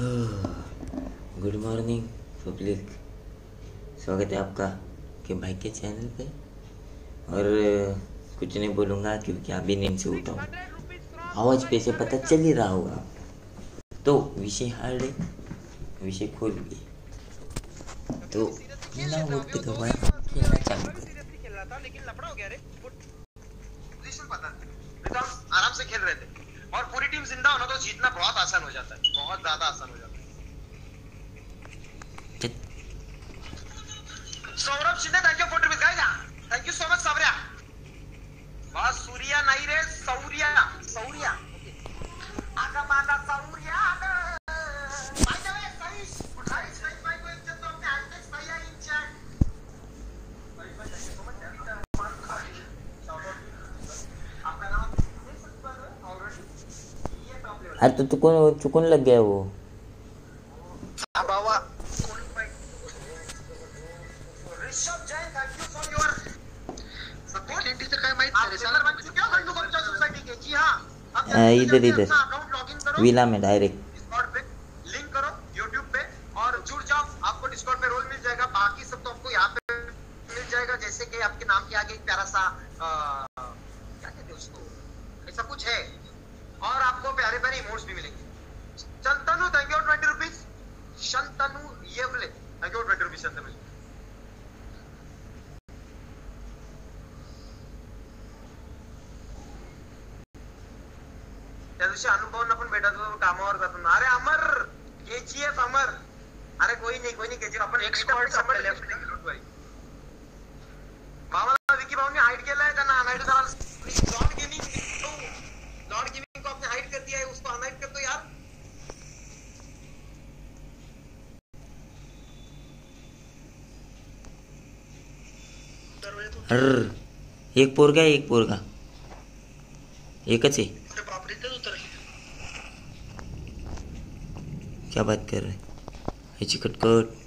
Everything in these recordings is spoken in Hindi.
गुड मॉर्निंग पब्लिक स्वागत है आपका के भाई के चैनल पे। और कुछ नहीं बोलूँगा क्योंकि अभी नींद से उठा हूँ। आवाज़ पे से पता चल ही रहा होगा। तो विषय हार्ड है, विषय खोल लिए। तो बिना वक्त गवाए खेलना चालू कर। तो आराम से खेल रहे थे। और पूरी टीम ज़िंदा होना तो जीतना बहुत आसान हो जाता है। बहुत ज़्यादा आसान हो जाता है। Saurabh Shinde thank you for rupees thank you so much Sauriya बस सूर्या नहीं रे सौरिया सौरिया। आगा माझा Saurya by the way Saish Saish Saish bye को इज़्ज़त तो अपने हॅशटॅग सही आहे इन चॅट आपका नाम देख सकते हो ऑलरेडी ये टॉप लेवल अरे तो चुकन चुकन लग गया वो। इधर इधर। विला में यू रुपीज शंतनु त्या दिवशी अनुभवांना पण भेटत होतो कामावर जातो अरे अमर केजीएफ अमर? अरे कोई नहीं कोई नहीं केजीएफ आपण एक स्क्वॉड आपल्या एक पोरगा एक पोरगा. एकच आहे. बापरे क्या बात कर रहे ह्याची कटकट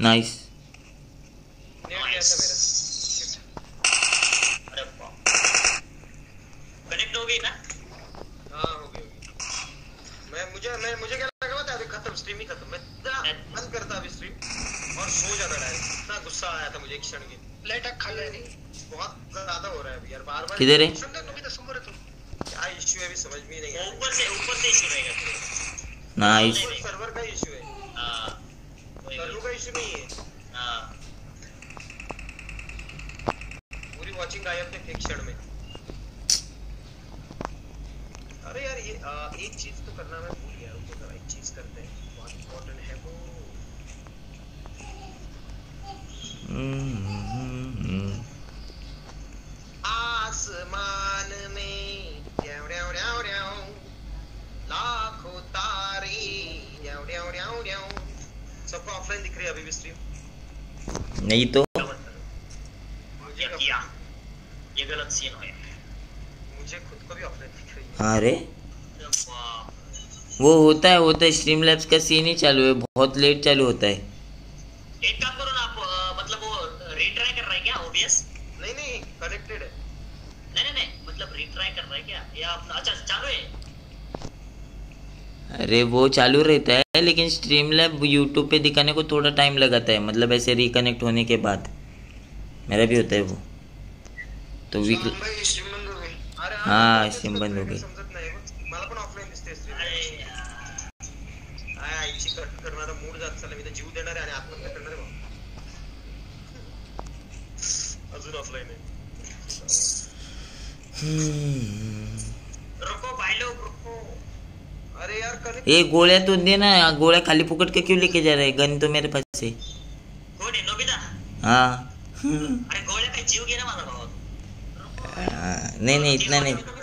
नाइस कनेक्ट हो गई ना हाँ हो गई हो गई मैं मुझे मैं मुझे क्या लगा पता है, अभी खत्म स्ट्रीम ही खत्म मैं इतना बंद करता अभी स्ट्रीम और सो जाता डायरेक्ट इतना गुस्सा आया था मुझे एक क्षण की लेट खा ले बहुत ज़्यादा हो रहा है अभी यार बार बार किधर है? सुन तो भी तो समोर है तू क्या इश्यू है अभी समझ में ही नहीं आ ऊपर से ऊपर से इश्यू रहेगा नाइस सर्वर का इश्यू है सर्वर का इश्यू नहीं है पूरी वॉचिंग गायब थे एक क्षण में अरे यार ये आ, एक चीज़ तो करना मैं भूल गया रुको जरा एक चीज़ करते हैं बहुत इम्पोर्टेंट है वो हम्म, आसमान में ड्याव ड्याव ड्याव ड्याव लाखों तारे ड्याव ड्याव ड्याव ड्याव सबको ऑफलाइन दिख रही है अभी भी स्ट्रीम नहीं तो? मुझे किया ये गलत सीन हो मुझे खुद को भी दिख रही है हाँ रे वो होता है होता है स्ट्रीम लैब्स का सीन ही चालू है, बहुत लेट चालू होता है एक काम करो ना आप मतलब वो रिट्राई कर रहा है क्या ओबीएस नहीं नहीं कनेक्टेड है नहीं नहीं नहीं मतलब रिट्राई कर रहा है क्या या अच्छा चालू है। अरे वो चालू रहता है। लेकिन स्ट्रीम लैब यूट्यूब पे दिखाने को थोड़ा टाइम लगाता है। मतलब ऐसे रिकनेक्ट होने के बाद। मेरा भी होता है वो। तो वीक हाँ, stream बंद हो गई. स्ट्रीम ऑफलाईन आहे रुको भाई लोग रुको अरे यार कनेक्ट ये गोळ्या तो दे ना गोळ्या खाली फुकट के क्यों लेके जा रहे गन तो मेरे पास है नोबिता हाँ हाँ, नहीं नहीं इतना नहीं हो हो.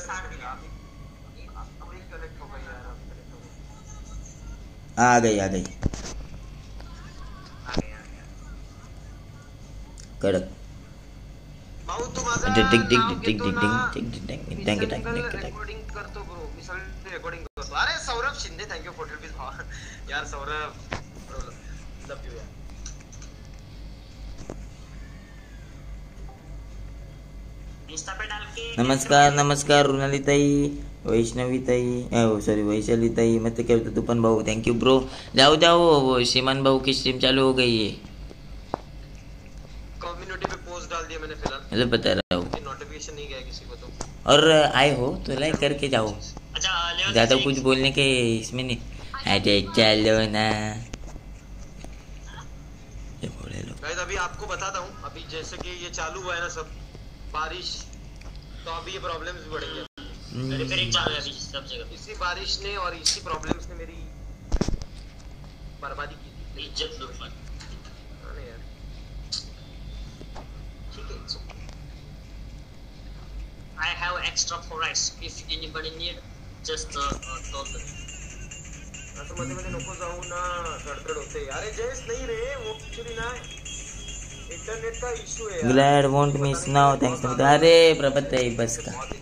आ गई आ गई. कड़क भाऊ तू माझं टिक टिक टिक नाव टिक टिक घेतो टिक ना. Recording करतो. अरे Saurabh Shinde thank you forty rupees यार सौरभ लव यू यार। इंस्टा पे डाल के नमस्कार नमस्कार रुणाली ताई वैष्णवी ताई सॉरी वैशाली ताई मत करतो तू पण भाऊ थँक्यू ब्रो जाओ जाओ वो श्रीमान भाऊ की स्ट्रीम चालू हो गई है। कम्युनिटी पे पोस्ट डाल दिया मैंने फ़िलहाल। मतलब बता रहा हूँ। नोटिफिकेशन नहीं गया किसी को तो। और आए हो तो लाइक करके जाओ। अच्छा ज़्यादा कुछ बोलने के इसमें नहीं। अरे चलो ना। ये बोले लो गाइस अभी आपको बताता हूँ अभी जैसे कि ये चालू हुआ है ना सब बारिश तो अभी ये प्रॉब्लम्स भी बढ़ेंगे। रिपेयरिंग चालू है अभी सब जगह। इसी बारिश ने और इसी प्रॉब्लम्स ने मेरी बर्बादी की थी। इज़्ज़त हाँ है. I have extra forex. If anybody need, just uh, uh, tell them. असं मध्ये मध्ये नको जाऊ ना धडधड होते. अरे जयस नाही रे वो ऍक्च्युली ना इंटरनेट का इशू है. Glad won't miss now thanks अरे प्रभात ताई बस का. हो हूँ.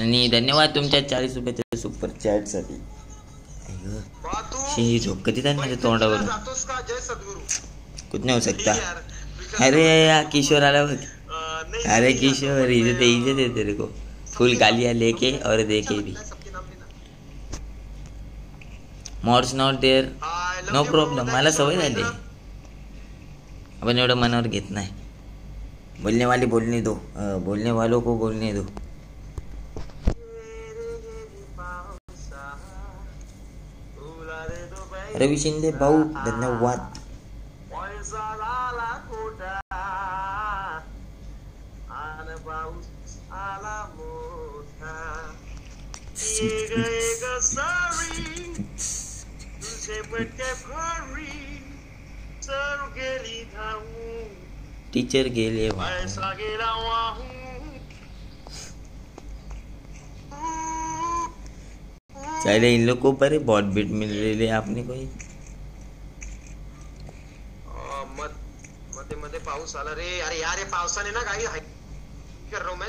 आणि धन्यवाद तुमच्या चाळीस रुपयाच्या सुपर चॅट साठी बा शी झोप कधी जाईल माझ्या तोंडावर जातोस का जय सद्गुरु? कुछ नहीं हो सकता अरे यार किशोर आला बघ अं, अरे किशोर इज़्ज़त है इज़्ज़त है तेरे को. फुल गालियाँ लेके और देके भी। Mouse not there no problem. मला सवय झाली. आपण एवढं मनावर घेत नाही. बोलने वाले बोलने दो. बोलने वालों को बोलने दो. रवी शिंदे भाऊ धन्यवाद. टीचर वाहून. पैसा गेला इन लोग को पर बहुत बीट मिल रही है आपने कोई? मध मध्ये मध्ये पाऊस आला रे। अरे यार पावसाने ना काही कर रहा हूँ मैं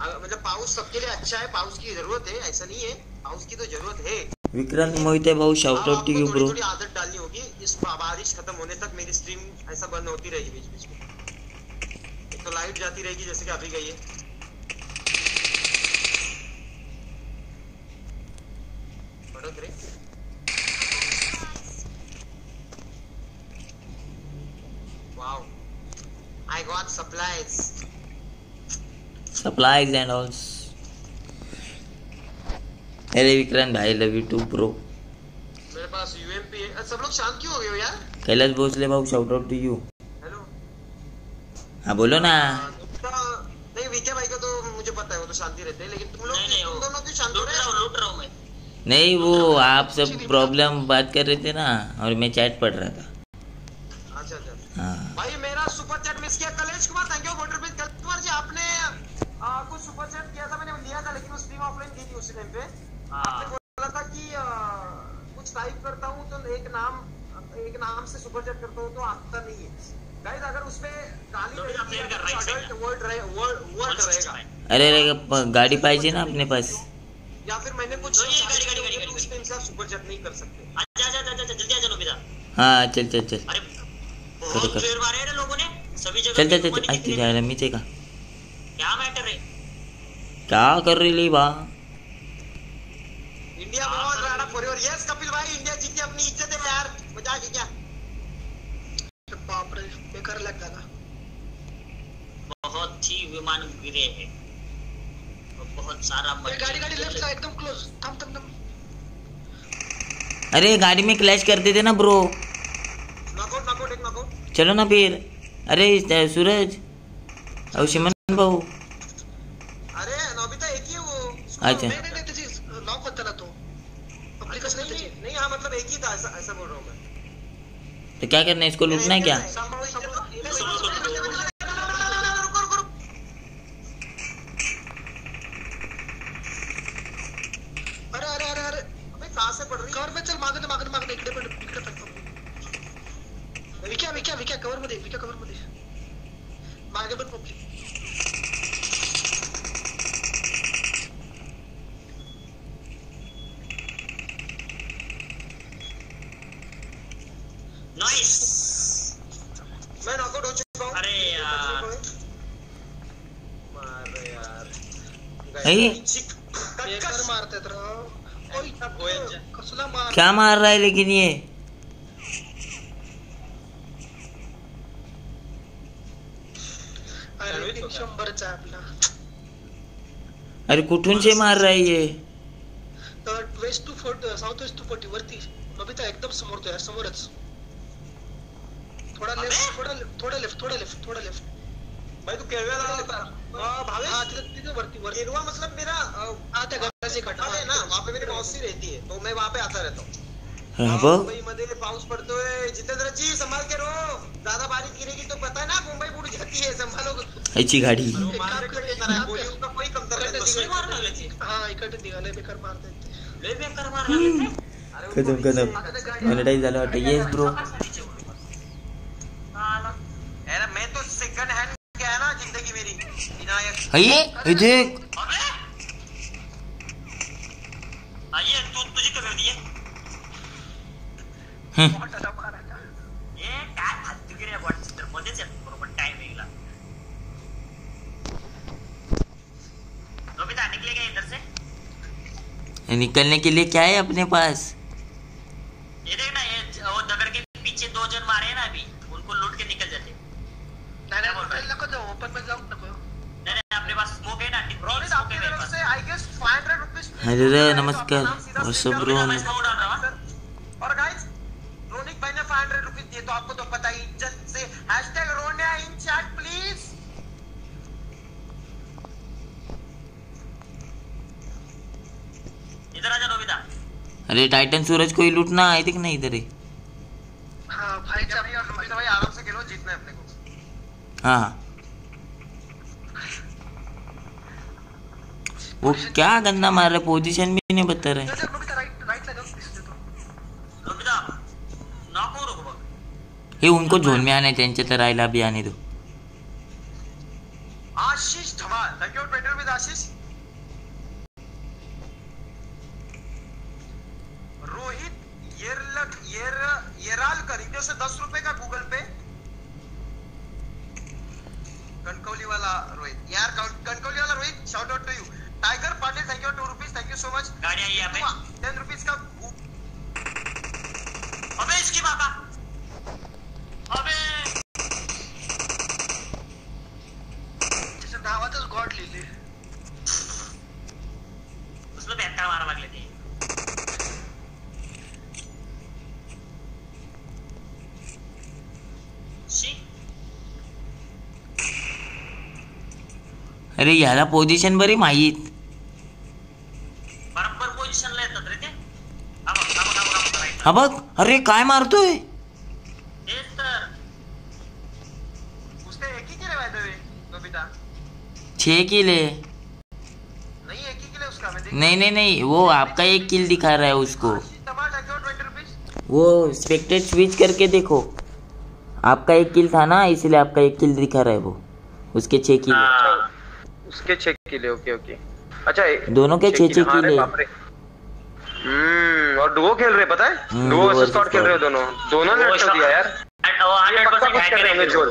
मतलब पाऊस सबके लिए अच्छा है पाऊस की ज़रूरत है ऐसा नहीं है। पाऊस की तो ज़रूरत है। विक्रांत मोहिते भाऊ shout out to you bro थोड़ी आदत डालनी होगी। इस बारिश खत्म होने तक मेरी स्ट्रीम ऐसा बंद होती रहेगी बीच बीच में। एक तो लाइट जाती रहेगी जैसे कि अभी गई है। भड़क रे wow I got surprise surprise and ऑल्स अरे विक्रांत भाई लव यू टू ब्रो मेरे पास यूएमपी है। सब लोग शांत क्यों हो गए हो यार? कैलाश भोसले भाऊ shout out to you hello हाँ बोलो ना। नहीं विके भाई का तो मुझे पता है वो तो शांति रहते हैं लेकिन तुम लोग नहीं नहीं तुम दोनों क्यों शांत हो लूट रहे हूँ? हो लूट रहा हूँ मैं। नहीं वो आप सब प्रॉब्लम बात कर रहे थे ना और मैं चैट पढ़ रहा था। अच्छा अच्छा हाँ। भाई मेरा सुपर चैट मिस किया। कलेश कुमार थैंक यू वोटर रुपीज़ कलेश कुमार जी आपने आ, कुछ सुपर चैट किया था मैंने लिया था लेकिन वो स्ट्रीम ऑफलाइन की थी उसी टाइम पे। आपने हाँ बोला था कि आ, कुछ टाइप करता हूँ तो एक नाम एक नाम से सुपर चैट करता हूँ तो आता नहीं है। गाइस अगर उसमें गाली तो रहेगी तो side रहे वर्ड वर्ड रहेगा। अरे अरे गाड़ी पाहिजे ना अपने पास। या फिर मैंने कुछ तो गाड़ी, गाड़ी, गाड़ी, तो उस गाड़ी। से आप सुपर चैट नहीं कर सकते। आजा आजा आजा आजा जल्दी आजा नोबिता हाँ चल चल चल। अरे बहुत देर मारे रे लोगों ने। सभी जगह चल चल चल ने आज कितने- जायला मीच आहे का। क्या कर रही ली बा? इंडिया हाँ, बहुत। राणा फॉर यस कपिल भाई इंडिया जीती अपनी इज़्ज़त है यार। मज़ाक है क्या? बाप रे बेकार बहुत ही विमान गिरे हैं। और बहुत सारा गाड़ी गाड़ी लेफ़्ट साइड एकदम क्लोज थम थम थम। अरे गाड़ी में क्लैश करते थे ना ब्रो नॉकआउट एक नॉकआउट चलो ना फिर। अरे सूरज। और शिमन भाऊ है वो. नहीं नहीं नहीं त्याची लॉक होता ना तो। पब्लिकच नहीं नहीं हाँ मतलब एक ही था ऐसा ऐसा बोल रहा हूँ मैं। तो क्या करना है? इसको लूटना है क्या? क्या मार रहा है लेकिन ये अरे कुठून से मार रहा है ये west two fort south west two forty वरती. बबिता एकदम समोर तो यार समोरच. थोडा लेफ्ट थोडा लेफ्ट थोडा लेफ्ट थोडा लेफ्ट थोडा लेफ्ट भाई तू केळव्याला आला होता. हा तिथं वरती वरती. केरवा मतलब मेरा अं, हा है ना वहाँ पे मेरी मौसी रहती है तो मैं वहाँ पे आता रहता हूँ। हाँ बघ मुंबई मध्ये पाऊस पडतोय जितेंद्र जी संभाल के रो ज़्यादा बारिश गिरेगी तो पता है ना मुंबई बुड जाती है संभालो। ह्याची गाडी। कोई कमतर. कदम कदम मोनेटाईज झालं वाटतं येस ब्रो. है। मैं तो सेकंड हैंड क्या है ना ज़िंदगी मेरी। विनायक अये देख अबे आइए तू तुझी का गर्दी आहे हं. ए काय फालतूगिरी आहे बॉट चित्र मध्येच येत बरोबर टायमिंगला रोबिता निकले क्या इधर से निकलने के लिए क्या है अपने पास? ये देख ना ये वो दगड़ के पीछे दो जन मारे हैं ना अभी। उनको लूट के निकल जाते। नाही नाही hotel नको जाऊ ओपन जाऊ नको नहीं नहीं अपने पास स्मोक है ना रोनित आपकी मेरे तरफ़ पास। से आई गेस 500 रुपीस अरे रे, नमस्कार. What's up bro. मैं तो आपको तो पता ही इज़्ज़त से हैशटैग रोनिया इन चैट प्लीज़ इधर आजा नोबिता अरे टाइटन सूरज कोई लूटना आए थे कि नहीं इधर ही। हा फायचा रोनित भाई आराम से खेलो जीतना है अपने को। हाँ हाँ। वो क्या गंदा मार रहा है पोजीशन भी नहीं बता रहे। हे उनको झोन में आने त्यांच्या तर राहायला भी आने दो. Ashish Dhamal thank you 20 rupees Ashish. Rohit येरलक येर येरालकर इनके से दस रुपए का गूगल पे कणकवली वाला रोहित. यार कणकवली वाला Rohit shout out to you Tiger Patil thank you two rupees thank you so much गाड़ी आई है यहाँ पे टेन रुपीस का अबे इसकी माँ अरे याला पोझिशन बरी माहीत बरोबर पोझिशनला येतात रे ते हा बघ हा हा हा. हा अरे काय मारतोय छह किल है। नहीं किले उसका मैं देख नहीं नहीं नहीं वो आपका एक किल दिखा रहा है उसको। Ashish Dhamal thank you 20 rupees वो स्पेक्टेड स्विच करके देखो। आपका एक किल था ना इसलिए आपका एक किल दिखा रहा है वो। उसके छह किल है। उसके छह किले ओके ओके। अच्छा दोनों के छह छह हाँ, अरे किले हम्म और डुओ खेल रहे पता है? हम्म, डुओ duo वर्सेस खेल रहे हो दोनों। दोनों ने अच्छा दिया यार। वो होंगे ज़ोर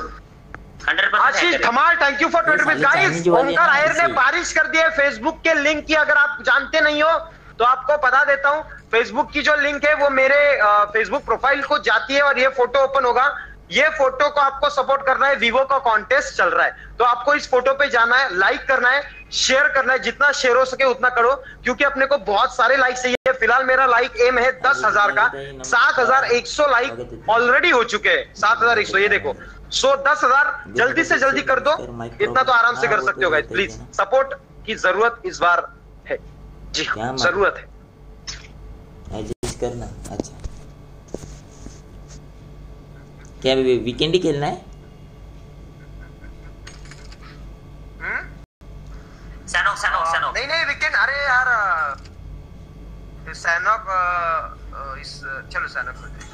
Ashish Dhamal thank you for twenty rupees guys Omkar Ayer ने बारिश कर दी है फेसबुक के लिंक की अगर आप जानते नहीं हो तो आपको बता देता हूँ फेसबुक की जो लिंक है वो मेरे फेसबुक प्रोफ़ाइल को जाती है और ये फ़ोटो ओपन होगा। ये फ़ोटो को आपको सपोर्ट करना है वीवो का कॉन्टेस्ट चल रहा है। तो आपको इस फ़ोटो पे जाना है लाइक करना है शेयर करना है जितना शेयर हो सके उतना करो क्योंकि अपने को बहुत सारे लाइक चाहिए। फ़िलहाल मेरा लाइक एम है दस हज़ार का। सात हज़ार एक सौ लाइक ऑलरेडी हो चुके हैं। सात हज़ार एक सौ ये देखो। सो दस हज़ार जल्दी से जल्दी कर दो इतना तो आराम से कर सकते हो गाइस प्लीज़ सपोर्ट की ज़रूरत इस बार है। जी क्या हाँ ज़रूरत है। एडजस्ट करना अच्छा। क्या वीकेंड ही खेलना है? सैनो सैनो सैनो नहीं नहीं वीकेंड अरे यार सैनॉक इस चलो सैनॉक हम्म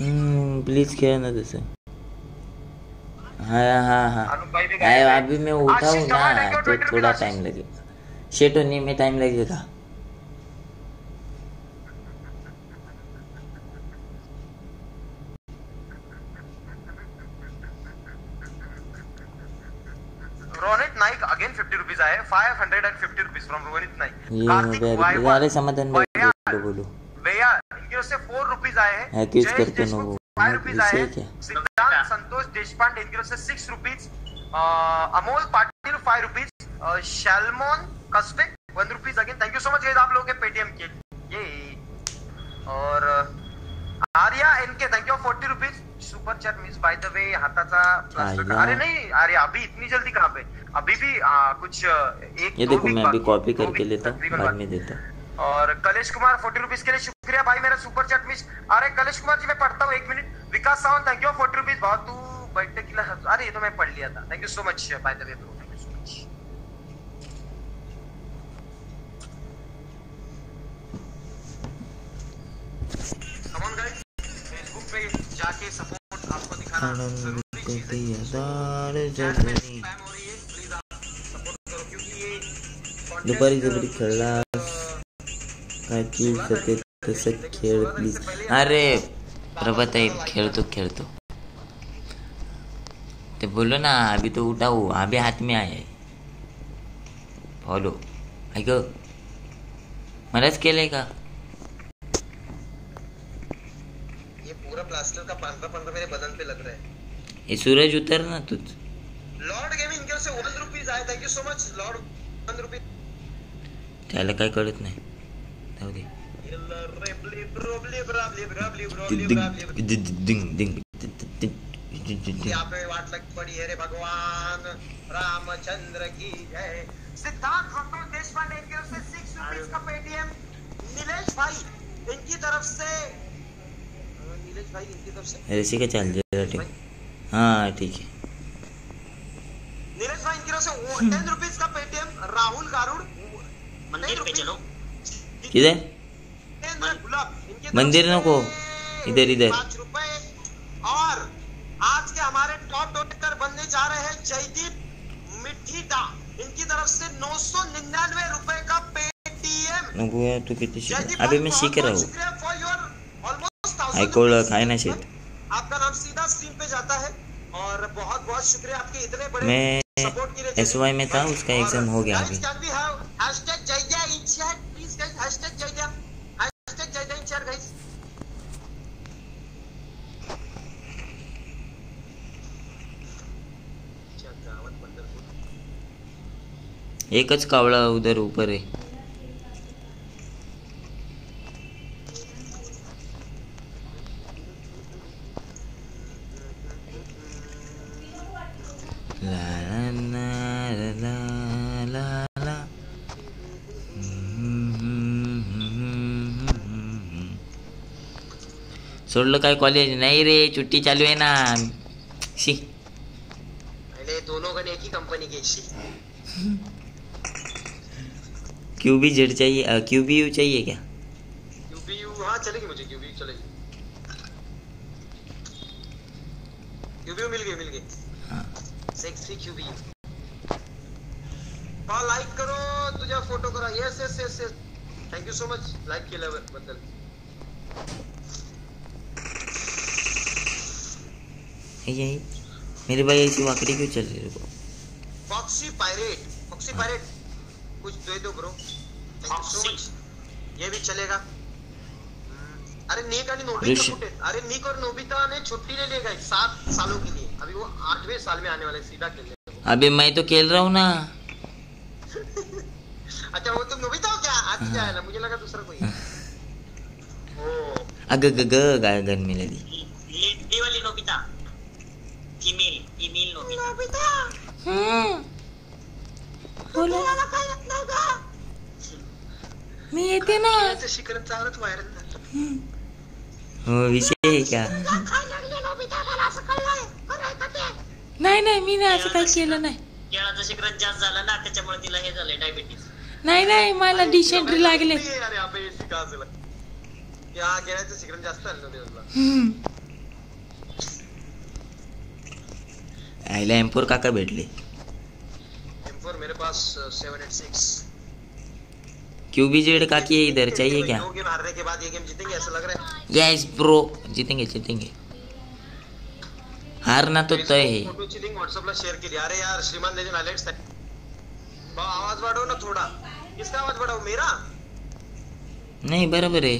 हम्म, प्लीज़ खेल ना जैसे। हाँ हाँ हाँ। अरे अभी मैं उठा हूँ ना तो थोड़ा टाइम लगेगा। शेट होने में टाइम लगेगा। ये हो गया समाधान बोलो बोलो। भैया इनके उससे फोर रुपीज़ आए हैं। जयेश देशमुख फाइव रुपीज़ आए हैं? सिद्धांत संतोष देशपांडे इनके उससे six rupees Amol Patil five rupees शैलमोन कस्टे one rupees again thank you so much आप लोगों के पेटीएम के ये और आर्या इनके thank you forty rupees super chat miss by the way हाताचा प्लास्टर अरे नहीं अरे अभी इतनी जल्दी कहाँ पे? अभी भी आ, कुछ एक ये देखो मैं अभी कॉपी करके लेता बाद में देता और कलेश कुमार फोर्टी रुपीज़ के लिए शुक्रिया भाई मेरा सुपर चैट मिस अरे कलेश कुमार जी मैं पढ़ता हूँ एक minute Vikas Sawant thank you forty rupees बहुत तू बैठने के लिए अरे ये तो मैं पढ़ लिया था। Thank you so much by the way bro thank you so much Facebook पे जाके सपोर्ट आपको दिखाना ज़रूरी चीज़ है। स्पैम हो रही है प्लीज़ आप सपोर्ट करो क्योंकि ये content, दुपारी जबरी अ, खेळला काय चीज़ सते तसं खेळ प्लीज़ अरे प्रभात आहे खेळतो खेळतो ते। बोलो ना अभी तो उठाओ अभी हाथ में आया है। फॉलो ऐक मलाच केलंय का? ये पूरा प्लास्टर का पंद्रह पंद्रह मेरे बदन पे लग रहा है। सूरज उतर ना तूच लॉर्ड गेमिंग से वन रुपीज़ आए thank you so much Lord one rupees त्याला काय कळत नाही। यहाँ दिंग दिंग पे वाट लग पड़ी है रे भगवान रामचंद्र की जय सिद्धार्थ संतोष देशपांडे इनकी तरफ़ से सिक्स रुपीज़ का पेटीएम नीलेश भाई इनकी तरफ़ से नीलेश भाई इनकी तरफ़ से रसिका चाल जरा ठेव हाँ ठीक है नीलेश भाई इनकी तरफ़ से टेन रुपीज़ का पेटीएम राहुल गारुड़ मंदिर पे चलो किधर मंदिर नको. इधर, इधर. और आज के हमारे टॉप डॉक्टर बनने जा रहे हैं जयदीप मिठीटा इनकी तरफ़ से नौ सौ निन्यानवे रुपए का पेटीएम तू किती शिक जयदीप अबे भाई, मैं सीख रहा हूँ शुक्रिया for your almost 1000 high court rupees. खाए ना शेट आपका नाम सीधा स्क्रीन पे जाता है और बहुत बहुत शुक्रिया आपके इतने बड़े मैं के में था, उसका एग्ज़ाम हो गया अभी। एकच कावळा उधर ऊपर है ला ला ला ला ला ला ला. सोडलं काय कॉलेज नाही रे सुट्टी चालू आहे ना. शी. पहले दोनों गण एक ही कंपनी के शी क्यू बी जेड चाहिए क्यू बी यू चाहिए क्या? क्यूबीयू हाँ चलेगी मुझे क्यूबीयू चलेगी। क्यूबीयू मिल गई मिल गई। हाँ। सेक्सी क्यूबीयू हाँ लाईक करो तुझ्या फ़ोटो करा। Yes yes yes yes thank you so much like केल्याबद्दल ये यही। मेरे भाई ऐसी वाकड़ी क्यों चल रही है? फॉक्सी पायरेट फॉक्सी पायरेट कुछ दे दो ब्रो सो मच ये भी चलेगा। हम्म, अरे निक आणि नोबिता अरे निक और नोबिता ने छुट्टी ले लेगा सात सालों के लिए। अभी वो आठवें साल में आने वाले हैं, सीधा खेलने अबे मैं तो खेल रहा हूँ ना। अच्छा वो तुम नोबिता हो क्या आज जाएगा मुझे लगा दूसरा कोई। ओ। अग ग ग गाय गन मिले दी लेडी वाली Nobita. Female female Nobita. Nobita. बोलो. मी येते ना. व्हायरल झालं. हो विषय आहे का? नाही नाही मी नाही असं काही केलं नाही. केळाचं जास्त झालं ना त्याच्यामुळे तिला हे झालंय डायबिटीस नाही नाही मला डिसेंट्री लागले. अरे या शिकरण जास्त आईला एम्पोर काका भेटले. M4 मेरे पास seven eight six. Q B Z काकी है इधर चाहिए क्या? गेम हारने के बाद ये गेम जीतेंगे ऐसा लग रहा है। यस ब्रो जीतेंगे जीतेंगे। हारना तो तय है। फोटोची लिंक व्हॉट्सअपला शेअर केली अरे यार श्रीमान लेजन भाऊ आवाज़ वाढव ना थोडा। किसका आवाज़ वाढव मेरा? नाही बरोबर आहे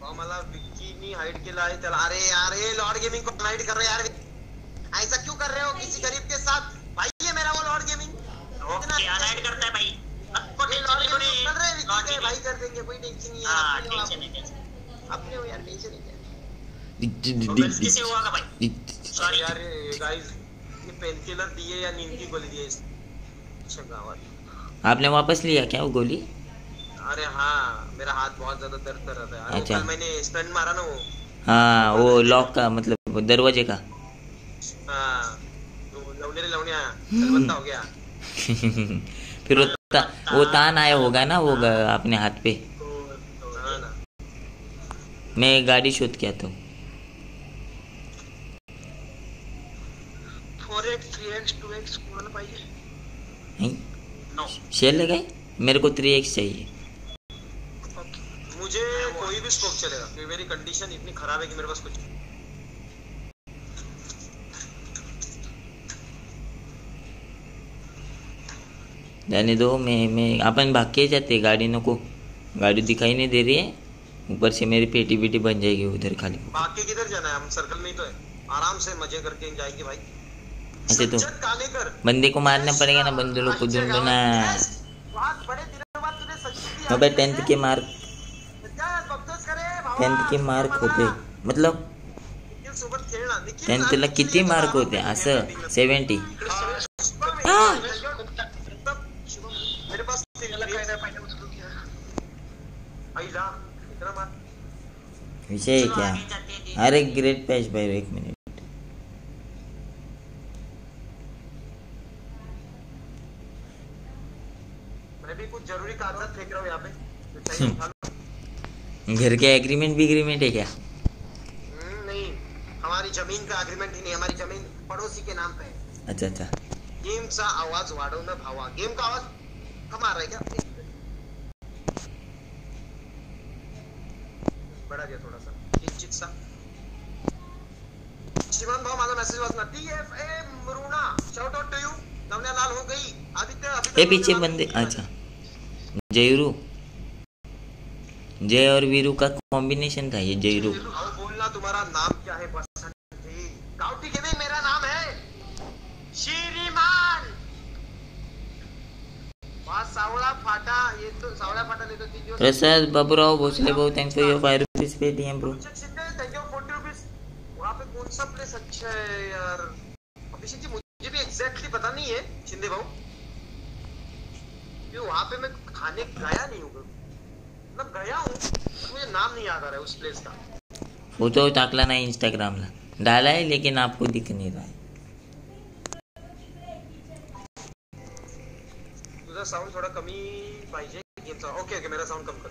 भाऊ मला विक्कीनी हाइड केला आहे त्याला अरे यार ये लॉर्ड गेमिंग को हाइड कर रहे यार। ऐसा क्यों कर रहे हो किसी गरीब के साथ भाई ये मेरा वो लॉर्ड गेमिंग ओके अनहाइड करता है भाई। आपको टेंशन नहीं गेमिंग चल रहे हैं लॉर्ड विक्की के गेमिंग भाई कर देंगे कोई टेंशन नहीं है। हाँ टेंशन नहीं टेंशन अपने हो यार टेंशन नहीं है। तो हुआ का भाई? सॉरी यार गाइस ये पेन किलर दिए या नींद की गोली दिए अच्छा गावात आपने वापस लिया क्या वो गोली? अरे हाँ मेरा हाथ बहुत ज़्यादा दर्द कर रहा था। अरे अच्छा। कल मैंने स्टंट मारा ना वो। हाँ वो लॉक का मतलब दरवाजे का। हाँ तो लवने रे लवने हो गया। फिर वो ता, वो तान आया होगा ना वो अपने हाथ पे? मैं गाड़ी शोध के आता four x three x two x कोणाला पाहिजे नहीं? नो शेल लगाए मेरे को थ्री एक्स चाहिए। मुझे कोई भी स्कोप चलेगा मेरी कंडीशन इतनी खराब है कि मेरे पास कुछ जाने दो मैं मैं अपन भाग के जाते गाड़ी नको। गाड़ी दिखाई नहीं दे रही है। ऊपर से मेरी पेटी बेटी बन जाएगी उधर खाली। बाकी किधर जाना है? हम सर्कल में ही तो है। आराम से मज़े करके जाएँगे भाई। ऐसे तो बंदे को मारना पड़ेगा ना बंदे लोग को ढूंढना अबे टेंथ के मार्क। का? टेंथ के मार्क होते। मतलब निखिल सोबत खेळ ना निखिल टेंथला किती मार्क होते ना. असं सेवन्टी हाँ, शुभम है. हाँ. मतलब, शुभम, मेरे पास त्याला काय नाही पाहिजे उचलून घ्या आईला इतना मार विषय क्या? अरे ग्रेट पैच भाई एक मिनट। मैं भी कुछ ज़रूरी कागजात फेंक रहा हूँ यहाँ पे। जो चाहिए उठा लो। घर के एग्रीमेंट भी एग्रीमेंट है क्या? हम्म, नहीं। हमारी ज़मीन का अग्रीमेंट ही नहीं हमारी ज़मीन पड़ोसी के नाम पे है। अच्छा अच्छा। गेमचा आवाज़ वाढवणं भावा गेम का आवाज़ कम आ रहा है क्या? बड़ा दिया थोड़ा सा। किंचित सा। शिवान भाव माझा मेसेज वाचना T F A Maruna shout out to you नवन्या लाल हो गई। आदित्य अभी ये पीछे बंदे अच्छा। जयरू। जय और वीरू का कॉम्बिनेशन था ये जयरू। बोलना तुम्हारा नाम क्या है बसंत गाउटी गेमिंग मेरा नाम है। श्रीमान वहाँ सावळा फाटा ये तो सावळा फाटा लेतो तीन दिवस प्रसाद बाबूराव भोसले भाऊ thanks for your five rupees bro you forty rupees वहाँ पे कौन सा प्लेस अच्छा है यार? अभिषेक जी मुझे भी एग्जैक्टली पता नहीं है शिंदे भाऊ। क्यों वहाँ पे मैं खाने गया नहीं हूँ मतलब गया हूँ पर मुझे नाम नहीं याद आ रहा है उस प्लेस का। फ़ोटो टाकला नाही इंस्टाग्रामला डाला है लेकिन आपको दिख नहीं रहा है। तुझा साऊंड थोडा कमी पाहिजे गेमचा. ओके ओके मेरा साऊंड कम कर.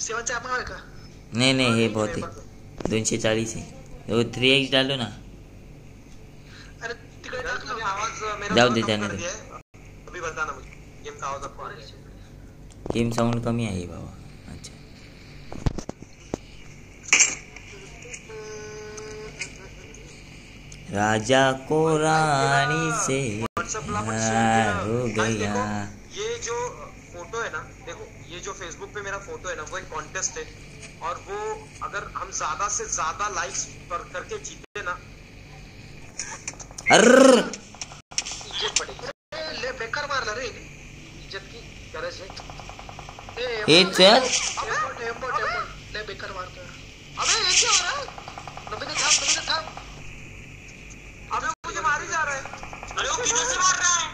सेवाचा आपण आहे का? नहीं नहीं हे बहुत है दोनशे चाळीस आहे. वो थ्री एक्स डालो ना. जाओ दे, कम जाने दे। दिया अभी बताना मुझे. गेम का आवाज़ आपको है गेम साउंड कमी आहे बाबा. अच्छा. राजा को रानी से प्यार हो गया। ये जो फ़ोटो है ना देखो ये जो फेसबुक पे मेरा फ़ोटो है ना वो एक कॉन्टेस्ट है। और वो अगर हम ज़्यादा से ज़्यादा लाइक्स कर करके जीते ना अर्र इज़्ज़त पड़ेगी ए, लय बेकार मारला रे। इज़्ज़त की गरज है। ए, चल। एम्बोट, एम्बोट, एम्बोट. लय बेकार मारतोय अबे ये क्या हो रहा है? थांब अबे मुझे मार ही जा रहा है अरे वो किधर से मार रहा है।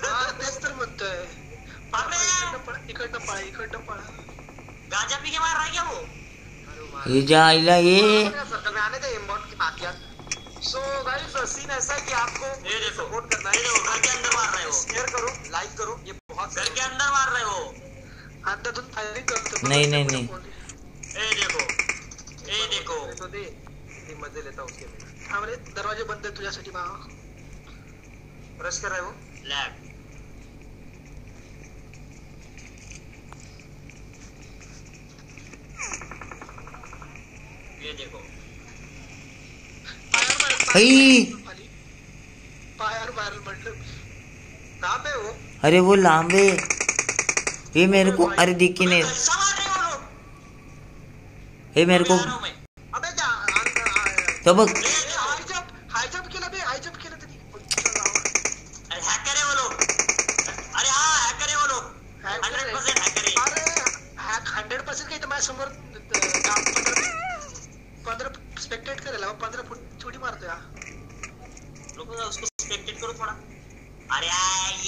हा, तेच तर म्हणतोय अबे इकडनं पळा, इकडनं पळा इकडनं पळा गांजा पी के मार रहा है क्या वो? हे ये। सर्कल आने दे की बात यार। सो गाइस सीन ऐसा है कि आपको ये देखो सपोर्ट करना ये देखो घर के अंदर मार रहा है। है शेयर करो लाइक करो ये बहुत घर के अंदर मार रहा है। वो हातातून फायरिंग करतो नाही, नाही, नाही. ए देखो ए देखो। तो दे ये मज़े लेता उसके में हा दरवाजे बंद आहे तुझ्यासाठी भावा रश कर रहा है? वो लैग ये देखो। पे हो? अरे वो लांबे। ये मेरे को अरे दिख ही? नहीं कैसा मार को तो बघ हाय जंप हाय जंप केलं बे हाय जंप केलं तरी अरे हैकर है वो लोग अरे हाँ हैकर है वो लोग हंड्रेड परसेंट हैकर है अरे हॅक हंड्रेड पर्सेंट काही तर माझ्या समोर पंधरा स्पेक्टेट करायला पंधरा फूट उडी मारतोय हा. लोग उसको स्पेक्टेट करो थोड़ा अरे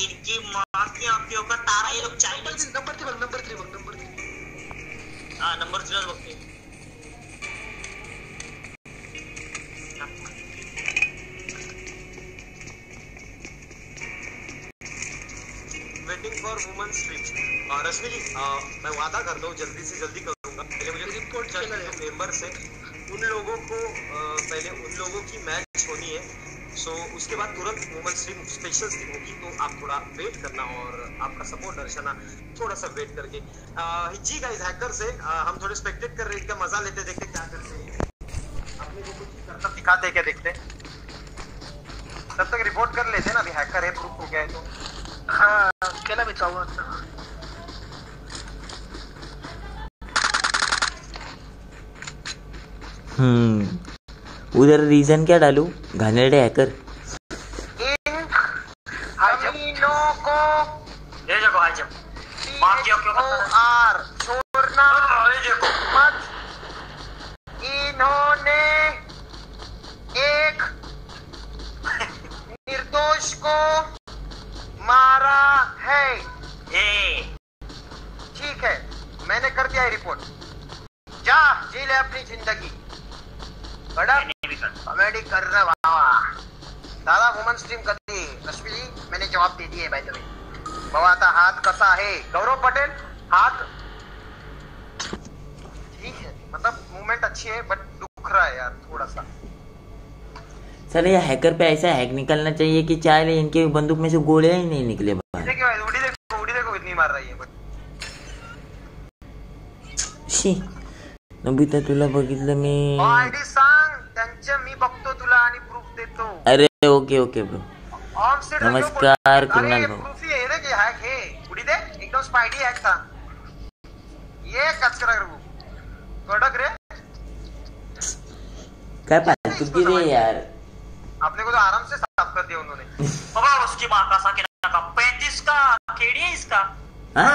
इनकी माँ की आँखों का तारा ये लोग चाइनीज़ नंबर थ्री बघ नंबर थ्री बघ नंबर थ्री हाँ नंबर थ्री बघते. Waiting for woman stream Rashmi ji अ, मैं वादा करता हूँ जल्दी से जल्दी करूँगा रिपोर्ट चाहिए मेंबर से उन लोगों को पहले उन लोगों की मैच होनी है। सो उसके बाद तुरंत वुमन स्ट्रीम स्पेशल स्ट्रीम होगी तो आप थोड़ा वेट करना और आपका सपोर्ट दर्शाना थोड़ा सा वेट करके जी गाइस हैकर से हम थोड़े स्पेक्टेट कर रहे हैं मज़ा लेते देखते क्या करते हैं। अपने को कुछ करतब दिखाते क्या देखते तब तक रिपोर्ट कर लेते ना, अभी हैकर है प्रूफ हो गया है तो। हा केला मी चव्हाण हम्म. उधर रीजन क्या डालू? घानेरडे हैकर इन्होंने एक निर्दोष को मारा है। ठीक है, मैंने कर दिया है रिपोर्ट जा, जी ले अपनी ज़िंदगी। कॉमेडी कर रहा बाबा दादा वुमन स्ट्रीम कधी रश्मी जी मैंने जवाब दे दिए बाय द वे बाबा आता हात कसा आहे गौरव पटेल हात ठीक है मतलब मूवमेंट अच्छी है बट दुख रहा है यार थोड़ा सा सर ये हैकर पे ऐसा हैक निकलना चाहिए कि चाहे इनके बंदूक में से गोलियाँ ही नहीं निकले बाहर। भाई, उड़ी देखो उड़ी देखो इतनी मार रही है बट शी। नबिता तुला बघितलं मी आयडी सांग त्यांचे मी बघतो तुला आणि प्रूफ देतो अरे ओके ओके ब्रो नमस्कार, कुणाल भाऊ. प्रूफ ही है की हॅक हे उडी दे एकदम स्पाइडी हॅक था ये कचरा करू कडक रे काय पाहतो रे यार अपने को तो आराम से साफ़ कर दिया उन्होंने बाबा उसकी माँ का साकिना का पैंतीस का खेड़ी है इसका हा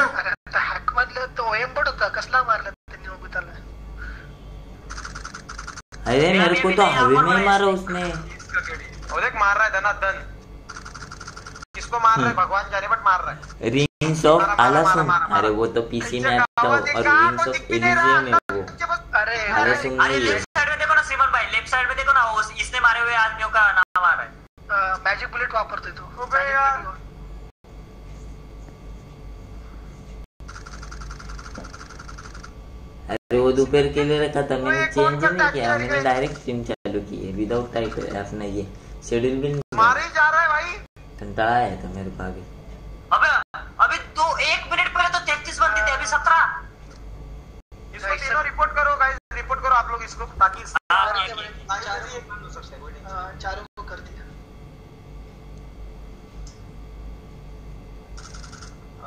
हॅक मधलं तो एम्बड होता कसला मारला त्यांनी अरे मेरे को तो हवे में ही मारा उसने। और देख मार रहा है धनाधन। किसको मार रहा है? भगवान जाने बट मार रहा है। रिंग्स ऑफ़ आलासुन अरे वो तो पीसी में आता हो और रिंग्स ऑफ़ एलिजियम है वो। अरे आलासुन अरे नहीं है लेफ़्ट साइड में देखो ना सिमन भाई लेफ़्ट साइड में देखो ना इसने मारे हुए आदमियों का नाम आ रहा है। मॅजिक बुलेट वापरतोय तो। अबे Magic यार. bullet. अरे वो दोपहर के लिए रखा था मैंने चेंज नहीं किया मैंने डायरेक्ट स्ट्रीम चालू की है विदाउट टाइटल अपना ये शेड्यूल भी नहीं मारे जा रहा है भाई। कंटाळा आया था मेरे को अभी अबे अभी दो एक मिनट पहले तो तैतीस बनती थी अभी सत्रह। इसको तीनों रिपोर्ट करो गाइस रिपोर्ट करो आप लोग इसको ताकि हाँ, हो सकता है कोई नहीं चारों को कर दिया।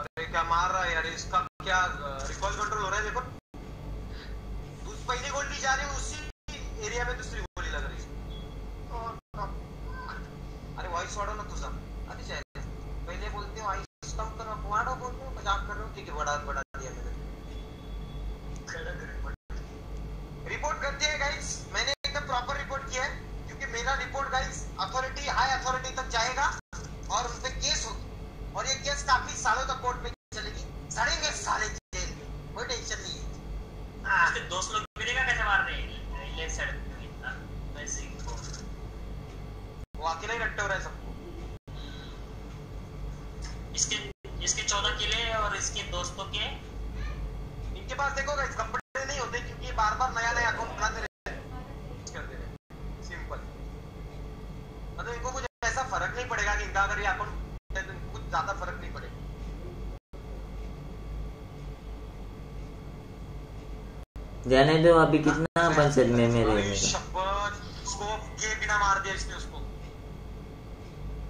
अरे क्या मार रहा है यार इसका क्या रिकॉल कंट्रोल हो रहा है देखो। पहली गोली जा रही है उसी एरिया में दूसरी गोली लग रही है। अरे वॉइस वाढव ना तुझा आधी जाए पहले बोलते हो वॉइस कम करो वाढव बोलते हो मज़ाक कर रहे हो? ठीक है बढ़ा दिया मैंने। रिपोर्ट कर दिया गाइस मैंने एकदम प्रॉपर रिपोर्ट किया है क्योंकि मेरा report guys authority high authority तक जाएगा और उस पे केस होगी और ये केस काफ़ी सालों तक कोर्ट में चलेगी। सड़ेंगे साले जेल में। कोई टेंशन नहीं है। हाँ, दोस्त लोग अकेला ही रट्टे हो रहा है सबको इसके इसके चौदह किले और इसके दोस्तों के? इनके पास देखो गाइस कपड़े नहीं होते क्योंकि बार बार नया नया अकाउंट बनाते रहते हैं। कर दे रहे सिंपल मतलब इनको कुछ ऐसा फ़र्क नहीं पड़ेगा कि इनका अगर ये अकाउंट है तो इनको कुछ ज़्यादा फ़र्क नहीं पड़ेगा। जाने दो अभी कितना पंचर में मेरे अरे मेरा शपथ स्कोप के बिना मार दिया इसने उसको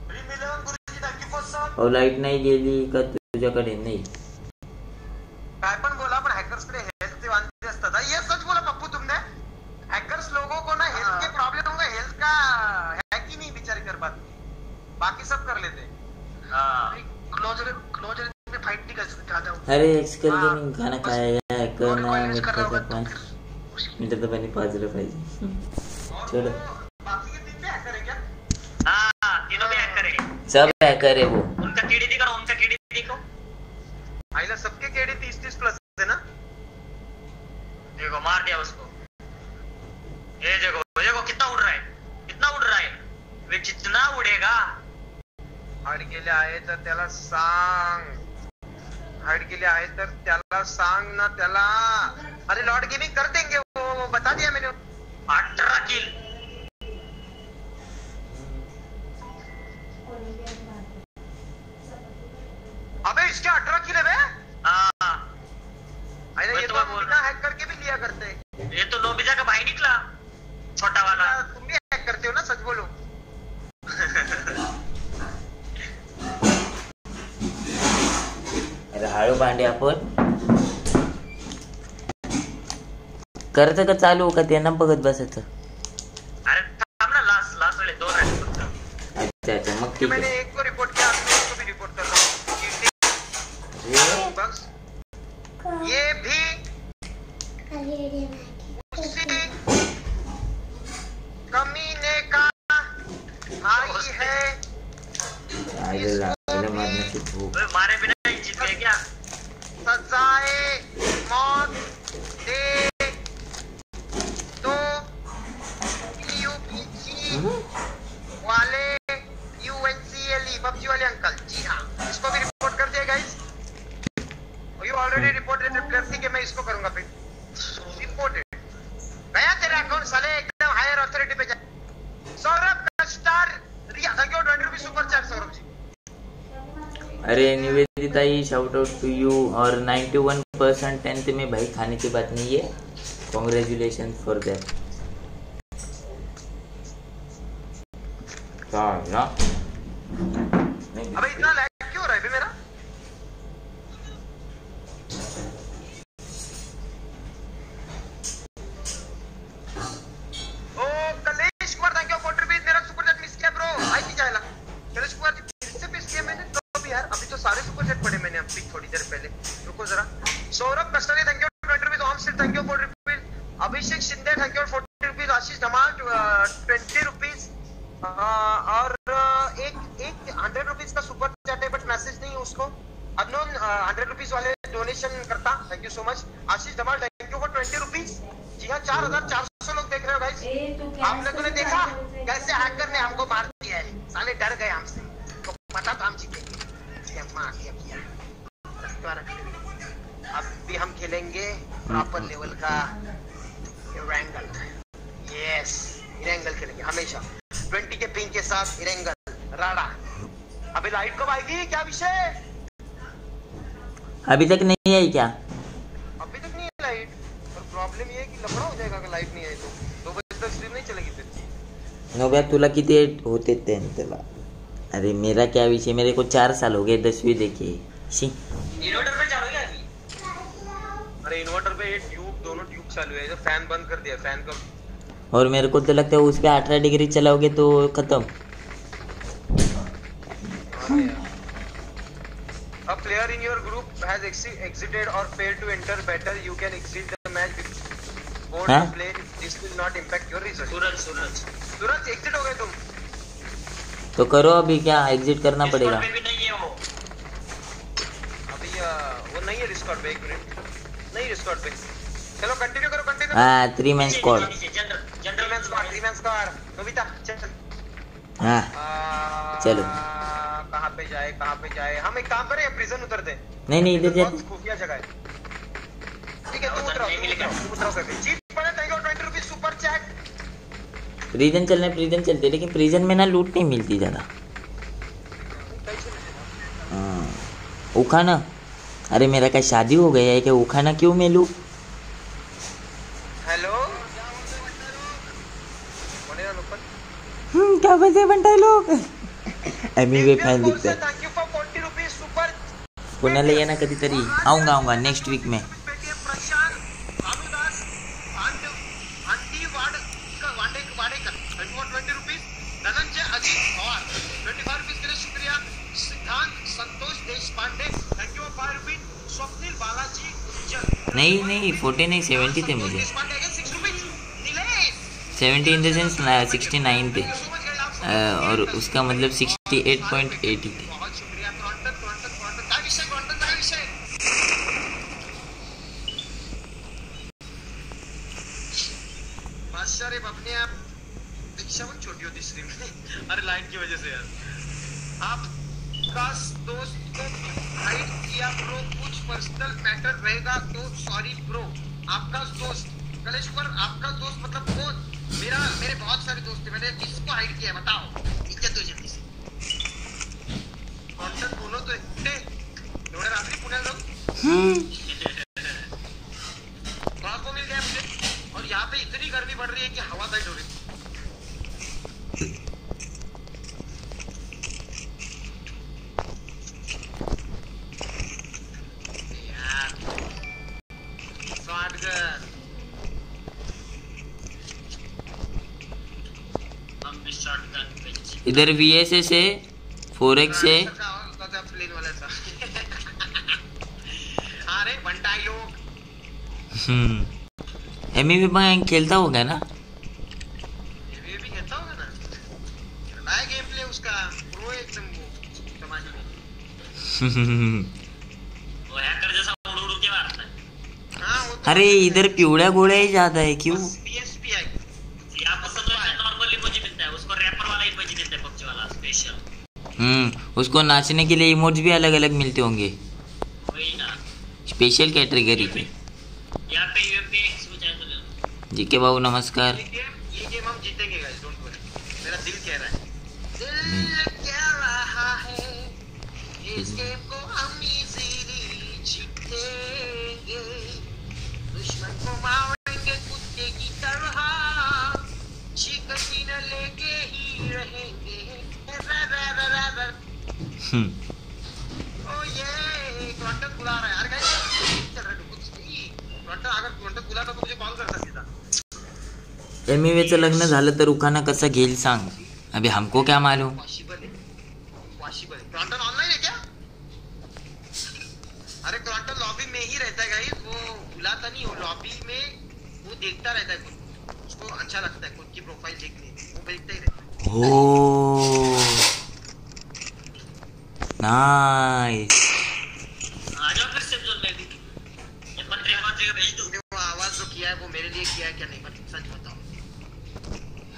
Dream Eleven Guruji thank you for सब अहो लाईट नाही गेली का तुझ्याकडे नाही। काय पण बोला पण हॅकर्स कडे हेल्थ वांदे असतात. ये सच बोला पप्पू तुमने. हैकर्स लोगों को ना हेल्थ के प्रॉब्लम होगा हेल्थ का है कि नहीं बेचारे कर पाते बाकी सब कर लेते. हाँ. क्लोजर क्लोजर में फाइट नहीं कर सकते ज़्यादा अरे एक्सकल हाँ, गेमिंग खाना खाया है नो करना है रिक्वायरमेंट्स कर रहा मित्र होगा तो फिर मुश्किल मित्र पाहिजे। चलो। बाकी के तीन भी हैकर है क्या? हाँ तीनों भी हैकर है। सब हैकर है वो। उनका केडी दिखा उनका केडी देखो। आईला सबके केडी तीस तीस प्लस है ना? देखो मार दिया उसको। ये देखो देखो कितना उड़ रहा है। कितना उड़ रहा है। वे कितना उड़ेगा। हाड गेले आहे तर त्याला सांग। हाड गेले आहे तर त्याला सांग ना त्याला। अरे लॉर्ड गेमिंग कर देंगे वो वो बता दिया मैंने। अठारह किल अबे इसके अठारह किले बे हाँ। अरे ये तो तो हम बिना हैक करके भी लिया करते। हैं ये तो नोबिता का भाई निकला छोटा वाला। तुम भी हैक करते हो ना सच बोलो। अरे हळू भांडे आपण. करतं का चालू का त्यांना बघत बसायचं? अरे थांब ना लास्ट लास्ट वाले दोन अच्छा अच्छा मग ठीक मैंने आहे. एक को रिपोर्ट किया अब मैं इसको भी रिपोर्ट कर रहा हूँ चीटिंग अरे, बस ये भी उसी कमीने का भाई है। मारे बिना ही जीत गए क्या? सजाए मौत दे। दो यूपीजी वाले यूएनसीएलई पबजी वाले अंकल। जी हाँ इसको भी रिपोर्ट कर दिया गाइस यू ऑलरेडी रिपोर्टेड कि मैं इसको करूँगा फिर। रिपोर्टेड गया तेरा अकाउंट साले एकदम हायर अथॉरिटी पे जा। Saurabh कस्टार Riya thank you 20 rupees super chat Saurabh ji. अरे निवेदिताई शाउट आउट टू यू और 91 परसेंट टेंथ में भाई खाने की बात नहीं है। कॉन्ग्रेचुलेशन फॉर दैट अबे इतना क्यों हो है बे मेरा ओ so much Ashish Dhamal thank you for twenty rupees जी हाँ चार हज़ार चार सौ लोग देख रहे हो गाइस आप लोगों ने देखा? कैसे हैकर ने हमको मार दिया है? साले डर गए हमसे। तो पता था हम जीतेंगे। जी हम मार दिया किया। अब भी हम खेलेंगे प्रॉपर लेवल का इरेंगल यस इरेंगल खेलेंगे हमेशा। 20 के पिंग के साथ इरेंगल राडा अभी लाइट कब आएगी? क्या विषय अभी तक नहीं आई क्या अभी तक नहीं है लाइट और प्रॉब्लम ये है कि लफड़ा हो जाएगा अगर लाइट नहीं आई तो दो बजे तक स्ट्रीम नहीं चलेगी फिर नव्या तुला किती होते टेंथला अरे मेरा क्या विषय मेरे को चार साल हो गए दसवीं देखी शी इन्वर्टर पे चालू है अभी अरे इन्वर्टर पे ये ट्यूब दोनों ट्यूब चालू है जो फ़ैन बंद कर दिया फ़ैन का और मेरे को तो लगता है उस पर अठारह डिग्री चलाओगे तो खत्म A player in your group has exi- exited or failed to enter better, you can exit the match before हाँ? you play. This will not impact your result. Suraj Suraj तुरंत एग्जिट हो गए तुम। तो करो अभी क्या एग्जिट करना पड़ेगा? पे भी नहीं है वो। अभी वो नहीं है डिस्कॉर्ड पे एक मिनट नहीं डिस्कॉर्ड पे। चलो कंटिन्यू करो कंटिन्यू हाँ three man squad general man squad three man squad चल। हाँ। चलो। कहाँ पे जाए कहाँ पे जाए? हम एक काम करें प्रिजन उतर दे। नहीं नहीं इधर जाते खुफिया जगह है। ठीक है उतरो। उतरो तुम प्रिजन चलना प्रिजन चलते लेकिन प्रिजन में ना लूट नहीं मिलती ज़्यादा। हाँ। उखाना अरे मेरा क्या शादी हो गया है क्या? उखाना क्यों मैं लूँ हेलो? हम्म, क्या बजे है लोग? एमी वे फ़ैन दिखता है। थैंक यू फॉर पुण्याला ये ना कधीतरी आऊँगा आऊँगा नेक्स्ट वीक में। फोर्टी नहीं सेवेंटी थे मुझे। Seventy in the sense sixty nine थे। और उसका मतलब सिक्सटी एट पॉइंट एटी थे बहुत शुक्रिया क्रॉन्टन क्रॉन्टन क्रॉन्टन काय विषय क्रॉन्टन काय विषय बादशाह रे अपने आप दीक्षा पण छोटी होती स्ट्रीम अरे लाइट की वजह से यार आपका दोस्त को हाइड किया ब्रो कुछ पर्सनल मैटर रहेगा तो सॉरी ब्रो आपका दोस्त कलेश्वर आपका दोस्त मतलब कौन मेरा मेरे बहुत सारे दोस्त हैं मैंने किसको हाइड किया है बताओ इज़्ज़त दो जल्दी से कॉन्टॅक्ट बोलो तो एकटे एवढ्या रात्री पुण्याला जाऊ वहाँ को मिल गया मुझे और यहाँ पे इतनी गर्मी पड़ रही है कि हवा टाइट हो रही है यार स्वादगर हम भी शॉटगन बेच इधर वी एस एस है फोर एक्स है हा एम ई पण खेलता होगा ना? ये भी कहता होगा ना है गेम प्ले उसका प्रो एकदम वो समाज में वो हैकर जैसा उड़ उड़ के मारता है हाँ वो तो अरे इधर पिवळ्या गोळ्या ही ज़्यादा है क्यों पीएसपी है यहाँ पर सब नॉर्मल इमोजी मिलता है उसको रैपर वाला इमोजी देते हैं पबजी वाला स्पेशल हम्म उसको नाचने के लिए इमोट्स भी अलग अलग मिलते होंगे। स्पेशल कैटेगरी के। जी के बाबू नमस्कार। एम चं लग्न झालं तर उखाना कसं घेईल सांग? अभी हमको क्या मालूम? है है है अरे क्वांटम लॉबी में ही रहता है गाइस वो बुलाता नहीं वो लॉबी में वो देखता रहता है खुद। उसको अच्छा लगता है खुद की प्रोफ़ाइल देखने वो देखता ही रहता है। हो नाइस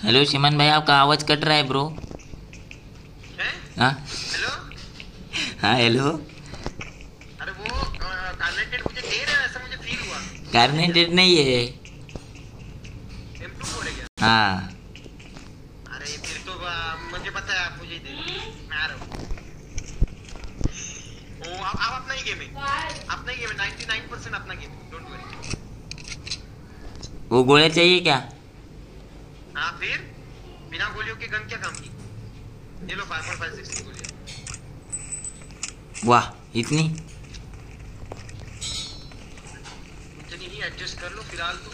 हेलो शिमन भाई आपका आवाज़ कट रहा है ब्रो हाँ? हेलो हाँ हेलो अरे वो कनेक्टेड मुझे दे रहे ऐसा मुझे फील हुआ। कार्नेटेड नहीं है। हाँ अरे फिर तो मुझे पता है आप मुझे मैं आ रहा हूँ। ओ आप आप अपना ही गेम है। अपना ही गेम है 99% अपना गेम डोंट वरी वो गोळ्या चाहिए क्या? हाँ फिर बिना गोलियों के गन क्या काम की ये लो 5.56 की गोलियाँ वाह इतनी इतनी ही एडजस्ट कर लो फ़िलहाल तो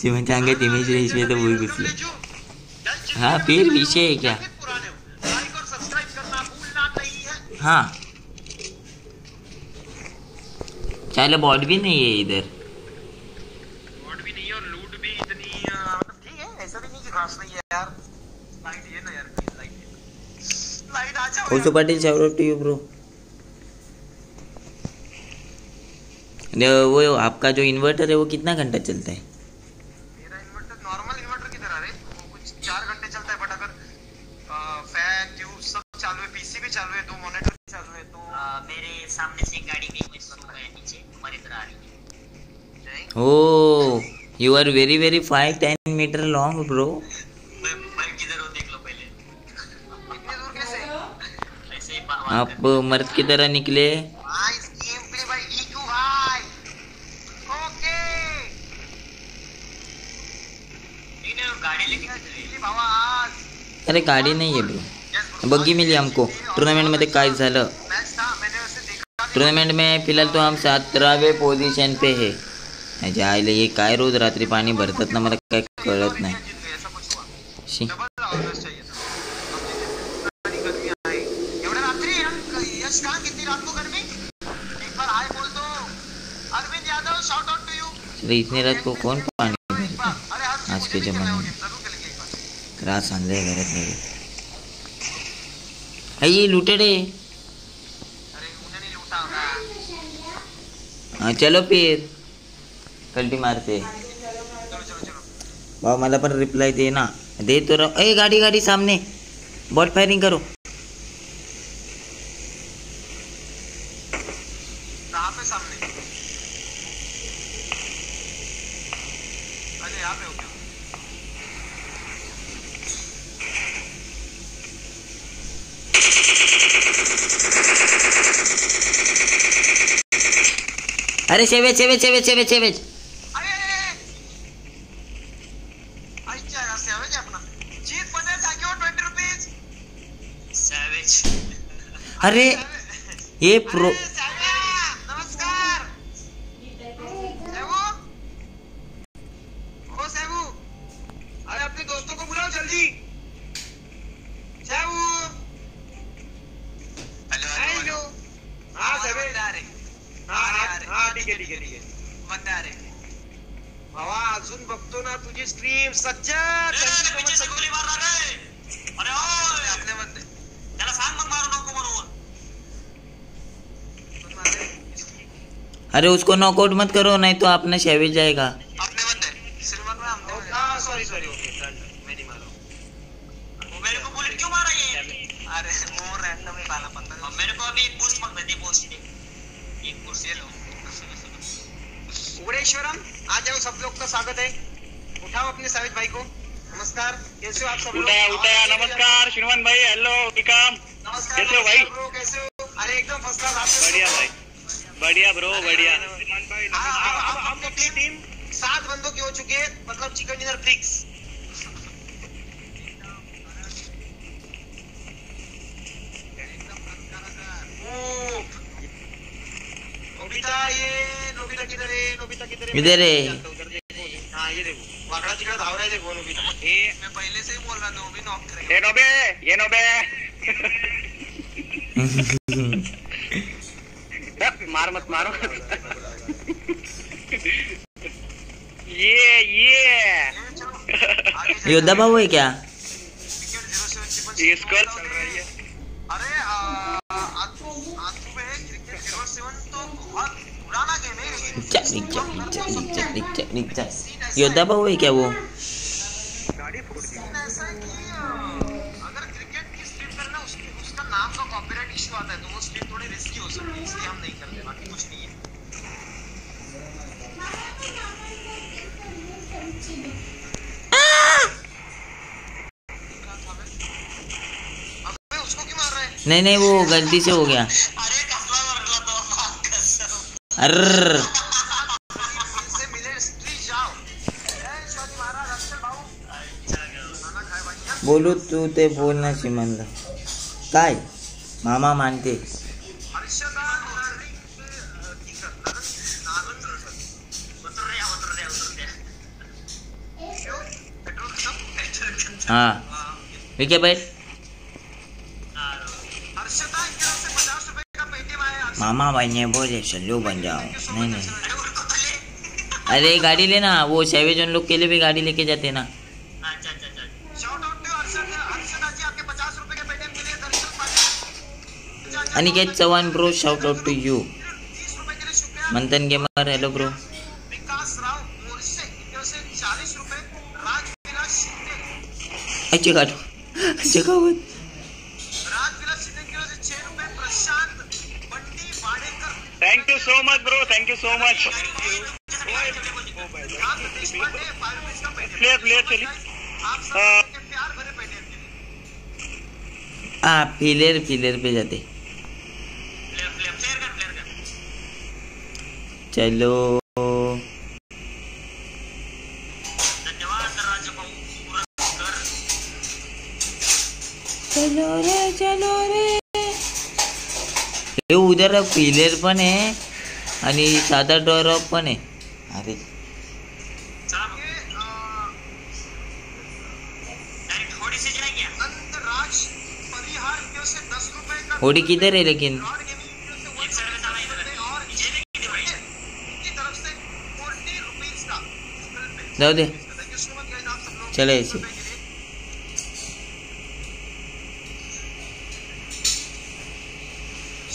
शिवनच्या अंगात इमेज रेशमी तर भूल घुसली हाँ, फिर विषय है क्या? लाइक और सब्सक्राइब करना भूलना नहीं है चाहे बॉट भी नहीं है इधर। वोट भी नहीं है और लूट भी इतनी मतलब ठीक है ऐसा भी नहीं कि खास नहीं है यार। लाइट ये ना यार प्लीज़ लाइट लाइट आ जाओ to you bro वो आपका जो इन्वर्टर है वो कितना घंटा चलता है? मेरा इन्वर्टर नॉर्मल इन्वर्टर की तरह है? वो कुछ चार घंटे चलता है बट अगर फ़ैन ट्यूब सब चालू है पीसी भी चालू है दो मॉनिटर भी चालू है तो आ, मेरे सामने से गाड़ी गई मैं सो गया नीचे तुम्हारी तरह आ रही है नहीं ओ you are very very five ten metre long bro मैं मैं किधर देख लो पहले। इतनी दूर कैसे ऐसे बा- बात आप मर्द की तरह निकले। अरे गाड़ी नहीं है ब्रो बग्गी मिली हमको। टूर्नामेंट मध्ये काय झालं टूर्नामेंट में फ़िलहाल तो हम सतरावे पोझिशन पे है। म्हणजे आईले हे काय रोज रात्री पाणी भरतात ना, मला काय कळत नाही. शी. रात को यू रात कौन पाणी भरता आज के जमाने में। नाही आई लुटेडे अरे उन्हें नहीं लूटा हाँ चलो फिर। कल्टी मारते। चलो चलो चलो भाऊ मला पण रिप्लाय दे ना. दे तो ए गाडी गाडी सामने. बॉट फायरिंग करो. पे सामने। अरे शेवेज शेवेज शेवेज शेवेज शेवेज अरे ये प्रो नमस्कार सेवू ओ सेवू अरे अपने दोस्तों को बुलाओ जल्दी सेवू हेलो हेलो हाँ सेवू हाँ हाँ हाँ ठीक आहे ठीक आहे ठीक आहे बंद आ रहे भावा अजून बघतो ना तुझी स्ट्रीम सज्जद ए, पीछे से गोली मार रहा रे अरे ओय आपले बंदे त्याला सांग मग मारू नको म्हणून अरे उसको नॉकआउट मत करो नहीं तो अपना शेवेज जाएगा। अपने बंदे श्रीमान में हमने बंदे हाँ सॉरी सॉरी ओके डन मैं नहीं मारो वो मेरे को बुलेट क्यों मारा ये? अरे वो रैंडम ही वाला बंदा और मेरे को अभी एक बूस्ट मांग रहे बूस्ट एक बूस्ट ये लो। उगड़ेश्वरम आ जाओ सब लोग का स्वागत है। उठाओ अपने सावित भाई को। नमस्कार कैसे हो आप सब लोग? उठा उठा नमस्कार श्रीमान भाई हेलो नमस्कार कैसे हो भाई? कैसे हो? अरे एकदम फ़र्स्ट क्लास आप बढ़िया भाई। बढ़िया ब्रो बढ़िया। हम टीम सात बंदों की हो चुकी है मतलब चिकन डिनर फिक्स नोबिता ये नोबिता किधर किधर है? इधर है। हाँ ये देखो। वाकड़ा चिकड़ा धाव रहा है देखो नोबिता। ये मैं पहले से ही बोल रहा था नोबी नॉक करेगा। ये नोबे ये नोबे। मार। मारो ये। ये योद्धा भाऊ है क्या? ये स्कल अरे आतू आतू में क्रिकेट ज़ीरो सेवन तो बहुत पुराना गेम है। ये योद्धा है क्या वो? नहीं नहीं वो गलती से हो गया। अरे कसला मारला तो कसम अर्र। से मिले स्ट्रीट जाओ। जय शिवाजी महाराज मामा भाई ने बोले, चलो बन जाओ। नहीं नहीं। अरे, गाड़ी लेना, वो सैवेज उन लोग के लिए भी गाड़ी लेके जाते ना। Aniket Chavan bro shout out to you Manthan gamer hello bro अच्छे काटो अच्छे thank you so much bro thank you so much player player चली। हाँ। के प्यार भरे पेटीएम के लिए हाँ फिलेर फिलेर पे जाते। चलो। चलो रे चलो रे। हे उद्या पिलेर पण साधा ड्रॉप पण अरे होडी से जाएँगे अंतराज परिहार की ओर से दस रुपए का होडी किधर है लेकिन कार्ड गेमिंग की ओर से एक साइड में जाना इधर है और ये देखिए भाई इनकी तरफ़ से फोर्टी रुपीज़ का गूगल पे जाऊ दे thank you so much guys आप सब लोग चलो ऐसे रुपए के लिए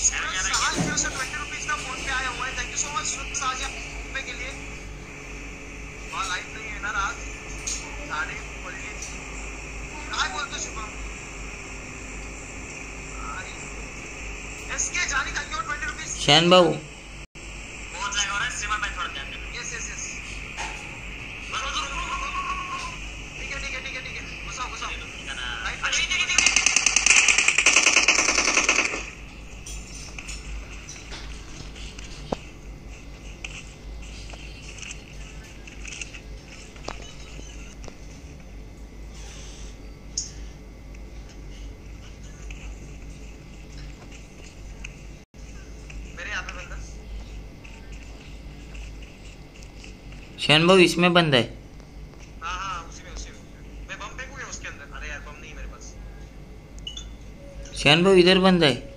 सूरज सहाय की ओर से ट्वेंटी रुपीज़ का फ़ोन पे आया हुआ है thank you so much Suraj Sahay रुपए के लिए वहाँ लाइट नहीं है ना रात साढ़े बोलिए काय बोलतो Shubham SK Jani thank you twenty rupees Shaan भाऊ बम भाई? इसमें बंद है। शैन भाई इधर बंद है।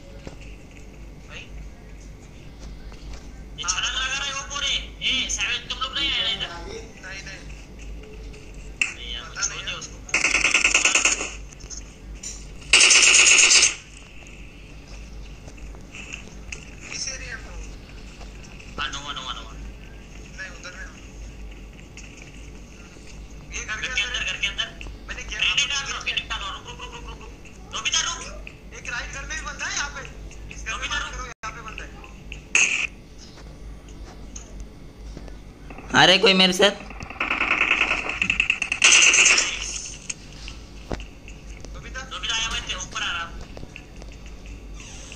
रहे कोई मेरे साथ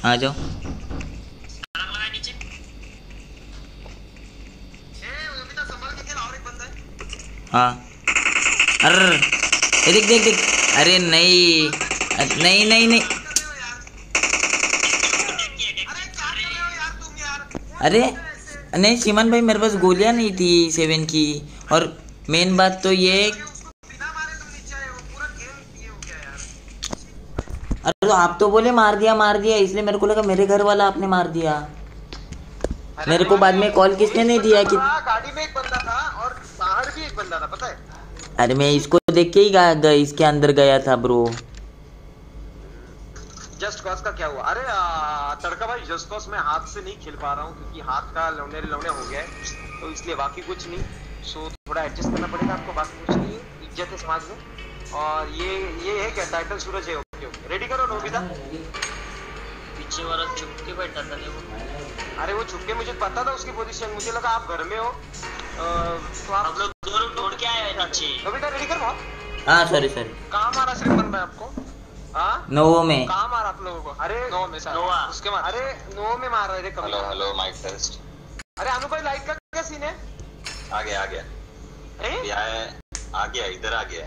आ जाओ है हाँ अरे देख देख देख अरे नहीं नहीं नहीं नहीं हो अरे नहीं सीमन भाई मेरे पास गोलियाँ नहीं थी सेवन की। और मेन बात तो ये गया अरे तो आप तो बोले मार दिया मार दिया इसलिए मेरे को लगा मेरे घर वाला आपने मार दिया। मेरे को बाद में कॉल किसने नहीं दिया कि हाँ, गाड़ी में एक बंदा था और बाहर भी एक बंदा था पता है? अरे मैं इसको देख के ही गा, गा, इसके अंदर गया था ब्रो जस्ट कॉज का क्या हुआ? अरे आ, तड़का भाई जस्ट कॉज मैं हाथ से नहीं खेल पा रहा हूँ क्योंकि हाथ का लौने लौने हो गया है तो इसलिए बाकी कुछ नहीं। सो थोड़ा एडजस्ट करना पड़ेगा आपको बाकी कुछ नहीं। है इज़्ज़त है समाज में। और ये ये है क्या? टाइटल सूरज है? ओके ओके रेडी करो नोबिता पीछे वाला चुप के बैठा था देखो अरे वो छुप के मुझे पता था उसकी पोजीशन मुझे लगा आप घर में हो। तो आप लोग दो रूम तोड़ के आए हैं नीचे। नोबिता रेडी कर बहुत हाँ सॉरी सॉरी कहाँ मारा श्रीमन भाई आपको? हाँ नोवो में। कहाँ मारा आप लोगों को? अरे नो में सर। नोवा। उसके बाद अरे नो में मार रहे थे हेलो हेलो माइक टेस्ट। अरे अनु भाई लाइट का क्या सीन है? आ गया आ गया। हैं? ये आया आ गया इधर आ गया।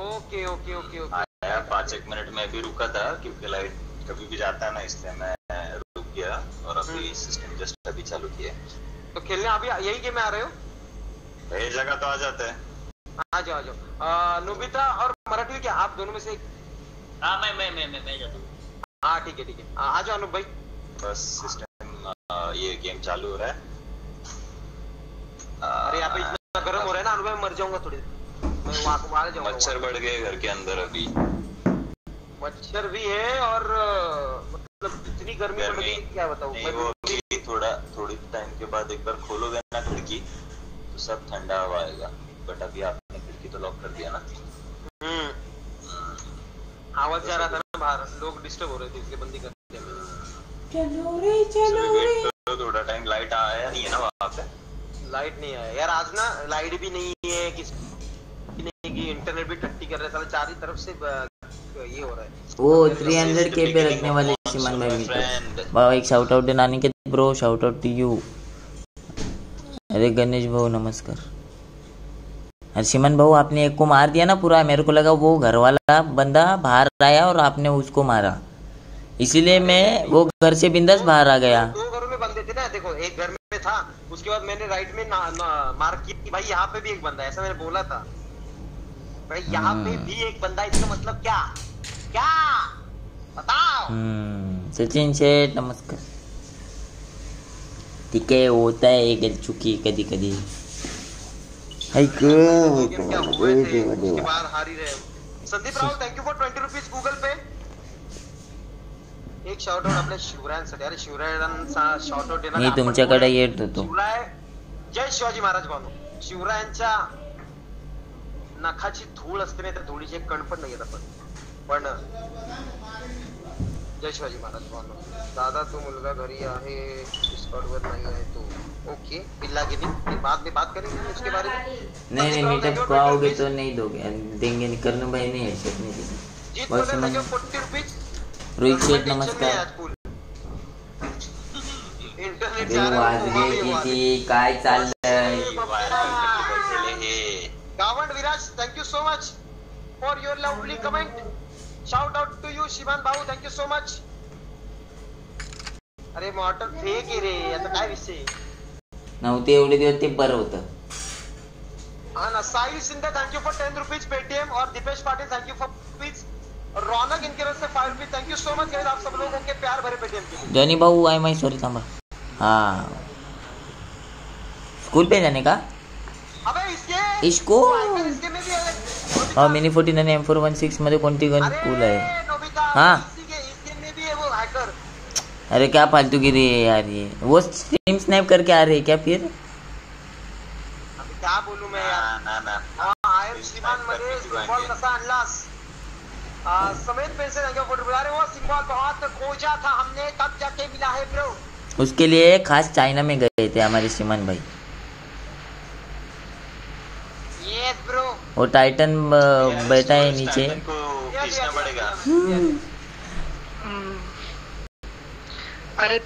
Okay okay okay okay. आया पाँच एक मिनट में भी रुका था क्योंकि लाइट कभी भी जाता है ना इसलिए मैं रुक गया और अभी सिस्टम जस्ट अभी चालू किया। तो खेलने अभी यही गेम में आ रहे हो? ये जगह तो आ जाता है। आ जाओ आ जाओ। नुबिता और मराठी क्या? आप दोनों में से हाँ मैं मैं मैं मैं मैं जाता हूँ। हाँ ठीक है ठीक है। आ जाओ अनु भाई। बस सिस्टम ये गेम चालू हो रहा है। अरे यहाँ पे इतना गर्म हो रहा है ना अनु मैं मर जाऊँगा थोड़ी देर। मैं वहाँ वहाँ जाऊँगा। मच्छर बढ़ गए घर के अंदर अभी। मच्छर भी है और मतलब इतनी गर्मी गर्मी? गई क्या बताऊँ? वो अभी थोड़ा थोड़ी टाइम के बाद एक बार खोलोगे ना खिड़की तो सब ठंडा हवा आएगा। बट अभी खिड़की तो लॉक कर दिया ना। हम्म। आवाज़ जा रहा था ना बाहर लोग डिस्टर्ब हो रहे थे इसलिए बंदी कर दिया मैंने। चलो वेट करो थोड़ा टाइम लाइट आया नहीं है ना वहाँ पे? लाइट नहीं आया। यार आज ना लाइट भी नहीं है किस नहीं की इंटरनेट भी टट्टी कर रहा है साला चार ही तरफ़ से ये हो रहा है। वो 300 के पे रखने वाले सीमन भाई भी बाबा एक शाउट आउट नानी के bro shout out to you अरे गणेश भाऊ नमस्कार। हरसिमन भाऊ आपने एक को मार दिया ना पूरा मेरे को लगा वो घर वाला बंदा बाहर आया और आपने उसको मारा। इसीलिए मैं वो घर से बिंदास बाहर आ गया। दो घरों में बंदे थे ना देखो एक घर में था उसके बाद मैंने राइट में ना, ना, मार्क की कि भाई यहाँ पे भी एक बंदा है ऐसा मैंने बोला था। भाई यहाँ पे हम्म। भी एक बंदा इसका मतलब क्या? क्या? बताओ। हम्म, सचिन शेठ नमस्कार। ठीक है होता है गल चुकी कधी कधी गेम क्या? थे देवा, देवा. बाद हार ही? रहे Sandeep Rao thank you for twenty rupees Google pay एक शॉर्ट आउट आपल्या शिवरायांसाठी अरे शिवरायांचा शॉर्ट आउट मी तुमच्याकडे येत होतो शिवराय जय शिवाजी महाराज भाऊ शिवरायांच्या नखाची धूळ असते नाही तर धुळीचे कण पण नाही येत आपण. पण जय शिवाजी महाराज दादा तो मुलगा घरी आहे डिस्कॉर्ड वर नाही आहे तो. ओके बिल्ला गेली. बाद में बात करेंगे उसके बारे में. नहीं नहीं मीटअप को आओगे तो नहीं दोगे देंगे नहीं कर्ण भाई नहीं हेडसेट नहीं देंगे। बोले मैं- फोर्टी रोहित शेठ नमस्कार। इंटरनेट देव वाजगे किती काय चाललंय Gawand Viraj thank you so much for your lovely comment shout out to you Shivan भाऊ थँक्यू सो मच अरे मॉटर फेक रे आता काय विषय? नव्हते एवढे दिवस ते बरं होतं. हा ना Sai Shinde thank you for ten rupees Paytm और Deepesh Patil thank you for rupees Raunak इनके तरफ़ से five rupees thank you so much guys आप सब लोगों के प्यार भरे पेटीएम के लिए। जॉनी भाऊ आहे माही सॉरी थांबा. हाँ. स्कूल पे जाने का? अबे इसके इसको? इसके में भी है। Mini M four one six मध्ये कोणती गन कूल आहे? हाँ। इसी के इसके में भी है वो हैकर अरे क्या फालतूगिरी है यार ये? वो स्ट्रीम स्नैप करके आ रहे हैं क्या फिर? अबे क्या बोलू मैं यार? ना ना हा, श्रीमान मध्ये सिम्बॉल कसा आणलास आ, समेत पैसे लगे फ़ोटो अरे वो सिम्बॉल बहुत खोजा था हमने तब जाके मिला है ब्रो उसके लिए खास चाइना में गए थे हमारे श्रीमान भाई। यस ब्रो वो टाइटन बैठा है नीचे। पड़ेगा। अरे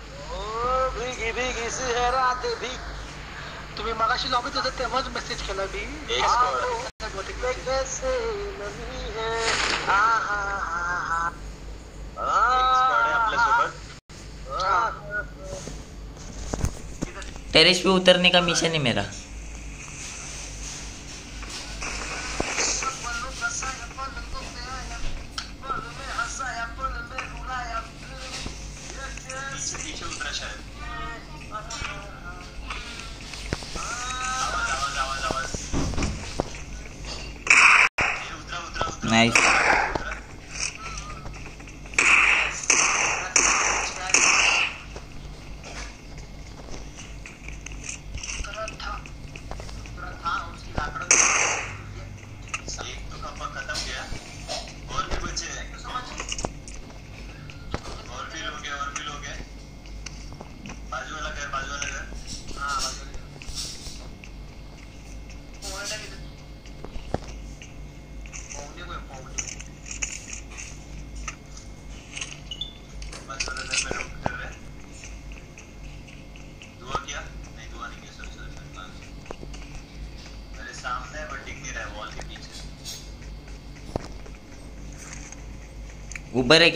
भीगी भीगी सी है रात भी। तुम्ही मगाशी लॉबीत होते तेव्हाच मेसेज केला मी है. टेरेस पे उतरने का मिशन है मेरा। उतरा ऊपर है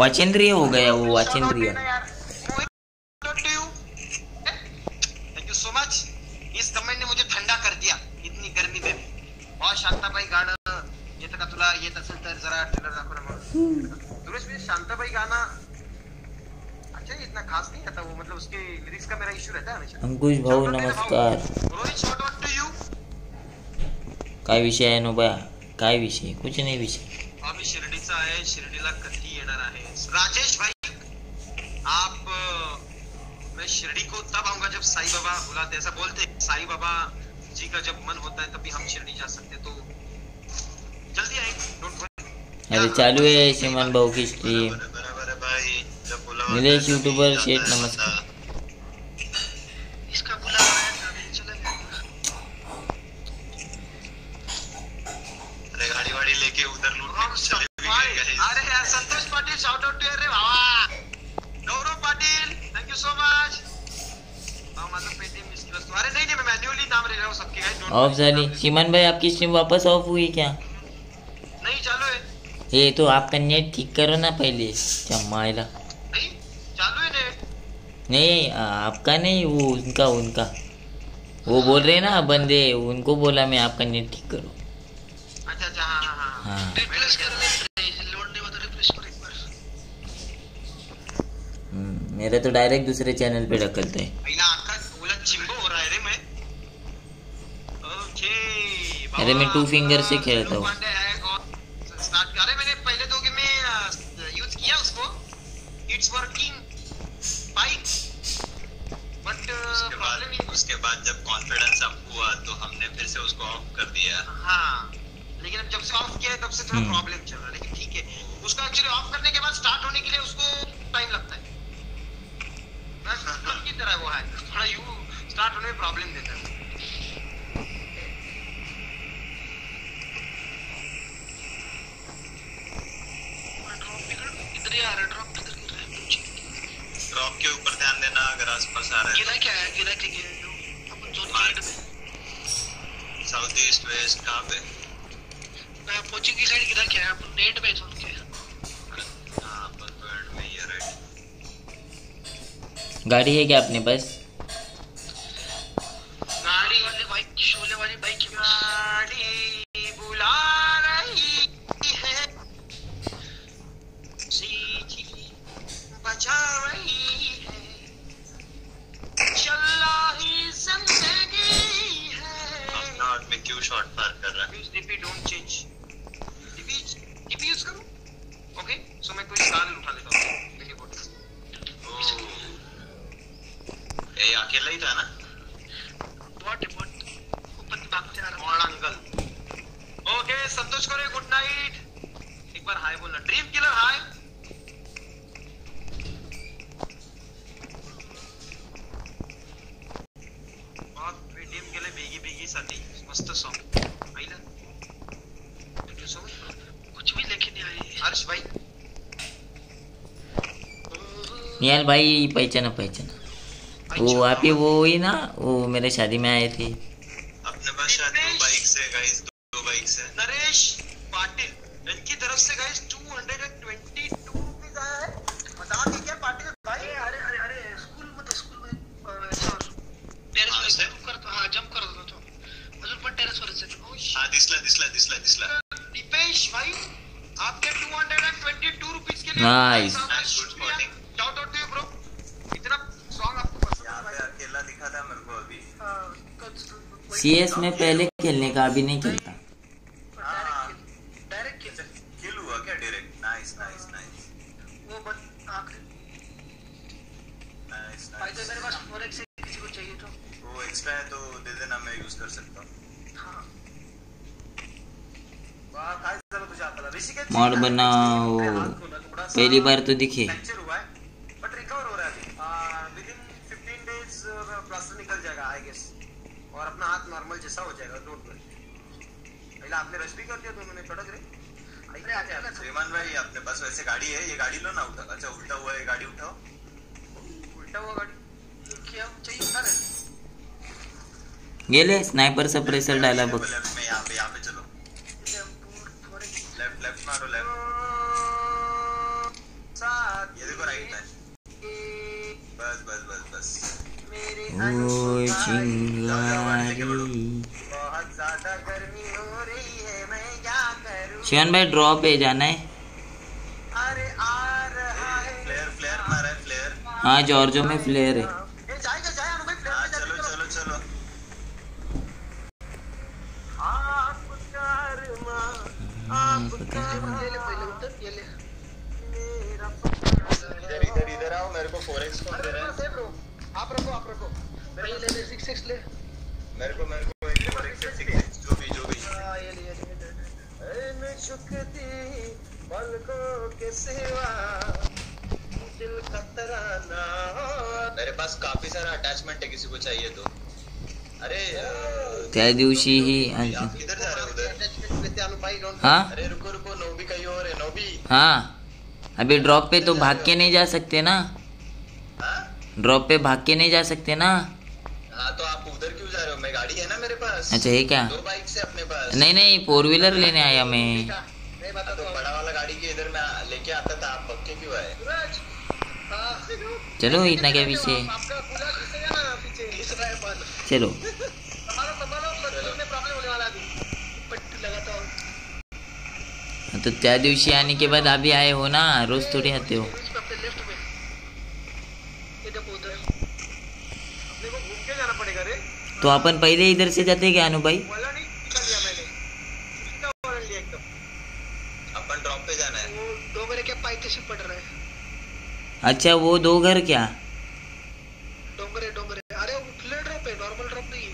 वाचेंद्रिय हो गया वो वाचेंद्रिय। सो मच इस कमेंट ने मुझे ठंडा कर दिया इतनी गर्मी में भी। बहुत शांताबाई गाणं येतं का तुला येत असेल तर जरा ट्रेलर दाखव ना मग सुरेश मी शांताबाई गाना अच्छा इतना खास नहीं आता वो मतलब उसके लिरिक्स का मेरा इशू रहता है हमेशा। अंकुश भाऊ नमस्कार। Rohit shout out to you. काय विषय आहे नो बया काय विषय? कुछ नाही विषय आम्ही शिर्डीचा आहे शिर्डीला कधी येणार आहे राजेश भाई आप अ, मैं शिरडी को तब आऊँगा जब साईं बाबा बुलाते हैं। ऐसा बोलते हैं, साईं बाबा जी का जब मन होता है तभी हम शिरडी जा सकते हैं, तो जल्दी आएँगे डोंट वरी अरे चालू है श्रीमान भाऊ की स्ट्रीम बराबर है भाई जब बुलावा निलेश आता है, यूट्यूबर जाता शेठ है नमस्कार बंदा। इसका बुलावा आया था अभी चला गया अरे गाड़ी वाड़ी लेके उधर लूटने हम को सब चले भी भाई, गए guys। अरे यार Santosh Patil shout out to अरे वाह Gaurav Patil thank you so much माझं पेटीएम मिस असतो अरे नहीं नहीं मैं मैन्युअली नाम ले रहा हूँ सबके। Guys, don't off. झाली श्रीमान भाई आपकी स्ट्रीम वापस ऑफ़ हुई क्या? नहीं चालू है ये तो आपका नेट ठीक करो ना पहले चमाइला नहीं चालू है नेट। नहीं आपका नहीं वो उनका उनका। वो बोल रहे ना बंदे उनको बोला मैं आपका नेट ठीक करो। अच्छा अच्छा हाँ हाँ हाँ। हाँ। कर लोड नहीं होता रिप्लेस कर एक बार। हम्म, मेरा तो डायरेक्ट दूसरे चैनल पे ढकलता है। अरे मैं टू फिंगर से खेलता हूँ। से उसको ऑफ़ कर दिया हाँ लेकिन अब जब से ऑफ़ किया है तब से थोड़ा हम्म। प्रॉब्लम चल रहा है लेकिन ठीक है उसको एक्चुअली ऑफ़ करने के बाद स्टार्ट होने के लिए उसको टाइम लगता है बस की तरह वो है थोड़ा यू स्टार्ट होने में प्रॉब्लम देता है ड्रॉप ही है है के ऊपर ध्यान देना अगर आसपास आ रहा गिरा क्या है गिरा क्या गिरा अपन जोन के में है साउथ ईस्ट वेस्ट कहाँ पे? मैं कोचिंग की साइड गिरा क्या है? अपन नेट में जोन के। हाँ में ही है राइट गाड़ी है क्या अपने पास? गाड़ी वाले बाइक शोले वाली बाइक के गाड़ी बुला रही है। सीटी बजा रही है। चला ही ज़िंदगी। हाथ में क्यों शॉट फायर कर रहा है use DP don't change DP DP use करूँ. ओके सो मैं कोई साल उठा लेता हूँ. देखिए बोट ओह। ये अकेला ही था ना? बॉट है बॉट ऊपर भागते आ रहा अंकल ओके संतोष करे गुड नाइट एक बार हाय बोलना. ड्रीम किलर हाय बेगी मस्त सॉन्ग पाहिलं थँक्यू सो मच कुछ भी लेके नहीं आए हर्ष भाई। निहाल भाई पहचाना पहचाना। वो आप ही वो ही ना वो मेरे शादी में आए थे। अपने पास शायद दो बाइक से गाइस दो बाइक से नरेश पाटिल इनकी तरफ़ से गाइस 222 रुपीस आया है बता के क्या पाटिल भाई अरे अरे अरे स्कूल मध्ये स्कूल मध्ये ऐसा टेरेस हाँ, वर से? जंप करतो हा जंप करत होतो अजून पण टेरेस वर आहे हाँ दिसला दिसला दिसला दिसला दीपेश भाई आपके 222 रुपीस के लिए Nice. Nice, good spotting. Out to you bro इतना सॉन्ग आपको पसंद है। पे अकेला दिखा था मेरे को अभी। सी एस में पहले खेलने का अभी नहीं खेलता। डायरेक्ट अच्छा किल हुआ क्या डायरेक्ट नाइस नाइस नाइस वो बट आखिरी। नाइस भाई तो मेरे पास नाइस किसी को चाहिए तो। वो एक्स्ट्रा है तो दे देना मैं यूज़ कर सकता हूँ हाँ वाह काय झालं तुझ्या हाताला ऋषिकेश मॉड बनाओ। पहली बार तो दिखे। फ्रैक्चर हुआ है बट रिकवर हो रहा है अभी। विद इन 15 डेज़ प्लास्टर निकल जाएगा आई गेस और अपना हाथ नॉर्मल जैसा हो जाएगा डोंट वरी पहले आपने रश भी कर दिया तो उन्होंने कड़क रे अरे अकेला था श्रीमान भाई अपने पास वैसे गाड़ी है ये गाड़ी लो ना उठा। अच्छा उल्टा हुआ है गाड़ी उठाओ। उल्टा हुआ गाड़ी? क्या चाहिए उठा रहे गेले स्नाइपर सप्रेसर डाला बघ लेफ़्ट में यहाँ पे यहाँ पे चलो फोर एक्स लेफ़्ट लेफ़्ट मारो लेफ़्ट ये देखो राइट में बस बस बस बस. ओ चिंगारी बहुत ज़्यादा गर्मी हो रही है मैं क्या करूँ? शिवन भाई ड्रॉप है जाना है। अरे आ रहा है। फ्लेयर फ्लेयर मारा है फ्लेयर हाँ जॉर्जो में फ्लेयर है काम कर रहे हैं इधर इधर इधर आओ मेरे को 4x कौन दे रहा है ब्रो आप रखो आप रखो मेरे ले ले 66 ले मेरे को मेरे को 4x 66 जो भी जो भी हाँ ये ले ये मैं झुकती पलकों के सिवा दिल का तराना मेरे पास काफ़ी सारा अटैचमेंट है किसी को चाहिए तो। अरे ही आज ही हाँ? अरे रुको रुको नोबी कहीं और है नोबी। हाँ। अभी ड्रॉप पे तो भाग के नहीं जा सकते ना। हाँ? ड्रॉप पे भाग के नहीं जा सकते ना। हाँ तो आप उधर क्यों जा रहे हो? मैं गाड़ी है ना मेरे पास। अच्छा ये क्या? दो बाइक से अपने पास। नहीं नहीं फोर व्हीलर लेने आया मैं। मैं बता तो बड़ा वाला गाड़ी के इधर मैं लेके आता था आप पक्के क्यों आए? हाँ चलो। इतना क्या पीछे? चलो संभालो संभालो पेट्रोल में प्रॉब्लम होने वाला है अभी पट्टी लगाता हूँ तो त्या दिवशी आने के बाद अभी आए हो ना रोज थोड़ी आते हो. तो अपन पहले इधर से जाते क्या अनु भाई है है? अच्छा वो दो घर क्या? डोंगरे डोंगरे. अरे वो फ्लड ड्रॉप है नॉर्मल ड्रॉप नहीं है.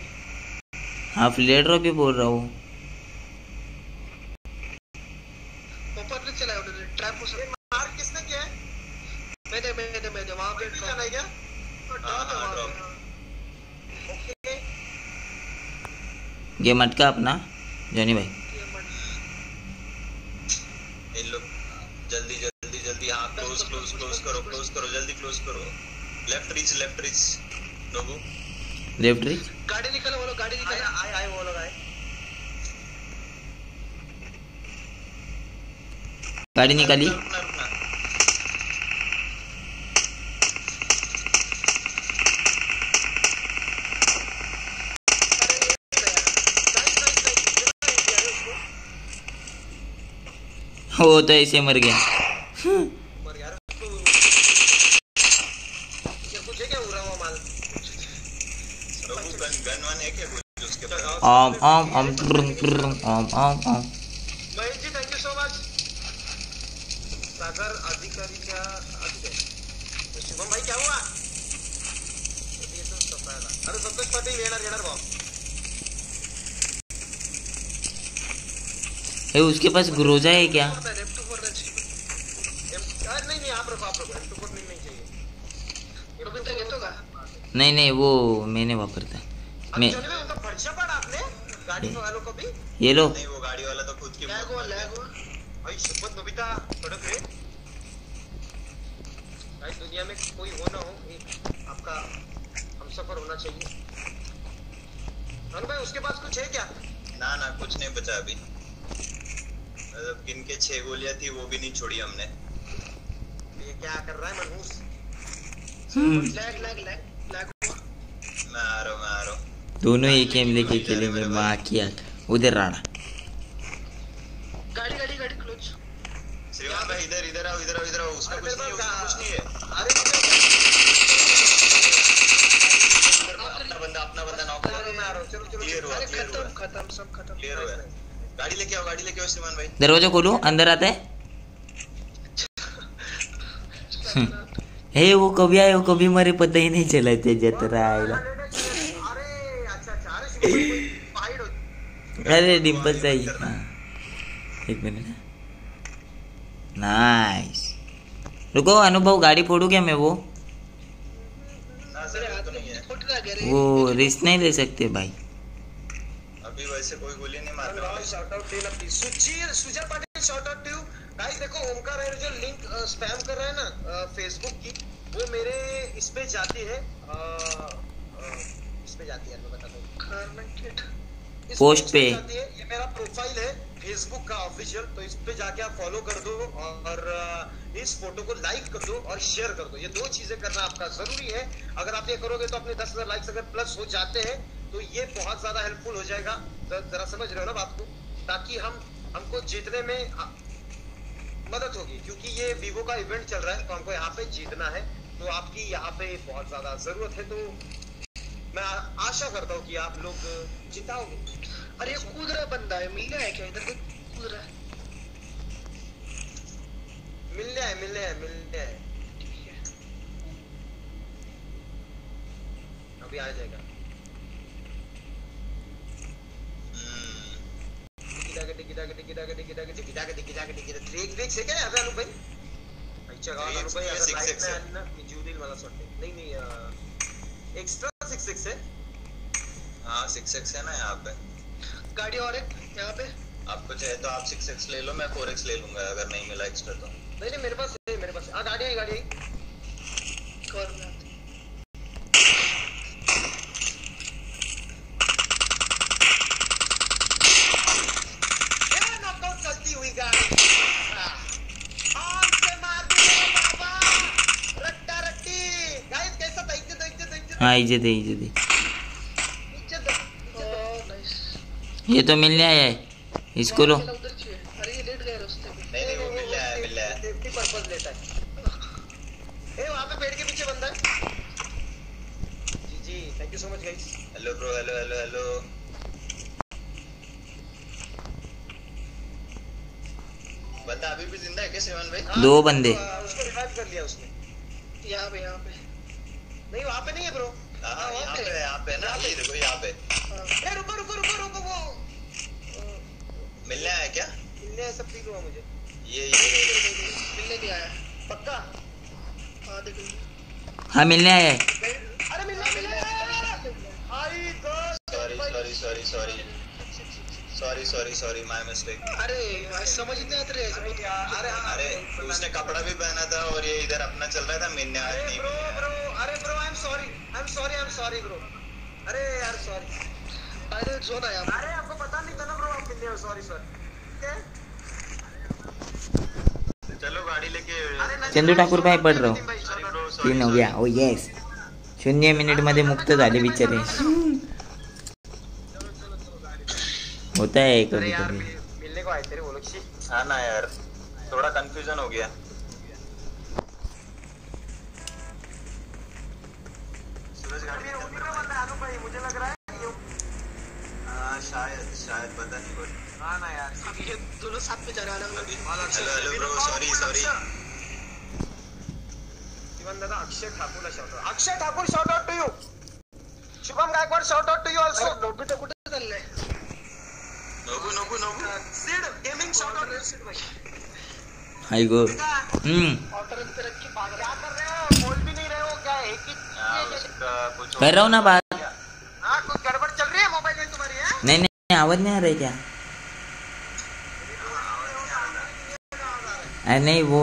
हाँ फ्लेट ड्रॉप ही बोल रहा हूँ ऊपर नहीं चला है उन्होंने ट्रैप हो सकता मार किसने किया है मैंने मैंने मैंने वहाँ पे भी जाना है क्या हाँ, हाँ, वहाँ drop. पे, ओके ये मटका अपना जॉनी भाई जल्दी जल्दी जल्दी हाँ क्लोज क्लोज क्लोज करो क्लोज करो जल्दी क्लोज करो left reach left reach Nobu left reach गाड़ी निकालो बोलो गाड़ी निकालो आए आए लोग आए गाड़ी निकाली रुकना रुकना वो तो ऐसे मर गया. आम आम आम आम आम आम Mahesh ji thank you so much Sagar अधिकारीच्या Adhikari तो शुभम भाई क्या हुआ ये तो सफायला. अरे संतोष पाटील येणार येणार भाऊ ये उसके पास ग्रोजा है क्या? नहीं नहीं, वो मैंने वापरता मैं ये लो। भाई दुनिया में कोई हो ना हो आपका हमसफर होना चाहिए भाई उसके पास कुछ है क्या ना ना, कुछ नहीं बचा अभी। मतलब किन के छह गोलियाँ थी वो भी नहीं छोड़ी हमने। ये क्या कर रहा है मनहूस? Lag lag lag lag. हुआ मैं आ रहा हूँ मैं आ रहा हूँ दोनों एक गेम लेके खेलेंगे माँ की आँख उधर राणा। गाड़ी गाड़ी गाड़ी क्लोज। श्रीमान भाई इधर इधर आओ इधर आओ इधर आओ उसका कुछ नहीं है उसका कुछ नहीं है। अरे अपना बंदा अपना बंदा नॉक आ रहा हूँ चलो चलो। खत्म खत्म सब खत्म। क्लियर हुआ। गाड़ी लेके आओ गाड़ी लेके आओ श्रीमान भाई। दरवाज़ा खोलो अंदर आता है। हे वो कभी आए वो कभी मरे पता ही नहीं चला त्याच्यात राहायला अरे अच्छा अच्छा अरे डिम्पल आई हाँ एक मिनट। नाइस रुको अनुभव गाड़ी फोड़ू क्या मैं वो? तो में नहीं है। फुट रहा गया वो रिस्क नहीं ले सकते भाई। अभी वैसे कोई गोली नहीं मार रहा शॉर्ट आउट देना please सुजीर Sujay Patil shout out to guys देखो ओमकार है जो लिंक स्पैम कर रहा है ना फेसबुक की वो मेरे इस पे जाती है। इस पे जाती है मैं बताता हूँ पोस्ट पोस्ट पे। जाती है। ये मेरा प्रोफ़ाइल है फेसबुक का ऑफिशियल तो इस पे जाके आप फॉलो कर दो और इस फ़ोटो को लाइक कर दो और शेयर कर दो। ये दो चीज़ें करना आपका ज़रूरी है। अगर आप ये करोगे तो अपने दस हज़ार लाइक्स अगर प्लस हो जाते हैं तो ये बहुत ज़्यादा हेल्पफुल हो जाएगा। जरा समझ रहे हो ना बात को? ताकि हम, हमको जीतने में मदद होगी। क्योंकि ये वीवो का इवेंट चल रहा है तो हमको यहाँ पे जीतना है। तो आपकी यहाँ पे बहुत ज़्यादा ज़रूरत है तो मैं आशा करता हूँ कि आप लोग जिताओगे। अरे कूद रहा बंदा है मिल रहा है क्या? इधर कोई कूद रहा है? मिलने आए मिलने आए मिलने है। अभी आ जाएगा हम्म, टिकी टाके टिकी टाके टिकी टाके टिकी टाके टिकी टाके टिकी टाके थ्री एक्स है क्या अरे अनुप भाई? अच्छा अनुप X भाई अगर ना मी देईल मला असं वाटतं नाही नाही एक्स्ट्रा सिक्स सिक्स है। हाँ सिक्स एक्स है ना यहाँ पे। गाड़ी और एक यहाँ पे? आपको चाहे तो आप सिक्स एक्स ले लो मैं फोर एक्स ले लूँगा अगर नहीं मिला एक्स्ट्रा तो। नहीं नहीं मेरे पास है मेरे पास। हाँ गाड़ी आई गाड़ी आई। कवर में आते ये नॉकआउट चलती हुई गाड़ी आम से मार दिया बाबा रट्टा रट्टी गाइस कैसा था इज़्ज़त दो इज़्ज़त दो इज़्ज़त दो हाँ इज़्ज़त है इज़्ज़त है इज़्ज़त दो ओह नाइस ये तो मिलने आया है इसको लो उधर चाहिए अरे ये लेट गए रास्ते में नहीं नहीं वो मिल रहा है मिल रहा है सेफ्टी पर्पस लेता है ए वहाँ पे पेड़ के पीछे बंदा है। जी जी thank you so much guys hello bro hello hello hello बंदा अभी भी ज़िंदा है क्या सेवन भाई? दो बंदे। उसको रिवाइव कर लिया उसने। यहाँ पे यहाँ पे। नहीं वहाँ पे नहीं है ब्रो हाँ हाँ, यहाँ पे यहाँ पे ना? ये देखो यहाँ पे। हाँ। रुको रुको रुको रुको वो। मिलने आया क्या? इनने सब ठीक हुआ मुझे। ये ये मिलने नहीं आया। पक्का? हाँ देखो हाँ मिलने आया अरे मिलने मिलने आई दोस्त sorry sorry sorry sorry sorry sorry sorry my mistake अरे भाई समझ नहीं आते बहुत अरे हाँ अरे उसने कपड़ा भी पहना था और ये इधर अपना चल रहा था मिलने अरे नहीं ब्रो ब्रो अरे bro I am sorry I am sorry I am sorry bro अरे यार सॉरी अरे जोन आया यहाँ अरे आपको पता नहीं था ना ब्रो आप कितने हो सॉरी सॉरी चलो गाड़ी लेके चंदू ठाकूर भाई पढ़ रहा सॉरी तीन हो गया ओ येस शून्य मिनिट मध्ये मुक्त झाले बिचारे होता है एक अरे यार मिलने को आए थे रे वो लोग शी। हाँ ना यार थोड़ा कंफ्यूजन हो गया। सूरज गाड़ी ये निकल उन्हीं का बंदा है, अनु भाई मुझे लग रहा है ये हाँ शायद शायद पता नहीं कोई। हाँ ना यार। अब ये दोनों साथ में जा रहे हैं अलग hello hello bro sorry sorry दादा Akshay ठाकूरला shout out Akshay Thakur shout out to you Shubham Gaikwad shout out to you also Nobita कुठे चाललंय Nobu Nobu Nobu Sid gaming shout out Sid भाई हाय गो हम्म ऑर्डर पे रख के भाग क्या कर रहे हो? बोल भी नहीं रहे हो क्या? है कि हाँ, कर रहा हूँ ना बात। हाँ कुछ गड़बड़ चल रही है मोबाइल में तुम्हारी है? नहीं नहीं आवाज़ नहीं आ रही क्या? अरे नहीं वो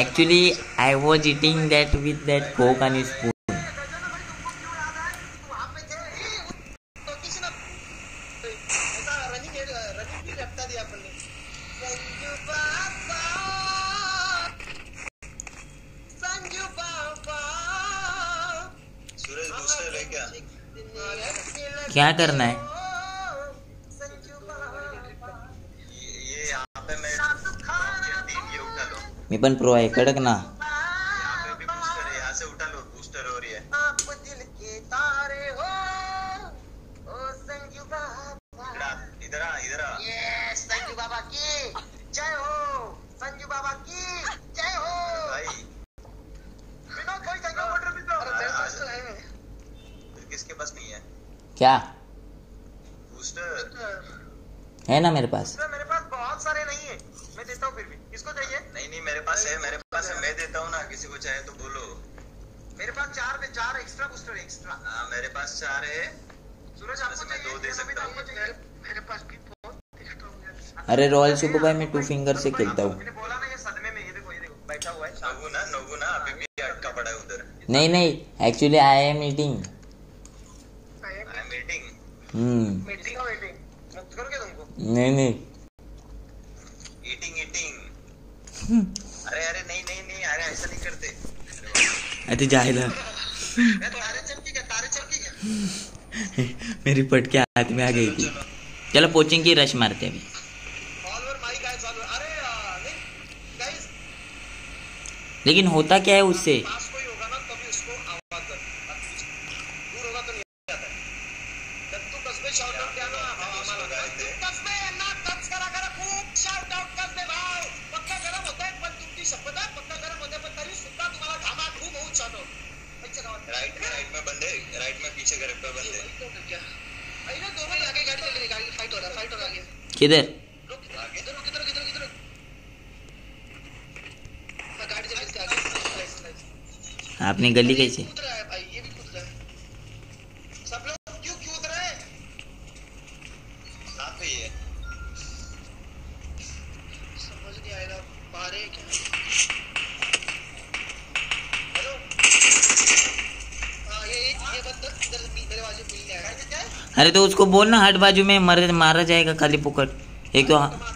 actually I was eating that with that coke and spoon क्या करना है? मी पण प्रो आहे कडक ना क्या? बूस्टर है ना मेरे पास। मेरे पास बहुत सारे नहीं है। मैं देता हूँ फिर भी। किसको चाहिए? नहीं नहीं मेरे पास है मेरे पास है। मैं देता हूँ ना किसी को चाहे तो बोलो। मेरे पास चार पे चार एक्स्ट्रा बूस्टर एक्स्ट्रा हाँ मेरे पास चार है। सूरज आपको मैं चाहिए दो दे सकता हूँ। मेरे पास भी बहुत एक्स्ट्रा अरे रॉयल सुपर भाई मैं टू फिंगर से खेलता हूँ। बोला ना ये सदमे में ये देखो ये देखो बैठा हुआ है। नोबू ना नोबू ना अभी भी अटका पड़ा है उधर। नहीं नहीं actually I am eating um meeting hmm meeting का करो क्या तुमको नहीं नहीं ईटिंग ईटिंग अरे अरे नहीं नहीं नहीं अरे ऐसा नहीं करते अरे जायला ए, तारे चमकी क्या तारे चमकी क्या मेरी पटके हाथ में आ गई थी चलो कोचिंग की रश मारते अभी लेकिन होता क्या है उससे? किधर? आपने गली कैसे? अरे तो उसको बोलना हट बाजू में मर मारा जाएगा खाली पुकट एक तो हाँ।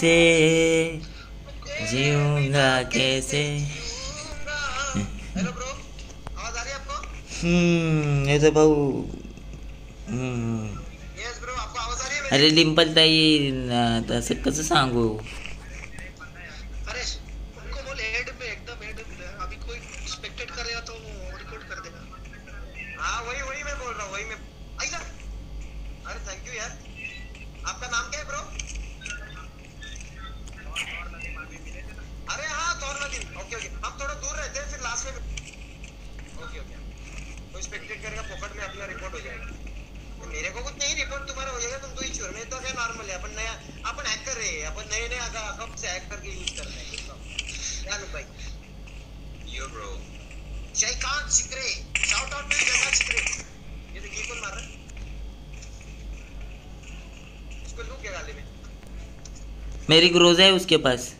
कैसे? जीऊँगा कैसे? हम्म ये तो भाऊ हम्म। अरे डिम्पल ताई ना तो तसं कसं सांगू? ग्रोज है उसके पास।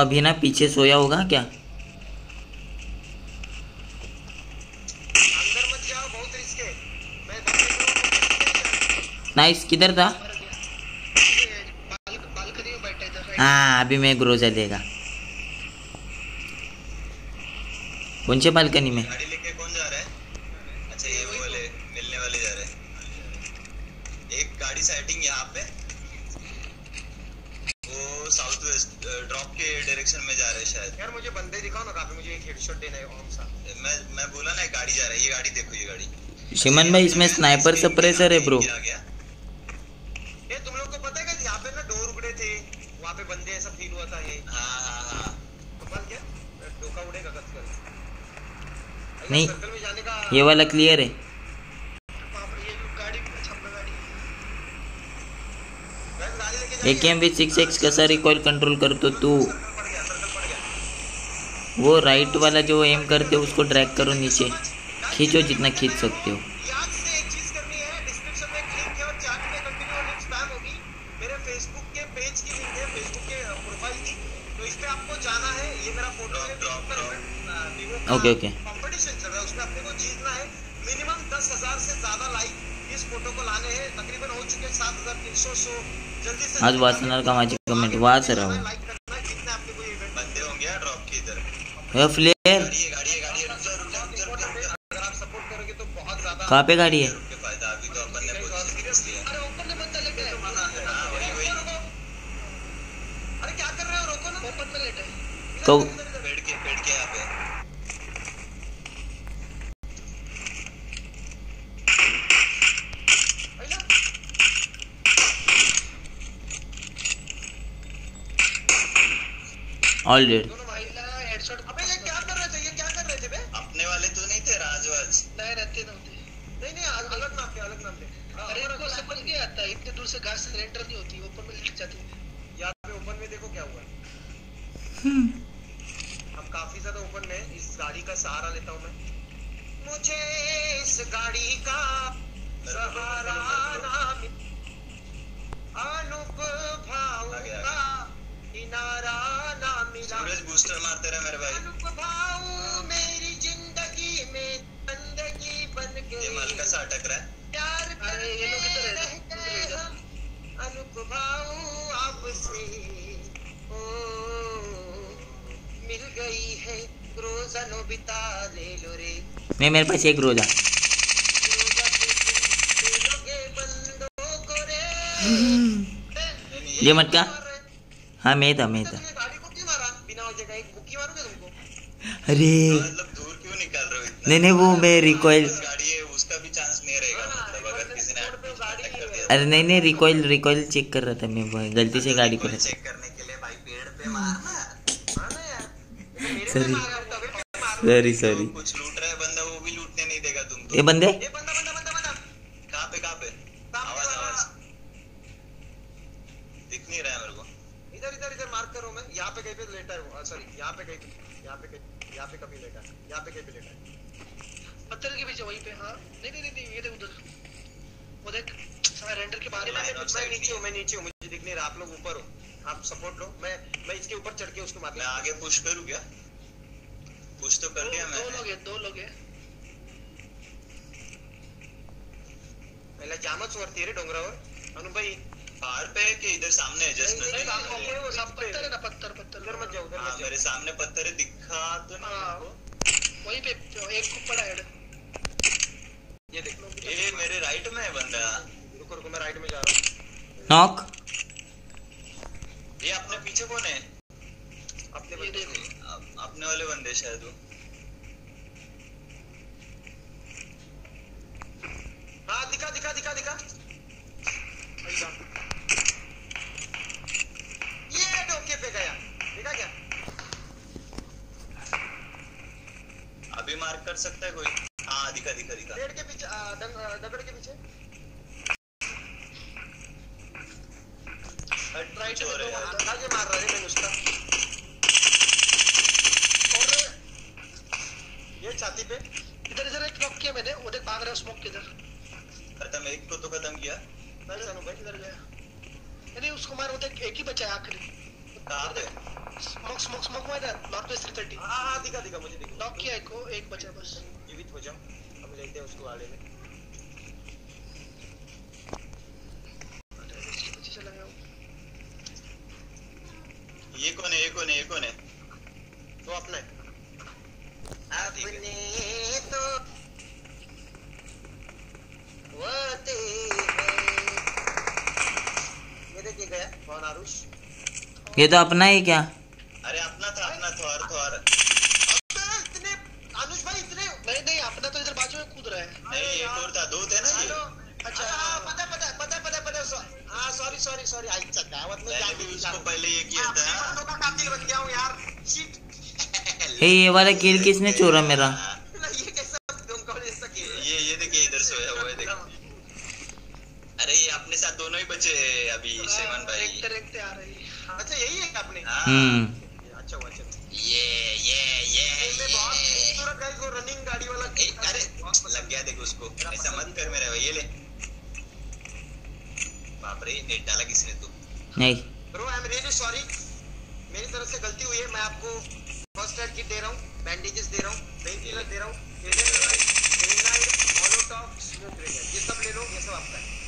अभी ना पीछे सोया होगा क्या? नाइस किधर था? हाँ अभी मैं ग्रोजा देगा। कौन से बालकनी में? शिमन भाई इसमें स्नाइपर सप्रेसर है ब्रो हाँ, हाँ, हाँ। नहीं ये वाला क्लियर है। एक एम बी सिक्स एक्स कसा रिकॉल कंट्रोल कर तो। तू वो राइट वाला जो एम करते उसको ड्रैग करो नीचे। खींचो जितना खींच सकते हो। ओके ओके कंपटीशन चल रहा है उसमें अपने को जीतना है। मिनिमम दस हज़ार से ज़्यादा लाइक इस फ़ोटो को लाने हैं। तकरीबन हो चुके हैं सात हज़ार तीन सौ सो जल्दी से आज वासनार का माजी कमेंट वास रहा हूँ। बंदे होंगे ड्रॉप की इधर। फ्लेयर कहाँ पे गाड़ी है? तो अपन ने नहीं मेरे पास एक रोजा। लोगे बंदों को ये हाँ मैं था मैं था। अरे। हो नहीं नहीं वो मैं रिकॉइल है अरे नहीं नहीं रिकॉइल रिकॉइल चेक कर रहा था मैं गलती से गाड़ी को चेक करने के लिए भाई पेड़ पे मारना ये तभी सॉरी सॉरी कुछ लूट रहा है बंदा वो भी लूटने नहीं देगा ये बंदे? ये बंदा बंदा बंदा बंदा। कहाँ पे कहाँ पे? सामने आवाज़ वाला। आवाज़। दिख नहीं रहा है मेरे को। इधर इधर इधर मार्क करो मैं। यहाँ पे कहीं पे लेटा है। वो सॉरी यहाँ पे कहीं पे यहाँ पे कहीं यहाँ पे कभी लेटा है यहाँ पे कहीं पे लेटा है पत्थर के पीछे वहीं पे हाँ। नहीं नहीं नहीं नहीं, ये देख उधर। वो देख रेंडर के बाहर मैं। मैं नीचे हूँ। मैं नीचे हूँ। मुझे दिख नहीं रहा। आप लोग ऊपर हो। आप सपोर्ट लो। मैं मैं इसके ऊपर चढ़ के उसको मार मैं आगे पुश करूँ क्या? पुश तो कर दिया दो लोग हैं दो लोग हैं। पहिला जामच वरती रे डोंगरावर. अनुभाई पहाड़ पे है कि इधर सामने है? जस्ट? है। पत्थर है ना पत्थर पत्थर उधर मत जाओ उधर हाँ मत मेरे सामने पत्थर है दिखा तो नहीं हाँ। वहीं पे एक को पड़ा हेड ये देख लो ये मेरे राइट में है बंदा। रुको रुको मैं राइट में जा रहा हूँ। नॉक। ये अपने पीछे कौन है? अपने बंदे अपने वाले बंदे शायद वो। हाँ दिखा दिखा दिखा दिखा। ये डोके पे गया। देखा क्या? अभी मार्क कर सकता है कोई? हाँ दिखा दिखा दिखा। पेड़ के पीछे दगड़ के पीछे। राइट चोर है यार। आगे मार रहा है? मैं उसका। और ये छाती पे। इधर इधर एक नॉक किया मैंने वो देख भाग रहा है स्मोक किधर खत्म एक को तो खत्म किया। नाइस अनु भाई इधर गया? नहीं उसको मार देख एक ही बचा है आखिरी। कहाँ पे? स्मोक स्मोक स्मोक मार नॉर्थ वेस्ट 330 हाँ हाँ दिखा दिखा मुझे दिखा। नॉक किया एक को एक बचा बस। जीवित हो जाओ हम लेते हैं उसको आड़े में। ये कौन है ये कौन है ये कौन है? तो अपना है। है। अपने तो वादे ये देखिए गया कौन आरुष? ये तो अपना ही क्या? अरे अपना था अपना थोर थोर अबे इतने अनुज भाई इतने नहीं नहीं अपना तो इधर बाजू में कूद रहा है। नहीं एक और था दो थे ना ये। अच्छा। अच्छा हाँ पता पता पता पता पता हाँ सॉरी सॉरी सॉरी आई चकावत में मैंने भी उसको पहले ये किया था। बंदों का कातिल बन गया हूँ यार। शिट हे ये वाला किल किसने चोरा मेरा ये कैसा तुमको जैसा खेल है? ये ये देखिए इधर सोया हुआ है देखो अरे ये अपने साथ दोनों ही अभी सेवन भाई। देखते देखते आ रही है। अच्छा यही है आपने हाँ। हम्म। अच्छा अच्छा ये ये ये इसमें बहुत ये खूबसूरत गाइस वो रनिंग गाड़ी वाला ए, अरे लग गया देखो उसको। ऐसा मत कर मेरा भाई ये ले। बाप रे नेट डाला किसने तू? नहीं। Bro I am really sorry मेरी तरफ़ से गलती हुई है। मैं आपको फ़र्स्ट एड किट दे रहा हूँ बैंडेजेस दे रहा हूँ पेन किलर दे रहा हूँ मोलोटॉप स्मोक ग्रेनेड ये सब ले लो ये सब आपका है।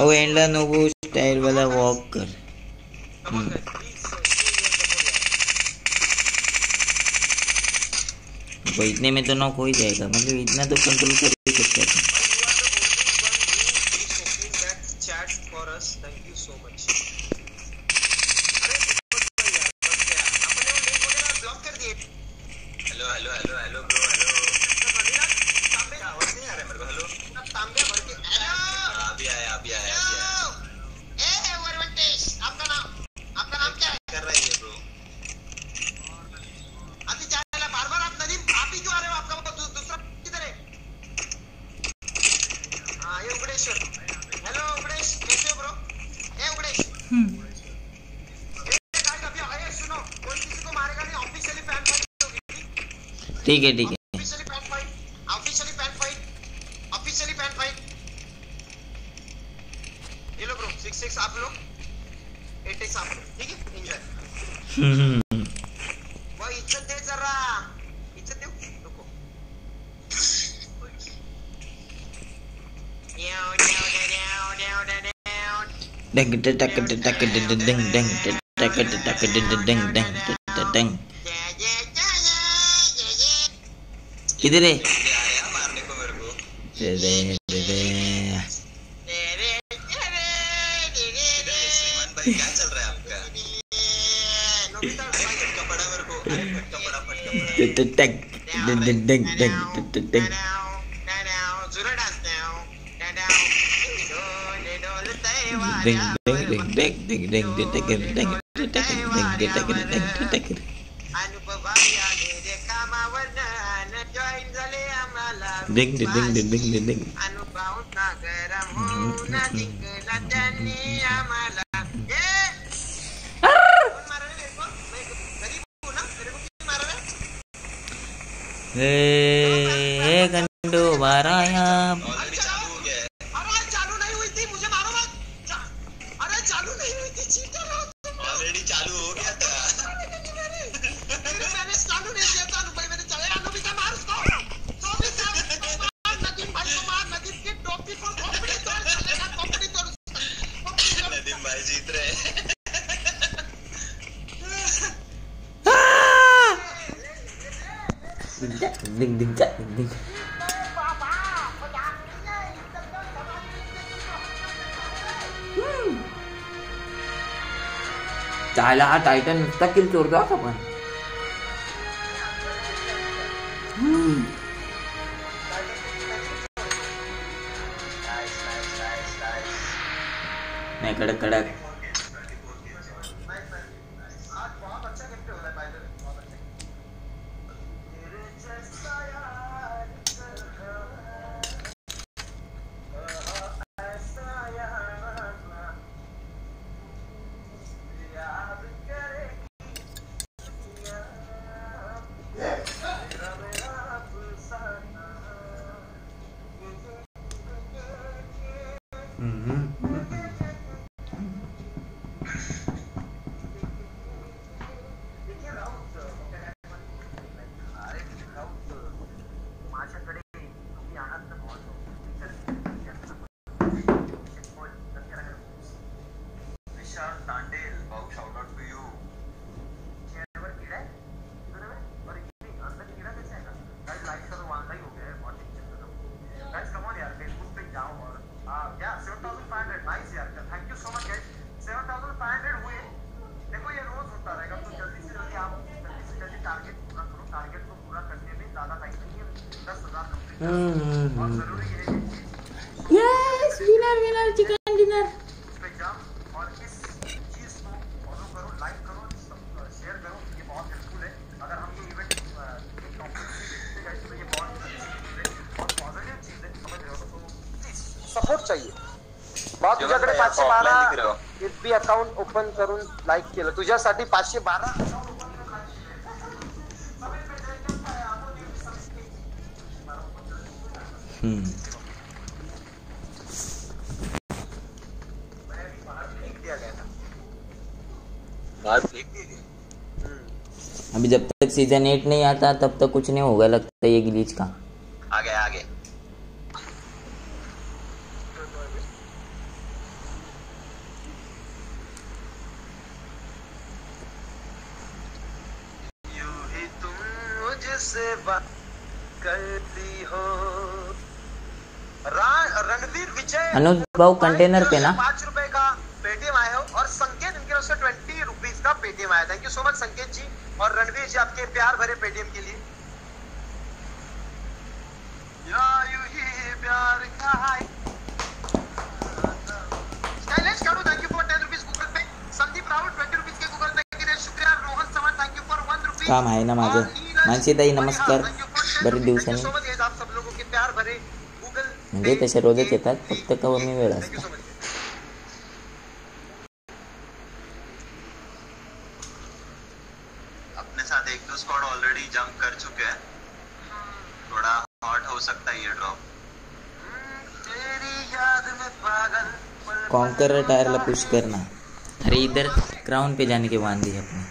वो एंडला नोबू स्टाइल वाला वॉक कर। hmm. इतने में तो नॉक हो जाएगा। मतलब इतना तो कंट्रोल कर ठीक है ठीक है आप लोग एट एक्स आप लोग ठीक है एंजॉय भाई इज़्ज़त दे जरा इज़्ज़त दे रुको ding ding ding ding ding ding ding ding ding ding ding ding ഇതിനെ ding ding ding ding ding ding ding ding ding ding ding ding ding ding Ding ding ding ding ding ding ding. Hey, hey, kandu baraya. นิ่งนิ่งจัดนิ่งนิ่งจ่ายละอาจ่ายกันตะกินจุดก็ทำไม नहीं कड़क कड़क पी अकाउंट ओपन करून लाईक केलं. तुझ्यासाठी पाचशे बारा अभी जब तक सीज़न एट नहीं आता, तब तक कुछ नहीं होगा, लगता है ये गिलीज का। अनुज भाऊ कंटेनर पे ना। पाँच रुपए का पेटीएम आया हो और संकेत इनके तरफ़ से ट्वेंटी रुपीज़ का पेटीएम आया। Thank you so much Sanket ji और रणवीर जी आपके प्यार भरे पेटीएम के लिए। या यूँ ही प्यार का Shailesh Kadu thank you for ten rupees Google pay Sandeep Rahul twenty rupees के गूगल पे के लिए शुक्रिया। Rohan Chavan thank you for one rupees काम आहे ना माझं. मानसीताई, नमस्कार. बरेच दिवसांनी. आप सब लोगों के प्यार भरे गूगल म्हणजे तसे रोजच येतात फक्त कमी वेळ असतो. सो मच अपने साथ एक दो स्क्वाड ऑलरेडी जंप कर चुके हैं। थोड़ा हॉट हो सकता है ये ड्रॉप तेरी याद में पागल पल कॉन्कर टायरला पुश करना। अरे इधर ग्राउंड पे जाने के वांदी है अपने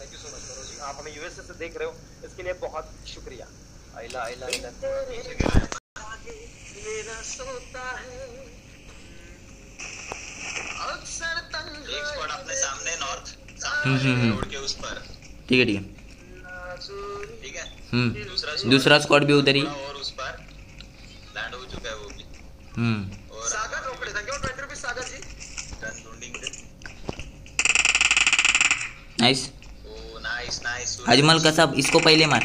थैंक यू सो मच करो जी आप हमें यूएसए से देख रहे हो इसके लिए बहुत शुक्रिया। आइला आइला आइला मेरा सोता है। अक्सर एक स्क्वाड अपने सामने नॉर्थ हम्म, हम्म, हम्म। रोड के उस पर। ठीक है ठीक है। ठीक है? हम्म। दूसरा दूसरा स्क्वाड भी उधर ही। और उस पर। लैंड हो चुका है वो भी। हम्म। और सागर रोकड़े रुपीज़ सागर जी। गन ढूंढेंगे नाइस नाइस अजमल कसाब इसको पहले मार।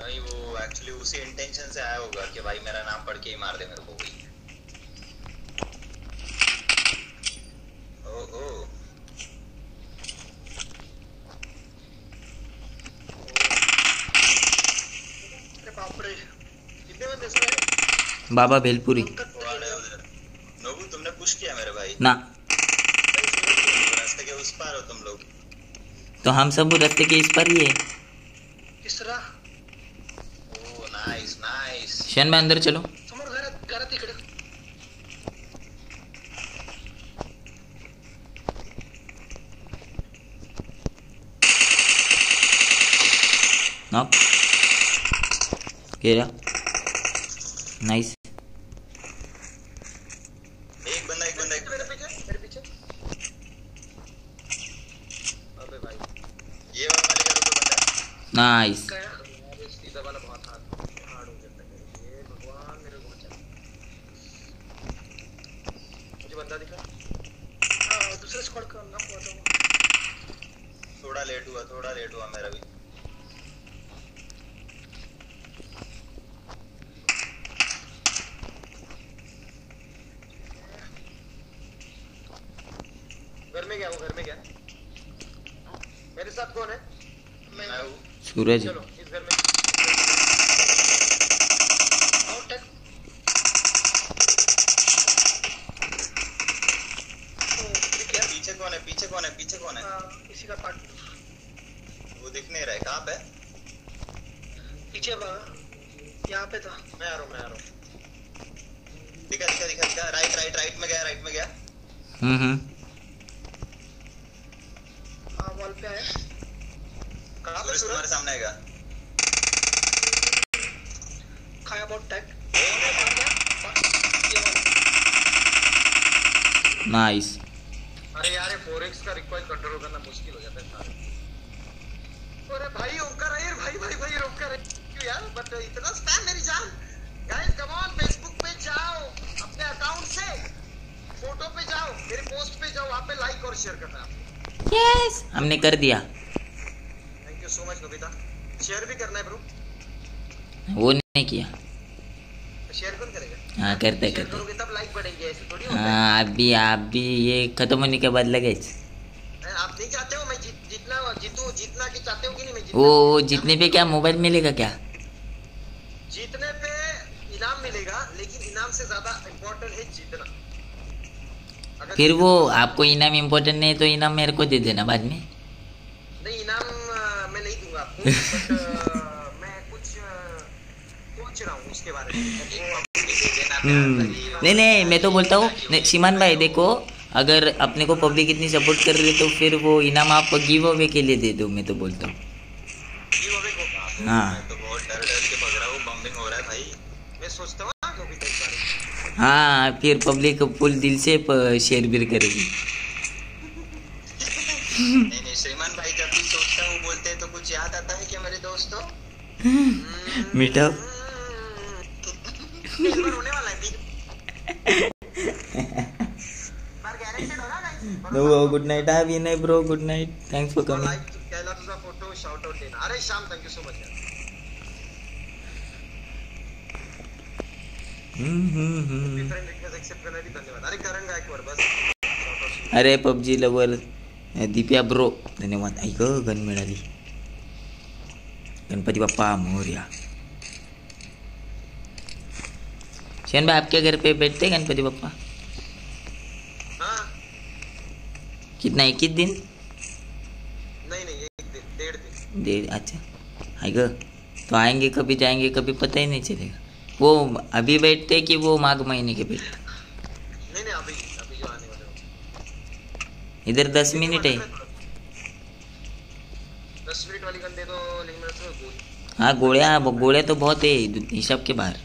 बाबा वो एक्चुअली उसी इंटेंशन से आया होगा कि भाई मेरा नाम पढ़ के ही मार दे मेरे को कोई ओ ओ अरे बापरे कितने बाबा भेलपुरी तुमने पुश किया मेरे भाई? ना रास्ते के उस पार हो तुम लोग तो हम सब रास्ते के इस पर ही है शन में अंदर चलो। नाइस एक बंदा एक बंदा एक मेरे बंदा पीछे मेरे पीछे अबे भाई ये वाले का तो बंदा है। नाइस काय अरे सीधा वाला बहुत हार्ड हार्ड हो जाता है ये भगवान मेरे को बचा मुझे बंदा दिखा हा दुसरा स्क्वॉड का नको आता थोड़ा लेट हुआ थोड़ा लेट हुआ मेरा भी घर में गया वो घर में गया मेरे साथ कौन है मैं हूँ सूरज चलो इस घर में आउट टॅक ओ ठीक है पीछे कौन है पीछे कौन है पीछे कौन है हाँ, इसी का पार्ट वो दिख नहीं रहा है कहाँ पे पीछे बघा यहाँ पे था मैं आ रहा हूँ मैं आ रहा हूँ दिखा दिखा दिखा दिखा राइट राइट राइट में गया राइट में गया हम्म हम्म हाँ वॉल पे आया कहाँ पे सूरज तुम्हारे सूरज सामने आएगा खाया बहुत टॅक नाइस अरे यार ये फोरेक्स का रिकॉइल कंट्रोल करना मुश्किल हो जाता है सारे अरे भाई ओंकार अयर भाई भाई भाई ओंकार क्यों यार बट इतना स्पैम मेरी जान गाइस कम ऑन फेसबुक पे जाओ अपने अकाउंट से फ़ोटो पे जाओ मेरी पोस्ट पे जाओ वहाँ पे लाइक और शेयर करना है आपको यस हमने कर दिया। Thank you so much Nobita share भी करना है ब्रो वो नहीं किया। शेयर कौन करेगा? हाँ करते करते। करोगे तब लाइक बढ़ेंगे ऐसे थोड़ी होता है। हाँ अभी आप भी ये खत्म होने के बाद लगेच आप नहीं चाहते हो मैं जीत जीतना जीतू जीतना की चाहते हो कि नहीं मैं जीतना? वो जीतने पे क्या मोबाइल मिलेगा क्या? जीतने पे इनाम मिलेगा लेकिन इनाम से ज़्यादा इम्पोर्टेंट है जीतना। फिर वो आपको इनाम इम्पोर्टेंट नहीं है तो इनाम मेरे को दे देना बाद में नहीं इनाम अ, मैं नहीं दूँगा आपको बट अ, मैं कुछ अ, सोच रहा हूँ उसके बारे में हम्म, नहीं नहीं मैं तो बोलता हूँ सीमान भाई देखो अगर अपने को पब्लिक इतनी सपोर्ट कर रही है तो फिर वो इनाम आप गिव अवे के लिए दे दो मैं तो बोलता हूँ। हाँ। तो हूँ हो फिर पब्लिक फुल दिल से शेयर भी करेगी। नहीं नहीं श्रीमान भाई जब भी सोचता हूँ बोलते हैं तो कुछ याद आता है क्या मेरे दोस्तों? मीठा इस बार होने वाला है फिर बार guaranteed होगा guys? नो गुड नाइट हा Vinay bro good night thanks for coming केला तुझा फ़ोटो शाउट आउट देणार अरे Shyam thank you so much अरे पबजी लवर दिप्या ब्रो धन्यवाद. ऐक गण मिळाली गणपति बाप्पा, मोर्या. शेन भाई आपके घर पे बैठते हैं गणपति बाप्पा? हाँ कितना एक ही दिन? नहीं नहीं एक दिन डेढ़ दिन। अच्छा। है ग तो आएँगे कभी जाएँगे कभी पता ही नहीं चलेगा। वो अभी बैठते कि वो माघ महीने के बैठते नहीं नहीं अभी अभी जो आने वाले इधर दस मिनट है। दस मिनट वाली गन दे दो मेरे से गोली। हाँ गोळ्या गोळ्या तो बहुत है हिसाब के बाहर।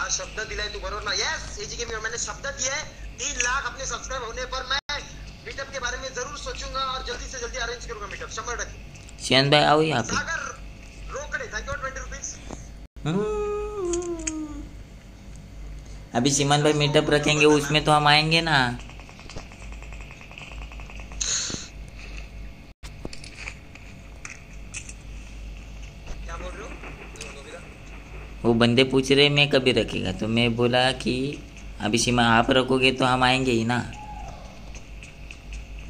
हा शब्द दिलाय तू बरोबर ना यस एजी के मैंने शब्द दिया है। तीन लाख अपने सब्सक्राइब होने पर मैं मीटअप के बारे में ज़रूर सोचूँगा और जल्दी से जल्दी अरेंज करूँगा मीटअप शंबर टके। सियान भाई आओ यहाँ पे। Sagar Rokade thank you twenty rupees hmm. अभी सीमान भाई मीटअप रखेंगे उसमें तो हम आएँगे ना क्या बोल रहे हो नोबिता? वो बंदे पूछ रहे मैं कभी रखेगा? तो मैं बोला कि अभी सीमा आप रखोगे तो हम आएँगे ही ना।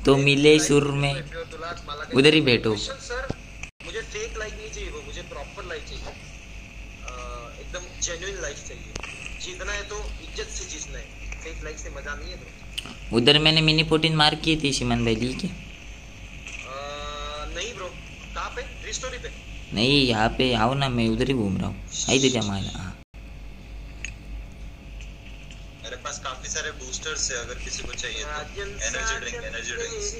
तो मिले सुर में। का- उधर ही बैठो। सर मुझे फेक नहीं चाहिए वो मुझे प्रॉपर चाहिए। एकदम जेन्युइन चाहिए। जीतना है तो इज़्ज़त से जीतना है। फेक से मज़ा नहीं है उधर मैंने मिनी फोर्टीन मार्क की थी सीमान भाई ली क्या? अह, नहीं ब्रो कहाँ पे? रिस्टोरी पे। नहीं यहाँ पे आओ ना मैं उधर ही घूम रहा हूँ। आई तो जमा हाँ। मेरे पास काफ़ी सारे बूस्टर्स है अगर किसी को चाहिए तो। एनर्जी ड्रिंक एनर्जी ड्रिंक्स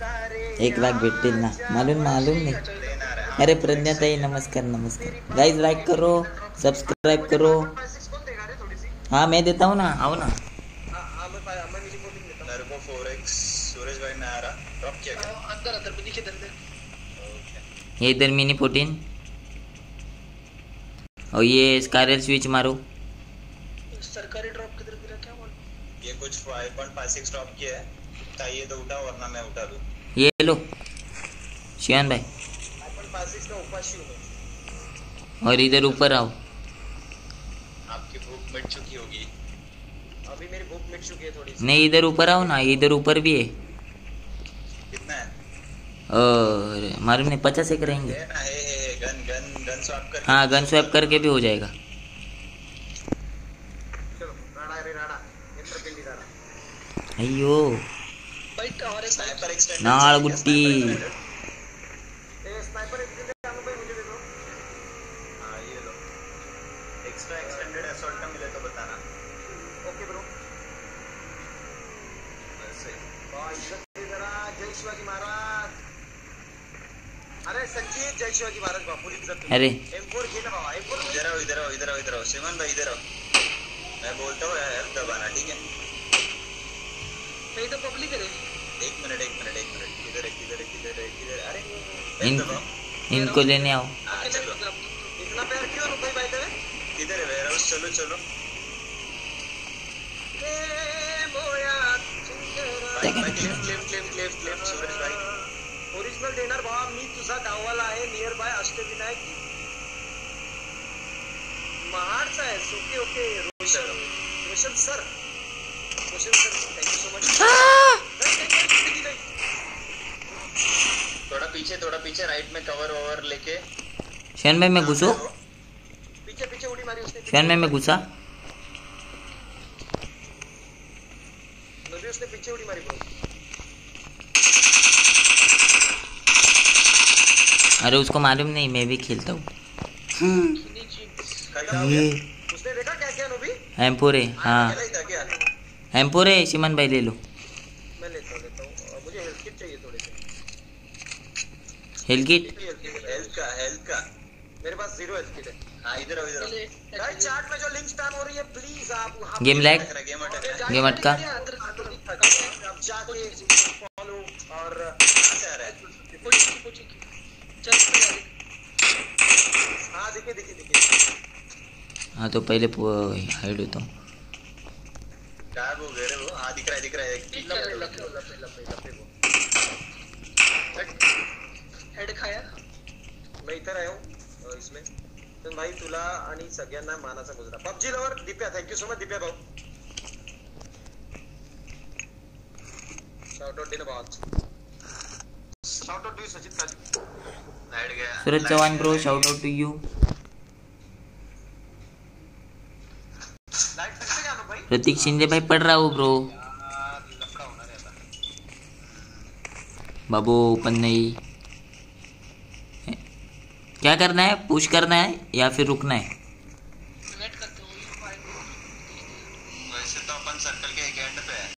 तेरी एक लाख भेटतील ना मालूम मालूम नाही। रहा अरे प्रज्ञाताई नमस्कार नमस्कार। गाइस लाइक करो सब्सक्राइब करो। पैसे कौन देगा रे थोड़ी सी। हाँ मैं देता हूँ ना आओ ना हाँ हाँ मैं पा- मैं मिली कोटिंग देता हूँ मेरे को फोर एक्स सूरज भाई में आ रहा ड्रॉप किया गया अंदर अंदर नीचे अंदर ओके ये इधर मिनी फोर्टीन और ये स्कारल स्विच मारो। सरकारी ड्रॉप किधर गिरा क्या मालूम ये कुछ 5.56 ड्रॉप किया है। चाहिए तो उठा वरना मैं उठा लूँ ये लो। शियान भाई। अपन पासिस का उपाशी हूँ और इधर ऊपर आओ। आपकी भूख मिट चुकी होगी। अभी मेरी भूख मिट चुकी है थोड़ी सी। नहीं इधर ऊपर आओ ना इधर ऊपर भी है। और मालूम नहीं पचास एक रहेंगे। है गन गन गन हाँ गन स्वैप करके भी हो जाएगा। मुझे दे दो। हाँ तो जय शिवाजी महाराज। अरे संजीत जय शिवाजी महाराज बापू इज़्ज़त दे. अरे. M4 घे ना बाबा M4 इधर आओ इधर आओ इधर आओ इधर आओ भाई इधर आओ। मैं बोलता हूँ हेल्प दबाना ठीक है? नहीं तो पब्लिक है रे। एक मिनट एक मिनट एक मिनट है है किधर है किधर है? अरे इन इनको लेने आओ। हाँ चलो इतना प्यार क्यों रुपए भाई तेरे किधर है वेयर हाउस चलो चलो। Left left left left Suraj भाई। ओरिजिनल देणार भावा मी तुझा गाववाला आहे नियर बाय अष्टविनायक महाडचा आहे okay okay Roshan Roshan sir Roshan sir thank you so much थोड़ा पीछे थोड़ा पीछे राइट में कवर ओवर लेके. शैन भाई मैं घुसो? पीछे पीछे उडी मारी उसने शैन भाई मैं घुसा? उसने पीछे उडी मारी ब्रो अरे उसको मालूम नहीं मैं भी खेलता हूँ। हो नबी? एम्पोर है। हाँ। अकेला ही था क्या? एम्पोर है सिमन भाई ले लो। मैं लेता लेता मुझे हेल्थ किट चाहिए थोड़े से। हेल किट हेल्थ का हेल्थ का। मेरे पास ज़ीरो एचपी है। हाँ इधर आओ इधर आओ। चलिए, गाइस चैट में जो लिंक स्पैम हो रही है प्लीज़ आप वहाँ गेम लैग गेम अटक। रहा गेम अटका? अंदर अंदर आप जाके फॉलो और है। हाँ दिखे दिखे दिखे हाँ तो पहले हाइड होता हूँ। गायब हो गए रे वो हाँ दिख रहा है दिख रहा है है, लपे लपे, लपे लपे लपे वो हेड खाया? मैं इथं आहे हो, इसमें। तर भाई तुला आणि सगळ्यांना मानाचा मुजरा PUBG lover Dipya thank you so much Dipya भाऊ। शाउट आउट दिन बहुत shout out to Sachit Kaji light गया Suraj Chauhan bro shout out to you light फिर से जानो भाई। प्रतीक शिंदे भाई पढ़ रहा हूँ ब्रो बाबू ओपन नहीं क्या करना है? पुश करना है या फिर रुकना है? वेट करते हो ये फाइव वैसे तो अपन सर्कल के एक एंड पे है।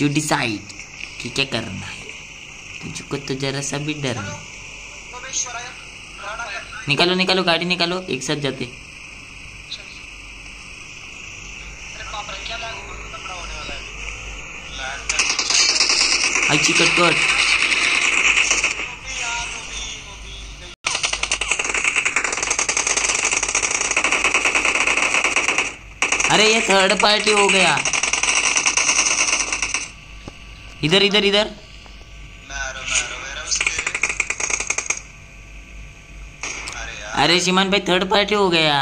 यू डिसाइड कि क्या करना है। तुझको तो जरा सा भी डर है निकालो निकालो गाड़ी निकालो एक साथ जाते कर चिकट कट नहीं अरे ये थर्ड पार्टी हो गया। इधर इधर इधर मैं आ रहा हूँ मैं आ रहा हूँ वेरा उसके अरे सीमान भाई थर्ड पार्टी हो गया।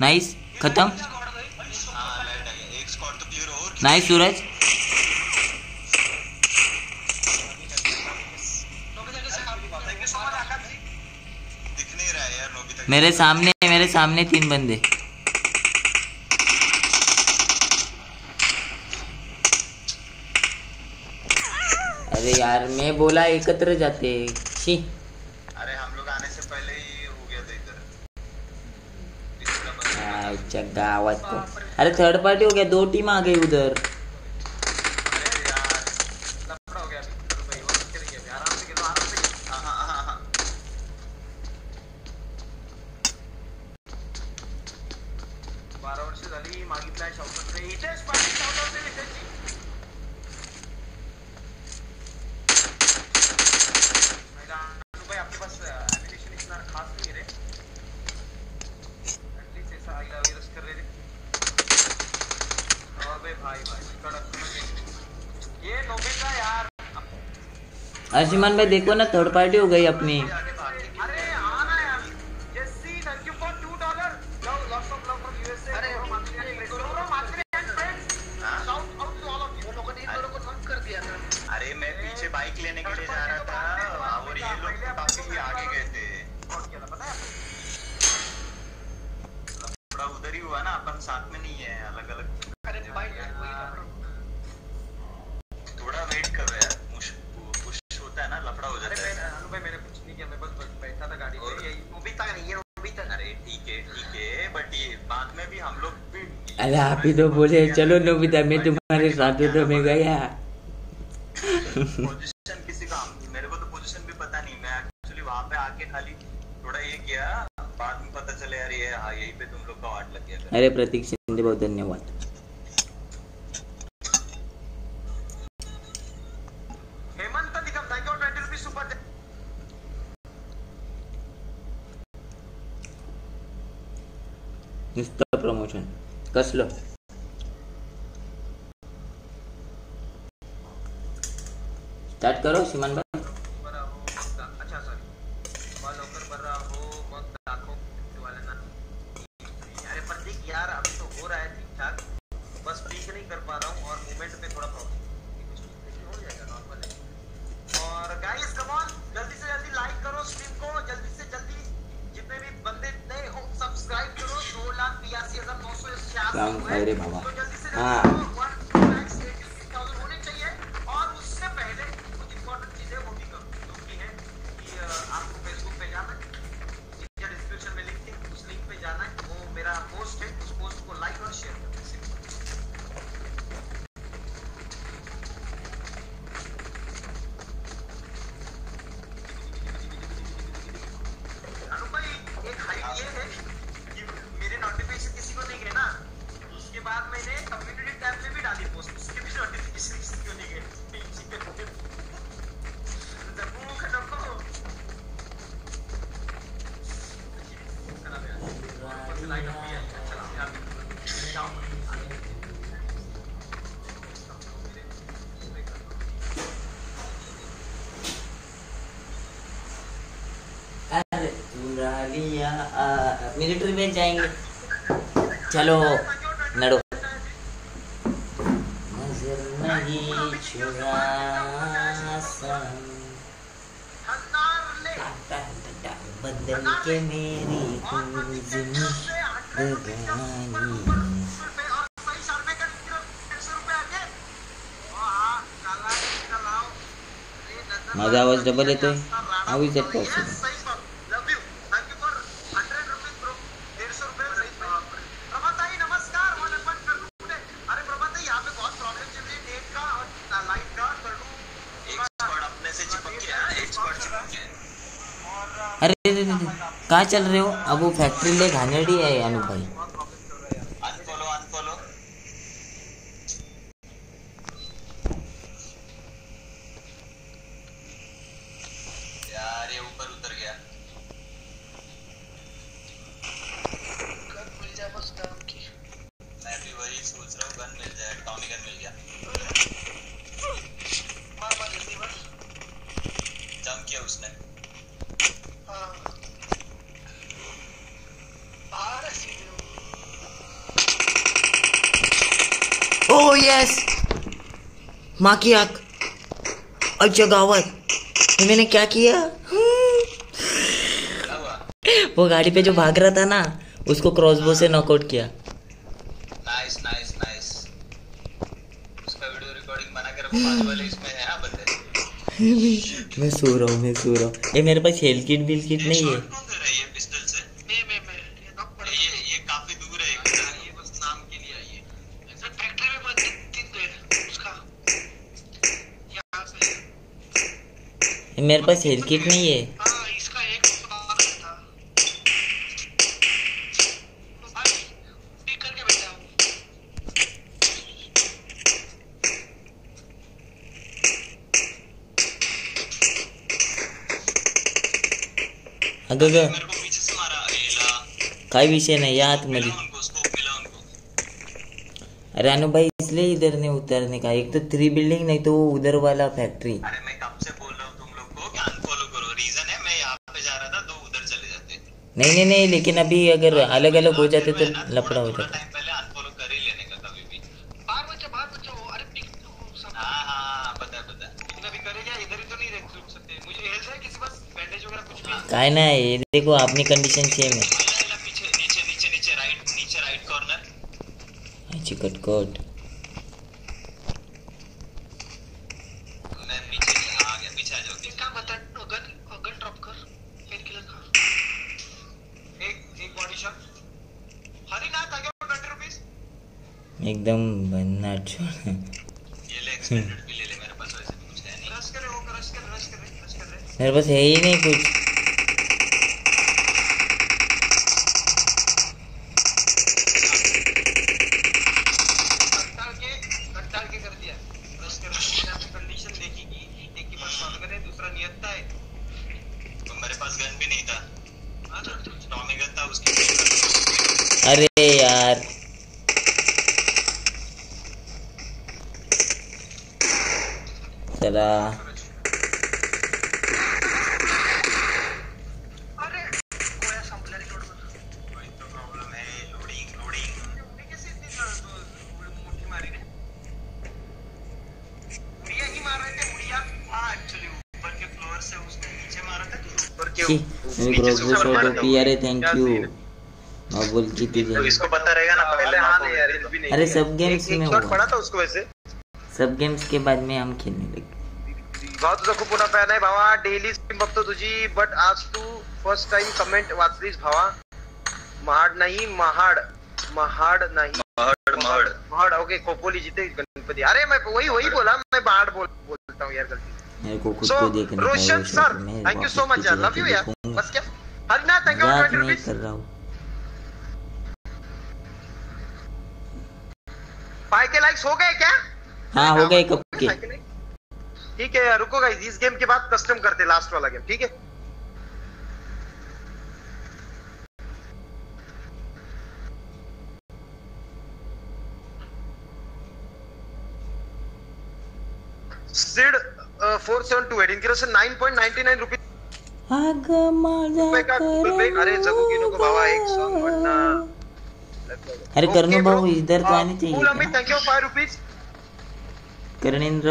नाइस खत्म। नाइस सूरज मेरे सामने मेरे सामने तीन बंदे। यार मैं बोला एकत्र जाते। छी। अरे हम लोग आने से पहले ही हो गया था इधर। अच्छा गावत को अरे थर्ड पार्टी हो गया दो टीम आ गई उधर अरे यार लफड़ा हो गया अभी चलो भाई वो करके रहिए अभी आराम से खेलो आराम से खेलो हाँ हाँ हाँ हाँ बारा वर्ष झाली मागितलाय शाउट इथेच पाहिजे शाउट आउट इथेच भाई आपके पास एनिमेशन इतना खास नहीं है रे एटलीस्ट ऐसा आइला वायरस कर रहे थे अबे भाई भाई कड़क समझ गए। ये नोबिता यार आशिमान भाई देखो ना थर्ड पार्टी हो गई अपनी। ही तो बोले चलो नोबिता मैं तुम्हारे साथ हूँ तो मैं गया। पोजीशन किसी का? मेरे को तो पोजीशन भी पता नहीं। मैं एक्चुअली वहाँ पे आके खाली थोड़ा ये किया बाद में पता चले यार ये हाँ यहीं पे तुम लोग का वाट लग गया अरे प्रतीक शिंदे बहुत धन्यवाद। Hemant Nikam thank you 20 rupees super नुसतं प्रमोशन कसलं स्टार्ट करो शिमान भाई चलो सा बदल के मेरी माझा आवाज़ डबल येतोय? हाऊ इज़ पॉसिबल एक स्क्वाड अपने से चिपक गया एक स्क्वाड चिपक गया अरे रे रे रे कहाँ चल रहे हो? अब वो फैक्ट्री ले घानेडी है अनु भाई अनफॉलो अनफॉलो यार ये ऊपर उतर गया गन मिल जाए बस काम की मैं भी वही सोच रहा हूँ गन मिल जाए टॉमी गन मिल गया मार मार जल्दी मार जंप किया उसने हाँ बाहर है सीधे वो। ओ यस माँ की आँख अच्छा गावत ये मैंने क्या किया? वो गाड़ी पे जो भाग रहा था ना उसको क्रॉसबो से नॉकआउट किया। नाइस नाइस नाइस उसका वीडियो रिकॉर्डिंग बना के रखो वाले इसमें है हाँ बंदे। मैं सो रहा हूँ मैं सो रहा हूँ। ये मेरे पास हेल किट बिल किट नहीं है मेरे पास हेल किट नहीं है। हाँ था। तो हूँ। मेरे मारा विषय नाही या आतमध्ये मिला उनको स्कोप मिला उनको। अरे अनु भाई इसलिए इधर नहीं उतरने का। एक तो थ्री बिल्डिंग नहीं तो वो उधर वाला फैक्ट्री अरे मैं कब से बोल रहा हूँ तुम लोग को कि अनफॉलो करो रीजन है मैं यहाँ पे जा रहा था दो उधर चले जाते नहीं नहीं नहीं लेकिन अभी अगर अलग अलग हो जाते तो लफड़ा हो जाता। ही काय नाही ये देखो अपनी कंडीशन सेम है। नीचे नीचे नीचे राइट नीचे राइट कॉर्नर अच्छी कटकट मैं नीचे आ गया पीछे आ जाओ एक काम बता गन गन ड्रॉप कर पेन किलर का एक एक बॉडी शॉट हरिनाथ आगे ट्वेंटी रुपीज़ एकदम भन्नाट छोड़ ये ले एक्सपेंडेड भी ले ले मेरे पास वैसे भी कुछ है नहीं रश करे वो रश कर रश कर रश कर छोड़ना मेरे पास है ही नहीं कुछ। होती अरे थैंक यू मैं बोल की तो तुझे इसको पता रहेगा ना पहले हाँ नहीं यार भी नहीं अरे सब गेम्स में शॉट हुआ। पड़ा था उसको वैसे। सब गेम्स के बाद में हम खेलने लगे। भावा तुझा खूप मोठा फॅन आहे भावा। डेली स्ट्रीम बघतो तुझी बट आज तू फ़र्स्ट टाइम कमेंट वाचलीस भावा। महाड नाही महाड। महाड नाही। महड महड। महाड ओके खोपोली जिथे गणपति। अरे मैं वही वही बोला मैं महाड बोल बोलता हूँ यार गलती मेरे को खुद को देखना Roshan sir thank you so much यार। लव यू यार। बस क्या? ट्वेंटी नहीं कर रहा हूँ। फाइव के लाइक्स हो गए क्या? हाँ हो गए कब के? ठीक है रुको गाइस इस गेम के बाद कस्टम करते लास्ट वाला गेम ठीक है? Sid four seven two eight इनके nine point ninety nine rupees अग माझा? अरे भाऊ इधर तो आने Amit, चाहिए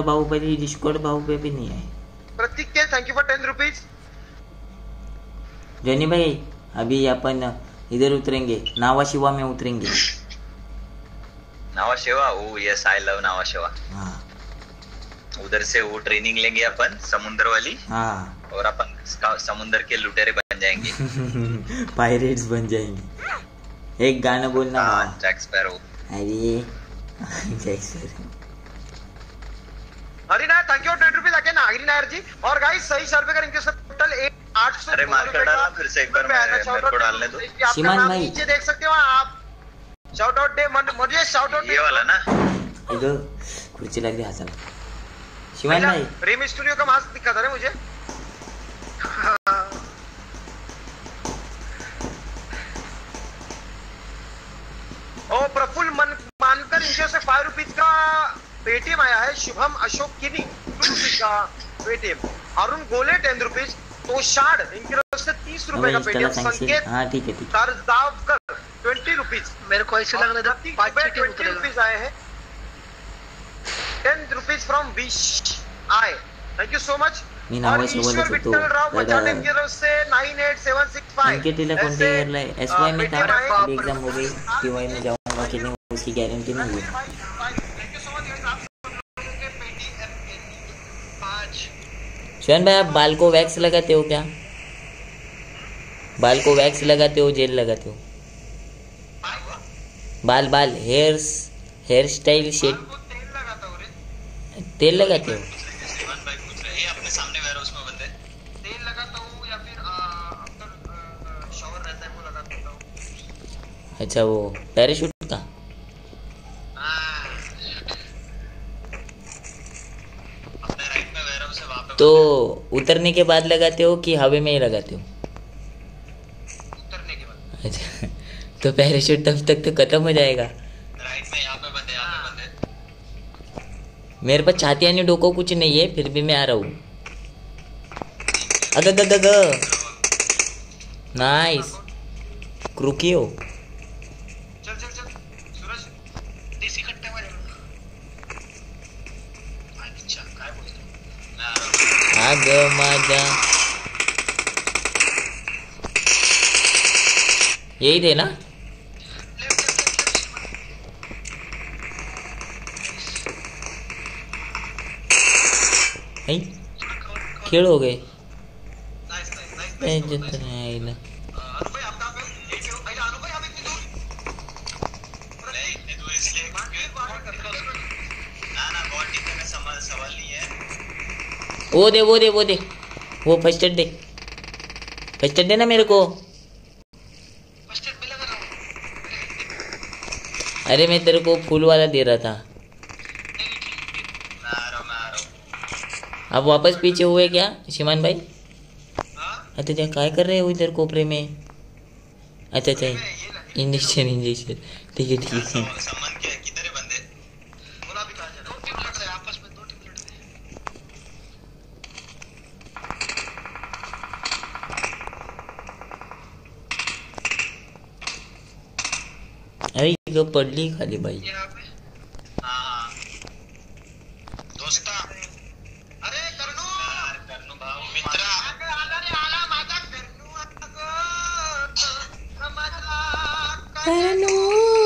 बाहुबली डिस्कॉर्ड भाऊ पे भी नहीं है प्रतीक के thank you for ten rupees Johnny भाई अभी अपन इधर उतरेंगे। नावा शिवा में उतरेंगे। नावा शेवा? ओ यस आई लव नावा शेवा। हाँ। उधर से वो ट्रेनिंग लेंगे अपन समुद्र वाली। हाँ। और अपन समुंदर के लुटेरे बन जाएँगे। पायरेट्स बन जाएँगे। एक गाना बोलना हाँ जैक स्पैरो अरे जैक्सर Harinair thank you ten rupees again Harinair ji. और गाइस सही सर्वे करें इनके सब टोटल एक आठ सौ अरे मार कर डालना फिर से एक बार मेरे को डालने दो। श्रीमान भाई। नीचे देख सकते हो आप। शाउट आउट डे मुझे शाउट आउट ये वाला ना? इधर खुर्ची लागली हसायला शिवान भाई रेम स्टूडियो का मास्क दिखा था मुझे। ओ प्रफुल्ल मन मानकर इनके से फाइव रुपीज़ का पेटीएम आया है शुभम अशोक किनी। टू रुपीज़ का Paytm Arun Gole ten rupees तोषाड़ इनके तरफ़ से तीस रुपए का पेटीएम संकेत हाँ ठीक है ठीक सरदावकर ट्वेंटी रुपीज़ मेरे को ऐसे लगने दो पाँच चीटी ट्वेंटी रुपीज़ आए हैं। टेन रुपीज़ फ्रॉम विश आए। थैंक यू सो मच मी नावाशी बोलत होतो. इनके टीला इयरला आहे एस वाय में था अभी एग्ज़ाम हो गई टी वाई में जाऊँगा कि नहीं उसकी गारंटी नहीं है भाई आप बाल को वैक्स लगाते हो क्या? बाल को वैक्स लगाते हो जेल लगाते हो? बाल बाल हेयर हेयर स्टाइल शेड तेल लगाते हो अपने सामने अच्छा वो पैराशूट का? तो उतरने के बाद लगाते हो कि हवा में ही लगाते हो? उतरने के बाद अच्छा तो पैराशूट तब तक तो खत्म हो जाएगा। राइट में यहाँ पे बंदे यहाँ पे बंदे मेरे पास छाती यानी डोको कुछ नहीं है, फिर भी मैं आ रहा हूँ। अग नाइस क्रुकी हो। अग माझा यही थे ना नहीं खेल हो गए वो दे वो दे वो दे। वो फ़र्स्ट एड दे। फ़र्स्ट एड दे ना मेरे को। अरे मैं तेरे को फूल वाला दे रहा था। आप वापस पीछे हुए क्या शिमान भाई? अच्छा अच्छा काय कर रहे हो इधर कोपरे में? अच्छा अच्छा इंजेक्शन इंजेक्शन ठीक है ठीक है बंदे बोला भी कहाँ जाना दो टीम लड़ रहे हैं आपस में दो टीम लड़ रहे हैं अरे पढ़ ली खाली भाई हाँ हाँ. करनो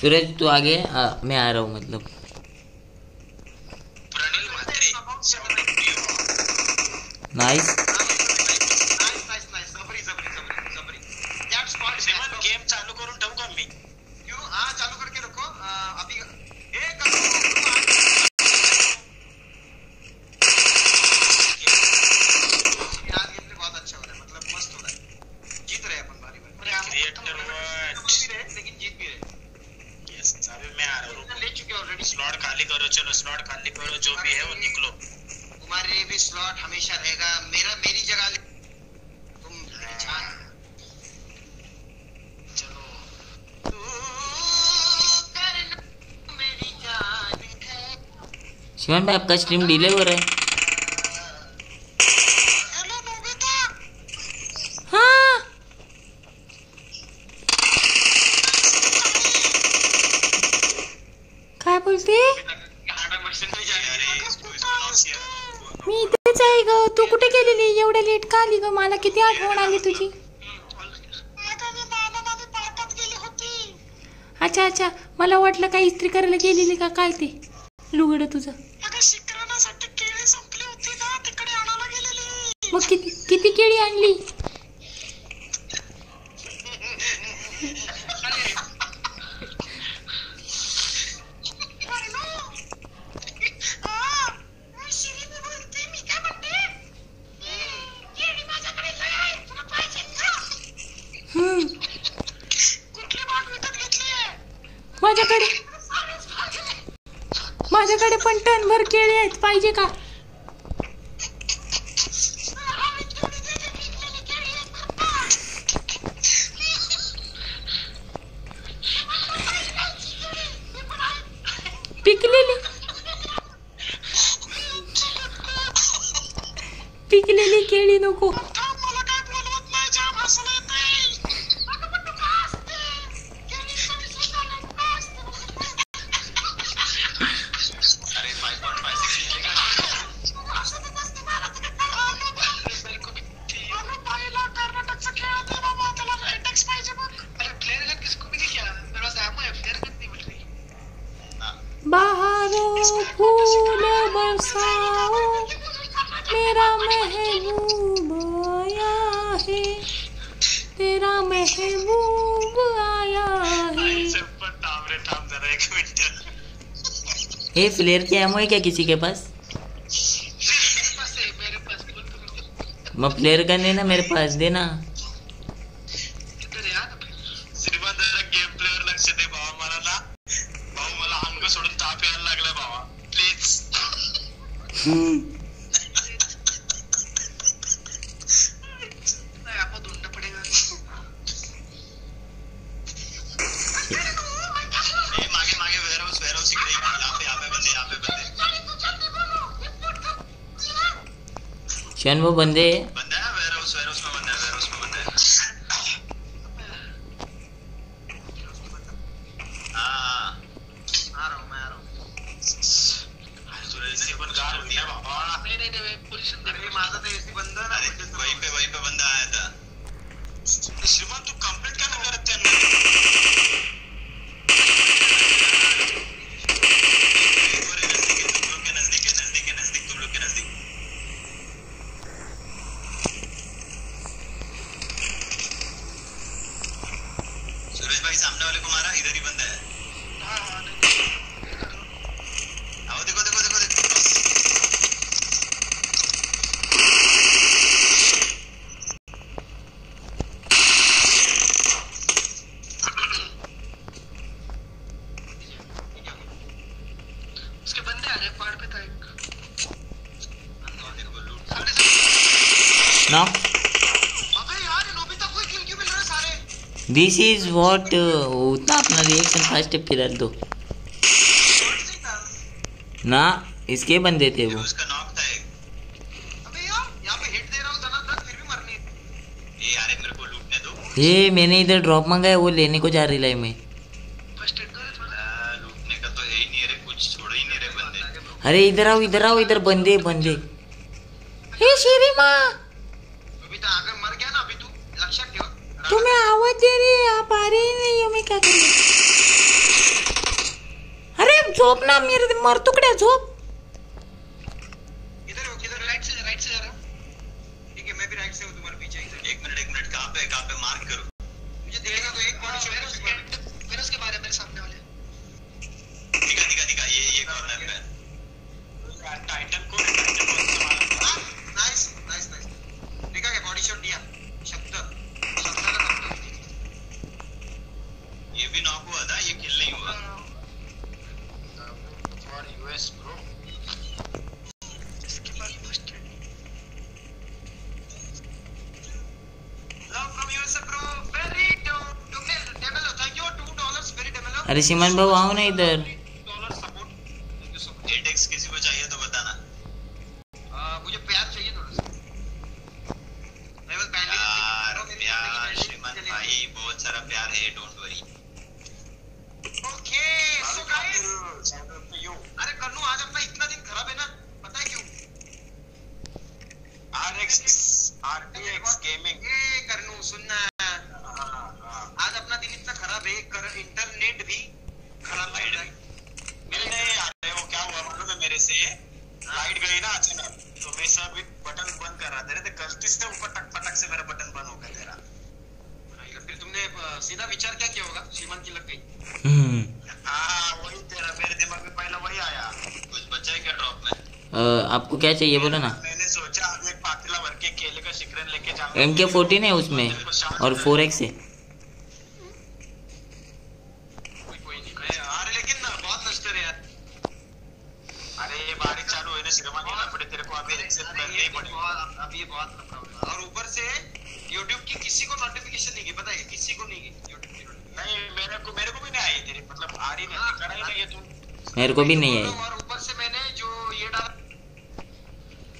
सूरज तू आगे? आ, मैं आ रहा हूँ मतलब। नाइस नाइस सुमन भाई आपका स्ट्रीम डिले हो रहा है. काय बोलते? मी इथेच आहे ग. तू कुठे गेलेली? एवढ्या लेट का आली ग? मला किती आठवण आली तुझी. अच्छा अच्छा. मला वाटलं काय इस्त्री करायला गेलेली का? काय ते? लुगडं तुझं. किती किती केळी आणली? माझ्याकडे माझ्याकडे पण टनभर केळी आहेत. पाहिजे का? फ्लेयर की एमओ है क्या किसी के पास मैं फ्लेयर गन देना मेरे पास देना कैन वो बंदे दिस इज़ व्हाट होता अपना रिएक्शन फ़र्स्ट फिरल दो। ना इसके बंदे थे वो। ये मैंने इधर ड्रॉप मंगा है वो लेने को जा रही लाइफ में। अरे इधर आओ इधर आओ इधर बंदे बंदे। अरे श्रीमान भाऊ आओ ना इधर dollar support thank you so much ये टेक्स्ट किसी को चाहिए तो बताना मुझे प्यार चाहिए थोड़ा सा मैं बस बैंडेज प्यार प्यार श्रीमान भाई बहुत सारा प्यार है don't worry okay so guys अरे कन्नू आज अपना इतना दिन खराब है ना पता है क्यों आरएक्स आरटीएक्स गेमिंग ये करनू सुनना आज अपना दिन इतना खराब है कर इंटरनेट भी खराब चल रहा है मिलने आ रहे हो क्या हुआ मालूम है मेरे से लाइट गई ना अचानक तो मैं सब बटन बंद कर रहा था तो गलती से ऊपर टक पटक से मेरा बटन बंद हो गया तेरा फिर तुमने अ, सीधा विचार क्या किया होगा श्रीमान की लग गई हम्म, हाँ वही तेरा मेरे दिमाग में पहला वही आया कुछ बचा है क्या ड्रॉप में अ, चाहिए बोलो ना। मैंने सोचा एक पातिला भर के केले का शिकरन लेके जाऊँगा एम के फोर्टीन है उसमें और फोर एक्स है। है ये है ये ही ये है। और ऊपर से YouTube की किसी को नोटिफिकेशन नहीं की पता है? किसी को नहीं notification। नहीं मेरे को मेरे को भी नहीं आई तेरी मतलब आ रही नहीं मेरे को भी नहीं आई और ऊपर से मैंने जो ये डाला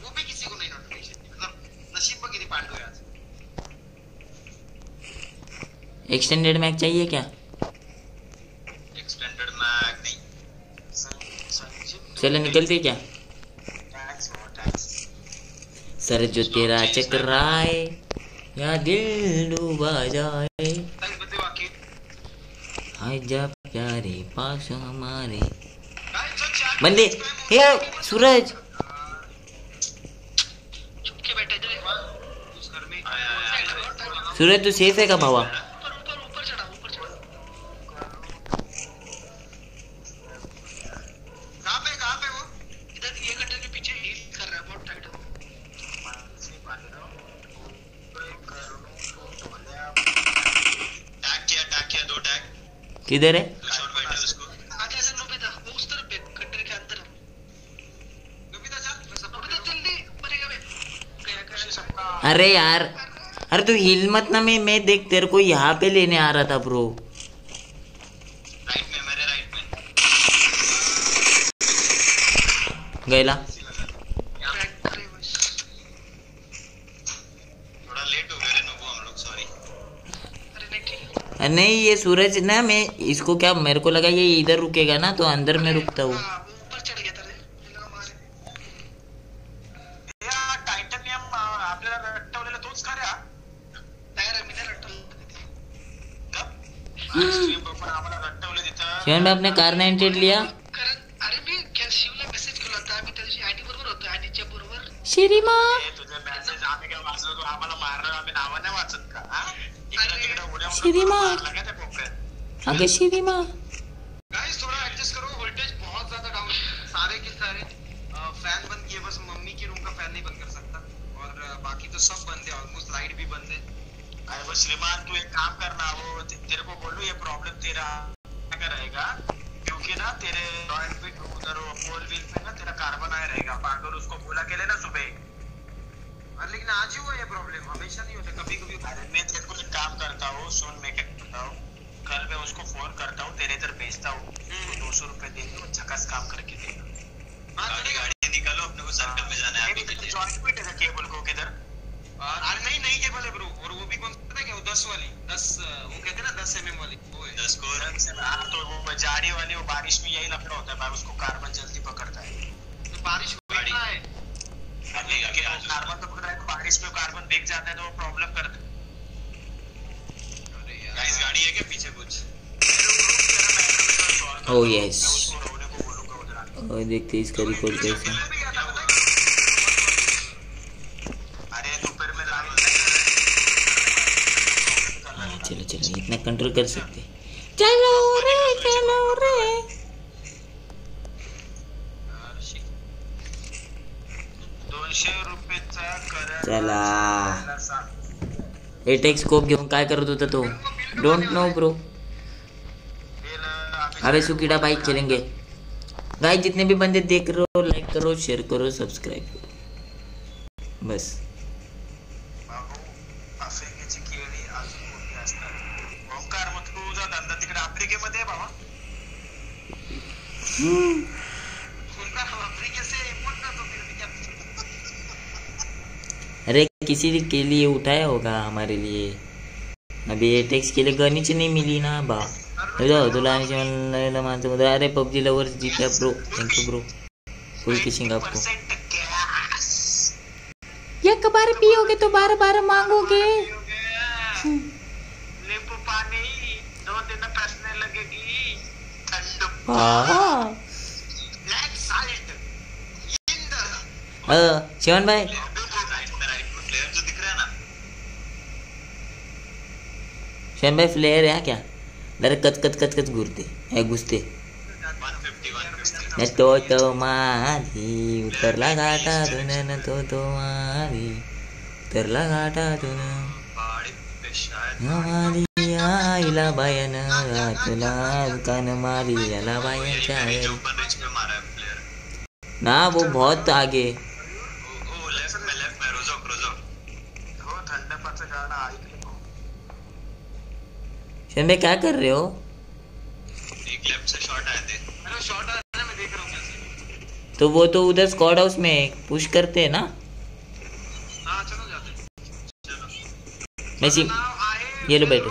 वो भी किसी को नहीं नोटिफिकेशन की मतलब नसीब पर कितनी पांडु है आज एक्सटेंडेड मैक चाहिए क्या? एक्सटेंडेड मैग नहीं। चलो निकलते क्या? सर जो तेरा चकराए या दिल डूबा जाए। आए जा प्यारे पास हमारे। बंदे हे सूरज। आया। सूरज तू सेफ़ है का भावा ऊपर ऊपर ऊपर चढ़ा ऊपर चढ़ा कहाँ पे कहाँ पे वो इधर ये गटर के पीछे हील कर रहा है बहुत टाइट है टैग किया टैग किया दो टैग किधर है दो शॉट बैठे उसको आगे ऐसे नोबिता वो उस तरफ़ है गटर के अंदर नबिता चल मैं सपोर्ट नोबिता जल्दी मरेगा बे गया गया अरे यार, अरे तू हिल मत ना, मैं मैं देख तेरे को यहाँ पे लेने आ रहा था ब्रो गैला बैक करे बस थोड़ा लेट हो गए रे नुबू हम लोग सॉरी अरे नहीं ठीक है अरे नहीं ये सूरज ना मैं इसको क्या मेरे को लगा ये इधर रुकेगा ना तो अंदर में रुकता हूँ। हाँ, शिवन भाई आपने कार लिया? होतो आयडीच्या बरोबर? श्रीमा! तुझे मेसेज आम्ही काय वाचलो तू आम्हाला मारलं आम्ही नावं नाही वाचत का का आगे श्रीमा। गाइस थोड़ा और बाकी तो सब बंद है ऑलमोस्ट लाइट भी बंद है। अरे तेरे पिट उधर फोर व्हील पे ना, तेरा कार्बन आया रहेगा। उसको बोला के ना सुबह। लेकिन आज ही हुआ ये प्रॉब्लम हमेशा नहीं होता कभी कभी अरे मैं तेरे को काम करता हूँ सुन मैं क्या करता हूँ कल मैं उसको फ़ोन करता हूँ तेरे इधर भेजता हूँ दो सौ रुपए दे दो झकास काम करके दे हाँ गाड़ी चलेगा गाड़ी निकालो अपने को सर्कल में जाना है जॉइंट है केबल को किधर? अरे नहीं नहीं केबल है ब्रो और वो भी कौन सा है क्या वो दस वाली दस वो कहते हैं ना दस एम वाली वो है। दस को हाँ तो वो जाड़ी वाली वो बारिश में यही लफड़ा होता है भाई उसको कार्बन जल्दी पकड़ता है। तो बारिश। है? अभी कि कार्बन तो है तो बारिश में कार्बन भीग जाता है तो वो प्रॉब्लम करता है। अरे यार। गाइस गाड़ी है क्या पीछे कुछ? Oh, उधर आके। और देखते हैं इसका रिकॉर्ड कैसा चलो चलो इतना कंट्रोल कर सकते चलो रे चलो रे यार, shit. दोनशे रुपयेचा करंट चला सांग. एटेक स्कोप घेऊन काय? करत होता तो? डोंट नो ब्रो अरे सुकीड़ा बाइक चलेंगे. गाइस जितने भी बंदे देख रहे हो लाइक करो शेयर करो सब्सक्राइब करो. बस. बाबू. आफ्रिकेची केळी अजून मोठी असतात ओंकार मग तुझा धंदा तिकडे आफ्रिकेमध्ये आहे बाबा उनका अफ्रीका से इम्पोर्ट कर दो फिर भी क्या अरे किसी के लिए उठाया होगा हमारे लिए। अभी एटेक्स के लिए गणित नहीं मिली ना बा। तुला आणि म्हणतो, अरे PUBG lovers जीत्या bro thank you bro full kissing आपको परसेंट गैस एक बार पियोगे तो बार बार मांगोगे नींबू पानी दो दिन पैसने लगेगी ठंड हाँ। ब्लैक साल्ट शिवन भाई राइट में राइट में प्लेयर जो दिख रहा है ना शिवन भाई फ्लेयर है क्या? डायरेक्ट कच कच कच कच घुरते। है घुसते। 150 150 न तो तो मारी उतरला घाटातून न तो तो मारी उतरला घाटातून पहाड़ी पे शायद मारी आईला बायन तुला दुकान मारी है प्लेयर ना, वो बहुत आगे ओ ओ लेफ़्ट में लेफ़्ट में रोजोक रोजोक हो थंड पाचं गाणं ऐकलं भाई क्या कर रहे हो? एक लेफ़्ट से शॉट आए थे। अरे शॉट आ रहा है मैं देख रहा हूँ कैसे तो वो तो उधर स्क्वाड हाउस में पुश करते हैं ना? हाँ चलो जाते हैं। चलो। मैं सी ये लो बैठो।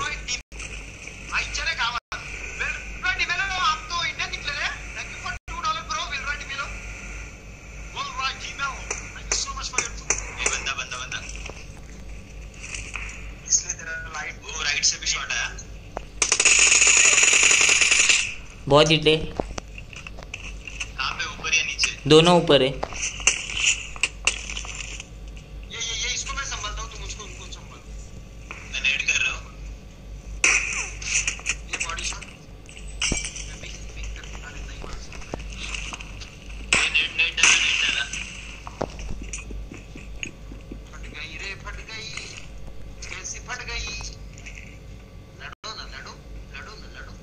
बहुत जीते कहाँ पे ऊपर या नीचे? दोनों ऊपर है ये ये ये इसको मैं संभालता हूँ तुम उसको उनको संभालो मैं नेड कर रहा हूँ ये बॉडी शॉट मैं पिक पिक कर अरे नहीं मार सकता ये नेड नेड डाला नेड डाला फट गई रे फट गई कैसी फट गई लड़ो ना लड़ो लड़ो ना लड़ो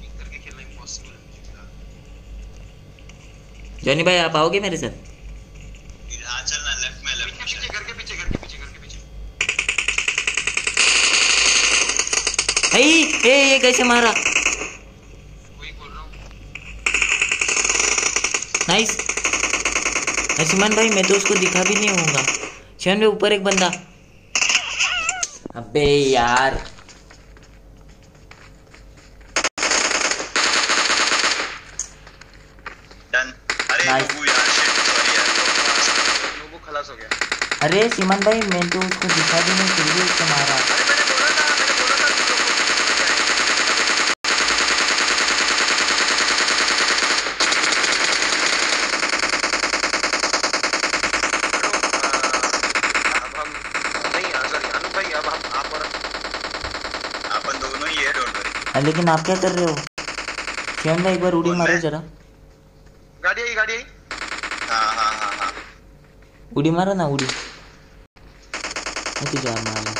पिक करके खेलना इम्पॉसिबल है जॉनी भाई आप आओगे मेरे साथ? हाँ लेफ़्ट में लेफ़्ट पीछे पीछे करके पीछे करके पीछे करके पीछे। भाई ए ये कैसे मारा? वही बोल रहा हूँ। नाइस सुमन भाई मैं तो उसको दिखा भी नहीं होऊँगा। शिवन भाई ऊपर एक बंदा। अबे यार डन अरे Nice. बबू यार shit, sorry यार लोगों खलास हो गया अरे सिमन भाई मैं तो उसको दिखा भी नहीं फिर भी उसको मारा। ही लेकिन आप क्या कर रहे हो? शिवन भाई एक बार उड़ी मारो जरा गाड़ी आई गाड़ी आई हाँ हाँ हाँ हाँ उड़ी मारो ना उड़ी। मैं तुझे मारा।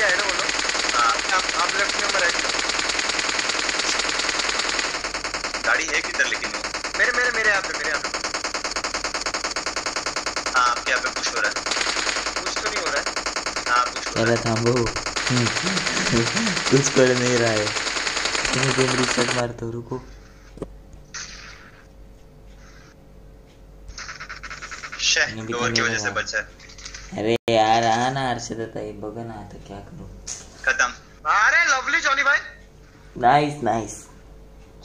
है वो आप आप लेफ़्ट में मैं राइट में गाड़ी है किधर लेकिन वो? मेरे मेरे मेरे यहाँ पे मेरे यहाँ पे। हाँ आपके यहाँ पे पुश हो रहा है। कुछ तो नहीं हो रहा है। हाँ पुश हो रहा जरा थांबो। कुछ कर नहीं रहा है। इतनी देर रिसर्च मारता रुको है शे मैंने भी डोर की तो वजह से बचा? है अरे यार आना हर्षद ताई बघा ना आता क्या करू? खत्म। अरे लवली जॉनी भाई। नाइस नाइस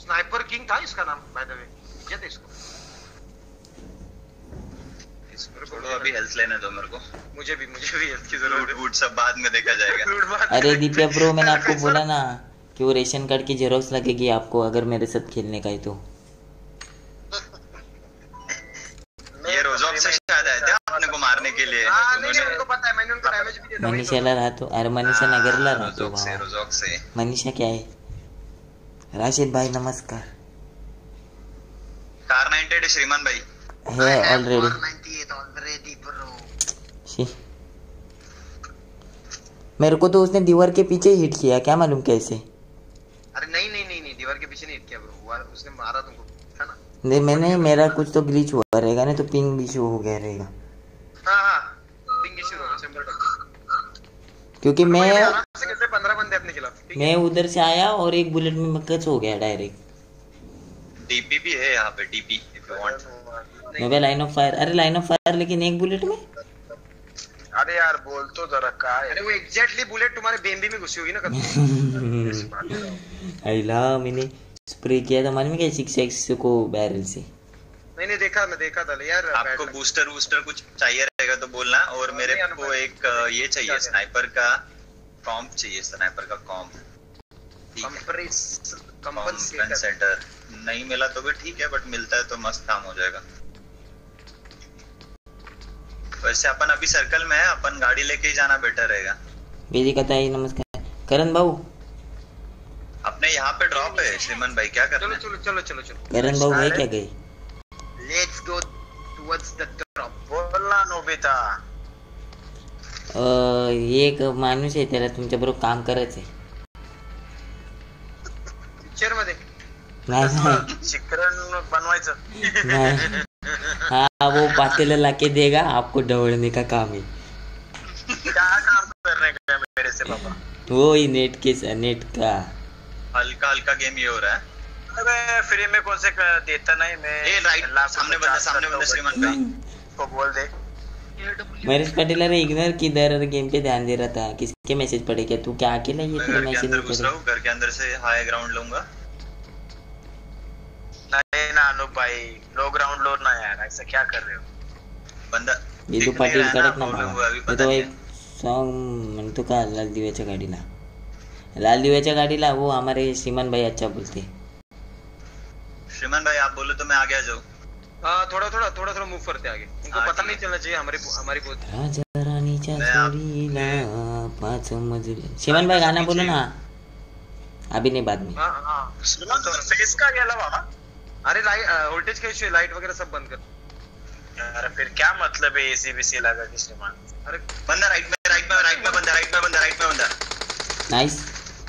स्नाइपर किंग था इसका नाम बाय द वे क्या था इसको। छोड़ो अभी हेल्थ लेने दो मेरे को। मुझे भी मुझे भी हेल्थ की लूट ज़रूरत वूट सब बाद में देखा जाएगा। है अरे दिव्या ब्रो मैंने आपको बोला ना कि वो रेशन कार्ड की जेरोक्स लगेगी आपको अगर मेरे साथ खेलने का है तो। से शायद आए थे अपने को मारने के लिए हाँ नहीं नहीं उन्होंने- उनको पता है मैंने उनको डैमेज भी दिया था वही तो। मनीषाला राहतो अरे मनीषा नगरला राहतो रोजॉक से भावा रोजॉक से। मनीषा क्या है? राशिद भाई नमस्कार। कार नाइनटेड श्रीमान भाई। है ऑलरेडी 98 शी मेरे को तो उसने दीवार के पीछे हिट किया क्या मालूम कैसे? अरे नहीं नहीं नहीं नहीं दीवार के पीछे नहीं हिट किया ब्रो उसने मारा तुमको। नहीं मैंने मेरा कुछ तो ग्लिच हुआ रहेगा नहीं तो पिंग भी शो हो गया रहेगा। हाँ हाँ पिंग इशू हो गया क्योंकि मैं अपने खिलाफ मैं उधर से आया और एक बुलेट में मैं कच हो गया डायरेक्ट डीपी भी है यहाँ पे डीपी इफ़ यू वांट मैं लाइन ऑफ़ फायर अरे लाइन ऑफ़ फायर लेकिन एक बुलेट में? अरे यार बोल तो जरा का है? अरे वो एग्जैक्टली बुलेट तुम्हारे बेम्बी में घुसी होगी ना कभी। आईला मैंने स्प्रे किया था मालूम है क्या सिक्स एक्स को बैरल से? नहीं नहीं देखा मैं देखा था यार आपको बैटल- बूस्टर कुछ चाहिए रहेगा तो बोलना और मेरे को एक ये चाहिए स्नाइपर का कॉम्प चाहिए स्नाइपर का कॉम्प कंप्रेस कंपनसेटर नहीं मिला तो भी ठीक है बट मिलता है तो मस्त काम हो जाएगा। वैसे अपन अभी सर्कल में है अपन गाड़ी लेके ही जाना बेटर रहेगा। बेजी कहता है नमस्कार। करण बाबू अपने यहाँ पे ड्रॉप है श्रीमन भाई क्या चलो करना है? चलो चलो चलो चलो करण बाबू है क्या गए? Let's go towards the drop बोलना नोबिता। अं, एक माणूस आहे त्याला तुमच्या बरोबर काम करायचं आहे पिक्चर मध्ये. नाही चिकन बनवायचं। नहीं हाँ वो पातेला लाके देगा आपको ढवड़ने का काम है। क्या काम करने का मेरे से पापा? वो ही नेट के नेट का। हल्का हल्का गेम ये हो रहा है। फ्री में कौन से देता नहीं मैं ये राइट सामने बंदा सामने बंदा हूँ भाई। को बोल दे। महेश पाटिल अरे इग्नोर किधर गेम पे ध्यान दे रहा था। किसके मैसेज पढ़े क्या? तू क्या अकेला ये तेरे मैसेज अंदर नहीं घुस रहा हूँ घर के अंदर से हाई ग्राउंड लूँगा। नहीं ना अनूप भाई लो ग्राउंड लो ना यार ऐसा क्या कर रहे हो? बंदा ये तो पाटील रहा है कडक ना ये तो एक सॉन्ग म्हणतो का लाल दिव्याच्या गाडीला लाल दिव्याच्या गाडीला वो हमारे श्रीमान भाई अच्छा बोलते. श्रीमान भाई आप बोलो तो मैं आगे आ जाऊँ. हाँ थोड़ा थोड़ा थोड़ा थोड़ा मूव करते आगे. उनको हाँ, पता नहीं चलना चाहिए हमारी हमारी बहुत राजा आप- जोडीला पाच मजले. श्रीमान भाई गाना बोलो ना. अभी नहीं बाद में. हाँ हाँ. फेस का गेला बाबा. अरे लाइट वोल्टेज का इशू है लाइट वगैरह सब बंद कर. अरे फिर क्या मतलब है एसी बीसी लगा के श्रीमान? अरे बंदा राइट में राइट में राइट में बंदा राइट में बंदा राइट में बंदा. नाइस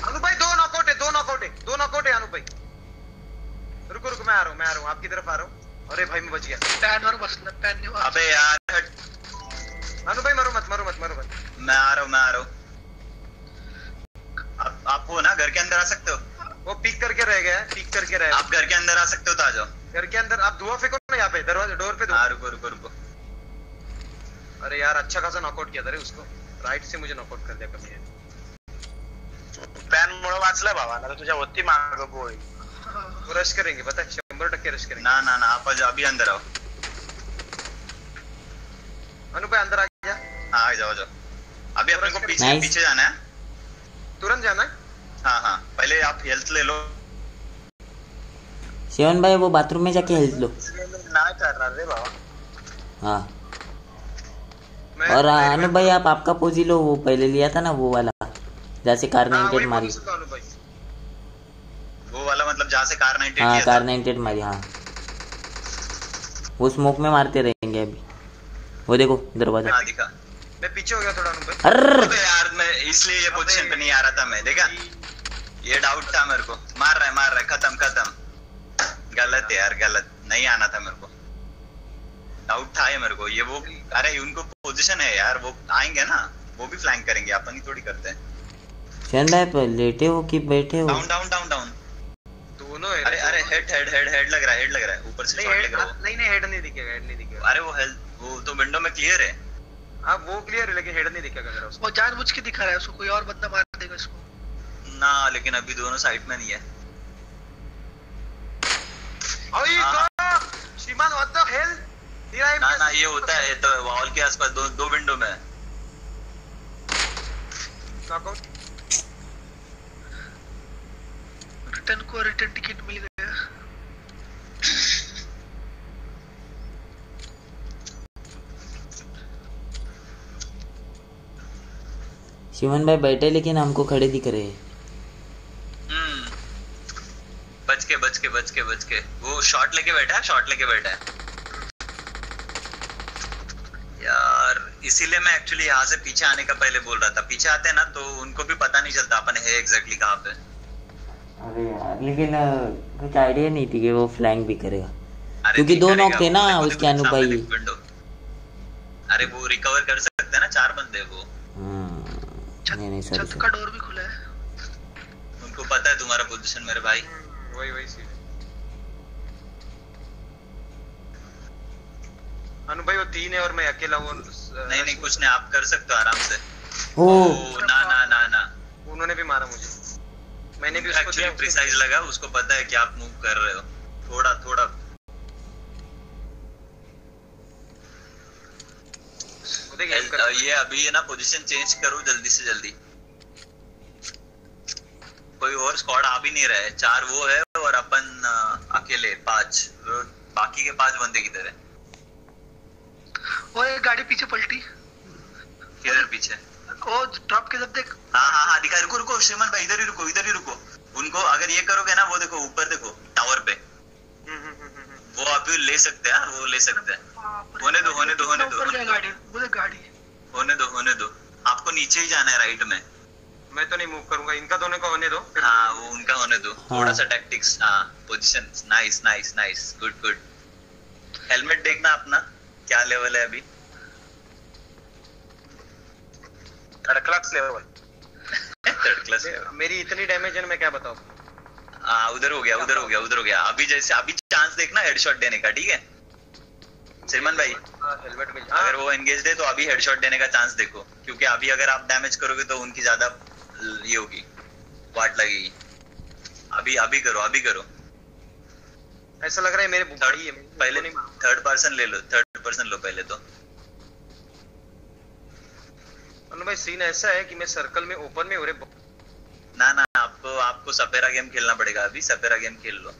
अनु भाई दो नॉकआउट है दो नॉकआउट है दो नॉकआउट है अनु भाई रुको रुको मैं आ रहा हूँ मैं आ रहा हूँ आपकी तरफ़ आ रहा हूँ। अरे भाई मैं बच गया। पॅनवर बसलं पॅन अबे यार हट। अनु भाई मरो मत मरो मत मरो मत। मैं आ रहा हूँ मैं आ रहा हूँ। आप आप हो ना घर के अंदर आ सकते हो। वो पीक करके रह गया है पीक करके रह आप घर के अंदर आ सकते हो तो आ जाओ। घर के अंदर आप धुआँ फेंको ना यहाँ पे दरवाजे डोर पे धुआँ। हाँ रुको रुको रुको। अरे यार अच्छा खासा नॉकआउट किया था रे उसको। राइट से मुझे नॉकआउट कर दिया कमी पॅन मुळे वाचलं बाबा ना तुझ्या होती माग गोळी वो रश करेंगे पता है? शंबर टक्के रश करेंगे. ना ना ना आप अभी अंदर आओ अनु भाई अंदर आ गया. हाँ आ जाओ जाओ. अभी अपने को पीछे Nice. पीछे जाना है। तुरंत जाना है? हाँ हाँ. पहले आप हेल्थ ले लो। शिवन भाई वो बाथरूम में जाके हेल्थ लो। नाही करणार रे बाबा हाँ। और अनु भाई आप आपका पोज लो वो पहले लिया था ना वो वाला। जैसे कार हाँ, नाइनटेड वही मारी। वो वाला मतलब जहाँ से कार नाइनटी हाँ कार था नाइनटेड मारी हाँ। वो स्मोक में मारते रहेंगे अभी। वो देखो दरवाज़ा। हाँ मैं पीछे हो गया थोड़ा अर्र। अबे यार मैं इसलिए ये पोजीशन पे नहीं आ रहा था मैं देखा? ये डाउट था मेरे को। मार रहा है मार रहा है। खत्म खत्म। गलत है यार गलत। नहीं आना था मेरे को। डाउट था ये मेरे को। ये वो अरे उनको पोजीशन है यार। वो आएँगे ना वो भी फ्लैंक करेंगे। अपन ही थोड़ी करते हैं। शिवन भाई पर लेटे हो कि बैठे हो? डाउन डाउन डाउन डाउन दोनों है अरे अरे हेड हेड हेड हेड लग रहा है हेड लग रहा है। ऊपर से शॉट लग रहा है नहीं नहीं हेड नहीं दिखेगा हेड नहीं दिखेगा। अरे वो हेल्थ वो तो विंडो में क्लियर है। अब वो क्लियर है लेकिन हेड नहीं दिखेगा मेरा उसको। वो जानबूझ के दिखा रहा है उसको कोई और बंदा मार देगा उसको ना लेकिन अभी दोनों साइड में नहीं है। अरे हाँ। God! श्रीमान व्हाट द हेल ना ना ये होता है? तो वॉल के आसपास दो दो विंडो में है। रिटर्न को रिटर्न टिकट मिल गया। शिवन भाई बैठे लेकिन हमको खड़े दिख रहे हम्म। बच के बच के बच के बच के वो शॉट लेके बैठा है शॉट लेके बैठा है। यार इसीलिए मैं एक्चुअली यहाँ से पीछे आने का पहले बोल रहा था। पीछे आते हैं ना तो उनको भी पता नहीं चलता अपन है एग्जैक्टली कहाँ पे। अरे यार लेकिन कुछ आइडिया नहीं थी कि वो फ्लैंक भी करेगा। क्योंकि दो knock थे ना उसके देखो, अनु भाई। अरे वो रिकवर कर सकते हैं ना चार बंदे वो। हाँ। नहीं नहीं सॉरी छत का डोर भी खुला है। उनको पता है तुम्हारा पोजीशन मेरे भाई। वही वही सीन अनु भाई वो तीन है और मैं अकेला हूँ। नहीं नहीं कुछ नहीं आप कर सकते हो आराम से। ओ। ओ ना ना ना ना। उन्होंने भी मारा मुझे। मैंने भी उसको एक्चुअली प्रिसाइज लगा उसको पता है कि आप मूव कर रहे हो। थोड़ा थोड़ा। कर- ये अभी है ना पोजीशन चेंज करो जल्दी से जल्दी। कोई और स्क्वाड आ भी नहीं रहा है। चार वो है और अपन अकेले पाँच। बाकी के पाँच बंदे किधर है? वो एक गाड़ी पीछे पलटी। किधर पीछे? वो ड्रॉप के जब देख। हाँ हाँ हाँ दिखा रुको रुको श्रीमान भाई इधर ही रुको इधर ही रुको। उनको अगर ये करोगे ना वो देखो ऊपर देखो टावर पे। हम्म, हम्म, हम्म। वो अभी ले सकते हैं वो ले सकते हैं। होने दो, होने दो, होने दो। गाड़ी होने दो होने दो। आपको नीचे ही जाना है राइट में। मैं तो नहीं मूव करूँगा इनका दोनों का होने दो। हाँ वो उनका होने दो। हाँ। थोड़ा सा टैक्टिक्स हाँ position nice nice nice good good helmet देखना अपना क्या लेवल है अभी? Third class level third class मेरी इतनी डैमेज है मैं क्या बताऊँ? हाँ उधर हो गया उधर हो गया उधर हो गया। अभी जैसे अभी चांस देखना हेडशॉट देने का ठीक है? श्रीमान भाई हेलमेट मिल अगर वो एंगेज है तो अभी हेडशॉट देने का चांस देखो। क्योंकि अभी अगर आप डैमेज करोगे तो उनकी ज़्यादा ये होगी वाट लगेगी। अभी अभी करो अभी करो। ऐसा लग रहा है मेरे थर्ड पहले नहीं थर्ड पर्सन ले लो थर्ड पर्सन लो पहले तो। अनु भाई सीन ऐसा है कि मैं सर्कल में ओपन में हो रहे ना ना आपको आपको सपेरा गेम खेलना पड़ेगा अभी, सपेरा गेम खेल लो।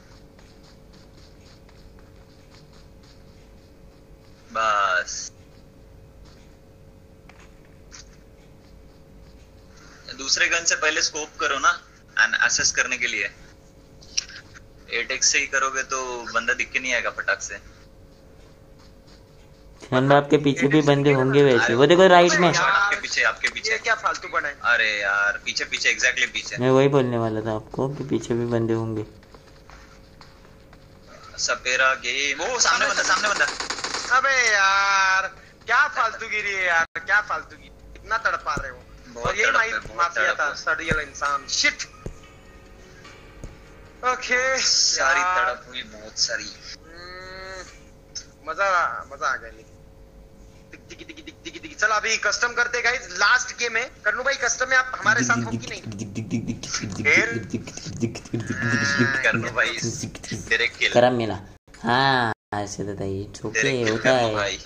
बस। दूसरे गन से पहले स्कोप करो ना असेस करने के लिए। एट एक्स से ही करोगे तो बंदा दिख के नहीं आएगा फटाक से। ध्यान में आपके पीछे भी बंदे होंगे वैसे। वो देखो राइट में। आपके पीछे आपके पीछे। क्या फालतू बना है? अरे यार पीछे पीछे एग्जैक्टली पीछे। मैं वही बोलने वाला था आपको कि पीछे भी बंदे होंगे। सपेरा गेम। वो सामने बंदा सामने बंदा। अबे यार क्या फालतूगिरी है यार क्या फालतूगिरी इतना तड़पा रहे हो। और यही माई माफिया था सड़ियल इंसान। शिट ओके सारी तड़प हुई बहुत सारी। मज़ा मज़ा आ गया लेकिन दिक दिक दिक दिक दिक दिक चल अभी कस्टम करते गाइस लास्ट गेम है करनू भाई कस्टम में आप हमारे साथ हो कि नहीं कर लो भाई डायरेक्ट किल करा मेला हाँ ऐसे दादा ये ओके होता है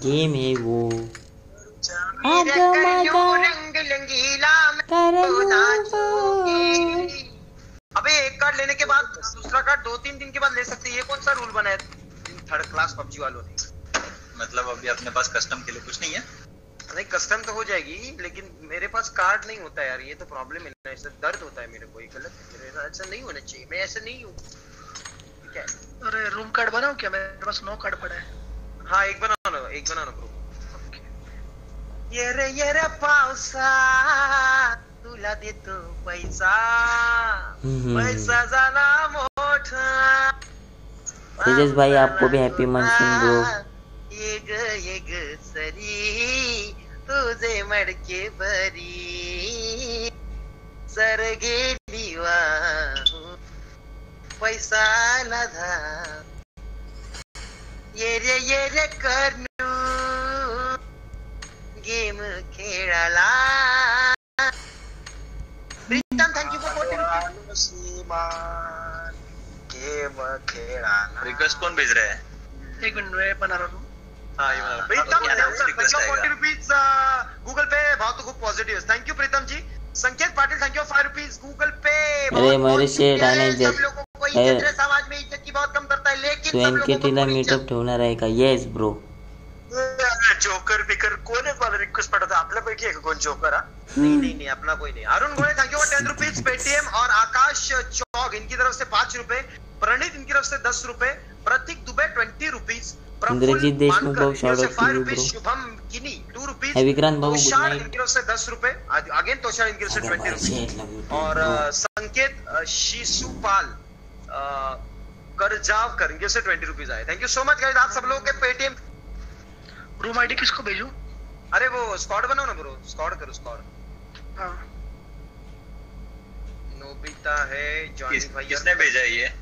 गेम है वो करियो रंग मैं तो अबे एक कार्ड लेने के बाद दूसरा कार्ड दो तीन दिन के बाद ले सकते हैं ये कौन सा रूल बना है थर्ड क्लास पबजी वालों ने। मतलब अभी अपने पास कस्टम के लिए कुछ नहीं है? नहीं कस्टम तो हो जाएगी लेकिन मेरे पास कार्ड नहीं होता यार ये तो प्रॉब्लम है ना इससे दर्द होता है मेरे को ये गलत मेरे साथ ऐसा नहीं होना चाहिए मैं ऐसा नहीं हूँ। ठीक है? अरे रूम कार्ड बनाओ क्या? मेरे पास नो कार्ड पड़ा है। हाँ एक बनाओ ना एक बनाओ ना ब्रो ये रे ये रे पावसा तुला देतो पैसा। हम्म। पैसा झाला मोठा। तेजस भाई, आपको भी. ये ग ये ग सरी तुझे मडके भरी। सर पैसा लाधा ये रे ये रे करनू गेम खेळाला। Pritam thank you for forty game खेळाला रिक्वेस्ट कौन भेज रहा है? एक मिनट मैं बना रहा हूँ। हाँ गूगल पे बहुत तो खूप positive thank you Pritam ji. Sanket Patil thank you five rupees Google pay अरे महेश शेठ आने जब- समाज में इज़्ज़त की बहुत कम करता है लेकिन को मीटअप ठेवणार आहे का येस ब्रो जोकर बिकर कोण आहे मला रिक्वेस्ट पाठवतो आपल्यापैकी आहे का कोण जोकर हा? नहीं नहीं नहीं अपना कोई नहीं। Arun Gole thank you for ten rupees Paytm और आकाश चौक इनकी तरफ़ से पाँच रुपए। प्रणीत इनकी तरफ़ से दस रुपए Pratik Dubey twenty rupees Indrajeet Deshmukh shout out to you, bro. Shubham Kini two rupees Vikrant भाऊ, good तुषार इनकी तरफ़ से दस रुपए अगेन तुषार इनकी तरफ़ से ट्वेंटी रुपीज़ और संकेत शिशुपाल अ, करजावकर इनके से ट्वेंटी रुपीज़ आए। Thank you so much guys आप सब लोगों के पेटीएम रूम आईडी किसको भेजूं? अरे वो स्क्वाड बनाओ ना ब्रो स्क्वाड करो स्क्वाड हाँ। नोबिता है जॉनी भाई किसने भेजा ये?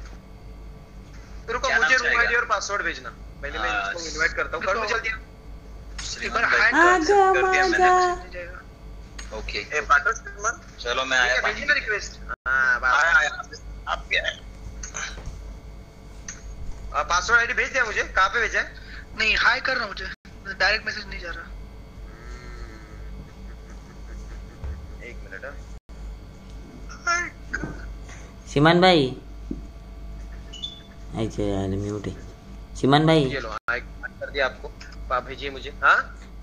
रुको मुझे रूम आईडी और पासवर्ड भेजना। पहले मैं हाँ, इसको इनवाइट करता हूँ। कर दो जल्दी एक बार हाय कर दिया मैंने। माजा नहीं जाएगा। ओके। ए पाटो श्रीमान। चलो मैं आया भेजिए ना रिक्वेस्ट हाँ आया आया। आप क्या है पासवर्ड आईडी भेज दिया मुझे। कहाँ पे भेजा है? नहीं हाय कर रहा हूँ मुझे। डायरेक्ट मैसेज नहीं जा रहा। एक मिनट हाँ। सीमान भाई। अच्छा यार म्यूट है सीमान भाई? ये लो हाँ, कर दिया आपको आप भेजिए मुझे हाँ?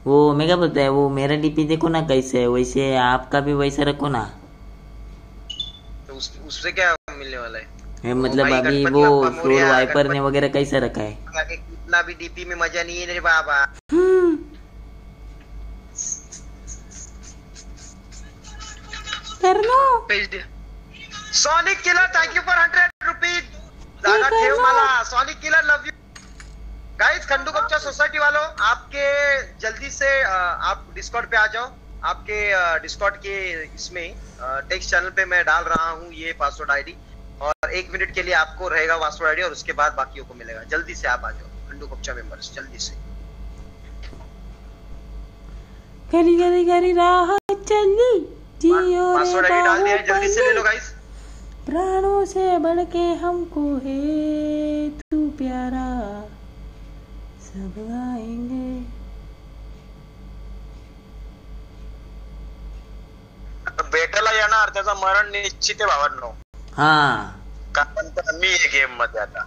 वो मैं क्या बोलता है वो मेरा डीपी देखो ना कैसे है वैसे आपका भी वैसा रखो ना। तो उस उससे क्या मिलने वाला है? है मतलब अभी वो फ्लोर वाइपर ने वगैरह कैसा रखा है? कितना भी डीपी में मज़ा नहीं है रे बाबा। भेज दिया Sonic killer thank you for hundred rupees दादा ठेव मला Sonic killer love you guys Khandu कच्चा सोसाइटी वालों आपके जल्दी से आप डिस्कॉर्ड पे आ जाओ। आपके डिस्कॉर्ड के इसमें टेक्स्ट चैनल पे मैं डाल रहा हूँ ये पासवर्ड आईडी और एक मिनट के लिए आपको रहेगा पासवर्ड आईडी और उसके बाद बाकियों को मिलेगा। जल्दी से आप आ जाओ खंडू कच्चा मेंबर्स जल्दी से। गरी गरी गरी राह चली। जियो पासवर्ड आईडी डाल दिया जल्दी से ले लो गाइस प्राणों से बढ़ के हमको है तू प्यारा। सब गाएँगे बेटाला येणार त्याचं मरण निश्चित आहे भावांनो. हाँ. कारण तर मी आहे गेम मध्ये आता.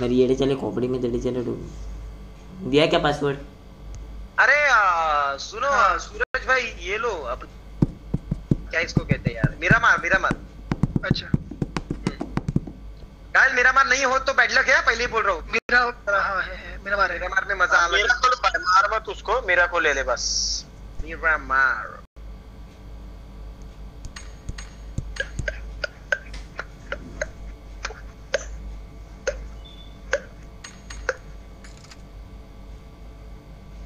मेरी येड़े चले खोपड़ी में दड़े चले डूब दिया क्या पासवर्ड अरे आ, सुनो सूरज भाई ये लो अब क्या इसको कहते हैं यार मिरामार मिरामार अच्छा। गाइस मिरामार नहीं हो तो बैड लक है पहले ही बोल रहा हूँ। मेरा हाँ है, है मेरा बार है। मिरामार में मज़ा अलग मेरा को मार मत उसको मेरा को ले ले बस। मिरामार।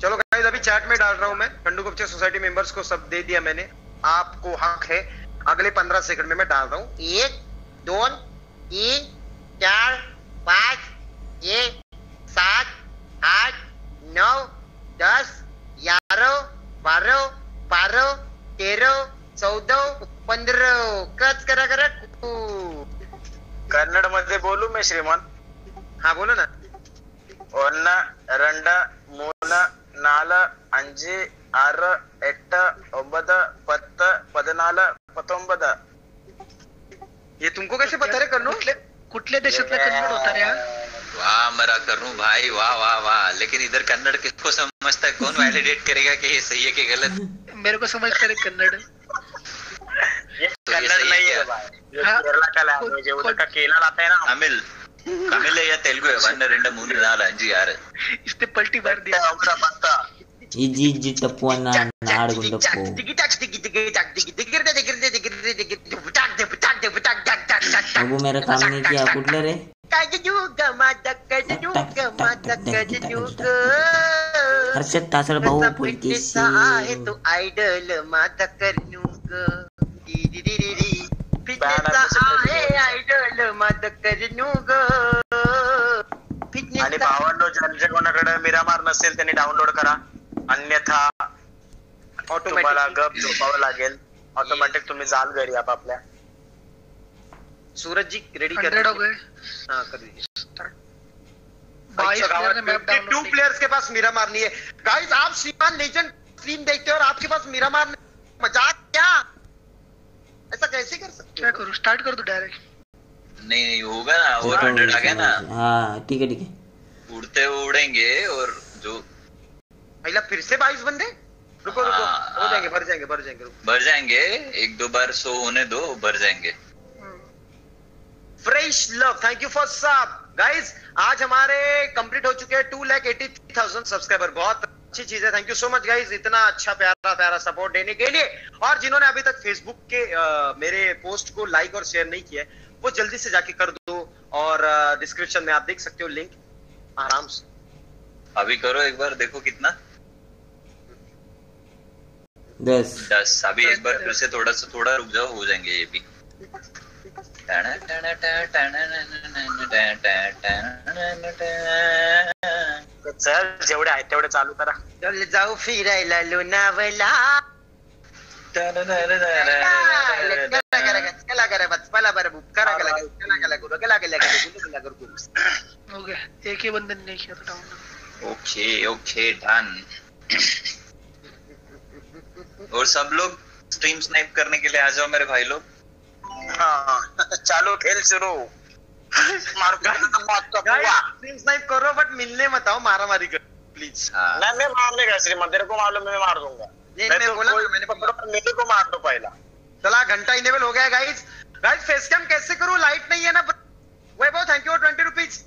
चलो गाइस अभी चैट में डाल रहा हूँ मैं। खंडू गुप्ता सोसाइटी मेंबर्स को सब दे दिया मैंने। आपको हक है। अगले पंद्रह सेकंड में मैं डाल रहा हूँ। एक दो तीन चार पाँच एक सात आठ नौ दस ग्यारह बारह बारह तेरह चौदह पंधरा कच करा करा कन्नड मध्ये बोलू मी श्रीमान? हा बोलू ना। ஒன்னு ரெண்டு மூணு நாலு அஞ்சு ஆறு எட்டு ஒன்பது பத்து பதினாலு ये तुमको कैसे पता रे करनू कुटले देशातला कन्नड होता रे वाह मेरा करनू भाई वाह वाह वाह. लेकिन इधर कन्नड़ किसको समझता? है कौन वैलिडेट करेगा कि ये सही है कि गलत? मेरे को समझता है कन्नड़। ये तो कन्नड़ नहीं है। हाँ। केरला का लैंग्वेज है उधर का केला है ना तमिल। तमिल है या तेलुगु है? वरना यार। इसने पलटी मार दिया हमारा पत्ता इजी इजी तप्पू अन्न नाडगुंडप्पू अब मेरा काम नहीं किया कुठलं रे हर्षद भाऊ तो आयडल माझा करणूक आणि फिटनेस भावांनो कोणाकडे मिरामार नसेल त्यांनी डाउनलोड करा अन्यथा तुम्हाला गप झोपावं लागेल. ऑटोमॅटिक तुम्ही जाल घरी आपापल्या. सूरज जी रेडी कर हो हाँ अच्छा, टू प्लेयर्स के पास मीरा मारनी है। गाइस आप श्रीमान लेजेंड स्ट्रीम देखते हो और आपके पास मीरा मारने मज़ाक क्या? ऐसा कैसे कर सकते क्या करूँ? स्टार्ट कर दो डायरेक्ट नहीं नहीं होगा ना और हंड्रेड आ गया ना। हाँ ठीक है ठीक है। उड़ते हुए उड़ेंगे और जो पहला फिर से बाईस बंदे? रुको रुको। हाँ, हो। जाएँगे भर जाएँगे भर जाएँगे रुको। भर जाएँगे। एक दो बार सो होने दो भर जाएँगे। Fresh love. Thank you for सब गाइस आज हमारे कंप्लीट हो चुके हैं two lakh eighty three thousand subscriber बहुत अच्छी चीज़ है। Thank you so much guys इतना अच्छा प्यारा प्यारा सपोर्ट देने के लिए। और जिन्होंने अभी तक फेसबुक के अ, मेरे पोस्ट को लाइक और शेयर नहीं किया वो जल्दी से जाके कर दो। और डिस्क्रिप्शन में आप देख सकते हो लिंक आराम से। अभी करो एक बार देखो कितना। दस दस अभी एक बार फिर से थोड़ा सा थोड़ा रुक जाओ हो जाएँगे ये भी। चल जेवढे आहेत तेवढे चालू करा. चल जाऊ फिरायला एक ही नहीं किया था ओके ओके डन और सब लोग स्ट्रीम स्नाइप करने के लिए आ जाओ मेरे भाई लोग। हाँ, चालू खेल शुरू। मार स्ट्रीम स्नाइप करो बट मिलने मत आओ मारा मारी कर प्लीज़ हाँ। नहीं मैं मार लेगा श्रीमान तेरे को मालूम मैं मार दूँगा। नहीं, मैं तो बोला मैंने पकड़ो मेरे को मार दो पहला। चला घंटा इनेबल हो गया गाइस गाइस फेस कैम कैसे करूँ? लाइट नहीं है ना Vaibhav thank you twenty rupees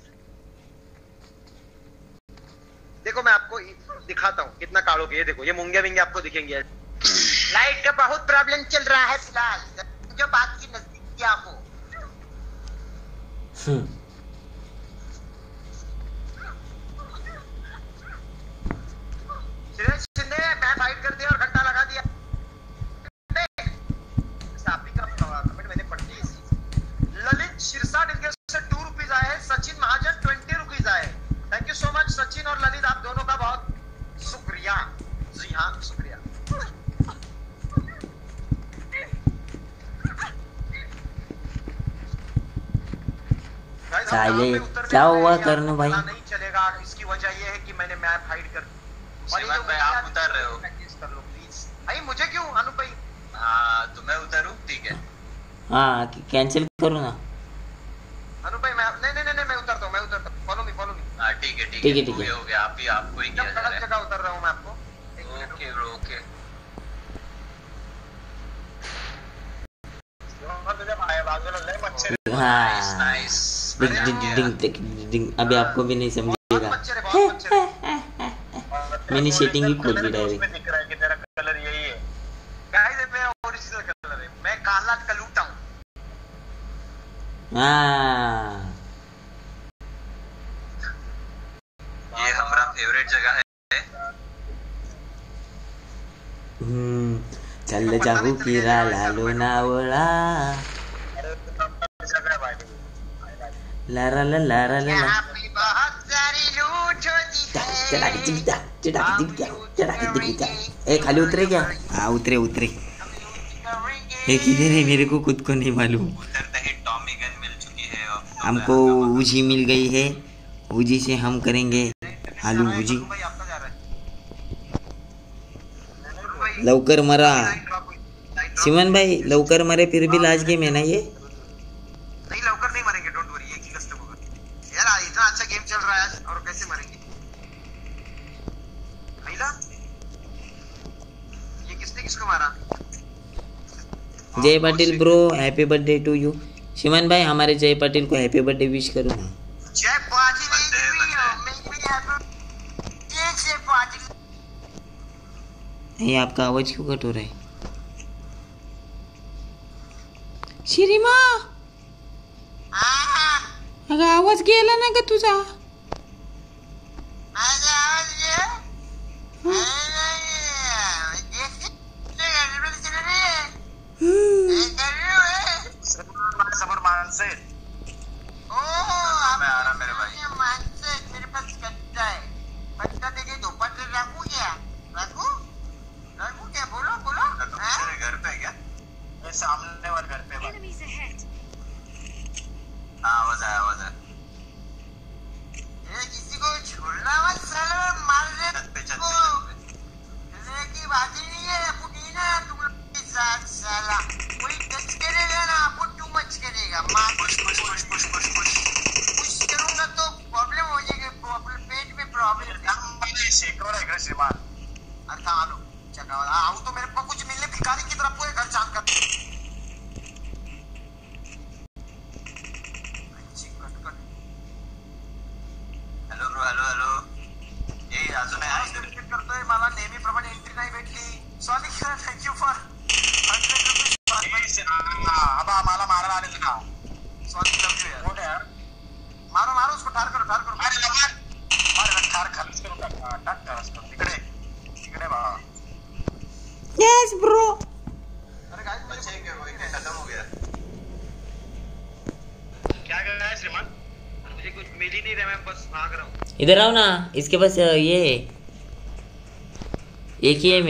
देखो मैं आपको दिखाता हूँ कितना काड़ोगे ये देखो ये मूँगे विंगे आपको दिखेंगे। लाइट का बहुत प्रॉब्लम चल रहा है फ़िलहाल। जो बात की नज़दीक आपको सुरेश शिंदे मैं फाइट कर दिया और घंटा लगा दिया। सापी का कमेंट मैंने पढ़ ली ललित शिरसाट टू रुपीज़ आए हैं सचिन महाजन ट्वेंटी रुपीज़ आए thank you so much Sachin और ललित आप दोनों का बहुत शुक्रिया। जी हाँ शुक्रिया। साले, क्या हुआ हैं, करने भाई? नहीं चलेगा इसकी वजह ये है कि मैंने मैप हाइड कर और ये भाई, आप उतर रहे हो। practice कर लो प्लीज़ भाई मुझे क्यों अनु भाई? हाँ तो मैं उतरूँ? ठीक है। हाँ कैंसिल करो ना? अनु भाई मैं नहीं नहीं नहीं मैं उतरता हूँ मैं उतरता हूँ। फॉलो मी फॉलो मी हाँ ठीक है ठीक ठीक है, है ठीक है। गया हो गया आप ही आपको ही किया जा गलत रहा जगह उतर रहा हूँ मैं आपको। एक है मिनट ओके ब्रो ओके। तुझे भाई बाजूला लय मच्छर। नाइस हाँ नाइस डिंग डिंग डिंग डिंग डिंग अभी आपको भी नहीं समझेगा। मैंने setting ही खोल दी रहा है। कि ये हमारा फेवरेट जगह है। हम्म, चल जाऊ फिरायला लोणावळा अरे जगह है भाई लारा ला लारा ला ला यहाँ पे बहुत सारी लूट होती चढ़ा के दिख जा है चढ़ा के दिख जा चढ़ा के दिख जा। ए खाली उतरे क्या? हाँ उतरे उतरे। ये किधर है मेरे को खुद को नहीं मालूम। ही है तो हमको उजी मिल गई है। उजी से हम करेंगे। आलू भुजी है। लवकर मरा। सिमन भाई लवकर मरे फिर भी लाज गेम है ना ये? नहीं लवकर नहीं मरेंगे डोंट वरी एक ही कस्टम होगा यार इतना अच्छा गेम चल रहा है आज और कैसे मरेंगे? महिला ये किसने किसको मारा? Jay Patil bro happy birthday to you Simon भाई हमारे जय पाटिल को हैप्पी बर्थडे विश करो ना जय पाटिल। हो, ये आपका आवाज़ क्यों कट हो रहा है? शिरीमा! आ अगं आवाज़ गेला ना ग तुझा समोर रखू क्या रखू रखू बोलो बोलो घर पे क्या सामने वाले घर पे आवाज़ आया आवाज़ आया। तो प्रॉब्लम हो जाएगी। प्रॉब्लम पेट आऊ तो मेरे को कुछ मिलने भिखारी की तरफ़ पूरे घर जान कर अच्छी cut cut hello bro hello hello ए अजून करतोय. मला नेहमीप्रमाणे एंट्री नाही भेटली sorry thank you for hundred rupees Aba मला मारायला आलेलं का सॉरी लव यू यार कोण आहे मारो मारो उसको ठार करो ठार करो अरे लवकर अरे ठार खालीच करून टाक हा, टाक त्याला तिकडे तिकडे बाबा बस भाग रहा हूँ इधर आओ ना इसके पास ये एक ही है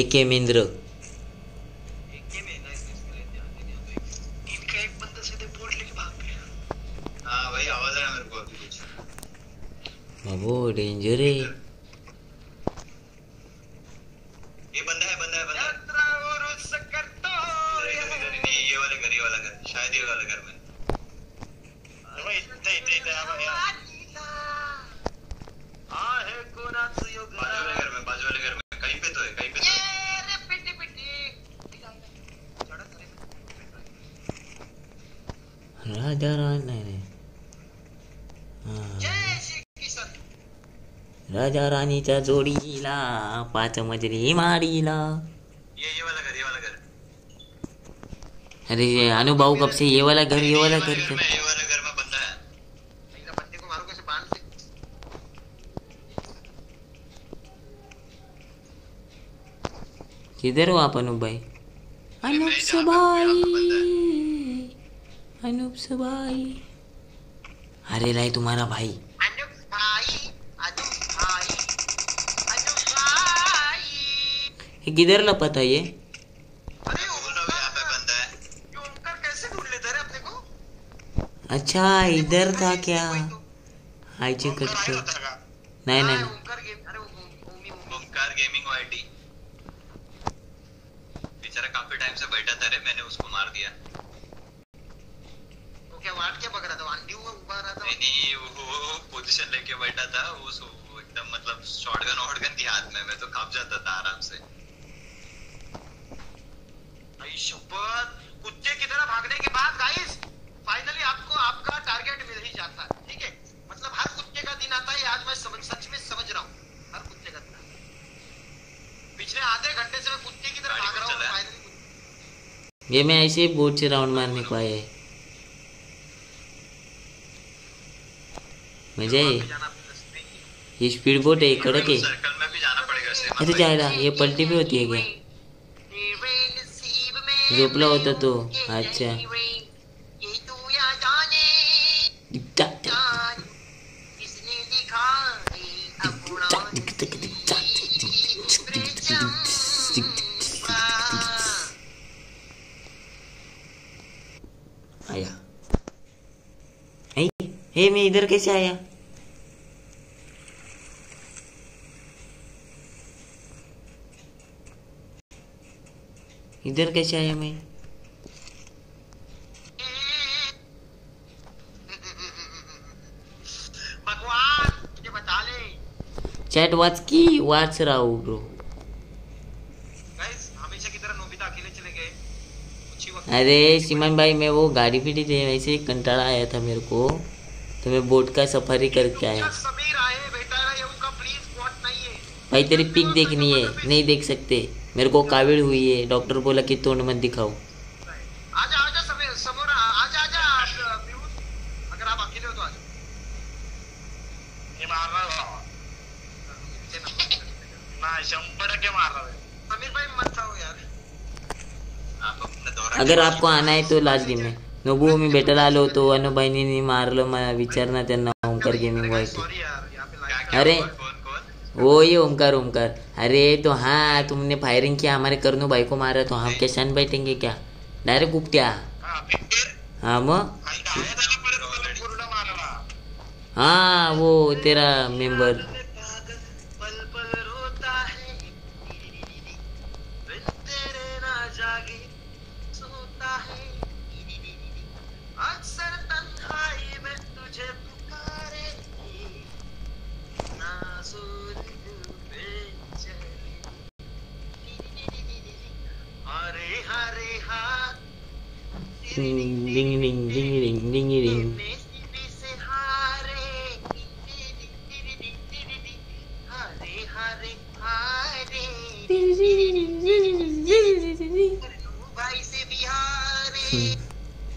एक है मिंद्र एक ही में ना इसके लिए ध्यान देने अब एक इनका एक बंदा सीधे बोर्ड लेके भाग गया हाँ वही आवाज़ आया मेरे को अभी कुछ बाबू डेंजर है ये बंदा है बंदा है बंदा है यात्रा और उस करता इधर, इधर, इधर, नहीं ये वाले घर ये वाला घर शायद ये वाला घर में भाई इथे इथे इथे या बघ, या. आहे कोणाचं योग बाजू वाले घर में बाजू वाले घर में कहीं पे तो है कहीं पे तो है ये रे पिटी पिटी चढत रे राजा राणी नाही नाही हा. जय श्री किशन राणीच्या जोडीला पाच मजली माडीला ये ये वाला घर ये वाला घर अरे अनुभव कब से ये वाला घर ये वाला घर घर कर में ये वाला घर में बंदा है. एकदा बंदे को मारू कैसे बाँध से? किधर हो आप अनूप भाई? अनूप बंदा भाई अनूप भाई अरे राय तुम्हारा भाई। ये किधर लपता है ये? अरे बोल रहा यहाँ पे ओमकार बंदा ये ओमकार कैसे ढूंढ लेता रे अपने को? अच्छा इधर था क्या? वही तो। चेक ओमकार आहे करते होता का नहीं नहीं ओमकार गेम अरे वो- वो- ओमी ओमी ओमकार गेमिंग वाईटी बेचारा काफ़ी टाइम से बैठा था रे मैंने उसको मार दिया वो क्या वाट क्या पकड़ा था अंडी हुआ उभा रहा था नहीं नहीं वो पोजीशन लेके बैठा था वो सो- वो एकदम मतलब शॉटगन वॉटगन थी हाथ में मैं तो काप जाता था आराम से भाई शपथ कुत्ते की तरह भागने के बाद गाइस फाइनली आपको आपका टारगेट मिल ही जाता है ठीक है मतलब हर कुत्ते का दिन आता है ये आज मैं समझ सच में समझ रहा हूँ हर कुत्ते का दिन आता है। पिछले आधे घंटे से मैं कुत्ते की तरह गाड़ी भाग पर रहा हूँ चला है। फाइनली ये मैं ऐसे ही बोर्ड से राउंड मारने को आया है मज़ा है। ये स्पीड बोट है कड़क है अरे। जायला ये पलटी भी होती है क्या झोपला होता तो अच्छा हे मैं इधर कैसे आया इधर कैसे आया मैं चैट वाच की? वाच रहा हूँ ब्रो अरे सिमन भाई मैं वो गाड़ी पीटी थी वैसे कंटाड़ा आया था मेरे को। तो मैं बोट का सफारी करके आया। भाई तेरी पिक देखनी है। नहीं देख सकते। मेरे को काविड़ हुई है। डॉक्टर बोला कि तोंड मत दिखाओ। अगर आप अकेले हो तो भावा. ते ना- नोबू मी भेटायला आलो होतो अनुबाईनी मारलं मला विचार ना त्यांना ओमकार गेमिंग वाईट अरे। वो ये ओमकार ओमकार अरे तो हाँ तुमने फायरिंग किया हमारे करनो भाई को मारा तो हम शान बैठेंगे क्या डायरेक्ट उपट्या हा? हाँ. हाँ वो तेरा मेंबर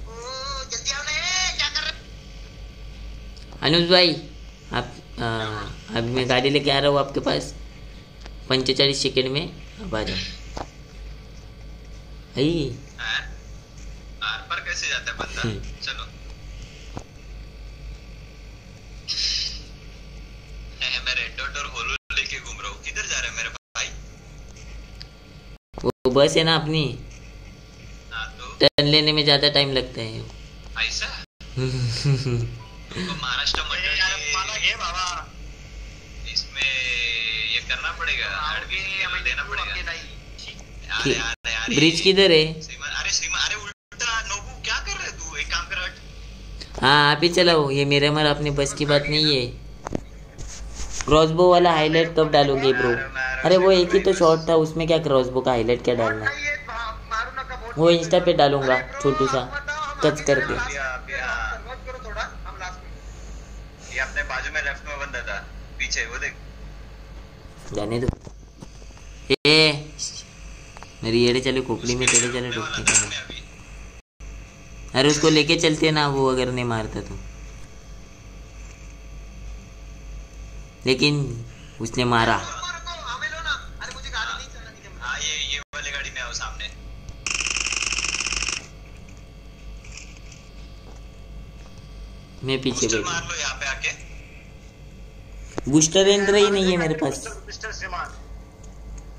ओ जल्दी आओ ना क्या कर रहे अनुज भाई आप आ, अभी मैं गाड़ी लेके आ रहा हूँ आपके पास। पंचेचालीस सेकेंड में अब आ जाओ कैसे जाता है बंदा। हम्म। चलो। मैं रेड डॉट और होलो लेके घूम रहा हूँ। किधर जा रहे है मेरे भाई? वो बस है ना अपनी। हाँ, तो? टर्न लेने में ज़्यादा टाइम लगता है। ऐसा? तो महाराष्ट्र मंडल ब्रिज किधर है? अरे अरे हाँ आप ही चलाओ। ये मेरे मर अपने बस की बात नहीं है। क्रॉसबो वाला हाईलाइट कब डालोगे ब्रो अरे, वो एक ही तो शॉट था, उसमें क्या क्रॉसबो का हाईलाइट क्या डालना? वो इंस्टा पे डालूँगा, छोटू सा। कच करके। जाने दो। ए, मेरी येड़े चले, खोपड़ी में तेरे चले डूबने अरे उसको लेके चलते ना वो अगर नहीं मारता तो। लेकिन उसने मारा। हाँ में पीछे मार लो यहाँ पे आके बूस्टर यंत्र ही नहीं है मेरे पास। मिस्टर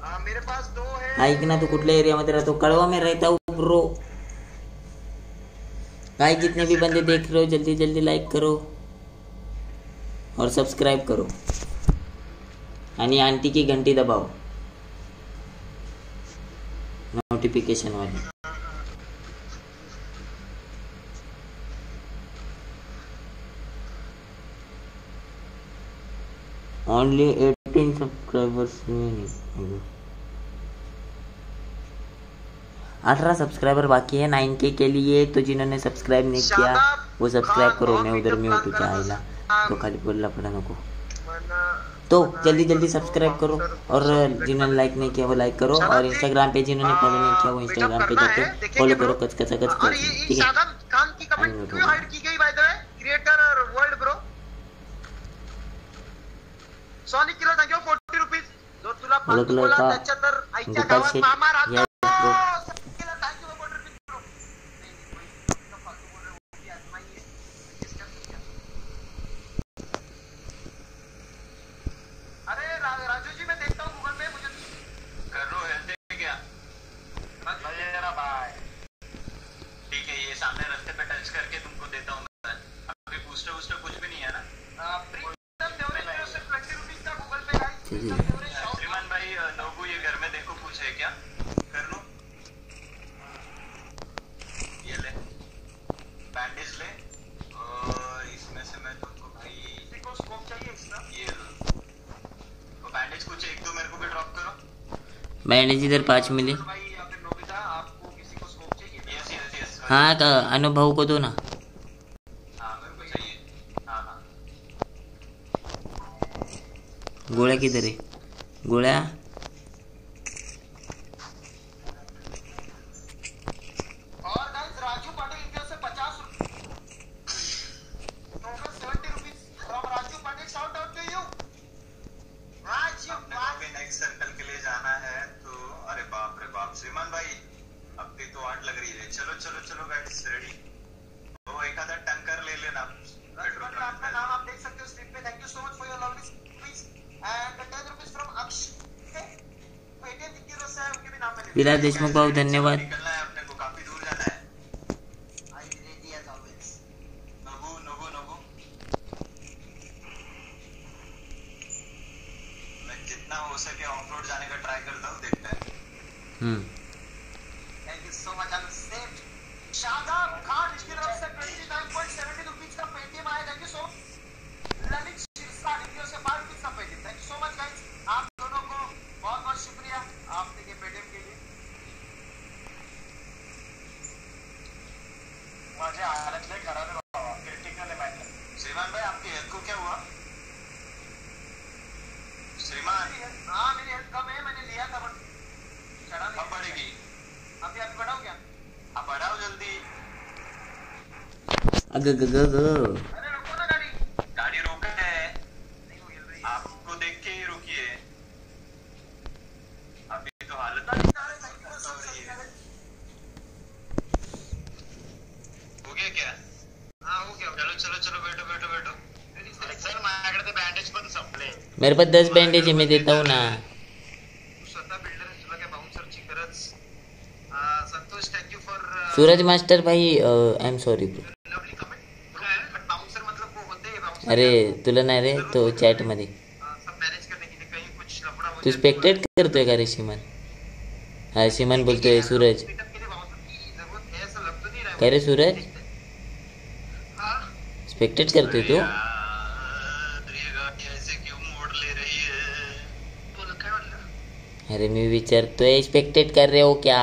हाँ, मेरे पास दो है। ऐक ना तू कुठल्या एरियामध्ये राहतो कड़वा में रहता हूँ ब्रो भाई, जितने भी बंदे देख रहे हो, जल्दी जल्दी लाइक करो और सब्सक्राइब करो। आणि आंटी की घंटी दबाओ। नोटिफिकेशन वाली। ओनली 18 सब्सक्राइबर्स remaining अठारह सब्सक्राइबर बाकी है नाइन के के लिए तो जिन्होंने सब्सक्राइब नहीं किया वो सब्सक्राइब करो मैं उधर में हूँ तुझ्या आईला तो खाली बोलला पड़ा नको तो जल्दी जल्दी सब्सक्राइब करो और जिन्होंने लाइक नहीं किया वो लाइक करो और इंस्टाग्राम पे जिन्होंने फॉलो नहीं किया वो इंस्टाग्राम पे जाके फॉलो करो कच कचा कच और कच ठीक है? शादाब खान की I know कमेंट it क्यों हाइड की गई बाय द वे क्रिएटर और वर्ल्ड ब्रो सोनी किलो थँक्यू फोर्टी रुपीज़ जो तुला बोला पाच तुला बोला का त्याच्या तर आईच्या गोपाल गावात शेठ मामा राहतो या bro. Thank you forty rupees bro फालतू बोल रहे हो वो भी आजमाई है इसका क्या अरे रा- राजू जी मैं देखता हूँ गूगल पे मुझे कर लो हेल्थ है क्या बाय ठीक है ये सामने रास्ते पे टच करके तुमको देता हूँ मैं अभी बूस्टर वूस्टर कुछ भी नहीं है ना आ, प्रीतम देवरे की तरफ़ से 20 रुपीस का गूगल पे गाइस चलिए। प्रीतम देवरे शॉप श्रीमान भाई अ, लोगो ये घर में देखो कुछ है क्या कर लो ये ले बैंडेज ले और इसमें से मैं तुमको भाई किसी को स्कोप चाहिए इसका ये लो वो बैंडेज कुछ एक दो मेरे को भी ड्रॉप करो बैंडेज इधर पाँच मिले तो भाई या फिर नोबिता आपको किसी को स्कोप चाहिए यस यस यस हाँ का अनुभव को दो ना हाँ मेरे को चाहिए हाँ हाँ गोळ्या किधर आहे गोळ्या? देशमुख भाऊ धन्यवाद. ग ग ग ग। मेरे पास दस बैंडेज है, मैं देता हूँ ना। सूरज मास्टर भाई आई एम सॉरी ब्रो अरे, तुला नाही रे तो चॅटमध्ये तू स्पेक्टेट करतोय का रे श्रीमान हा श्रीमान बोलतोय, सूरज. काय रे सूरज? स्पेक्टेट करतोय तू? अरे, मी विचारतोय स्पेक्टेट कर रे, हो क्या?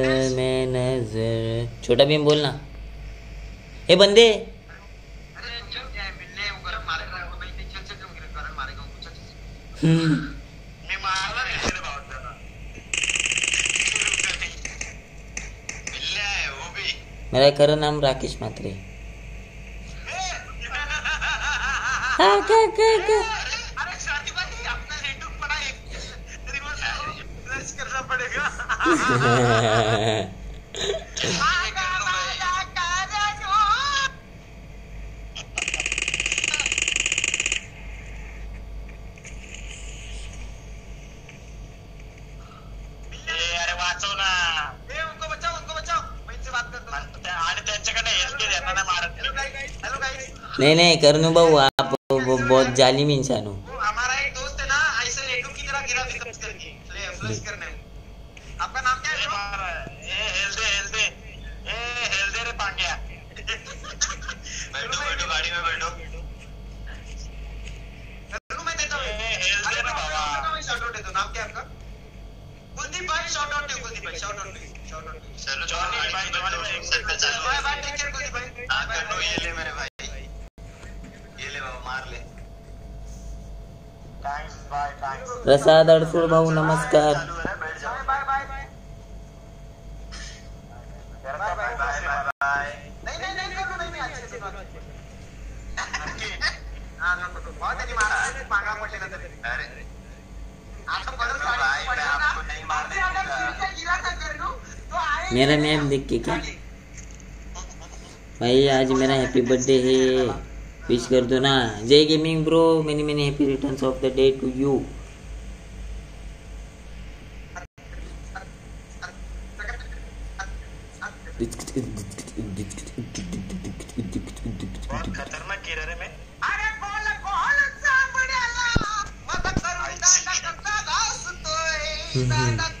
छोटा भीम बोलना। हे बंदे। हम्म। मेरा खरा नाम राकेश मात्रे। पड़ेगा। नहीं नहीं करनू भाऊ आप बहुत जालिम इंसान हो हमारा एक दोस्त है ना ऐसे लेडू की तरह गिरा फ्लश करके फ्लश करने। आपका नाम क्या है? ए हेल्थ दे हेल्थ दे ए हेल्थ दे रे पांड्या। बैठो बैठो गाड़ी में बैठो मैं देता हूँ ए, हेल्थ अरे दे रे बाबा, shout out देता हूँ। नाम क्या है आपका? कुलदीप भाई shout out दे कुलदीप भाई shout out दे दे। चलो जॉनी भाई, भाई, सर्कल चालू है टेक केयर कुलदीप भाई। हाँ ये ले मेरे भाई। प्रसाद अड़सूल भाऊ, नमस्कार। मेरा नेम देख के क्या? भाई, आज मेरा हैप्पी बर्थडे है। विश कर दो ना। Jay gaming bro many many happy returns of the day to you बहुत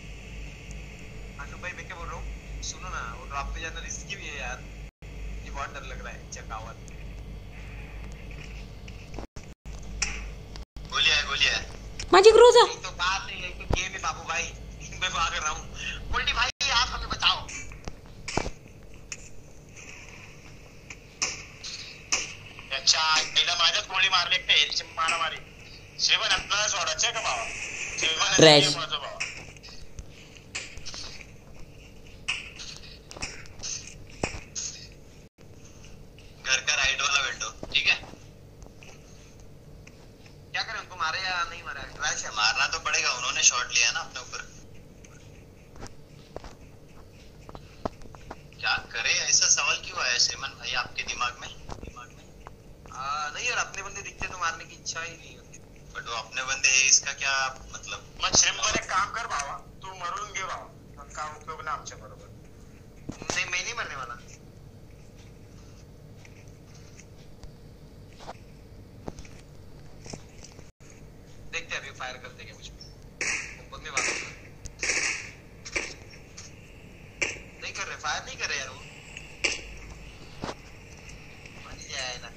गोळी मारली एकट्या हेलची मारामारी. श्रीमान सोडायचं का भावा? श्रीमान भावा. घर का राइट वाला विंडो ठीक है क्या करें उनको मारे या नहीं मारा? है मारना तो पड़ेगा उन्होंने शॉट लिया ना अपने ऊपर। क्या करे ऐसा सवाल क्यों आया श्रीमान भाई आपके दिमाग में? हाँ नहीं यार अपने बंदे दिखते तो मारने की इच्छा ही नहीं होती। बट वो अपने बंदे है इसका क्या मतलब? मग श्रीमकर एक काम कर बाबा तू मरूँगे बाबा भावा काम उपयोग ना आमच्या बरोबर नहीं मैं नहीं मरने वाला। देखते अभी फायर कर देंगे मुझे पे में वाला नहीं कर रहे फायर नहीं कर रहे यार वो। जाए ना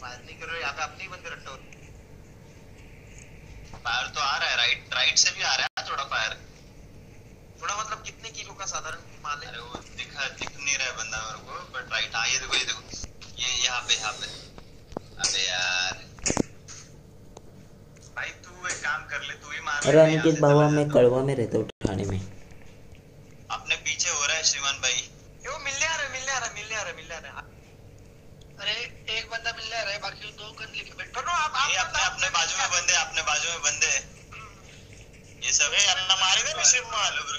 फायर नहीं कर रहे यहाँ पे अपने ही बंदे रट्टा। फायर तो आ रहा है राइट राइट से भी आ रहा है थोड़ा फायर। थोड़ा मतलब कितने किलो का साधारण माल है? अरे वो दिखा दिख नहीं रहा है बंदा मेरे को बट राइट हाँ ये देखो ये देखो। ये यहाँ पे यहाँ पे। अबे यार। भाई तू एक काम कर ले तू ही मार अरे अनिकेत बाबा मैं कड़वा में रहता हूँ ठाणे में। अपने पीछे हो रहा है श्रीमान भाई। ये वो मिलने आ रहा है मिलने आ रहा है मिलने आ रहा है मिलने आ रहा। है अरे एक बंदा मिलने आ रहा है बाकी दो गन लेके बैठो। करो आप आप अपने अपने बाजू में बंदे अपने बाजू में बंदे। ये सब अन्ना मारे दे मिशन हेलो ब्रो।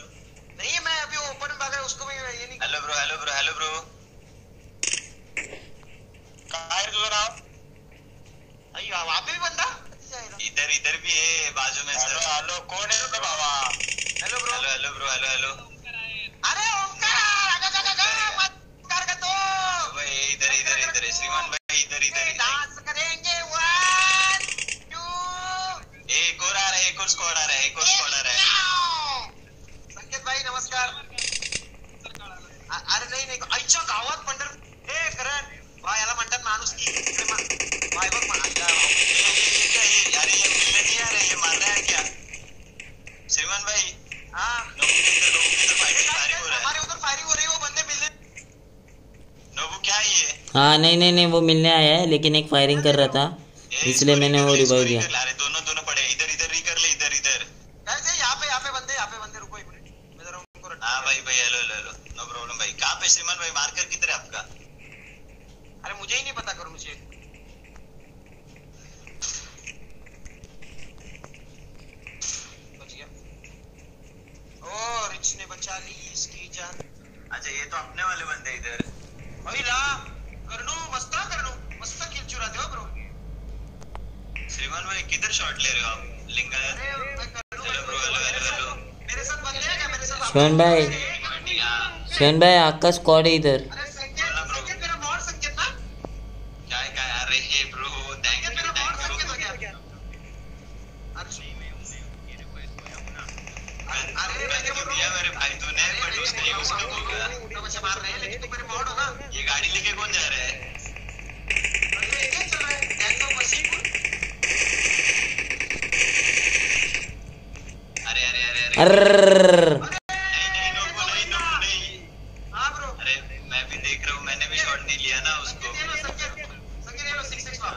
नहीं मैं अभी ओपन में भाग उसको भी ये नहीं hello bro hello bro hello bro. काय रे तुझं नाव अरे वहाँ पे भी बंदा? इधर इधर भी है बाजू में हॅलो सर हॅलो कोण आहे बाबा। Hello bro. Hello hello bro hello hello. अरे ओंकार कर का तो भाई इधर इधर इधर श्रीमान भाई इधर इधर डांस करेंगे। वन टू एक और आ रहा है एक और स्क्वाड आ रहा है एक और स्क्वाड आ रहा है। संकेत भाई नमस्कार। अरे नाही नाही आईच्या गावात पंढर ए करण बा याला म्हणतात माणूस की। बाय बघ मा- आईला ये मिलने नहीं आ रहे ये मार रहा है क्या? श्रीमान भाई हाँ। के इधर फायरिंग हो रहा हमारे उधर फायरिंग हो रही है वो बंदे मिलने है नहीं नहीं नहीं वो मिलने आया है लेकिन एक फायरिंग कर रहा था इसलिए मैंने वो रिवाइव दिया recall- अरे दोनों दोनों पड़े हैं। इधर इधर रिकर ले इधर इधर काय से यहाँ पे यहाँ पे बंदे यहाँ पे बंदे रुको एक मिनट मैं जरा उनको रट- हाँ भाई भाई hello hello hello no problem भाई कहाँ पे श्रीमान भाई मार्कर किधर है आपका अरे मुझे ही नहीं पता करो मुझे बच गया ओ रिच ने बचा ली इसकी जान अच्छा ये तो अपने वाले बंदे इधर पहिला करनू मस्त करनू मस्त किल चुराते हो ब्रो श्रीमान भाई किधर शॉट ले रहे हो आप लिंगायत अरे मैं करनू hello bro hello hello hello मेरे साथ बंदे हैं क्या मेरे साथ श्रवण भाई हाँ भाई आपका स्क्वाड है इधर अरे संकेत संकेत मेरा मॉड संकेत ना क्या है क्या है अरे hey bro thank Sanket you मेरा मॉड थैंक संकेत यू हो गया अरे अरे मैंने तो दिया मेरे भाई तूने बट उसने यूज़ कब होगा तो बच्चे मार रहे हैं लेकिन तुम मेरे मॉड हो ना ये गाड़ी लेके कौन जा रहा है अरे ये क्या चल रहा है गैंग ऑफ़ मशीन अरे अरे अरे अरे अर्रर्रर्रर्र। नहीं नहीं नोबू नहीं नोबू नहीं हाँ ब्रो अरे मैं भी देख रहा हूँ मैंने भी शॉट नहीं लिया ना उसको संकेत ये लो संकेत संकेत ये लो सिक्स सिक्स लो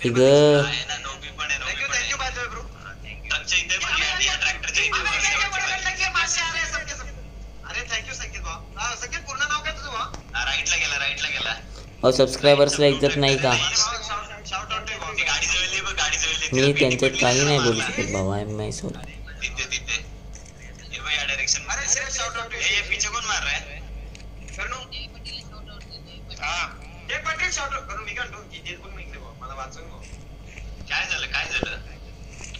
आई ग आहे ना नोबी पण आहे थैंक नोबी यू पण थैंक यू आहे बाय द वे ब्रो ट्रकच्या इथे पण गाडी आहे ट्रॅक्टरच्या इथे अरे पण थँक्यू शेवटची बरोबर बाजू. थँक्यू मासे आ रहे हैं सबके सब अरे थँक्यू संकेत भाऊ हा, संकेत पूर्ण नाव काय तुझं भाऊ हा, राईटला गेला राईटला गेला और सबस्क्रायबर्सला इज़्ज़त नाही का? शाउट आउट भाऊ ती गाडी जवळ बघ गाडी जवळ मी त्यांच्यात काही नाही बोलू शकत बाबा आय एम माय सोल तिथे तिथे ये बघ या डायरेक्शन अरे सिर्फ़ शाउट आउट ये ये पीछे कोण मार रहा है करणू हा हे पटेल शाउट आउट करू मी काय म्हणतो की जे बघ मी इकडे भाऊ मला वाचून भाऊ काय झालं काय झालं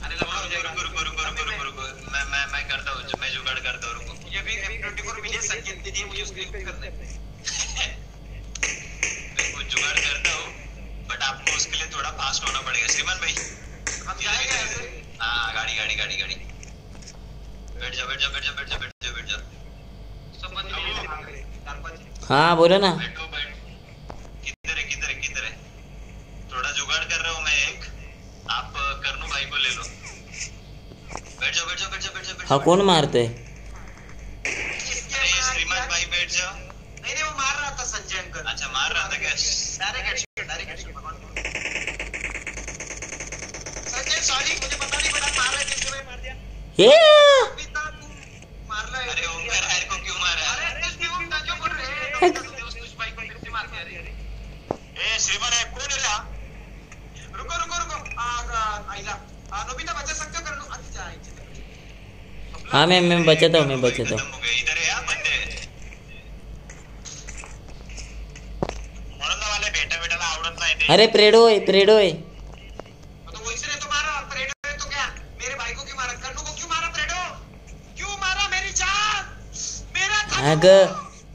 अरे रुको रुको रुको रुको रुको रुको रुको मैं मैं मैं करता हूँ मैं जुगाड़ करता हूँ रुको मुझे भी M24 मिली है, संकेत ने दी मुझे उसको क्लिक करना है मैं कुछ जुगाड़ करता हूँ बट आपको उसके लिए थोड़ा फास्ट होना पड़ेगा श्रीमान भाई हम जाएँगे ऐसे हाँ गाड़ी गाड़ी गाड़ी गाड़ी बैठ जाओ बैठ जाओ बैठ जाओ बैठ जाओ बैठ जाओ बैठ जाओ सब बंद मिले चार पाँच हाँ बोलो ना। किधर है किधर है किधर है? थोड़ा जुगाड़ कर रहा हूँ मैं एक। आप करनू भाई को ले लो। बैठ जाओ बैठ जाओ बैठ जाओ बैठ जाओ हाँ कौन मारते? मारतोय इसके अरे ये मार श्रीमान दिया। भाई बैठ जाओ नहीं नहीं वो मार रहा था संजय अंकल अच्छा मार रहा था क्या डायरेक्ट हेडशॉट डायरेक्ट हेडशॉट भगवान संजय सॉरी मुझे पता नहीं पड़ा मार रहे थे इसलिए मैं मार दिया हे पिता तू मारला है अरे ओंकार हायर को क्यों मारा अरे तेच मी ओम ताजो बोल रहे हैं उस बाइक को फिर से मार दिया अरे ए श्रीमान आहे कोण आहे रा? रुको रुको रुको आ आ, आइला आ, नोबिता बचा सकते हो कर लो अच्छा जा इच्छा हाँ मैं मैं बचाता हूँ, मैं हूँ। हो गए इधर है यहाँ बंदे म्हणून ना मला भेटा भेटायला आवडत नाही ते अरे प्रेडो आहे प्रेडो आहे तो वो इसने तो मारा प्रेडो ने तो क्या मेरे भाई को क्यों मारा करनू को क्यों मारा प्रेडो क्यों मारा मेरी जान मेरा था अग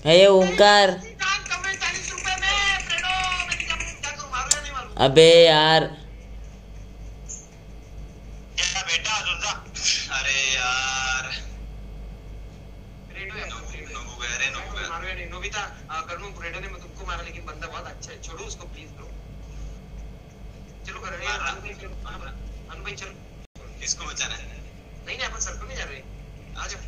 हे ओंकार जान कम में चालीस रुपए में प्रेडो मेरी जान क्या करूँ मारू या नहीं मारू अबे यार या भेटा अजून जा अरे यार प्रेडो है नोबू नोबू कहता "आ, करणू रेडो ने मैं तुमको मारा लेकिन बंदा बहुत अच्छा है छोड़ो उसको प्लीज़ ब्रो चलो करण ये अनु भाई चलो अनु भाई- अनु भाई चलो किसको बचाना है नहीं नहीं अपन सर्कल में जा रहे हैं आ जाओ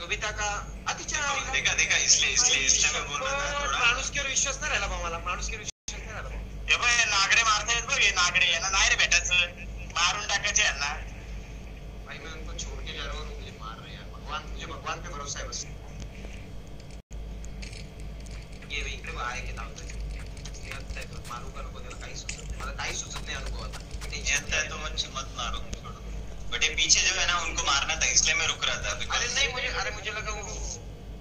नोबिता का अति चला देखा देखा इसलिए इसलिए इसलिए मैं बोल रहा था थोडा माणुसकीवर विश्वास नाही राहिला भाऊ मला माणुसकीवर विश्वास नाही राहिला भाऊ हे बघ हे नागडे मारतायत बघ हे नागडे यांना नाही रे भेटायचं मारून टाकायचे यांना भाई मैं उनको छोड़ के जा रहा हूँ और वो मुझे मार रहे हैं यार भगवान मुझे भगवान पे भरोसा है बस ये भाई इकडे आहे की धावतोय मारू का नको त्याला काही सुचत नाही मला काही सुचत नाही अनुभव आता टेन्शन आता है तो मत मत मारो छोड़ो बट ये पीछे जो है ना उनको मारना था इसलिए मैं रुक रहा था अरे because नहीं मुझे अरे मुझे लगा वो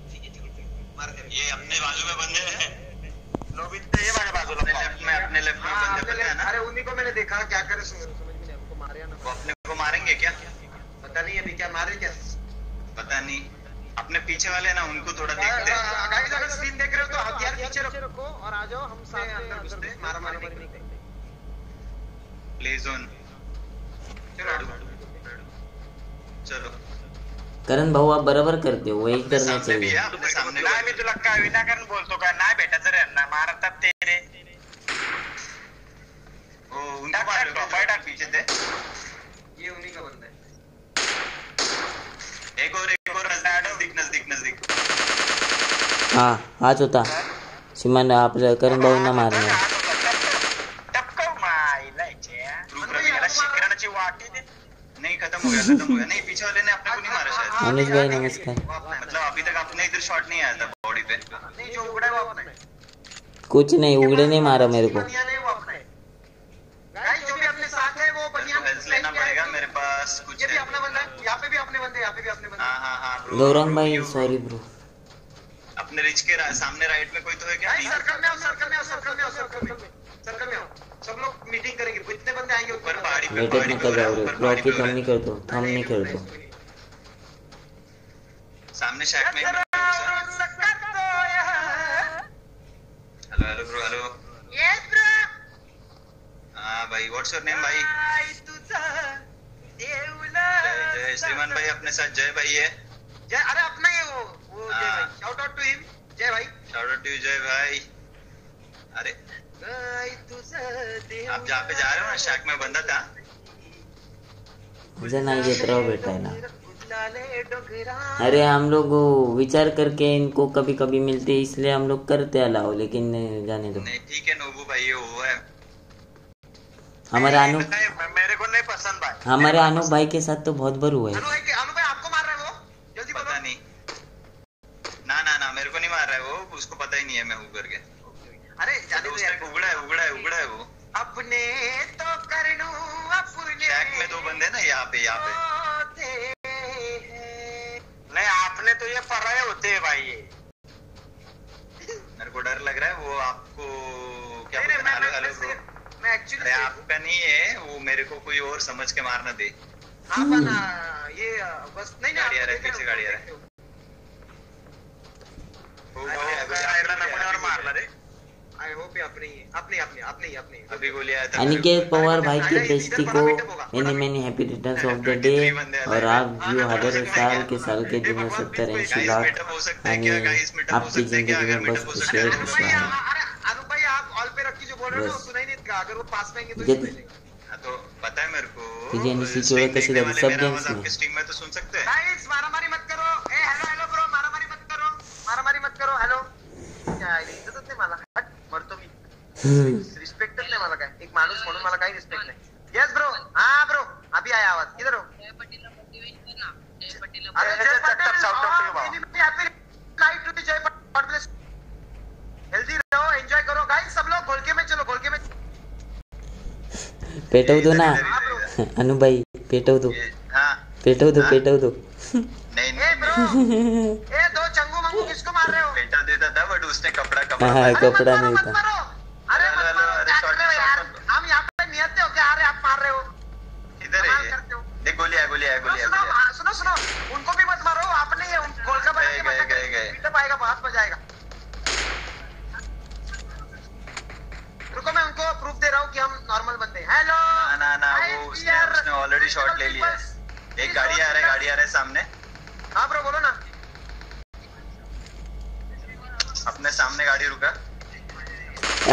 ठीक है चलो मार दे ये अपने बाजू में बंदे हैं नोबिता ये माझ्या बाजूला अपने लेफ़्ट में अपने लेफ़्ट में हाँ, बंदे अपने बंदे हैं ले- ना अरे उन्हीं को मैंने देखा क्या करे समझ समझ में नहीं उनको मारे या ना वो अपने को मारेंगे क्या पता नहीं अभी क्या मारे क्या पता नहीं अपने पीछे वाले हैं ना उनको थोड़ा देखते हैं गाइस अगर स्क्रीन देख रहे हो तो हथियार पीछे रखो और आ जाओ हम साथ अंदर घुसते मारा मारी नहीं करते प्ले जोन चलो चलो करण भाऊ आप बरोबर करते हो वही करना है चाहिए. अपने सामने नाही मी तुला काय विनाकारण बोलतो का? नाही भेटायचं रे यांना. मारतात ते रे. वो उनको मार रहे हो पीछे थे ये उन्हीं का बंदा है. एक और एक और. नज़दीक नज़दीक नज़दीक. नज़दीक हा हाच होता. करण भाऊंना मारणार. खत्म हो गया खत्म हो गया नहीं पीछे वाले ने अपने को नहीं मारा शायद। अनुज भाई नमस्कार मतलब अभी तक अपने इधर शॉट नहीं आया था बॉडी पे। नहीं जो उगड़ा है वो अपना। है कुछ नहीं उगड़े नहीं मारा मेरे को। है है गाइस जो भी अपने साथ है वो बनियान लेना पड़ेगा मेरे पास कुछ ये भी है। अपना बंदा है यहाँ पे भी अपने बंदे यहाँ पे भी अपने बंदे। हाँ हाँ हाँ गौरंग भाई सॉरी ब्रो अपने रिच के सामने राइट में कोई तो है क्या? सर्कल में आओ सर्कल में आओ सर्कल में आओ सर्कल में सर्कल में आओ। सब लोग मीटिंग करेंगे कितने बंदे आएँगे ऊपर पहाड़ी पे हो रहा है, जाऊ रे ऊपर पहाड़ी पे प्रॉफिट हो रहा कमी है. करतो थांब सामने शैक में हेलो हेलो ब्रो हेलो हाँ भाई व्हाट्स योर नेम भाई? जय जय श्रीमान भाई अपने साथ जय भाई है। जय अरे अपना ही वो वो जय हाँ। भाई। Shout out to him Jay भाई। शाउट आउट टू जय भाई। अरे आप जहाँ पे जा रहे हो ना शैक में बंदा था? मुझे नाही येत राव भेटायला अरे हम लोग विचार करके इनको कभी कभी मिलते इसलिए हम लोग करते अलाउ लेकिन जाने दो। नहीं ठीक है नोबू भाई ये है। हमारे अनु मेरे को नहीं पसंद भाई। हमारे अनु भाई के साथ तो बहुत बार हुआ है। अनु भाई अनु भाई आपको मार रहा है वो? जल्दी पता नहीं। ना ना ना मेरे को नहीं मार रहा है वो उसको पता ही नहीं है मैं हूँ करके। अरे जाने दो यार। उगड़ा है उगड़ा है उगड़ा है वो। अपने तो कर लूँ अपने। शैक में दो बंदे ना यहाँ पे यहाँ पे। नहीं आपने तो ये पराये होते हैं भाई ये। मेरे को डर लग रहा है वो आपको क्या नहीं, हैं मैं- मैं- मैं- एक्चुअली आपका नहीं है वो मेरे को कोई और समझ के मारना दे। हाँ अं, ये बस नहीं गाड़ी आ रहा है, देख पीछे गाड़ी आ रहा है। वो अभी- मारला रे आई होप ये अपने ही अपने अपने अपने। ही अपने अभी गोली आया था अनिकेत पवार भाई की बेस्ती को many many happy returns of the day और आप जो हज़ारों साल के साल के दिनों सत्तर गाइस लाख हो है हो आपकी सकता है क्या? ज़िंदगी में बस मीटअप हो खुशी सकता अनु भाई खुशहाल आ- अरे अनु भाई आप ऑल पे रख के जो बोल रहे हो बस। नहीं देगा अगर वो पास में आएँगे तो ही। हाँ, तो पता है मेरे को? वाले सब आवाज़ में. स्ट्रीम में तो सुन सकते हैं? गाइस मारामारी मत करो। ए हेलो हेलो ब्रो मारामारी मत करो। मारामारी मत करो हेलो क्या आहे, इज्जतच नाही मला हट मरतो मी रिस्पेक्टच नाही मला काय. एक माणूस म्हणून मला काही रिस्पेक्ट नाही. येस ब्रो हा ब्रो अभी आया आवाज़. किधर हो? हेल्दी रहो एंजॉय करो. गाइस सब लोग घोलके में चलो घोलके में पेटवतो ना. इधर, इधर, इधर, अनुबाई पेटवतो. ये- हाँ. पेटवतो हाँ? नहीं ए नहीं ब्रो ए दो चंगू मंगू किसको मार रहे हो? बेटा देता था बट उसने कपड़ा कपड़ा हाँ, कपड़ा मारो, नहीं था। अरे मत मारो, क्या कर रहे हो यार? हम यहाँ पे नियत हो क्या अरे आप मार रहे हो। इधर है ये देख गोली है गोली है सुनो गोली है सुनो सुनो उनको भी मत मारो आपने ये गोल का बना के गए, गए, गए। पीटअप आएगा बहुत मज़ा आएगा रुको मैं उनको प्रूफ दे रहा हूँ कि हम नॉर्मल बंदे हेलो ना ना ना वो उसने उसने ऑलरेडी शॉट ले लिया। है एक गाड़ी आ रहा है गाड़ी आ रहा है सामने। हाँ ब्रो बोलो ना। अपने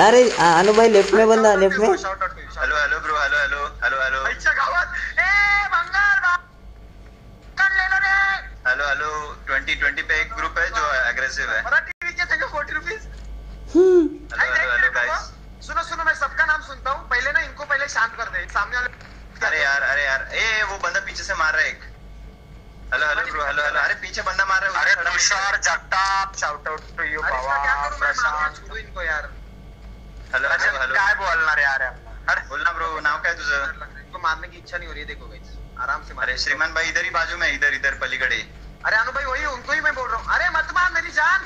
अरे अनु भाई लेफ़्ट में बंदा लेफ़्ट में। Hello hello bro hello hello hello hello. आईच्या गावात। ए भंगार बा- कर लेलो रे। हेलो हेलो ट्वेंटी ट्वेंटी पे एक ग्रुप है जो अग्रेसिव है। मराठी टीवी के थे forty rupees hello hello hello guys सुनो सुनो मैं सबका नाम सुनता हूँ। पहले ना इनको पहले शांत कर दे। सामने वाले अरे यार अरे यार। ए वो बंदा पीछे से मार रहा है एक। Hello hello bro hello hello अरे पीछे बंदा मार रहा है अरे। Tushar Jagtap shout out to you बाबा प्रशांत। छोड़ू इनको यार हेलो अच्छा हेलो हेलो काय बोलणार यार। अरे बोलना ब्रो नाव काय तुझं? इनको मारने की इच्छा नहीं हो रही है देखो गाइस आराम से मारे. श्रीमान भाई इधर ही बाजू में इधर इधर पलीकडे. अरे अनु भाई वही उनको ही मैं बोल रहा हूँ। अरे मत मार मेरी जान।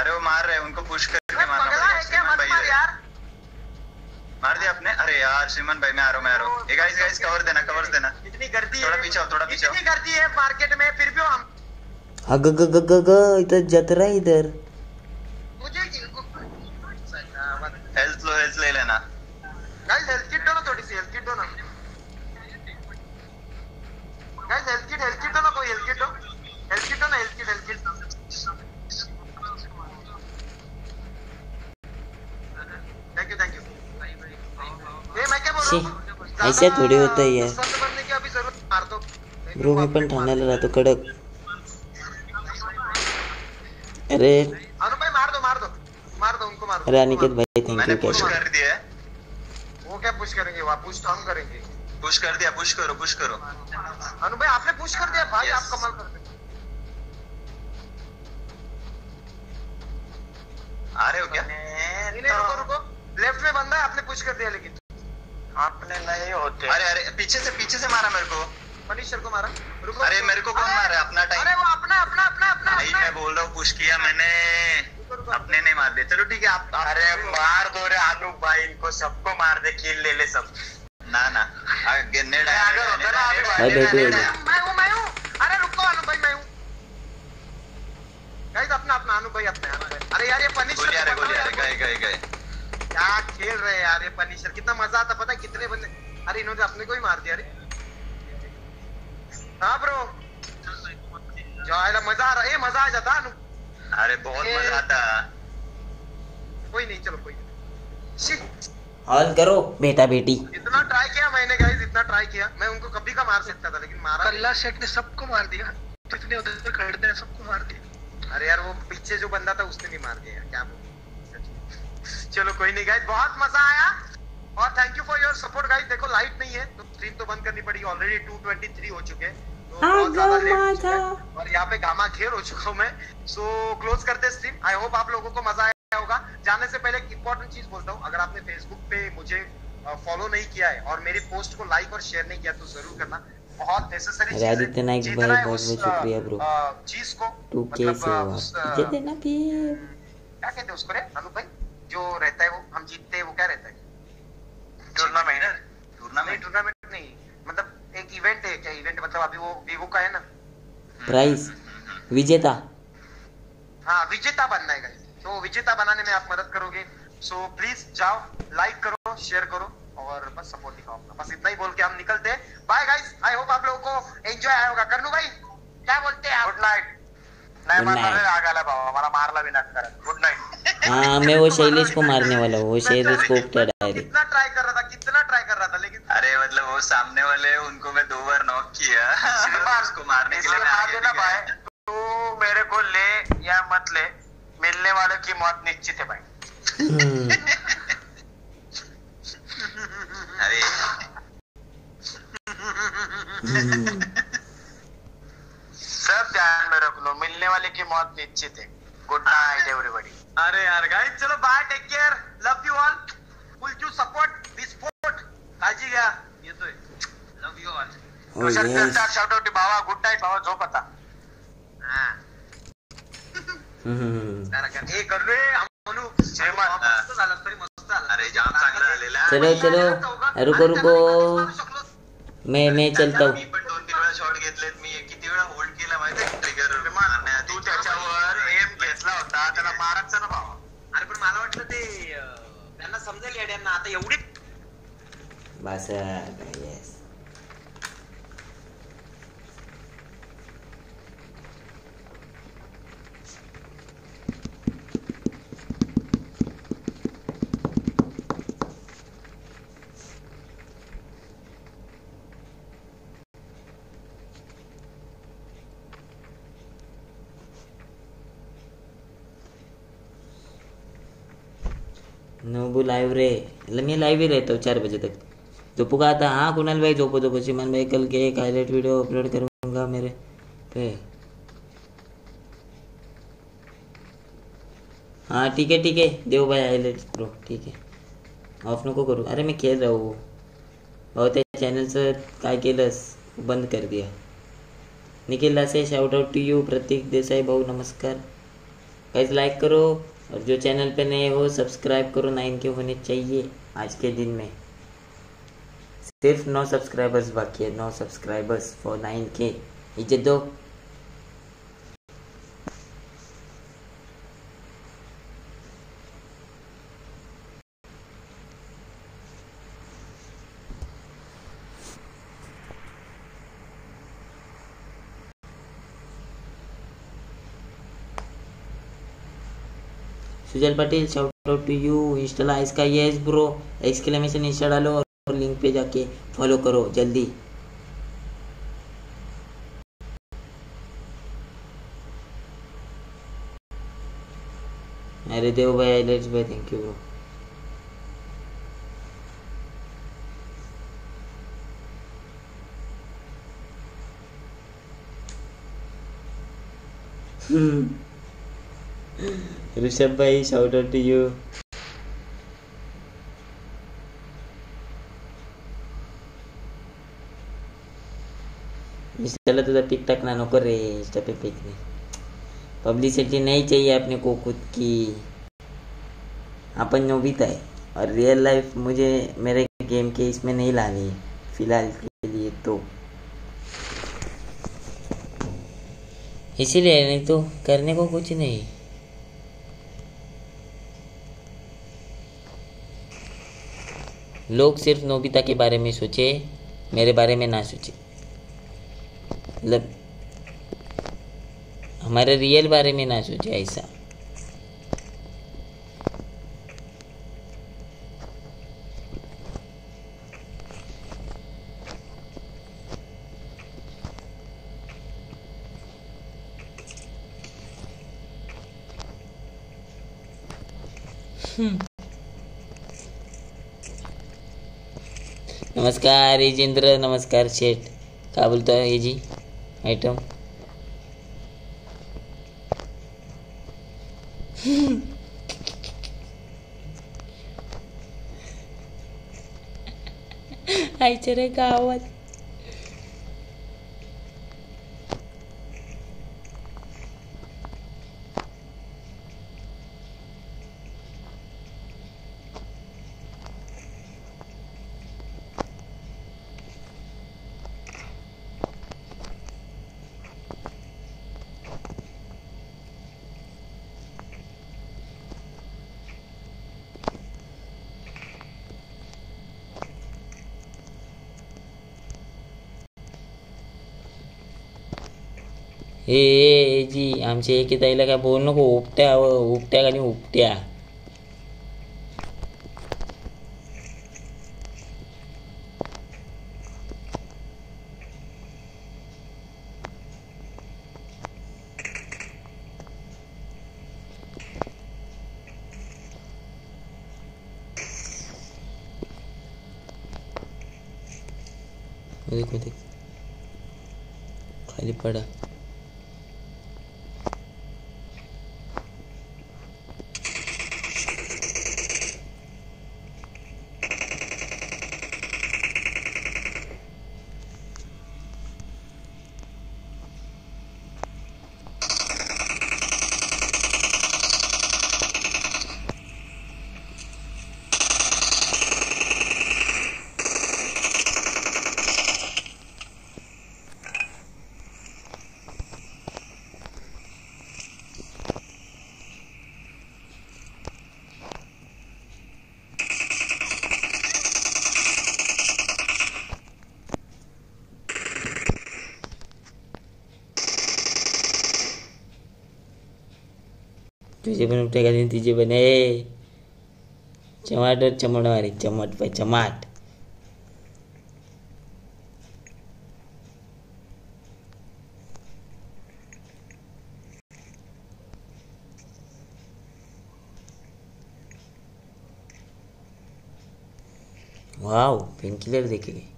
अरे वो मार रहे हैं उनको पुश करके मारना पगला है क्या? मत मार यार। मार दिया आपने अरे यार श्रीमान भाई मैं आ रहा हूँ मैं आ रहा हूँ। गाइस गाइस कवर देना कवर देना इतनी गर्दी थोड़ा पीछे थोड़ा पीछे इतनी गर्दी है मार्केट में फिर भी हम अग ग ग ग ग इधर मुझे गाइस हेल्थ लो हेल्थ ले लेना हेल्थ किट दो ना थोड़ी सी हेल्थ किट दो ना guys health kit health kit दो ना कोई हेल्थ किट दो हेल्थ किट दो ना health kit health kit thank you thank you ये मैं क्या बोल रहा शी, हूँ ऐसे थोड़ी होता ही है। यार. संत बनने की अभी ज़रूरत मार ब्रो मी पण ठाण्याला राहतो कडक। अरे। अनु भाई मार दो मार दो। मार दो उनको मार दो। अरे अनिकेत भाई थैंक मैंने यू पुश कर दिया वो क्या पुश करेंगे? वहाँ पुश तो हम करेंगे। पुश कर दिया पुश करो पुश करो। अनु भाई आपने पुश कर दिया भाई आप कमाल करते हो। आ रहे हो क्या? नहीं रुको रुको। लेफ़्ट में बंदा है आपने पुश कर दिया लेकिन। अपने नहीं होते। अरे अरे पीछे से पीछे से मारा मेरे को। मनीषर को मारा। रुको। अरे मेरे को कौन मारा? अपना टाइम अरे वो अपना अपना अपना अपना नहीं अपना। मैं बोल रहा हूँ पुश किया मैंने। अपने नहीं मार दिया। चलो ठीक है आप, अरे मार दो रे अनूप भाई इनको सबको मार दे किल ले ले सब। ना ना। आगे नेड अगर नेड होता ना भाई नेड बैठो। मैं हूँ मैं हूँ। अरे रुको अनु भाई मैं हूँ। गाइस अपना अपना अनु भाई अपने अरे यार ये पनिशर गोली रहे गोली आ गए गए गए। क्या खेल रहे हैं यार ये पनिशर कितना मज़ा आता पता है? कितने बंदे अरे इन्होंने अपने को ही मार दिया अरे। हाँ ब्रो जो आयला मज़ा आ रहा है मज़ा आ जाता अनु। अरे बहुत मज़ा आता। कोई नहीं चलो कोई नहीं। Shit, करो बेटा बेटी। इतना ट्राई किया मैंने गाइस इतना ट्राई किया। मैं उनको कभी का मार सकता था लेकिन मारा। कल्ला शेख ने सबको मार दिया। जितने उधर खड़े थे सबको मार दिया। अरे यार वो पीछे जो बंदा था उसने भी मार दिया यार, क्या बोलूँ। चलो कोई नहीं गाइस बहुत मज़ा आया। और thank you for your support guys देखो लाइट नहीं है तो स्ट्रीम तो बंद करनी पड़ेगी ऑलरेडी 223 हो चुके हैं तो बहुत ज़्यादा लेट हो चुका और यहाँ पे गामा घेर हो चुका हूँ मैं। सो क्लोज करते स्ट्रीम आई होप आप लोगों को मज़ा आया होगा। जाने से पहले एक इंपॉर्टेंट चीज़ बोलता हूँ। अगर आपने फेसबुक पे मुझे फॉलो नहीं किया है और मेरी पोस्ट को लाइक और शेयर नहीं किया तो ज़रूर करना। बहुत नेसेसरी आदित्य नाइक भाई, बहुत बहुत शुक्रिया bro. चीज़ को मतलब, से देना क्या कहते हैं उसको रे अनु भाई? जो रहता है वो हम जीतते हैं वो क्या रहता है? टूर्नामेंट टूर्नामेंट टूर्नामेंट नहीं मतलब एक इवेंट है क्या इवेंट मतलब अभी वो वीवो का है ना? प्राइस विजेता। हाँ विजेता बनना है तो विजेता बनाने में आप मदद करोगे। सो प्लीज़ जाओ लाइक करो शेयर करो और बस सपोर्ट दिखाओ अपना। बस इतना ही बोल के हम निकलते हैं। बाय गाइस आई होप आप लोगों को एंजॉय आया होगा। करनू भाई क्या बोलते हैं गुड नाईट नाही Good मारणार night. रे राग आला मला मारला बी नका गुड नाईट हाँ मैं वो शैलेश को मारने वाला हूँ वो शैलेश को उपटा डायरेक्ट कितना ट्राई कर रहा था कितना ट्राई कर रहा था लेकिन अरे मतलब वो सामने वाले उनको मैं दो बार नॉक किया। उसको मारने के लिए मैं आगे ना भी भाई। गया। तू मेरे को ले या मत ले मिलने वालों की मौत निश्चित है भाई। हम्म, अरे। हम्म। सब ध्यान में रख लो मिलने वाले की मौत निश्चित है गुड नाइट एवरीबॉडी अरे यार गाइस चलो bye take care love you all full to support this sport काळजी घ्या येतोय love you all Oh, yes. Shout out Bhawa good night भावा झोप आता हम्म. करा रे श्रीमान. मस्त झालं तरी मस्त झालं अरे जाम चांगलं झालेलं चलो चलो रुको रुको मैं मैं चलता मी हूँ पण दोन तीन वेळा शॉट घेतलेत. मी किती वेळा होल्ड केला माहिती ट्रिगर तू त्याच्यावर एम घेतला होता. त्याला मारायचं ना भावा. अरे पण मला वाटलं ते अं, त्यांना समजेल येड्यांना आता एवढी बस नोबू लाइव रे. ही रहता हूँ चार बजे तक झोपू का आता हाँ कुणाल भाई झोपो झोपो सीमान भाई कल के एक हाईलाइट वीडियो अपलोड करूँगा मेरे पे हाँ ठीक है ठीक है देव भाई हाईलाइट्स ब्रो ठीक है ऑफ़ नको करू अरे मैं खेळ राहू भाऊ त्या चॅनलचं काय केलंस बंद कर दिया Nikhil Dase shout out to you Pratik Desai भाऊ नमस्कार गाइस लाइक करो और जो चैनल पे नए हो सब्सक्राइब करो, नाइन के होने चाहिए आज के दिन में। सिर्फ़ नौ सब्सक्राइबर्स बाकी है, नौ सब्सक्राइबर्स फॉर नाइन के इज़्ज़त दो। Sujal Patel shout out to you insta ला इसका यस ब्रो एक्सक्लेमेशन इंस्टा डालो और लिंक पे जाके फॉलो करो जल्दी अरे देव भाई हाईलाइट्स भाई थैंक यू ब्रो ऋषभ भाई शाउट आउट टू यू इंस्टाला तुझा पिक टाकना नको रे इंस्टा पे पिक नहीं पब्लिसिटी नहीं चाहिए अपने को खुद की अपन नोबिता है और रियल लाइफ मुझे मेरे गेम के इसमें नहीं लानी है फ़िलहाल के लिए तो इसीलिए नहीं तो करने को कुछ नहीं लोग सिर्फ़ नोबिता के बारे में सोचे, मेरे बारे में ना सोचे। मतलब हमारे रियल बारे में ना सोचे ऐसा। नमस्कार येजेंद्र. नमस्कार शेठ. काय बोलतो एजी आयटम आयच्या रे गावात. जी, आमच्या एके ताईला काय बोल नको, उपट्या उपट्या आणि उपट्या. देखो देख खाली पड़ा. જીવન ઉપટે કરીને ત્રીજે બને ચમાટ ચમડવાની ચમટ ભાઈ ચમાટ वाह पिंक कलर दिख गई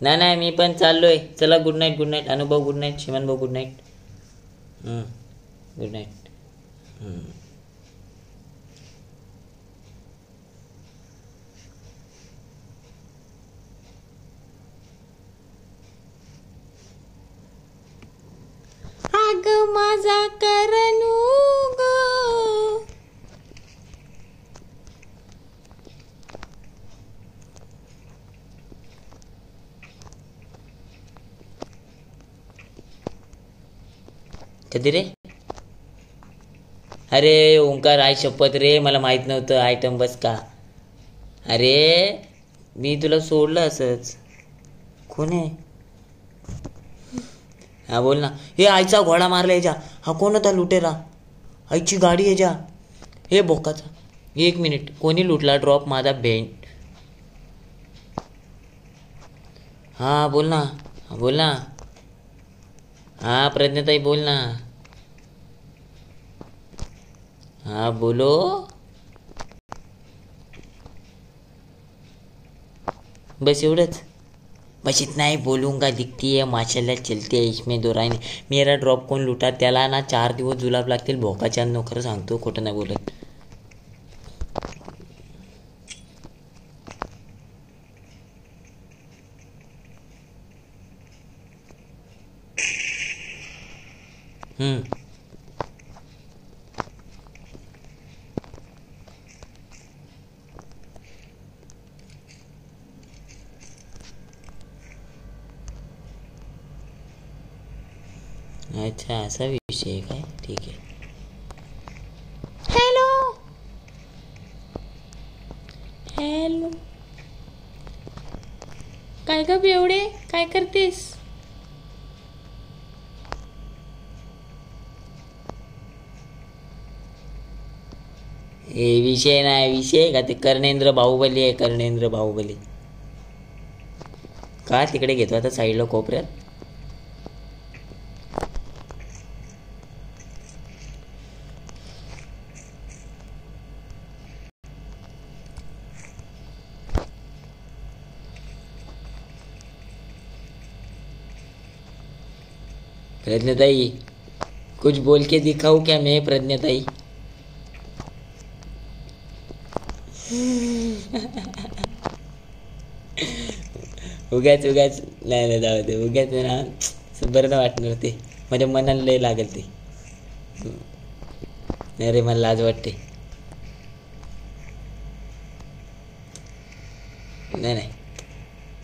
नाही नाही मी पण चाललो आहे चला good night good night Anubhav good night Simon भाऊ गुड नाईट गुड नाईट अग माझा करनू ग होती रे? अरे ओंकार आय शपथ रे मला माहीत नव्हतं आयटम बस का? अरे मी तुला सोडलं असंच. कोण आहे? हा बोल ना. हे आईचा घोडा मारला याच्या हा कोण होता लुटेरा? आईची गाडी याच्या हे बोकाचा एक मिनिट कोणी लुटला? ड्रॉप माझा बेंट हा बोल ना. बोल ना. हा प्रज्ञाताई बोल ना. हाँ बोलो. बस एवढंच. बस इतना ही बोलूंगा दिखती है माशाला चलती है इसमें मेरा ड्रॉप कोण लुटा त्याला ना चार दिवस जुलाब लागतील भोकाच्या नोकर खरं सांगतो खोटं नाही बोलत. विषय नाही, विषय का? ते कर्णेंद्र बाहुबली आहे, कर्णेंद्र बाहुबली. का तिकडे घेतो आता साईडला कोपऱ्यात? प्रज्ञाताई, कुछ बोल के दिखाऊँ क्या मैं प्रज्ञाताई? उगाच उगाच. नाही नाही जाऊ दे. उगाच ना बरं नाही वाटणार ते. माझ्या मनाला लय लागेल ते. नाही रे मला लाज वाटते. नाही नाही.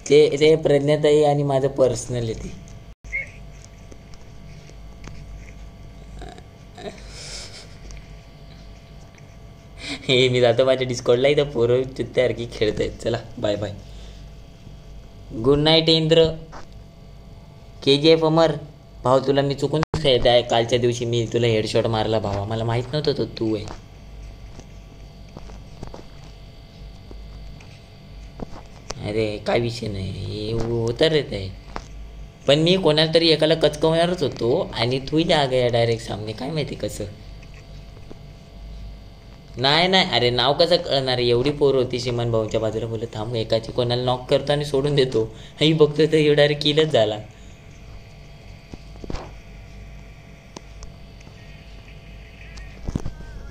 ते ते प्रज्ञाताई आणि माझं पर्सनल आहे ते. हे मी जातो माझ्या डिस्कॉर्डला इथं पोरं चित्त्यासारखी खेळत आहेत चला bye bye good night Indra. K G F अमर भाऊ तुला मी चुकून खेळत आहे. कालच्या दिवशी मी तुला हेडशॉट मारला भावा. मला माहीत नव्हतं तो तू आहे. अरे काय विषय नाही. हे होतं रे ते. पण मी कोणाला तरी एकाला कचकवणारच होतो आणि तू आग या डायरेक्ट सामने. काय माहिती कसं? नाही नाही. अरे नाव कसं कळणार? एवढी पोर होती श्रीमान भाऊच्या बाजूला. बोलत थांब एकाची कोणाला नॉक करतो आणि सोडून देतो. ही बघतो तर एवढा डायरेक्ट किलच झाला.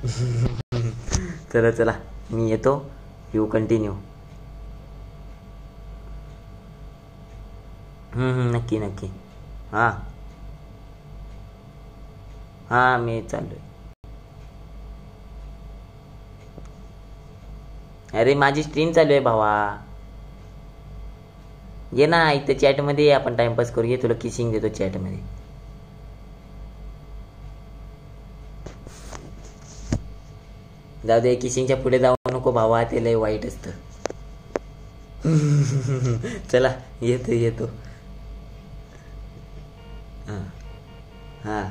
चला चला. मी येतो. यू कंटिन्यू नक्की नक्की. हां. हां मी चालू अरे माझी स्ट्रीम चालू आहे भावा. ये ना इथं चॅटमध्ये आपण टाइमपास करू ये तुला किसिंग देतो चॅटमध्ये जाऊ दे किसिंगच्या पुढे जाऊ नको भावा ते लय वाईट असतं. चला येतो येतो. हां. हां.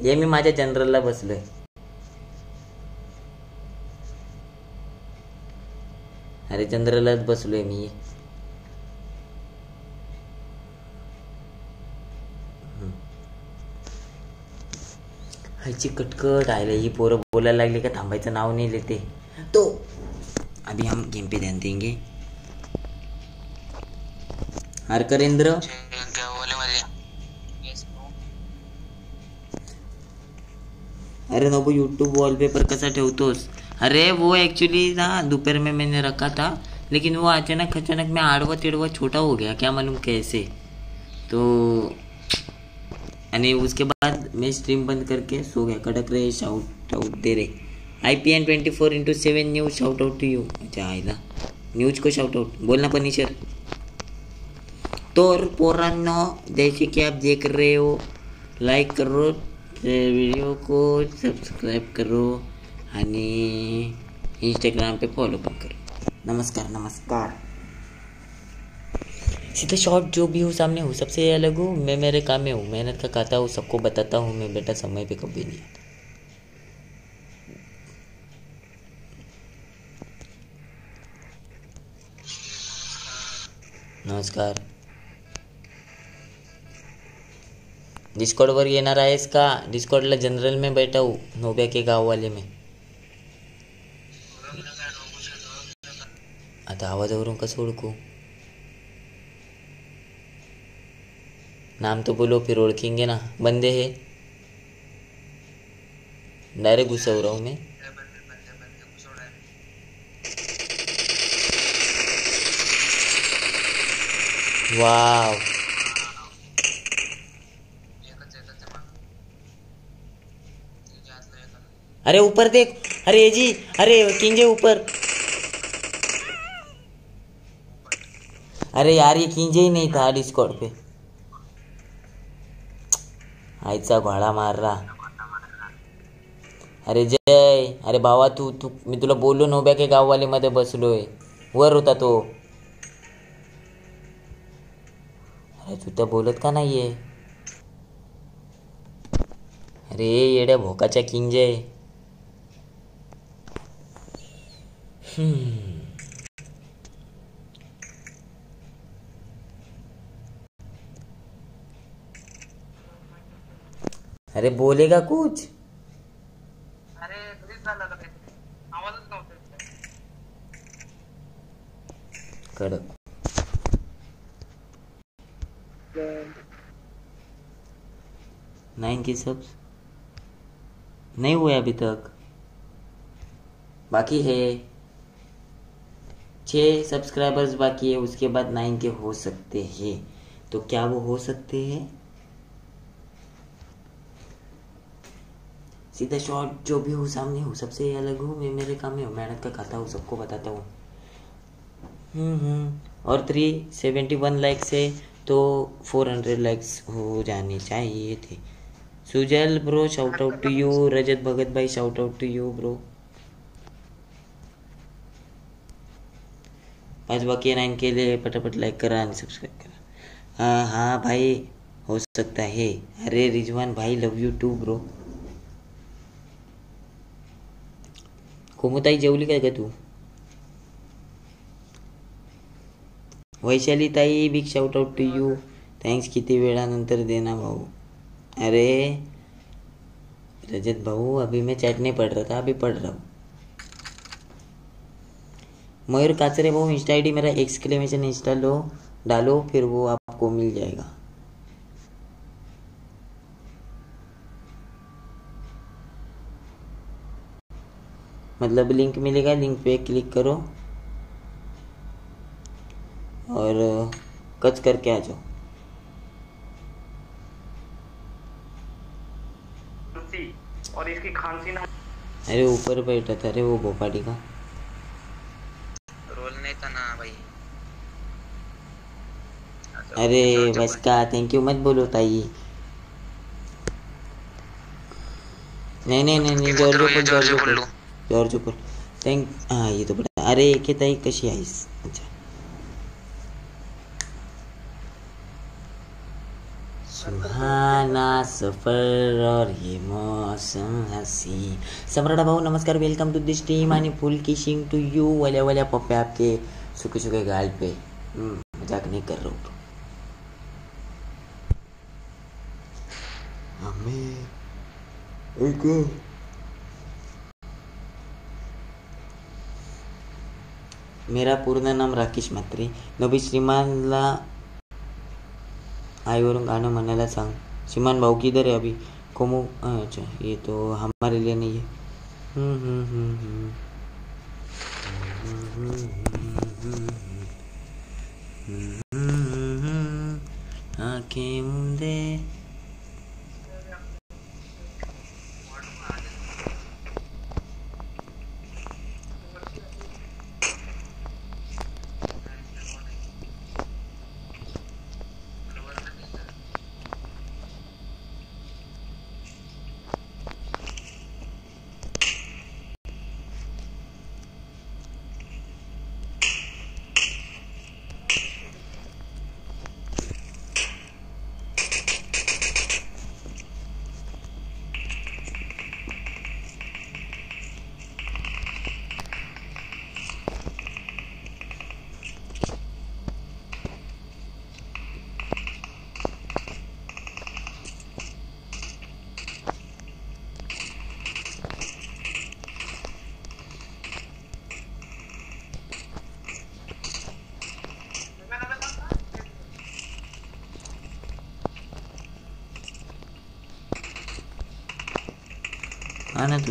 ये मी माझ्या जनरलला बसलोय. अरे बसलोय मी. हायची कटकट आयला ही पोरं बोलायला लागली का थांबायचं नाव नाही लेते. तो. अभी हम गेम पे ध्यान देंगे. हरकरेंद्र. अरे नको यूट्यूब वॉलपेपर कसा ठेवतोस? अरे वो एक्चुअली ना, दोपहर में मैंने रखा था, लेकिन वो अचानक अचानक में आड़वा तिड़वा छोटा हो गया, क्या मालूम कैसे। तो यानी उसके बाद मैं स्ट्रीम बंद करके सो गया, कड़क रहे शाउट आउट दे रहे। I P N twenty four into seven news shout out to you अच्छा आयला न्यूज़ को शाउट आउट बोलना पनीशर तर पोरांनो जैसे कि आप देख रहे हो लाइक करो वीडियो को सब्सक्राइब करो। आणि इंस्टाग्राम पे फॉलो पण करो. नमस्कार नमस्कार. सीधा शॉर्ट जो भी हूँ सामने हूँ सबसे अलग हूँ मैं मेरे काम में हूँ मेहनत का खाता हूँ सबको बताता हूँ मैं बेटा समय पे कभी नहीं आता। नमस्कार। डिस्कॉर्डवर येणार आहेस का? डिस्कॉर्डला जनरल में बैठा हूँ नोब्या के गाव वाले में. आता आवाजावरून कसं ओळखू नाम तो बोलो फिर ओळखेंगे ना बंदे है डायरेक्ट घुसव रहा हूँ मैं वाव अरे ऊपर देख अरे जी अरे किंजे ऊपर अरे यार ये खींचे ही नहीं था डिस्कॉर्ड पे। आईचा घोडा मारला अरे जय अरे भावा तू तू मी तुला बोललो नोब्या के गाववाले मध्ये बसलोय। वर होता तो। अरे तू तर बोलत का नाहीये? अरे येड्या भोकाच्या किंजय हम्म. अरे बोलेगा कुछ. कडक नाइन की सब्स नहीं हुए अभी तक। बाकी है। छः सब्सक्राइबर्स बाकी है उसके बाद नाइन के हो सकते हैं। तो क्या वो हो सकते हैं? सीधा शॉर्ट जो भी हूँ सामने हूँ सबसे अलग हूँ मैं मेरे काम में मेहनत का खाता हूँ सबको बताता हूँ। हम्म हम्म। और थ्री सेवेंटी वन लाइक्स है तो फोर हंड्रेड लाइक्स हो जाने चाहिए थे। Sujal bro shout out to you Rajat Bhagat भाई shout out to you bro पाच बाकी नाइन के लिए पटापट लाइक करा आणि सब्सक्राइब करा। हाँ हाँ भाई हो सकता है। अरे रिजवान भाई लव यू टू ब्रो कोमताई जेवली का तू? वैशाली ताई big shout out to you thanks किती वेळानंतर देना भाऊ. अरे, रजत भाऊ, अभी मैं चैट नहीं पढ़ रहा था, अभी पढ़ रहा हूँ. मयूर काचरे भाऊ इंस्टा आई मेरा एक्सक्लेमेशन इंस्टा लो, डालो, फिर वो आपको मिल जाएगा. मतलब लिंक मिलेगा लिंक पे क्लिक करो और कच करके आ जाओ। और इसकी खांसी ना अरे ऊपर बैठा था अरे वो भोपाली का। रोल नहीं था ना भाई। अरे बस का थैंक यू मत बोलो ताई। नहीं नहीं नहीं नहीं जॉर्जो बोल जॉर्जो बोल। तो प्युअर कर थैंक हाँ ये तो बड़ा अरे एक ही कशी आईस? अच्छा। सुहाना, सफ़र और ये मौसम हसी। सम्राट भाऊ, नमस्कार वेलकम टू दिस टीम आने फुल किशिंग टू यू वाले वाले पप्पे आपके सुखे सुखे गाल पे। हम्म, मज़ाक नहीं कर रहा हूँ हमें एक मेरा पूर्ण नाम राकेश म्हात्रे नबी श्रीमानला आईवरून गाणं म्हणायला सांग श्रीमान भाऊ किधर है अभी कोमो अच्छा ये तो हमारे लिए नहीं है हम्म, हम्म, हम्म, हम्म। आँखें मूंदे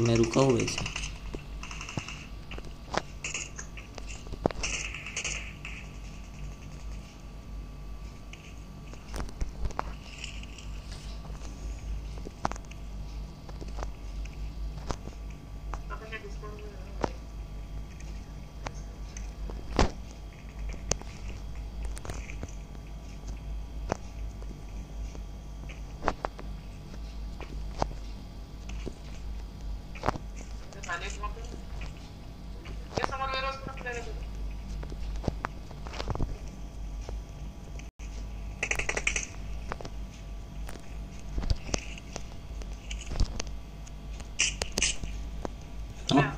मैं रुका हूँ वैसे हाँ?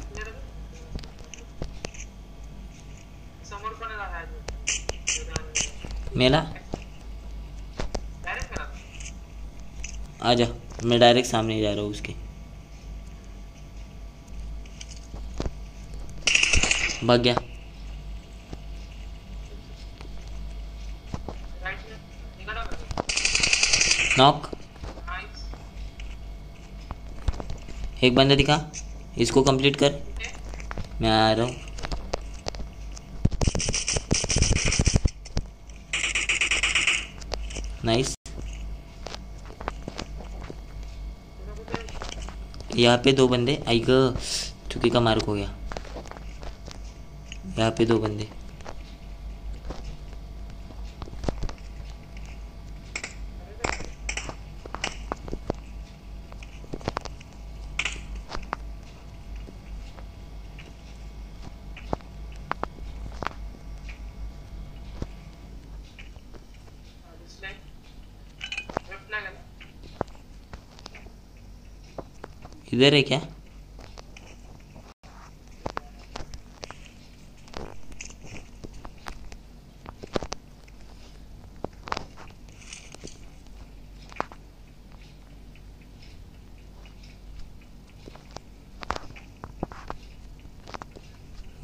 मेला। आजा मैं डायरेक्ट सामने जा रहा हूँ उसके। भाग गया। नॉक एक बंदा दिखा, इसको कंप्लीट कर। मैं आ रहा हूँ। नाइस यहाँ पे दो बंदे, आई ग, चुकी का मार्क हो गया। यहाँ पे दो बंदे। इधर है क्या?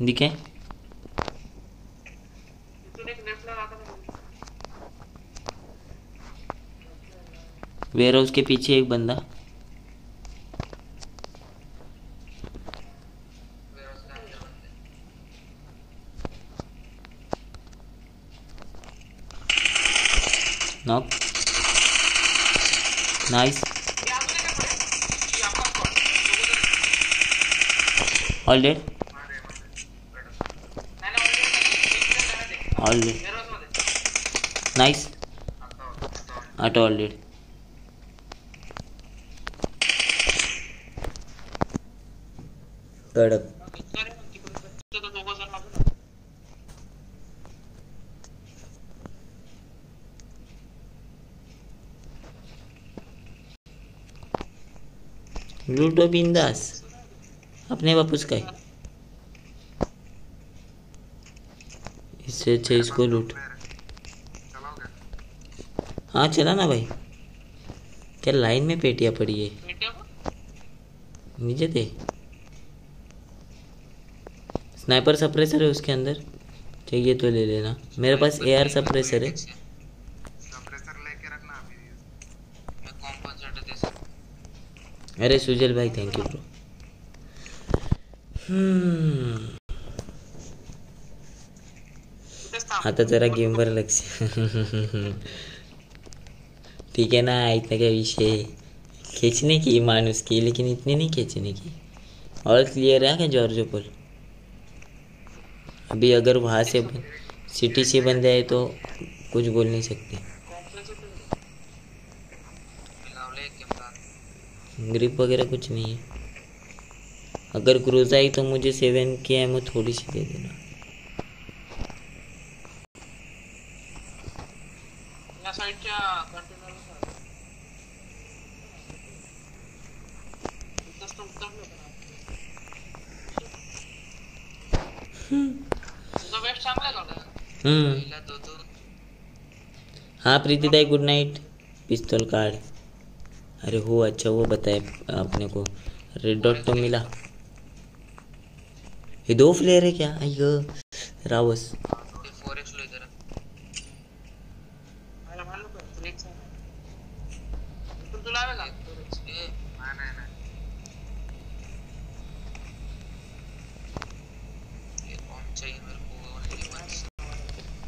दिखे? वेयर हाउस के पीछे एक बंदा। All dead all dead nice auto all dead कडक Ludo Bindas. अपने वापस है इससे अच्छा इसको लूट। हाँ चला ना भाई। क्या लाइन में पेटियाँ पड़ी है? नीचे थे स्नाइपर सप्रेसर है उसके अंदर। चाहिए तो ले लेना। मेरे पास ए आर सप्रेसर है। दे अरे सुजल भाई थैंक यू ब्रो आता जरा गेमवर लक्ष. ठीक है ना इतना क्या विषय? खींचने की मानुस की, लेकिन इतनी नहीं खींचने की और क्लियर है क्या जॉर्जो पोल अभी अगर वहाँ से सिटी से बन जाए तो कुछ बोल नहीं सकते. ग्रिप वगैरह कुछ नहीं है. अगर क्रूज आई तो मुझे सेवन की एमओ थोड़ी सी दे देना। हम्म। तो तो हाँ प्रीतिदाई गुड नाइट पिस्तौल कार्ड अरे हो अच्छा वो बताए आपने को। रेड डॉट तो मिला। ये दो फ्लेयर है क्या? अयो रावस ते लो इधर मला मानलो का तुला एक सांग तू तुला आवे का ए नाही नाही नाही ये कौन चाहिए मेरे को ओनली वंस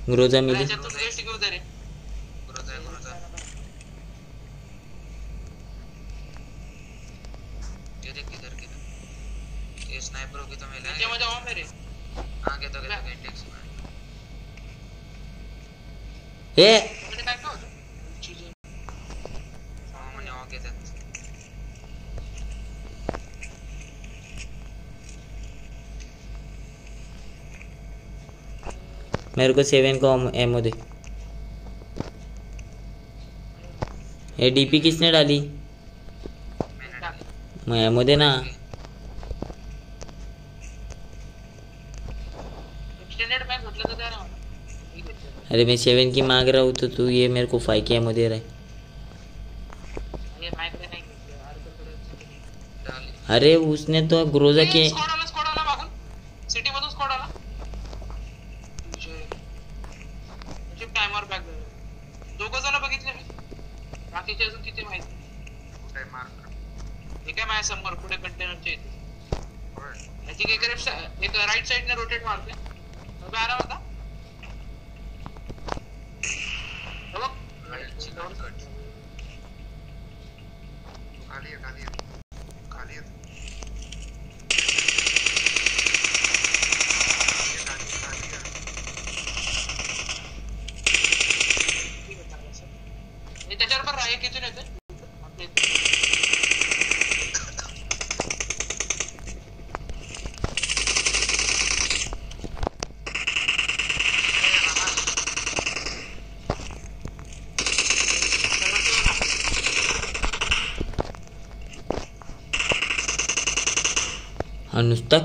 ग्रोजा मिली याच्यात तू वेस्ट घेऊ दे रे गुरुजा गुरुजा ये देख किधर किधर ये स्नाइपर होगी तो मिला है मध्ये ऑन रे हाँ घेतो घेतो इंटेक्स मेरे को सेवन को एमओ दे। ये डीपी किसने डाली? डाली। मैं एमओ देना एक्सटेंडेड मॅच म्हटलं तर द्या ना मला. ठीक आहे. अरे मैं सेवन की मांग रहा हूँ तो तू ये मेरे को फाइव के एमओ दे रहा है। अरे उसने तो ग्रोजा के स्क्वॉड आला स्क्वॉड आला मागून सिटी मधून स्क्वॉड आला टायमर बॅक दोघ जण बघितले मी बाकीचे अजून किती माहिती कुठे मार्क हे काय माझ्या समोर पुढे कंटेनरच्या इथे होय आय थिंक एक लेफ़्ट एक राईट साइडने रोटेट मारते उभे आला होता हे बघ राईटची कट कट तू खाली आहे खाली आहे खाली आहे ये खाली खाली आहे हे त्याच्यावर पण राय किती येते आपल्या इथे.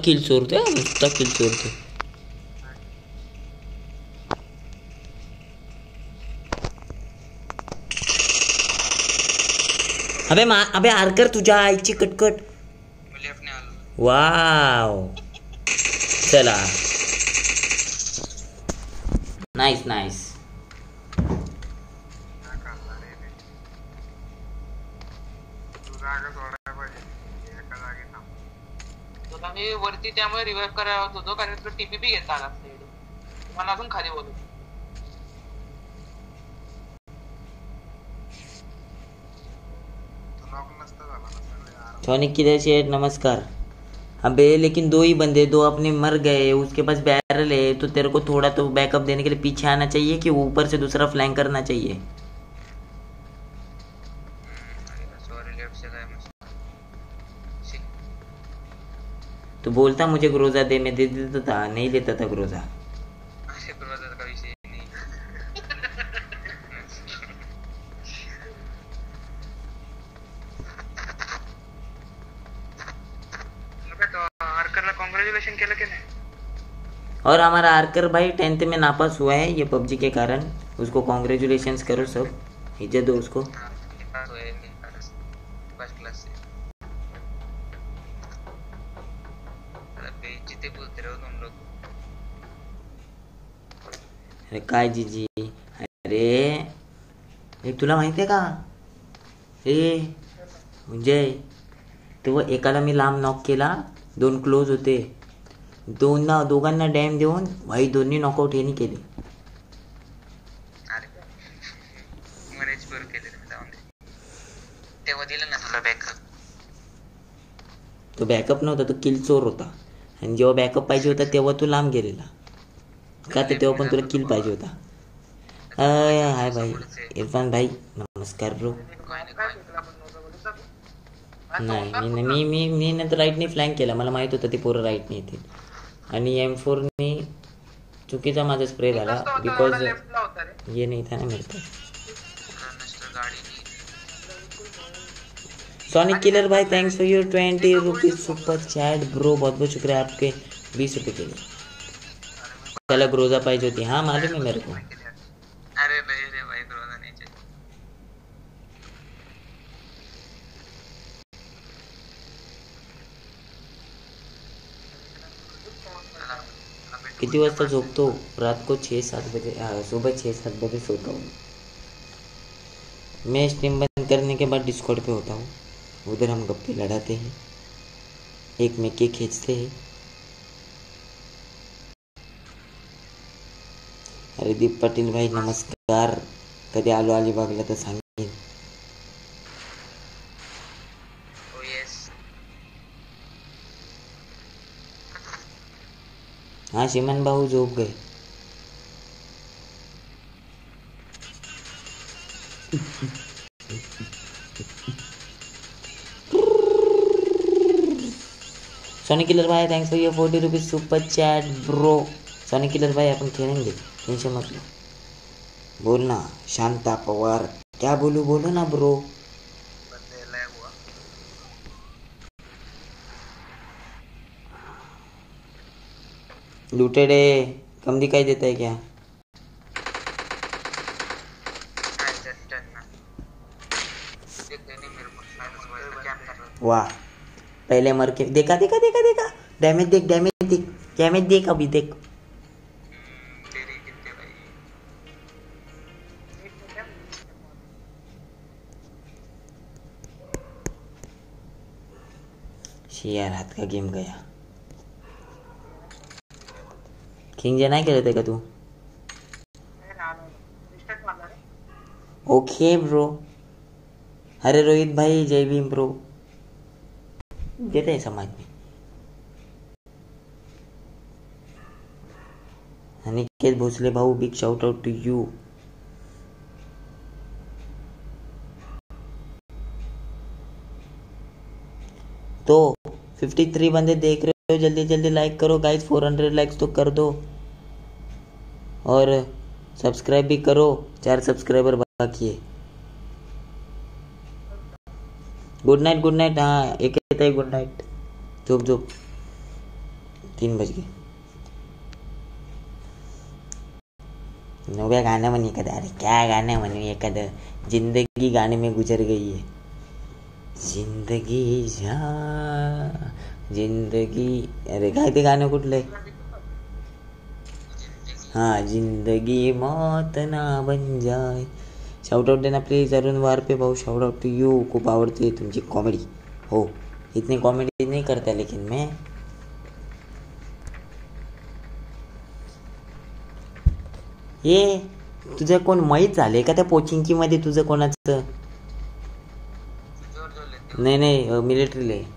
किल चोरतोय हा नुसता किल चोरतोय अबे मा अबे आरकर तुझ्या आईची कटकट। वाव चला। नाईस नाईस वरती त्यामुळे रिवाइव्ह करायला होत होतो, कारण तुला टीपीपी घेता आला. मला अजून खाली बोलू सोनिक किधर से नमस्कार. अबे, लेकिन दो ही बंदे, दो अपने मर गए, उसके पास बैरल है तो तेरे को थोड़ा तो बैकअप देने के लिए पीछे आना चाहिए कि ऊपर से दूसरा फ्लैंक करना चाहिए? बोलता मुझे ग्रोजा दे मैं दे देता था नहीं लेता था ग्रोजा। और हमारा आरकर भाई टेंथ में नापास हुआ है ये पबजी के कारण। उसको कॉन्ग्रेचुलेशन करो सब इज़्ज़त दो उसको। काय जीजी? अरे हे तुला माहिती आहे का? ए म्हणजे तेव्हा एकाला मी लांब नॉक केला. दोन क्लोज होते. दोन दोघांना डॅम देऊन भाई दोन्ही नॉकआउट यांनी केले. तो बॅकअप नव्हता तो किल चोर होता. आणि जेव्हा बॅकअप पाहिजे होता तेव्हा तो लांब गेलेला. का तर तेव्हा पण तुला किल पाहिजे होता. अय, हाय भाई. इरफान भाई नमस्कार ब्रो नाही नाही मी मी मी मी नंतर राईटने फ्लँक केला. मला माहीत होतं ते पोरं राईटने येतील. आणि एम फोरने चुकीचा माझा स्प्रे झाला. बिकॉज ये नाही था ना सॉनिक किलर भाई thanks for your twenty rupees super chat bro बहुत बहुत शुक्रिया आपके बीस रुपये के लिए. त्याला ग्रोजा पाहिजे होती हाँ मालूम है मेरे को। अरे नहीं रे भाई ग्रोजा नहीं चाहिए। किती वाजता झोपतो रात को छः सात बजे सुबह छः सात बजे सोता हूँ। मैं स्ट्रीम बंद करने के बाद डिस्कॉर्ड पे होता हूँ। उधर हम गप्पे लड़ाते हैं। एक में के खींचते हैं। हरिदीप पाटील भाई नमस्कार। कधी आलो अलिबागला तर सांगेन. ओ हाँ शिमन भाऊ झोप गए सोनी किलर भाई thanks for your forty rupees super chat bro Sonic Killer भाई अपन खेलेंगे मत लो बोलना, शांता पवार। क्या बोलू? बोलो ना ब्रो। लूटेड है। कम दिखाई देता है क्या? नहीं वाह। पहले मर के देखा देखा देखा देखा। डैमेज देख डैमेज देख। डैमेज देख अभी, देख। शियार हात का गेम गया। किंग जे नाही केलं ते का तू? ओके ब्रो अरे रोहित भाई, जय भीम ब्रो देते हैं समाज में। अनिकेत भोसले भाऊ big shout out to you तो 53 बंदे देख रहे हो, जल्दी जल्दी लाइक करो गाइस 400 लाइक्स तो कर दो। और सब्सक्राइब भी करो, चार सब्सक्राइबर बाकी है। गुड नाइट गुड नाइट हाँ एक येत आहे गुड नाइट झोप झोप तीन बज गए। नव्या गाणं म्हणे एखादं अरे क्या गाणं म्हणे कद ज़िंदगी गाने में गुजर गई है। ज़िंदगी जा, ज़िंदगी, अरे काय ते गाणं कुठलंय? हाँ ज़िंदगी मौत ना बन जाए शाउट आउट देना प्लीज़ अरुण वारपे भाऊ. शाउट आउट टू यू खूप आवडते तुमची कॉमेडी हो, इतनी कॉमेडी नहीं करता लेकिन मैं. ये, तुझं कोण माहीत झालंय का त्या पोचिंकी मध्ये तुझं कोणाचं? नाही नहीं मिलिटरीला आहे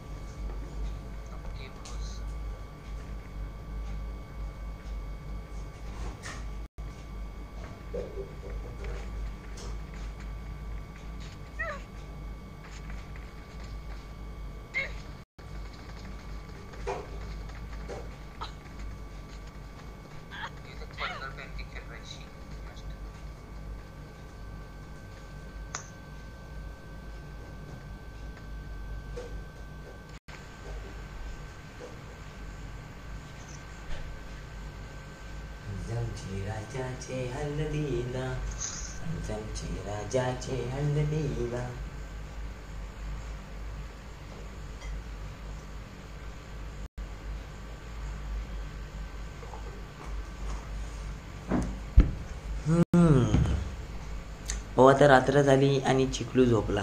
आता रात्र झाली आणि चिकलू झोपला.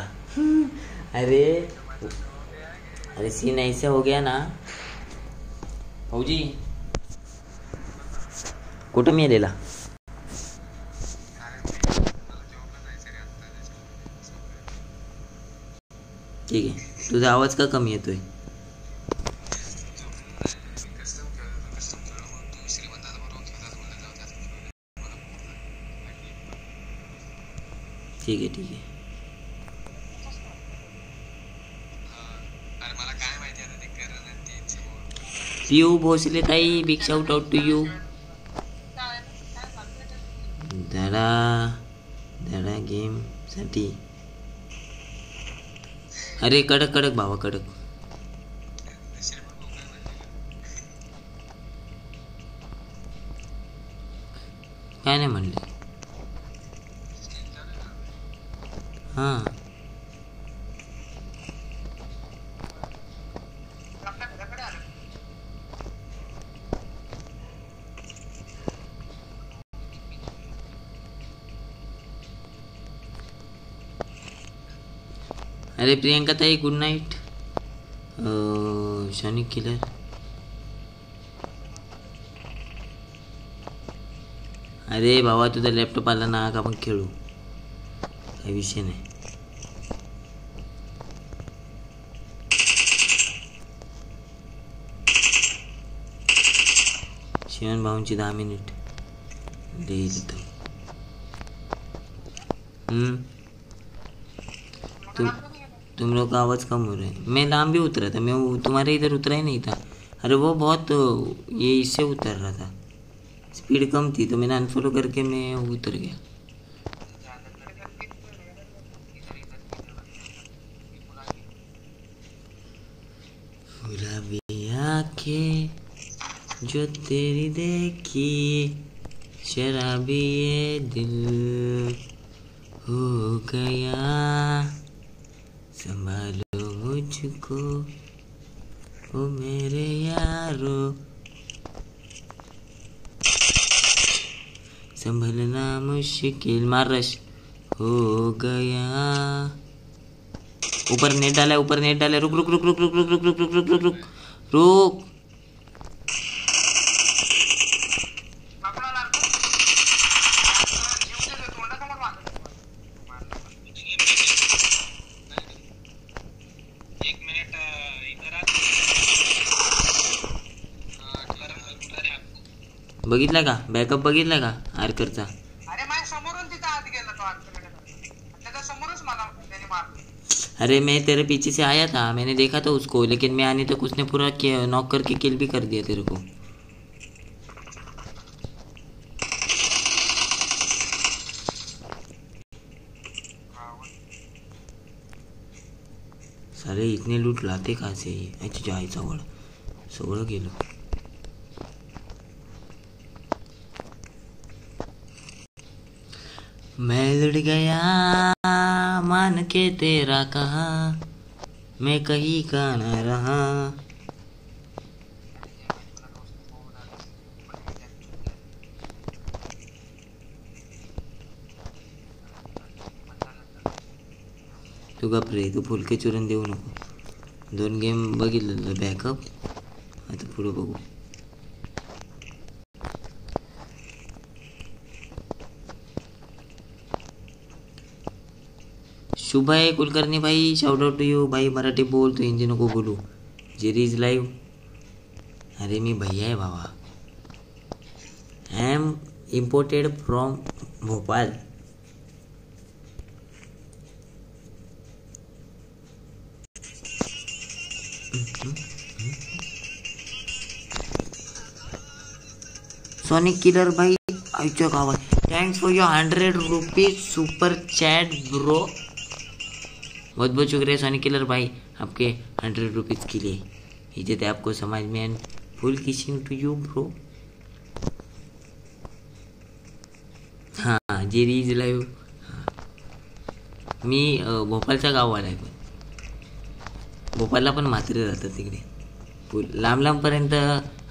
अरे अरे सीन ऐसा हो गया ना. भाऊजी. कुठं मेलेला ठीक आहे. तुझा आवाज का कमी येतोय? ठीक आहे ठीक आहे पिऊ भोसले ताई big shout out to you धडा धडा गेम साठी अरे कडक कडक भावा कडक अरे प्रियंका ताई गुड नाईट शनी किलर अरे भावा तुझा लॅपटॉप आला ना का आपण खेळू. काही विषय नाही. शिवन भाऊंची दहा मिनिट देईल तू तुम लोग का आवाज़ कम हो रहा है। मैं लाम भी उतरा था, मैं तुम्हारे इधर उतरा ही नहीं था। अरे वो बहुत, ये इससे उतर रहा था। स्पीड कम थी तो मैंने अनफॉलो करके मैं उतर गया। गुलाबी जो तेरी देखी, शराबी ये दिल हो गया संभालो मुझको ओ मेरे यारो संभलना मुश्किल मार रश हो गया ऊपर नेट डाला ऊपर नेट डाला है। रुक रुक रुक रुक रुक रुक रुक रुक रुक रुक रुक रुक रुक एक मिनिट अं, इधर आ अरे आपको बघितला का? बॅकअप बघितला का? आरकरचा? अरे माझ्या समोरून तिथं आत गेला तो त्याच्या समोरच मला त्याने मारलं. अरे मैं तेरे पीछे से आया था. मैंने देखा था उसको. लेकिन मैं आने तक उसने पूरा नॉक करके किल भी कर दिया तेरे को. सारे इतने लूट लाते कहाँ से ये? अच्छा जायचा वड सगळं गेलं मैं लुट गया मान के तेरा कहा। मैं कहीं का न रहा। तू गप रे, तू फुलके चुरून देऊ नको दोन गेम बघितलं बॅकअप आता पुढे बघू. शुभ आहे कुलकर्णी भाई शाउट आउट टू यू भाई मराठी बोल, तू हिंदी नको बोलू। जेरी इज़ लाईव्ह अरे मी भैया आहे भावा I am imported from Bhopal. Sonic Killer भाई, आईच्या गावात। Thanks for your hundred rupees super chat bro बहुत बहुत शुक्रिया सोनी किलर भाई आपके हंड्रेड रुपीज़ के लिए। इज्जत है आपको समाज में and full kissing to you bro हां जे रीज लाईव्ह मी अ, भोपाळचा गाववाला आहे पण. भोपाळला पण म्हात्रे राहतात तिकडे. फुल लांब लांबपर्यंत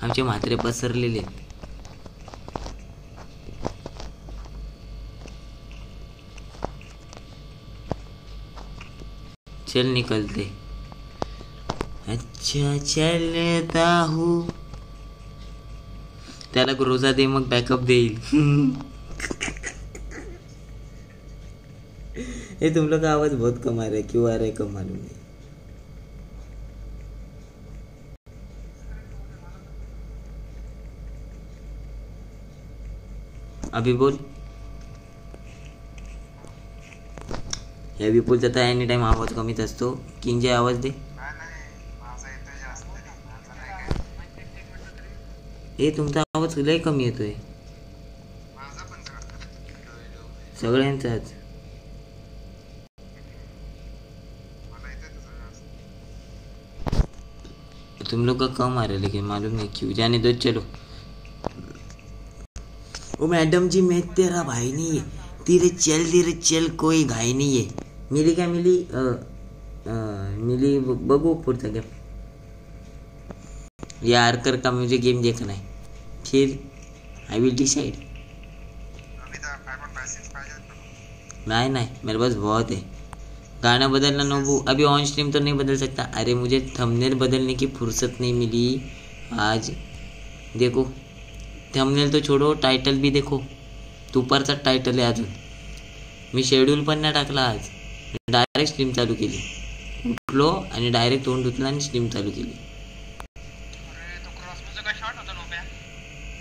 आमचे म्हात्रे पसरलेले आहेत. चल निकलते। अच्छा चलता हूँ। त्याला रोजा दे, मग बॅकअप देईल। ये तुम लोग आवाज़ बहुत कम आ रहा है, क्यों आ रहा है कम मालूम नहीं. अभी बोल। या विपुलचा तर एनी टाइम आवाज़ कमीच असतो किंगचे आवाज़ दे। हे तुमचा आवाज़ लय कमी येतोय सगळ्यांचाच तुम लोग का कम आ रहा लेकिन मालूम नहीं क्यों। जाने दो, चलो। ओ, मैडम जी, मैं तेरा भाई नहीं तेरे चल तेरे चल कोई घाई नहीं है। मिली क्या मिली? अ, अ, मिली बघू पुढचा गेम या आरकर का मुझे गेम देखना है। फिर आई विल डिसाइड. नहीं नहीं मेरे पास बहुत है। गाना बदलना नोबू अभी ऑन स्ट्रीम तो नहीं बदल सकता। अरे मुझे थंबनेल बदलने की फुर्सत नहीं मिली आज। देखो थंबनेल तो छोड़ो टाइटल भी देखो। दुपारचा टायटल आहे अजून. मी शेड्यूल पण नाही टाकला आज. डायरेक्ट स्ट्रीम चालू केली. उठलो आणि डायरेक्ट तोंड धुतलं आणि स्ट्रीम चालू केली.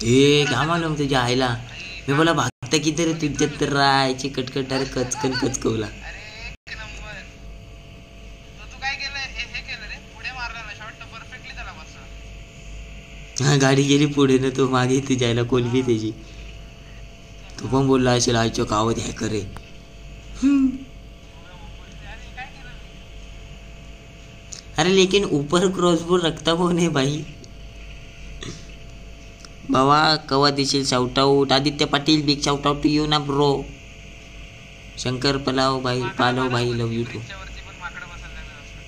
हे तो काय मालूम तुझ्या आईला. मी बोला भागता किती रे तुझ्यात तर राहायची कटकट अरे कचकन कचकवला. हा गाडी गेली पुढे ना तो मागे ती जायला कोलबी त्याची. तो पण बोलला असेल आईच्या कावत है करे अरे लेकिन ऊपर क्रॉसबो रखता कौन है भाई बाबा कवा देशील shout out Aditya Patil big shout out to you ना ब्रो शंकर पलाव भाई पालव भाई लव यू टू त्यावरती पण माकडं बसायला लागलं असतं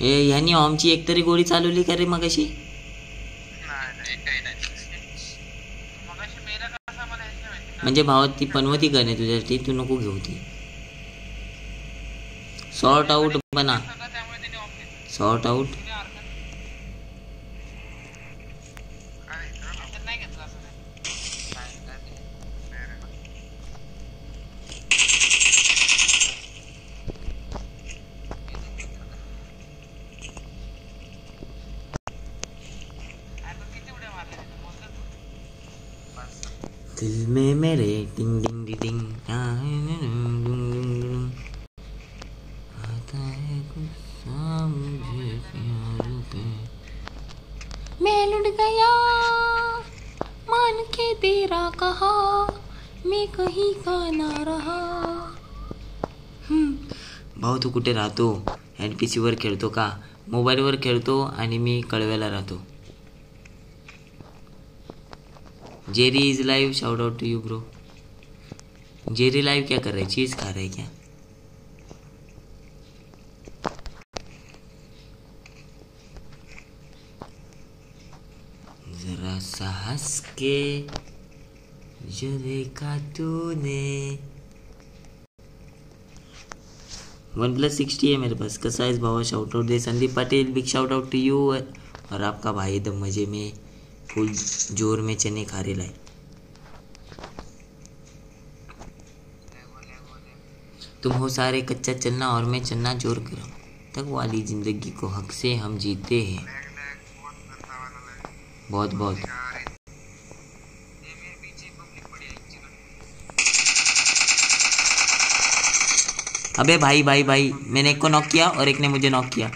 ए ह्यानी ऑमची एकतरी गोळी चालवली का रे मगाशी? नाही नाही काही नाही. मगाशी मेला कसा मला हेच नाही माहिती. म्हणजे भावात ती पनवती करणे तुझ्यासाठी? तू नको घेऊ ती. सॉर्ट आउट बना. सगळं त्यामुळे त्याने ऑफ़ घेतलं सॉर्ट आउट कुठे राहतो? एन पी सीवर खेळतो का? मोबाईलवर खेळतो आणि मी कळव्याला राहतो. Jerry is live shout out to you bro Jerry live क्या कर रहा है? चीज़ खा रहा क्या? जरा सा हंस के जो देखा तूने वन प्लस सिक्सटी है मेरे पास। कैसा है भावा shout out they. Sandeep Patil big shout out to you और आपका भाई एकदम मज़े में, फुल ज़ोर में चने खा रहे लाए। तुम हो सारे कच्चा चलना और मैं चलना ज़ोर करो। तक वाली ज़िंदगी को हक से हम जीते हैं। बहुत. बहुत। अबे भाई भाई भाई, मैंने एक को नॉक किया और एक ने मुझे नॉक किया।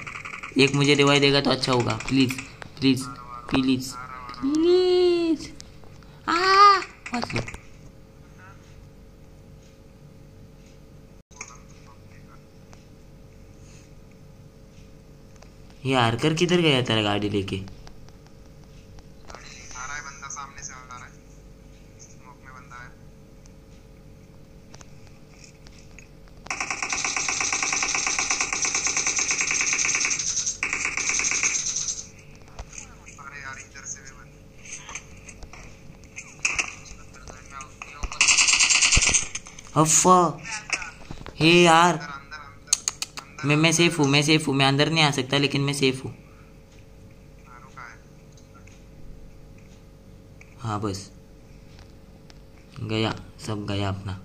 एक मुझे रिवाइव देगा तो अच्छा होगा। प्लीज़ प्लीज़ प्लीज़ प्लीज़ यार कर किधर गया तेरा गाड़ी लेके? अफ्फा हे यार। मैं मैं सेफ़ हूँ मैं सेफ़ हूँ मैं अंदर नहीं आ सकता लेकिन मैं सेफ़ हूँ। हाँ, बस। गया सब गया अपना।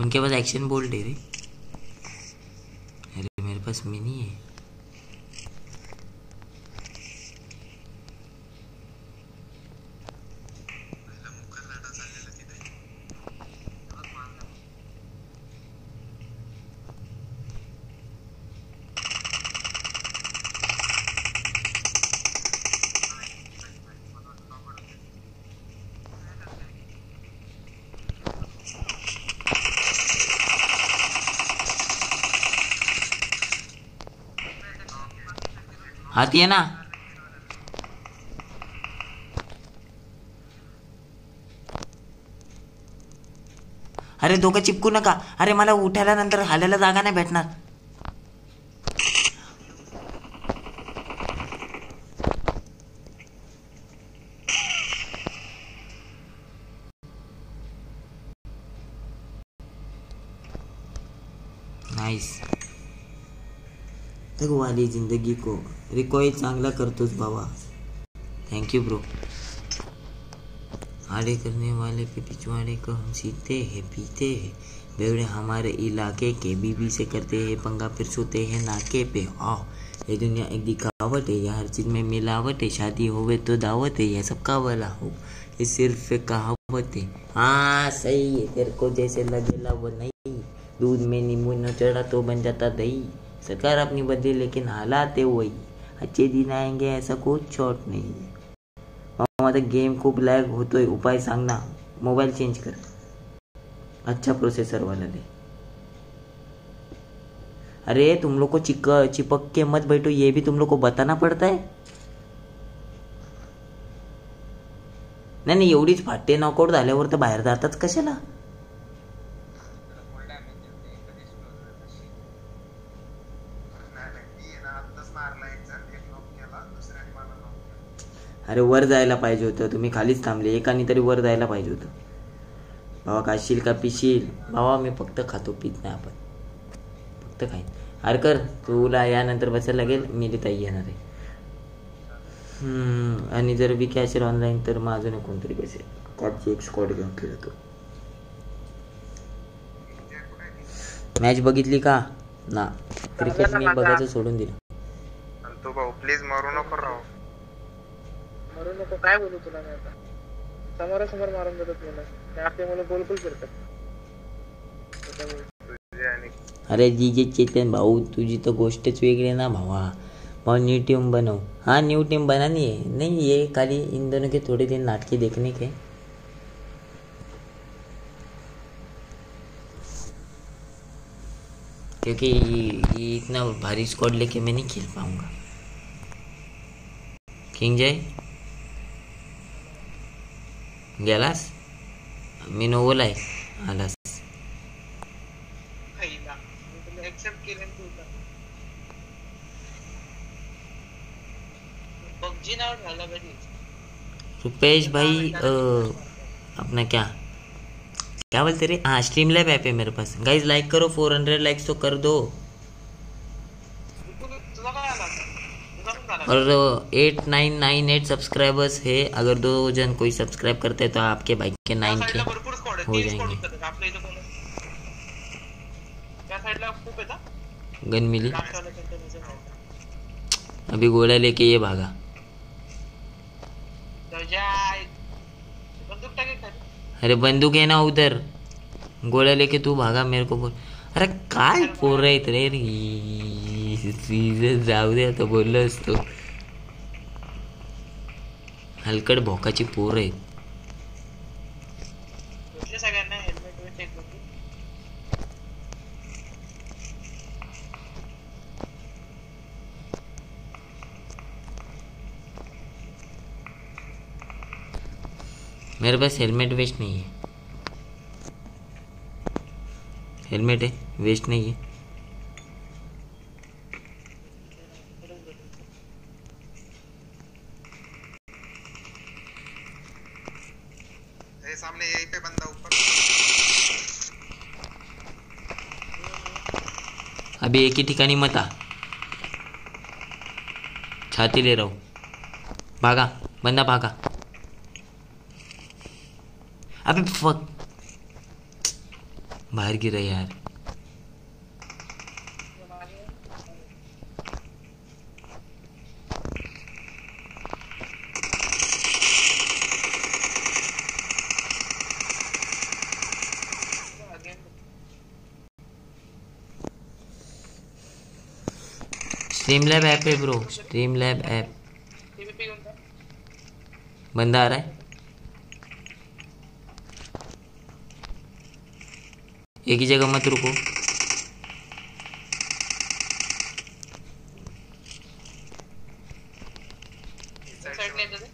उनके पास एक्शन बोल्ट है रे। अरे मेरे पास मिनी है। हाथी ना अरे दोघं चिपकू नका. अरे मला उठायला नंतर हालायला जागा नाही भेटणार. तक वाली ज़िंदगी को रिकॉइल चांगला करतोस बाबा. थैंक यू ब्रो आड़े करने वाले पे पिछवाड़े को हम सीते हैं, पीते हैं. बेवड़े हमारे इलाके के बीबी से करते हैं पंगा, फिर सोते हैं नाके पे. आओ, ये दुनिया एक दिखावट है यहाँ हर चीज़ में मिलावट है. शादी होवे तो दावत है यह सबका वाला हो? ये सिर्फ़ कहावत है. हाँ सही है, तेरे को जैसे लगेला वो नहीं. दूध में नींबू न चढ़ा तो बन जाता दही. सरकार अपनी बदली लेकिन हालात है वही। अच्छे दिन आएँगे, ऐसा कुछ शॉर्ट नहीं है। माझा गेम खूप लॅग होतोय उपाय सांग ना चेंज कर। अच्छा प्रोसेसर वाला ले। अरे, तुम लोग को चिक, चिपक के मत बैठो, ये भी तुम लोग को बताना पड़ता है। नाही नाही, एवढीच फाटे नॉकआउट झाल्यावर तर बाहेर जाताच कशाला? अरे वर जायला पाहिजे होतं. तुम्ही खालीच थांबले. एकाने तरी वर जायला पाहिजे होतं. बाबा खाशील का पिशील? बाबा मी फक्त खातो पित नाही आपण. फक्त खाईन. अरे कर तुला यानंतर बसायला लागेल. मी ताई येणार आहे. हम्म, आणि जर विकी असेल ऑनलाईन तर मग अजून कोणतरी बसेल. कॉटची एक स्कॉट घेऊन खेळतो मॅच बघितली का? ना. क्रिकेट मी बघायचं सोडून दिलं. तू भाऊ प्लीज मारू नको राव. मरू नको, काय बोलू तुला मी आता? समोरासमोर मारून देतात मला. आपले मुलं गोलकुल फिरतात. अरे जी जे चेतन भाऊ, तुझी तर गोष्टच वेगळी ना भावा. भाऊ न्यू टीम बनव. हाँ न्यू टीम बनानी है नहीं, ये खाली इन दोनों के थोड़े दिन नाटके देखने के. क्योंकि ये इतना भारी स्क्वाड लेके मैं नहीं खेल पाऊँगा. किंग जय गेलास मी नवलाय आलास पहिला मी तुला एक्सेप्ट केलं आणि तू उतर. पबजी नाव ठेवलं कधी रुपेश भाई अ, अपना क्या? क्या बोलते रे? हाँ स्ट्रीम लैब ऐप है मेरे पास। गाइज़ लाइक करो 400 लाइक्स तो कर दो तू- तुझा काय आला आता? तुझा पण झाला और eight nine nine eight subscribers है अगर दो जन कोई सब्सक्राइब करते हैं तो आपके भाई के नाइन के हो? जाएँगे. गन मिली. अभी गोला लेके ये भागा। अरे बंदूक है ना उधर। गोला लेके तू भागा मेरे को बोल। अरे काय पोर आहेत रे? सीझन जाऊ दे आता बोललो असतो. हलकड भोकाची पोर आहेत. मेरे पास हेलमेट वेस्ट नहीं है। हेलमेट है? वेस्ट नहीं है। सामने यहीं पे बंदा ऊपर। अभी एक ही ठिकाणी मत आ। छाती ले रहा हूँ। भागा बंदा भागा। अबे फक बाहर गिरा यार। स्ट्रीम लैब ऐप है ब्रो स्ट्रीम लैब ऐप. बंदा आ रहा है? एक ही जगह मत रुको साइड ने येतं ते.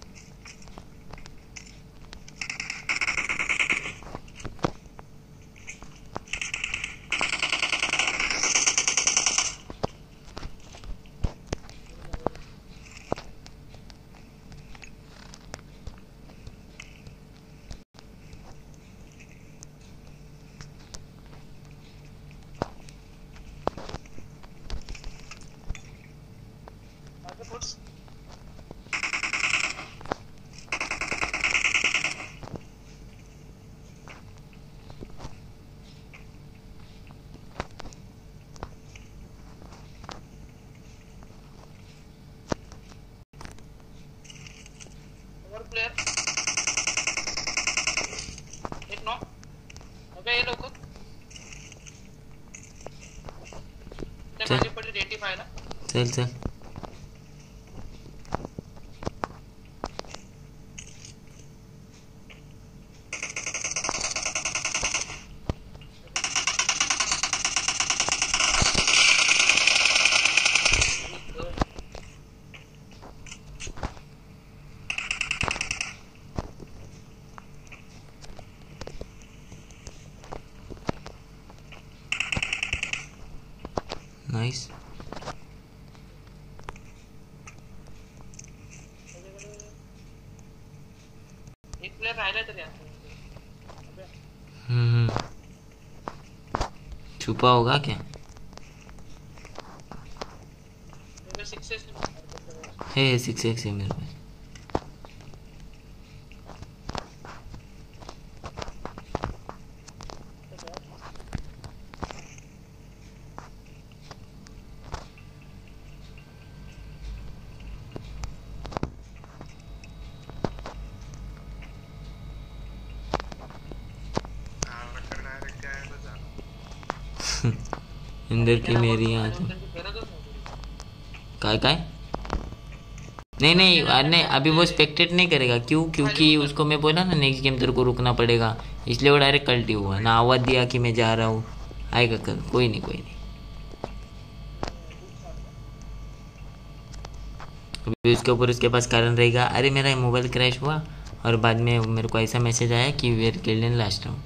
मागे पुढं. वर प्लेयर एक नॉक अबे ये लोक ते चल. माझी पडली एटी फाय ला चल चल नाइस एक प्लेयर राहिला तरी आता हम्म छुपा होगा क्या? है सिक्स एक्स है मेरे पास आवडलं डायरेक्ट काय झालं अंदर की मेरी यहाँ तो काय काय नहीं नहीं नहीं अभी वो स्पेक्टेट नहीं करेगा। क्यों? क्योंकि उसको मैं बोला ना नेक्स्ट गेम तेरे को रुकना पड़ेगा। इसलिए वो डायरेक्ट कल्टी हुआ। ना आवाज़ दिया कि मैं जा रहा हूँ। आएगा कल। कोई नहीं कोई नहीं। अभी उसके ऊपर उसके पास कारण रहेगा। अरे, मेरा मोबाइल क्रैश हुआ। और बाद में मेरे को ऐसा मैसेज आया कि we're killed in last round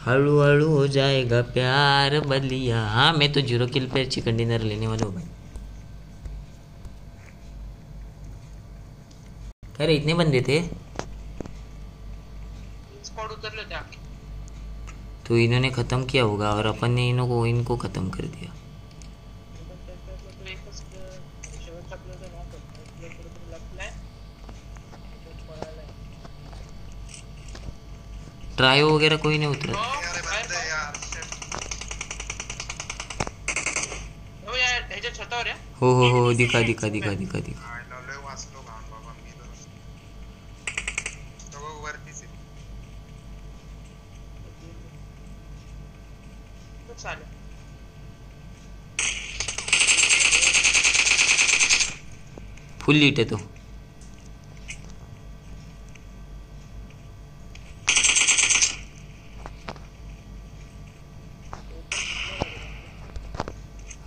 हळू हळू हो जाएगा प्यार बलिया। हाँ मैं तो ज़ीरो किल पे चिकन डिनर लेने वाला हूँ भाई। अरे इतने बंदे थे। तो इन्होंने ख़त्म किया होगा और अपन ने इन्हों को इनको ख़त्म कर दिया। ट्रायो वगैरह कोई नहीं उतरा हो हो हो, दिखा दिखा दिखा दिखा दिखा. फुल लीट है तो.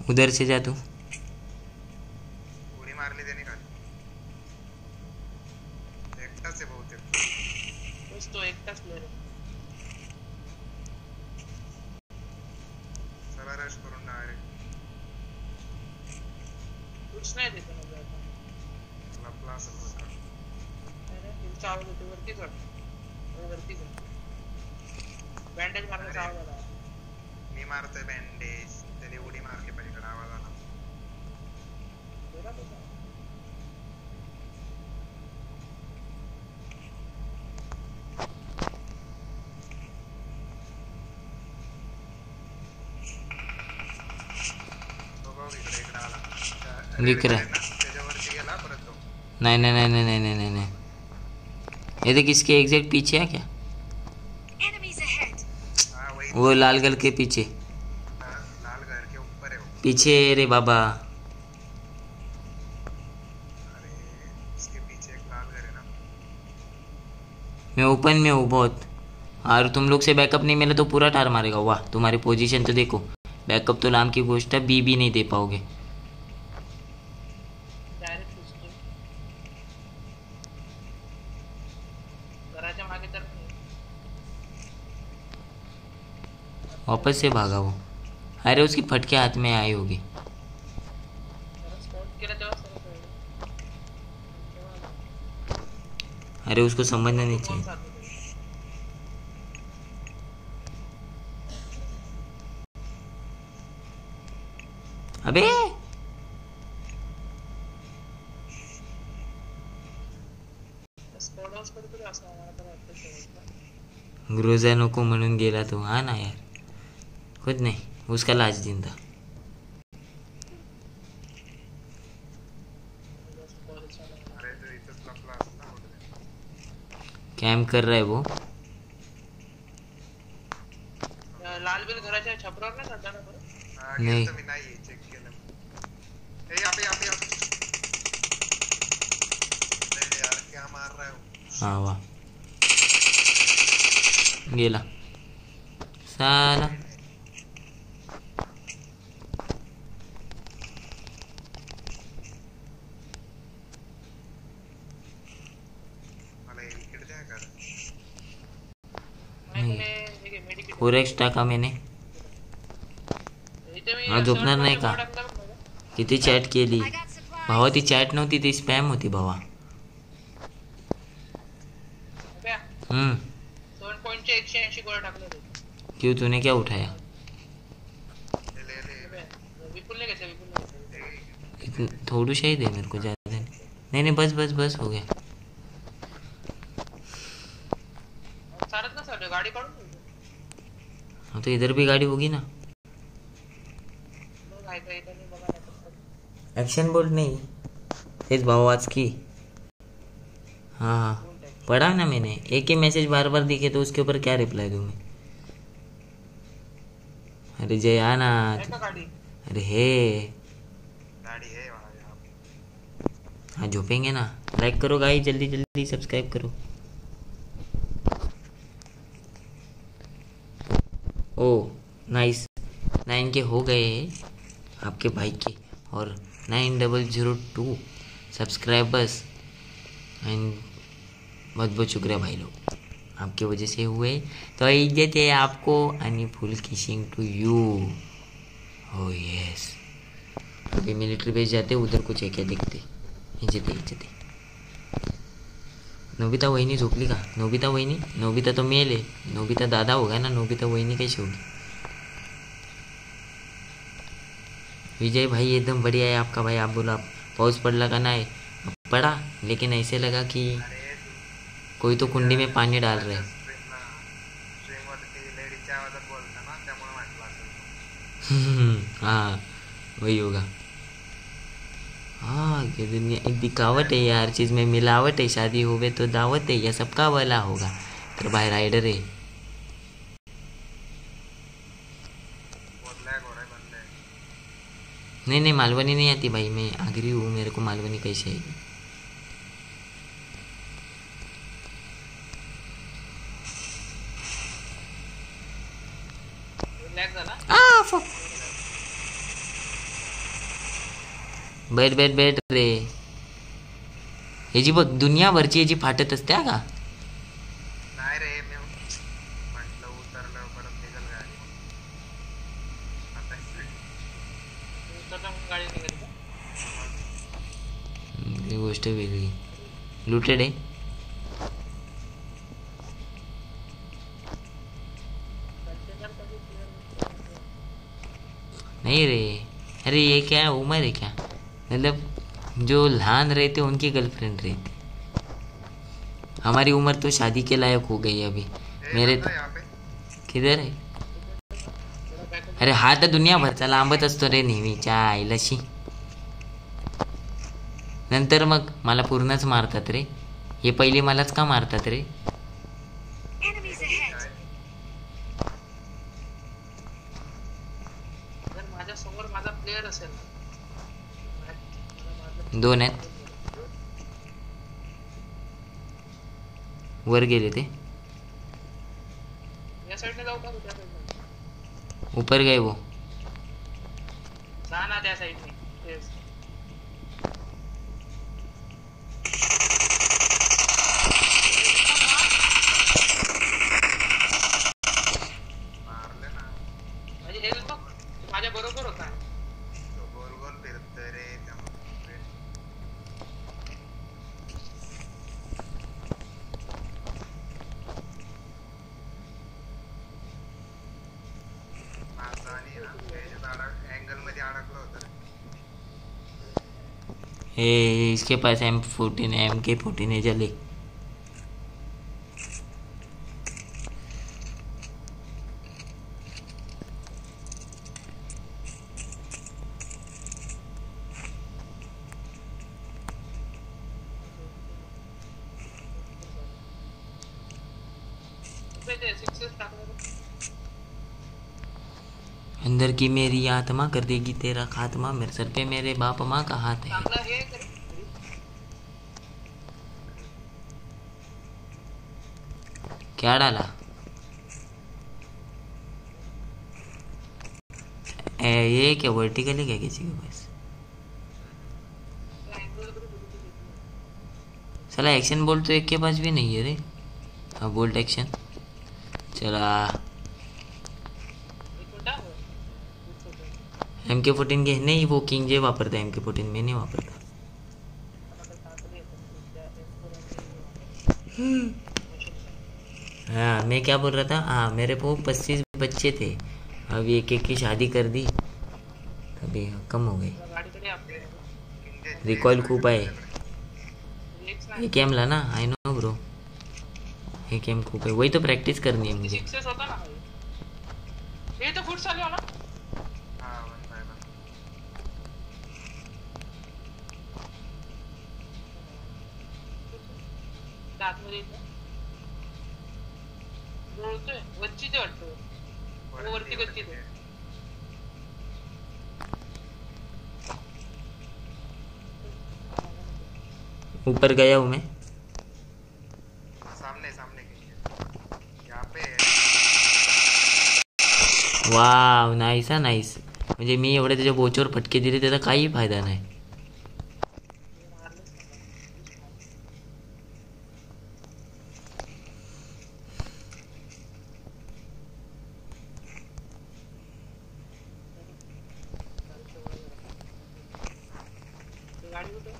उधर से जा तू. त्या- विक्रा. आहे ना, त्याच्यावरती गेला परत तो नहीं नहीं नहीं नहीं नहीं नहीं नहीं नहीं। ये देख इसके एग्जैक्ट पीछे है क्या? वो लाल घर के पीछे। लाल घर के ऊपर है पीछे रे बाबा। अरे इसके पीछे एक लाल घर है ना मैं ओपन में हूँ बहुत। और तुम लोग से बैकअप नहीं मिला तो पूरा ठार मारेगा। वाह तुम्हारी पोजीशन तो देखो। बैकअप तो नाम की गोष्ट है बी भी नहीं दे पाओगे। वापस से भागा वो। अरे उसकी फटके हाथ में आई होगी। अरे उसको समझना नहीं चाहिए। अबे! गुरुजनो को म्हणून गेला तो हा ना यार। खुद नहीं उसका लाज दिन था कैम्प कर रहा है वो? लाल बिल घराच्या छपरावर नाही चढला ना बरं हा नाही. गेलतो मी नाही चेक केलं ए यहाँ पे यहाँ पे यहाँ पे अरे यार क्या मार रहा है वो हाँ वाह गेला साला मला इकडे द्या का नाही तर हे घे, medikit. फोर एक्स टाका मैंने इथे मी हा, झोपणार नाही का? शेवटचा टाकला बघ किती चॅट केली भावा ती चॅट नव्हती ती स्पॅम होती भावा. हम्म. दोन पॉईंटचे एकशे ऐंशी गोळ्या टाकले क्यों तूने क्या उठाया? विपुल थोड़ू सा ही दे मेरे को ज़्यादा नहीं. नहीं नहीं बस बस बस हो गया. चालत ना गाडी काढून. हाँ तो इधर भी गाड़ी होगी ना मग आहे का इथं नाही बघा नाही तर. एक्शन बोर्ड नहीं तेज भाव आज की। हाँ हाँ पढ़ा ना मैंने। एक ही मैसेज बार बार दिखे तो उसके ऊपर क्या रिप्लाई दूँ मैं? अरे जय आना अरे हे। है हाँ झोपेंगे ना। लाइक करो गाई जल्दी जल्दी सब्सक्राइब करो। ओ नाइस नाइन के हो गए आपके भाई के और nine double zero two subscribers. And बहुत बहुत शुक्रिया भाई लोग। आपकी वजह से हुए। तो इज़्ज़त है आपको आणि full kissing to you oh yes अभी मिलिट्री बेस जाते उधर कुछ है क्या देखते? इज़्ज़त है इज़्ज़त है नोबिता वहिनी झोपली का नोबिता वहिनी? नोबिता तो मेल है। नोबिता दादा होगा ना? नोबिता वहिनी कैसे होगी? विजय भाई, एकदम बढ़िया है आपका भाई, आप बोला पाऊस पडला का नाही पड़ा, लेकिन ऐसे लगा कि कोई तो कुंडी में पानी डाल रहा है। हाँ वही होगा। हाँ ये दुनिया एक दिखावट है यार, चीज़ में मिलावट है, शादी होवे तो दावत है यह सबका वाला होगा। तर भाई राइडर है। नहीं नहीं मालवनी नहीं आती भाई मैं आगरी हूँ मेरे को मालवनी कैसे आएगी? Fuck. बैठ बैठ बैठ रे। याची बघ दुनियाभरची याची फाटत असते का नाही रे मी म्हटलं उतरलं परत निघल गाडी आता उतरला म्हणून गाडी निघाली का? गोष्ट वेगळी. लुटेड आहे? नहीं रे. अरे ये क्या? उम्र है क्या? मतलब जो लहान रहते उनकी गर्लफ्रेंड रहती हमारी उम्र तो शादी के लायक हो गई अभी। मेरे तो किधर है? अरे हा तर दुनियाभरचा लांबत असतो रे नेहमीच्या आईलाशी नंतर मग मला पूर्णच मारतात रे. हे पहिले मलाच का मारतात रे? जर माझ्या समोर माझा प्लेअर असेल. ना, मला माझं- दोन आहेत. वर गेले ते. या साईडने जाऊ का त्या साईडने ऊपर गए वो. जा ना त्या साईडने तेच. मारले ना माझी हेल्थ बघ तू माझ्या बरोबर होता तो गोल गोल फिरतोय रे त्यामुळे माझा आणि ना त्याच्यात अडक अँगल मध्ये अडकलं होतं रे. ए इसके पास M fourteen M K fourteen है चले कुठे ते सिक्सेस टाकलं अंदर की मेरी आत्मा कर देगी तेरा खात्मा, मेरे सर पे मेरे बाप माँ का हाथ है। क्या डाला? ये क्या वर्टिकल है क्या किसी के पास? साला एक्शन बोल्ट तो एक के पास भी नहीं है रे। हाँ बोल्ट एक्शन चला एक मिनिट हा. एम के फोर्टीन घे नाही, वो किंग जे वापरता एम के फोर्टीन मी नाही वापरता। हाँ मैं क्या बोल रहा था? हाँ मेरे को पच्चीस बच्चे थे। अब एक एक की शादी कर दी। अभी कम हो गई। रिकॉइल खूप आहे एक हे गेमला ना आय नो ब्रो एक गेम खूप आहे वही तो प्रैक्टिस करनी है मुझे। हे तर फूट हो ना हा वन बाय वन त्या आतमध्ये येतं. बोलतोय ते वाटतं वरती गच्ची ऊपर गया हूँ मैं। सामने सामने यहाँ पे वाव नाईस हा नाईस म्हणजे मी एवढे त्याच्या बोचवर फटके दिले त्याचा काही फ़ायदा नाही ते गाडी कुठे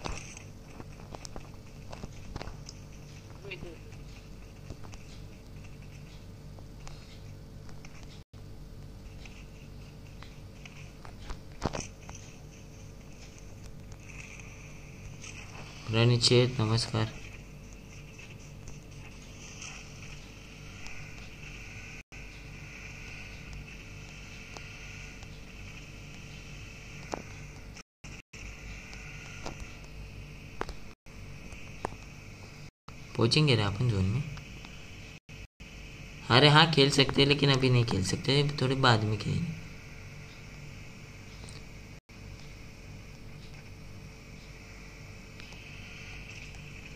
हो, इथे, इथे. रणिचेत नमस्कार। पहुँचेंगे रे अपन जोन में। अरे हाँ खेल सकते हैं, लेकिन अभी नहीं खेल सकते थोड़े बाद में खेलेंगे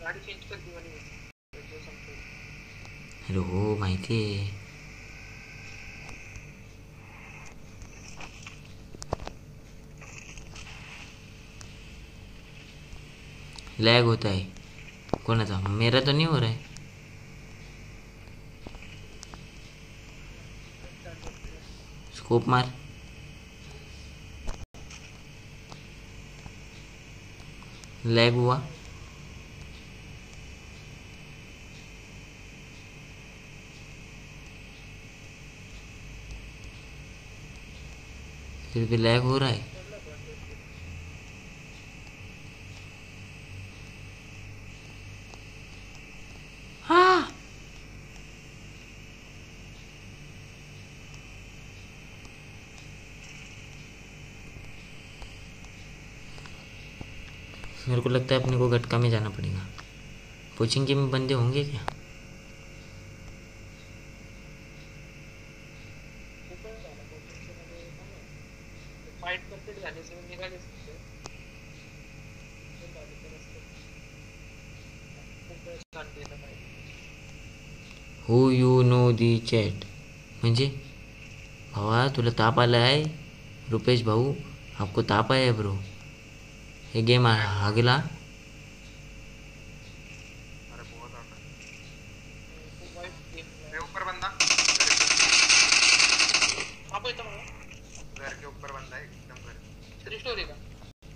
गाडी चेंज कर दिवाळी पेट्रोल संपतोय. अरे हो लैग होता है। कोणाचा मेरा तो नहीं हो रहा है। स्कोप मार। लैग हुआ। फिर भी लैग हो रहा है। हाँ। मेरे को लगता है अपने को गटका में जाना पड़ेगा। कोचिंग के में बंदे होंगे क्या फाइट कंप्लीट झाली सगळं निघाले सगळे. खूप वेळ छान केलं fight. Who you know the chat म्हणजे, भावा, तुला ताप आला आहे रुपेश भाऊ, आपको ताप आया है ब्रो ये गेम है। है का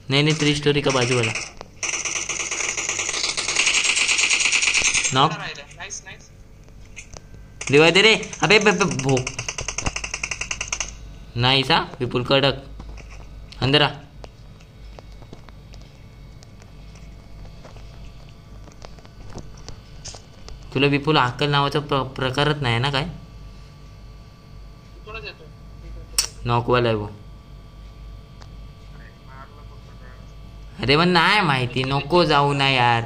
नहीं नहीं थ्री स्टोरी का बाजू वाला नॉक लिवाय दे रे अबे भो नाही सा विपुल कडक अंदर तुला विपुल अक्कल नावाचा प्र प्रकारच नाही ना काय? नॉकवाला आहे वो. अरे अरे पण नाही माहिती. नको जाऊ ना यार.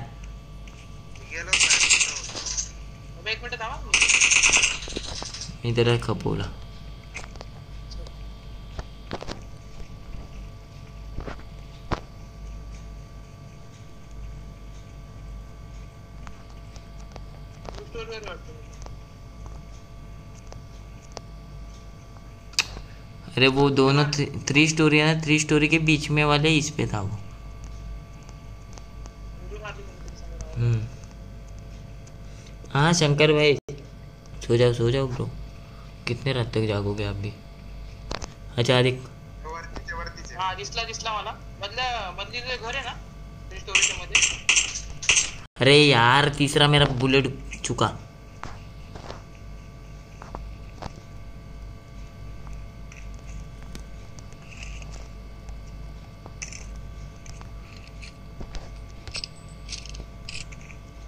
Story अरे वो दोनों थ्री स्टोरी है ना थ्री स्टोरी के बीच में वाले इस पे था वो. हम्म। हाँ शंकर भाई। सो जाओ सो जाओ ब्रो। कितने रात तक जागोगे आप भी? अच्छा आदिक तो हा दिसला दिसला मला मधल्या मधली घर आहे ना? अरे यार तीसरा मेरा बुलेट चुका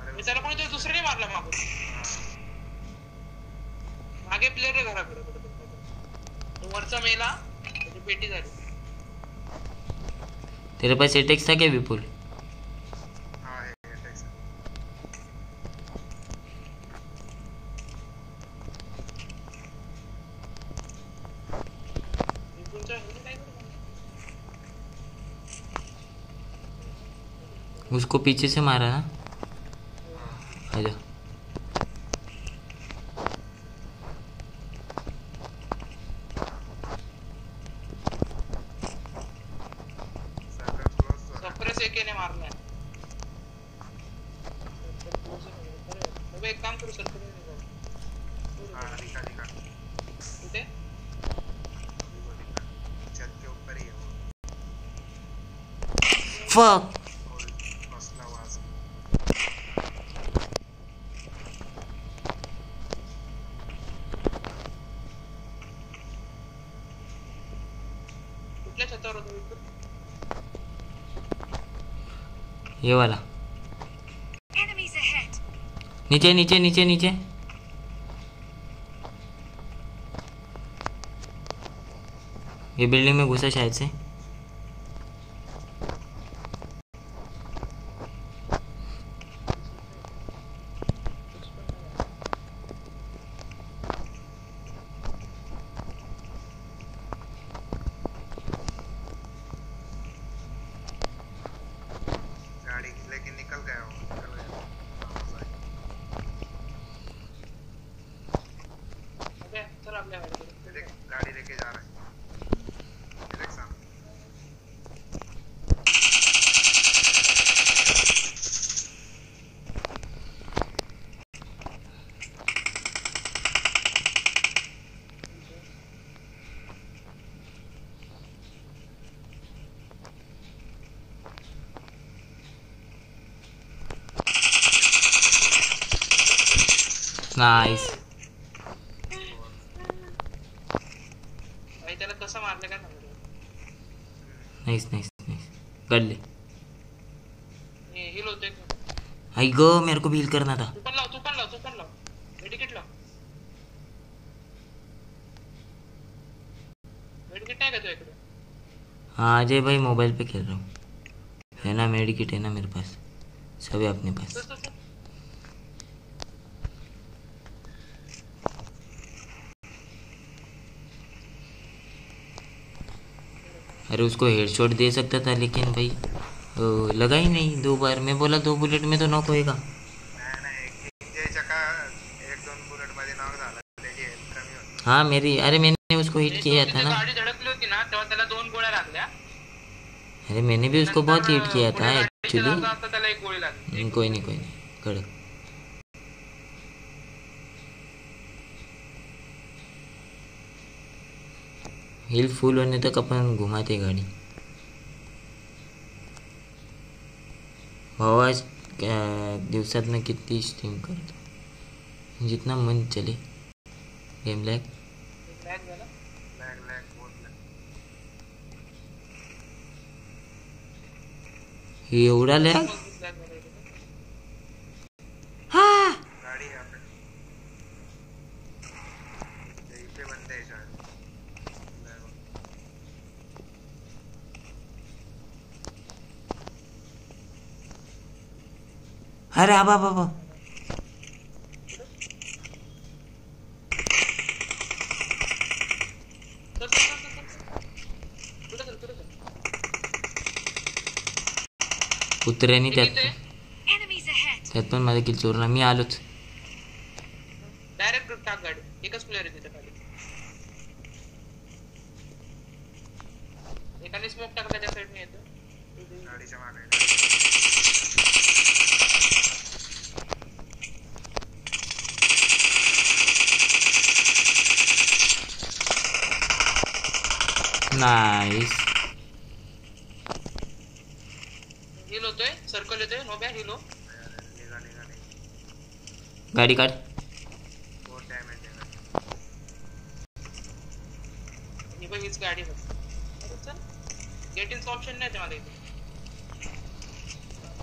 मी त्याला कोणीतरी दुसऱ्याने मारला मागून घराकडे. तो वरचा मेला त्याची पेटी झाली. तेरे पास एटेक्स था क्या विपुल? हा हे हे? उसको पीछे से मारा ना आजा Circle close झालं. सप्रेस एकेने मारलाय अबे एक काम करू सर हा, दिखा, दिखा. कुठे दिखो, दिखा. छत के ऊपर ही है वो. फक और कसला वास. कुठल्या छतावर होतो विपुल ये वाला। नीचे नीचे नीचे नीचे। ये बिल्डिंग में घुसा शायद से गाड़ी लेके निकल गया वो निकल गया आवाज़ आई. अबे चल आपल्या गाडीकडे ये देख गाड़ी लेके जा रहा है ये देख सामने नाईस भाई त्याला कसं मारलं काय नाईस नाईस नाईस काढले हिल होतोय आई ग मेरे को भी करना था। तू पण लाव तू पण लाव तू पण लाव मेडिकेट लाव मेडिकेट नाही का तुझ्याकडे हाँ अजय भाई मोबाइल पे खेल रहा हूँ। है ना मेडिकेट है ना मेरे पास। सब है अपने पास चल, चल, चल. अरे उसको हेडशॉट दे सकता था लेकिन भाई ओ, लगा ही नहीं दो बार। मैं बोला दो बुलेट में तो नॉक होएगा। हाँ मेरी अरे मैंने उसको हिट किया था ना। अरे मैंने भी उसको बहुत हिट किया था एक्चुअली कोई नहीं कोई नहीं कड़क। हिल फुल होने तक अपन घुमाते गाड़ी। आवाज़ दिवसातनं किती स्ट्रीम करतो जितना मन चले। गेम लॅग एवढा लॅग लॅग झाला इथे. गाडी आहे आपली ते इथे बंद आहे शाळेत Lag. अरे आबा बाबा चल, चल, चल, चल, चल. पुढे चल, पुढे चल. कुत्र्यानी त्यात इथे Enemies ahead! त्यात पण माझा किल चोरला मी आलोच डायरेक्ट टाक गाडी एकच प्लेअर आहे तिथे खाली एकाने स्मोक टाकला त्या साईडने येतो गाडीच्या मागे नाईस हिल होतोय सर्कल येतोय नोब्या हिलो निघा निघा निघा गाडी काढ बहुत डॅमेज आहे गाडी. ही बघ हीच गाडी बघ चल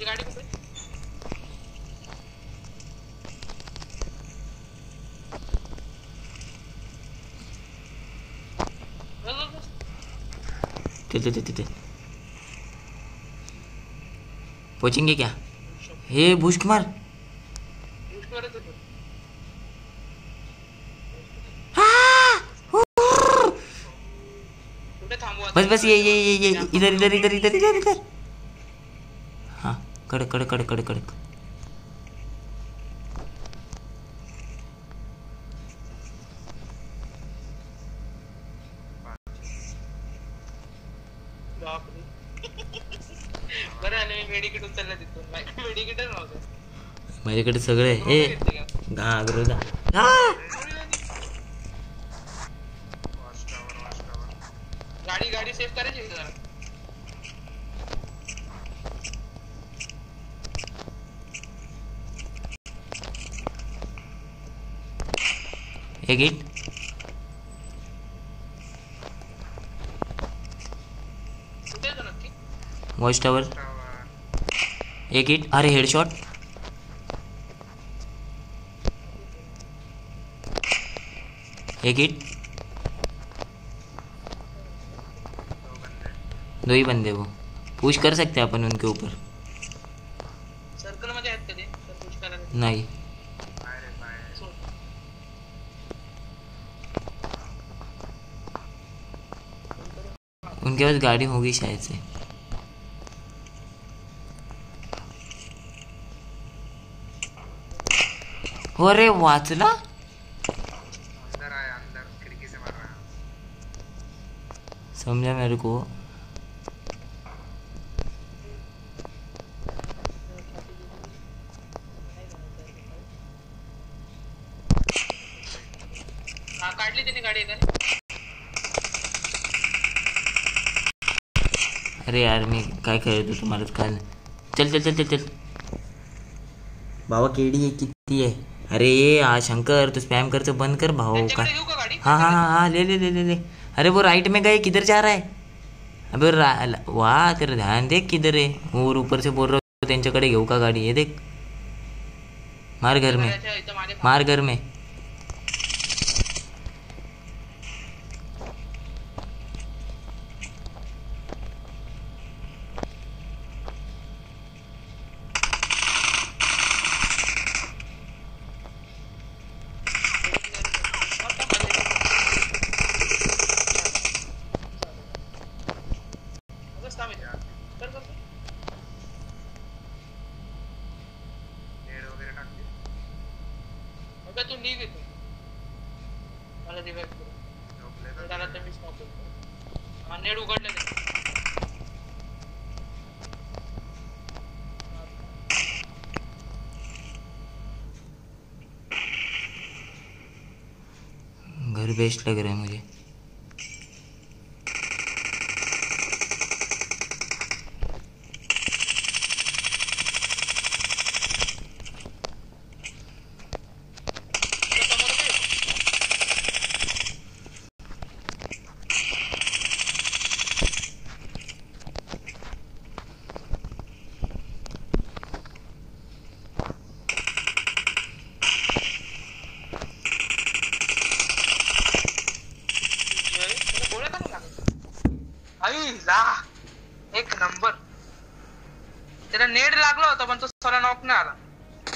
गाडी बस. तिथे तिथे तिथे क्या हे बुश्क मार लिफ्टवरच येतो. कुठे थांबू आता? बस बस ये ये ये ये इधर इधर इधर इधर इधर इधर हाँ कड़क कड़क कड़क कड़क कड़क बापरे. बरं आलं मी मेडिकेट येतो नक्की वॉच टावर एक हिट अरे हेडशॉट एक हिट दो ही बंदे वो। पुश कर सकते हैं अपन उनके ऊपर। सर्कल मध्ये आहेत कधी तर पुश करायला नहीं बाहेर आहे बाहेर सोड. उनके पास गाड़ी होगी शायद से। अरे वाचला अंदर आहे अंदर खिड़की से मार रहा है समझा मेरे को। हा काढली त्यांनी गाडी एकाने अरे यार मी काय करत होतो तुम्हालाच काय चल चल चल चल चल। बाबा केडी आहे किती आहे? अरे आ शंकर तू स्पैम करचं बंद कर भाऊ का। हाँ हाँ हाँ हाँ ले ले ले ले ले। अरे वो राइट में गए किधर जा रहा है? अबे वाह तेरा ध्यान देख किधर है। और ऊपर से बोल रहा हूँ त्यांच्याकडे घेऊ का गाडी ये देख। मार घर में मार घर में।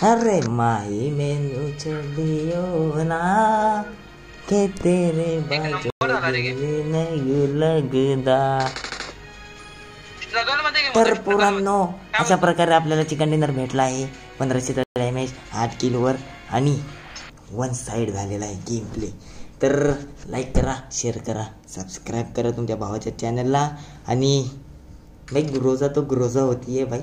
अरे माही मैनू चलियो ना के तेरे बाजू नहीं लगदा। तर. पोरांनो अशा प्रकारे आपल्याला चिकन डिनर भेटला आहे. पंधराशे डॅमेज आठ किलोवर आणि वन साईड झालेला आहे गेम प्ले. तर लाईक करा शेअर करा सबस्क्राईब करा तुमच्या भावाच्या चॅनलला आणि भाई ग्रोजा तो ग्रोजा होती आहे भाई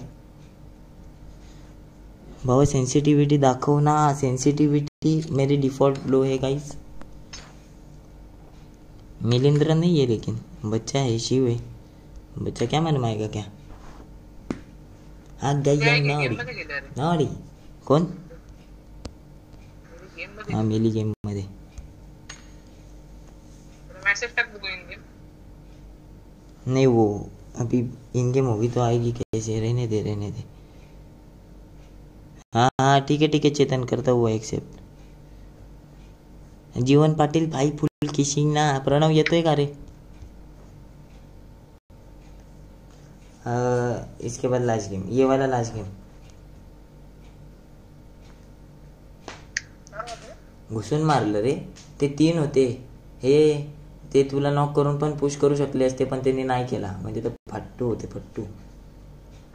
भाऊ सेन्सिटिव्हिटी दाखव ना सेन्सिटिव्हिटी मेरी डिफ़ॉल्ट लो है गाइस मिलिंद्र नहीं है लेकिन बच्चा है शिव है। बच्चा क्या मन माएगा क्या? हाँ गई कौन? हाँ मेली गेम मध्ये गेम नहीं वो अभी इन गेम होगी तो आएगी कैसे? रहने दे रहने दे। हाँ हाँ ठीक है ठीक है, चेतन करता हुआ एक्सेप्ट जीवन पाटील, भाई फुल किशिंग ना प्रणव येतोय का रे इसके बाद लास्ट गेम ये वाला लास्ट गेम घुसून मारलं रे. ते तीन होते. हे, ते तुला नॉक करून पण पुश करू शकले असते, पण त्यांनी नाही केला. म्हणजे ते फट्टू होते फट्टू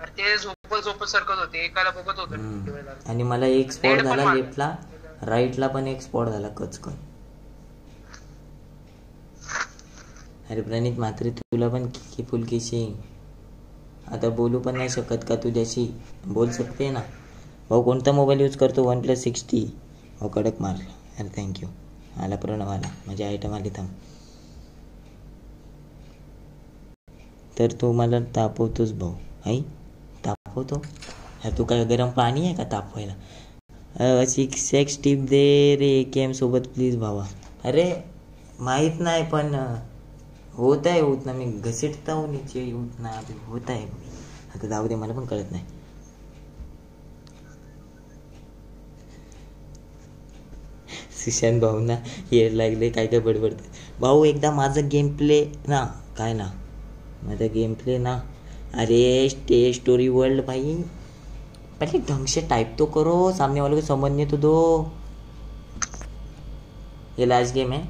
ते झोपत झोपत सरकत होते एकाला बघत होतं. आणि मला एक स्पॉट झाला. लेफ्टला राईटला पण एक स्पॉट झाला कचकन. अरे प्रणित मात्र तुला पण की फुलकीशी आता बोलू पण नाही शकत का तुझ्याशी? बोल सकते ना. भाऊ कोणता मोबाईल यूज करतो? वन प्लस सिक्स्टी हो कडक मारला अरे थँक्यू आला प्रणव आला. माझी आयटम आली थांब. तर तू मला तापवतोस भाऊ. आई? तापवतो अरे तू काय गरम पाणी आहे का तापवायला सिक्स एक्स टिप दे रे के एम सोबत प्लीज भावा अरे माहीत नाही पण होत आहे उठणं मी घसीटता हूँ नीचे उठणं अभी होत आहे आता जाऊ दे मला पण कळत नाही सुशांत भाऊ ना येड लागले काय काय बडबडते भाऊ एकदा माझं गेम प्ले ना काय ना माझा गेम प्ले ना अरे स्टे स्टोरी वर्ल्ड भाई। पहले ढंग से टाइप तो करो, सामने वाले को समझने तो दो। ये लास्ट गेम है।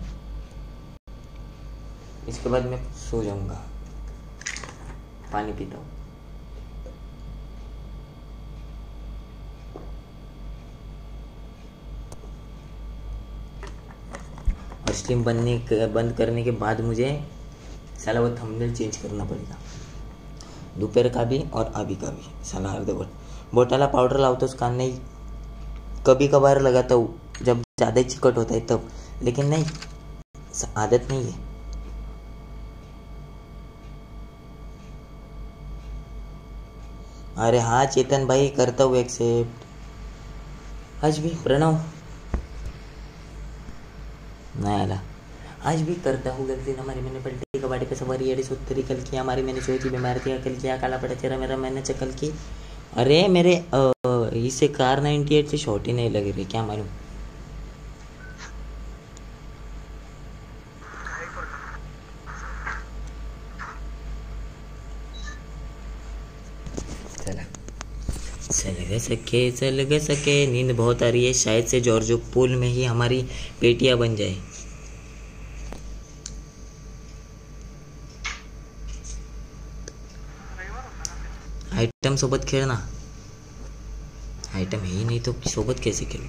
इसके बाद मैं सो जाऊँगा। पानी पीता हूँ। और स्ट्रीम बनने बंद करने के बाद मुझे, साला वो थंबनेल चेंज करना पड़ेगा। दोपहर का भी और अभी का भी साला अर्धवट बोटाला पाउडर लावतोस का नहीं। कभी कभार लगाता हूँ जब ज़्यादा चिकट होता है तब, लेकिन नहीं, आदत नहीं है। अरे हाँ चेतन भाई, करता हूँ एक्सेप्ट आज भी, प्रणव। नहीं आला आज भी करता हूँ, गलती ना हमारी मैंने पलटी, कबाड़ी पे सवारी अड़ी सुतरी कल किया हमारी मैंने सोची बीमार थी कल किया, काला पड़ा चेहरा मेरा, मैंने चकल की। अरे मेरे इसे कार 98 से शॉर्ट ही नहीं लग रही, क्या मालूम? चला। चल ग सके, चल ग सके, नींद बहुत आ रही है, शायद से जॉर्जो पुल में ही हमारी पेटियाँ बन जाए। आइटम सोबत खेळ ना आइटम है ही नहीं तो सोबत कैसे खेलूं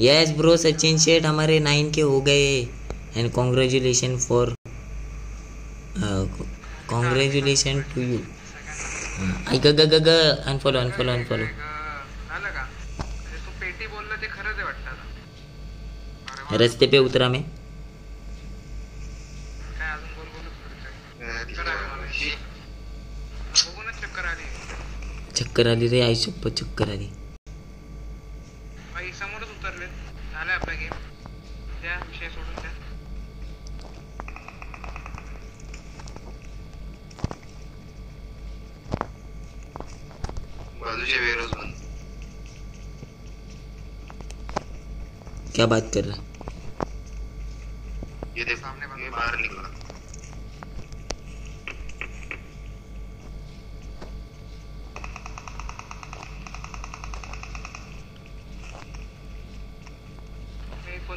यस ब्रो सचिन शेठ हमारे नाइन के हो गए and congratulation for congratulation to you ऐक ग ग ग अनफॉलो अनफॉलो अनफॉलो तू ते. रस्ते पे उतरा मैं काय अजून बोल बोलच करतोय. चक्कर आली मला. मला बघूनच चक्कर आली चक्कर आली रे आई शप्पथ चक्कर आली. समोरच उतरले झालं आपला गेम द्या विषय सोडून द्या. बाजूचे वेरोज बंद. क्या बात कर रहा ये देख सामने बाहर निकला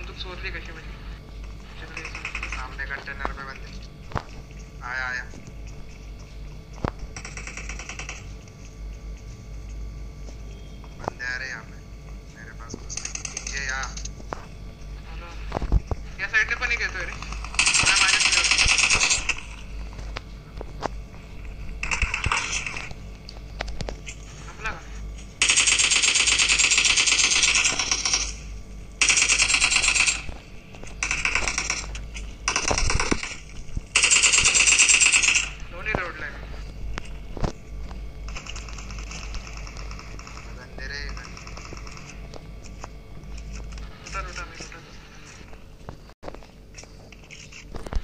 मी रही चोरली कशी म्हणजे सामने कंटेनर पे बंदे। आया आया बंदे आ रहे यहाँ पे मेरे पास कुछ नहीं ये यहाँ मला- या साईडने पण एक येतोय रे हा माझ्या पुढे. संपला का दोन्ही रोडला आहे बंदे रे उठा उठा मी उठा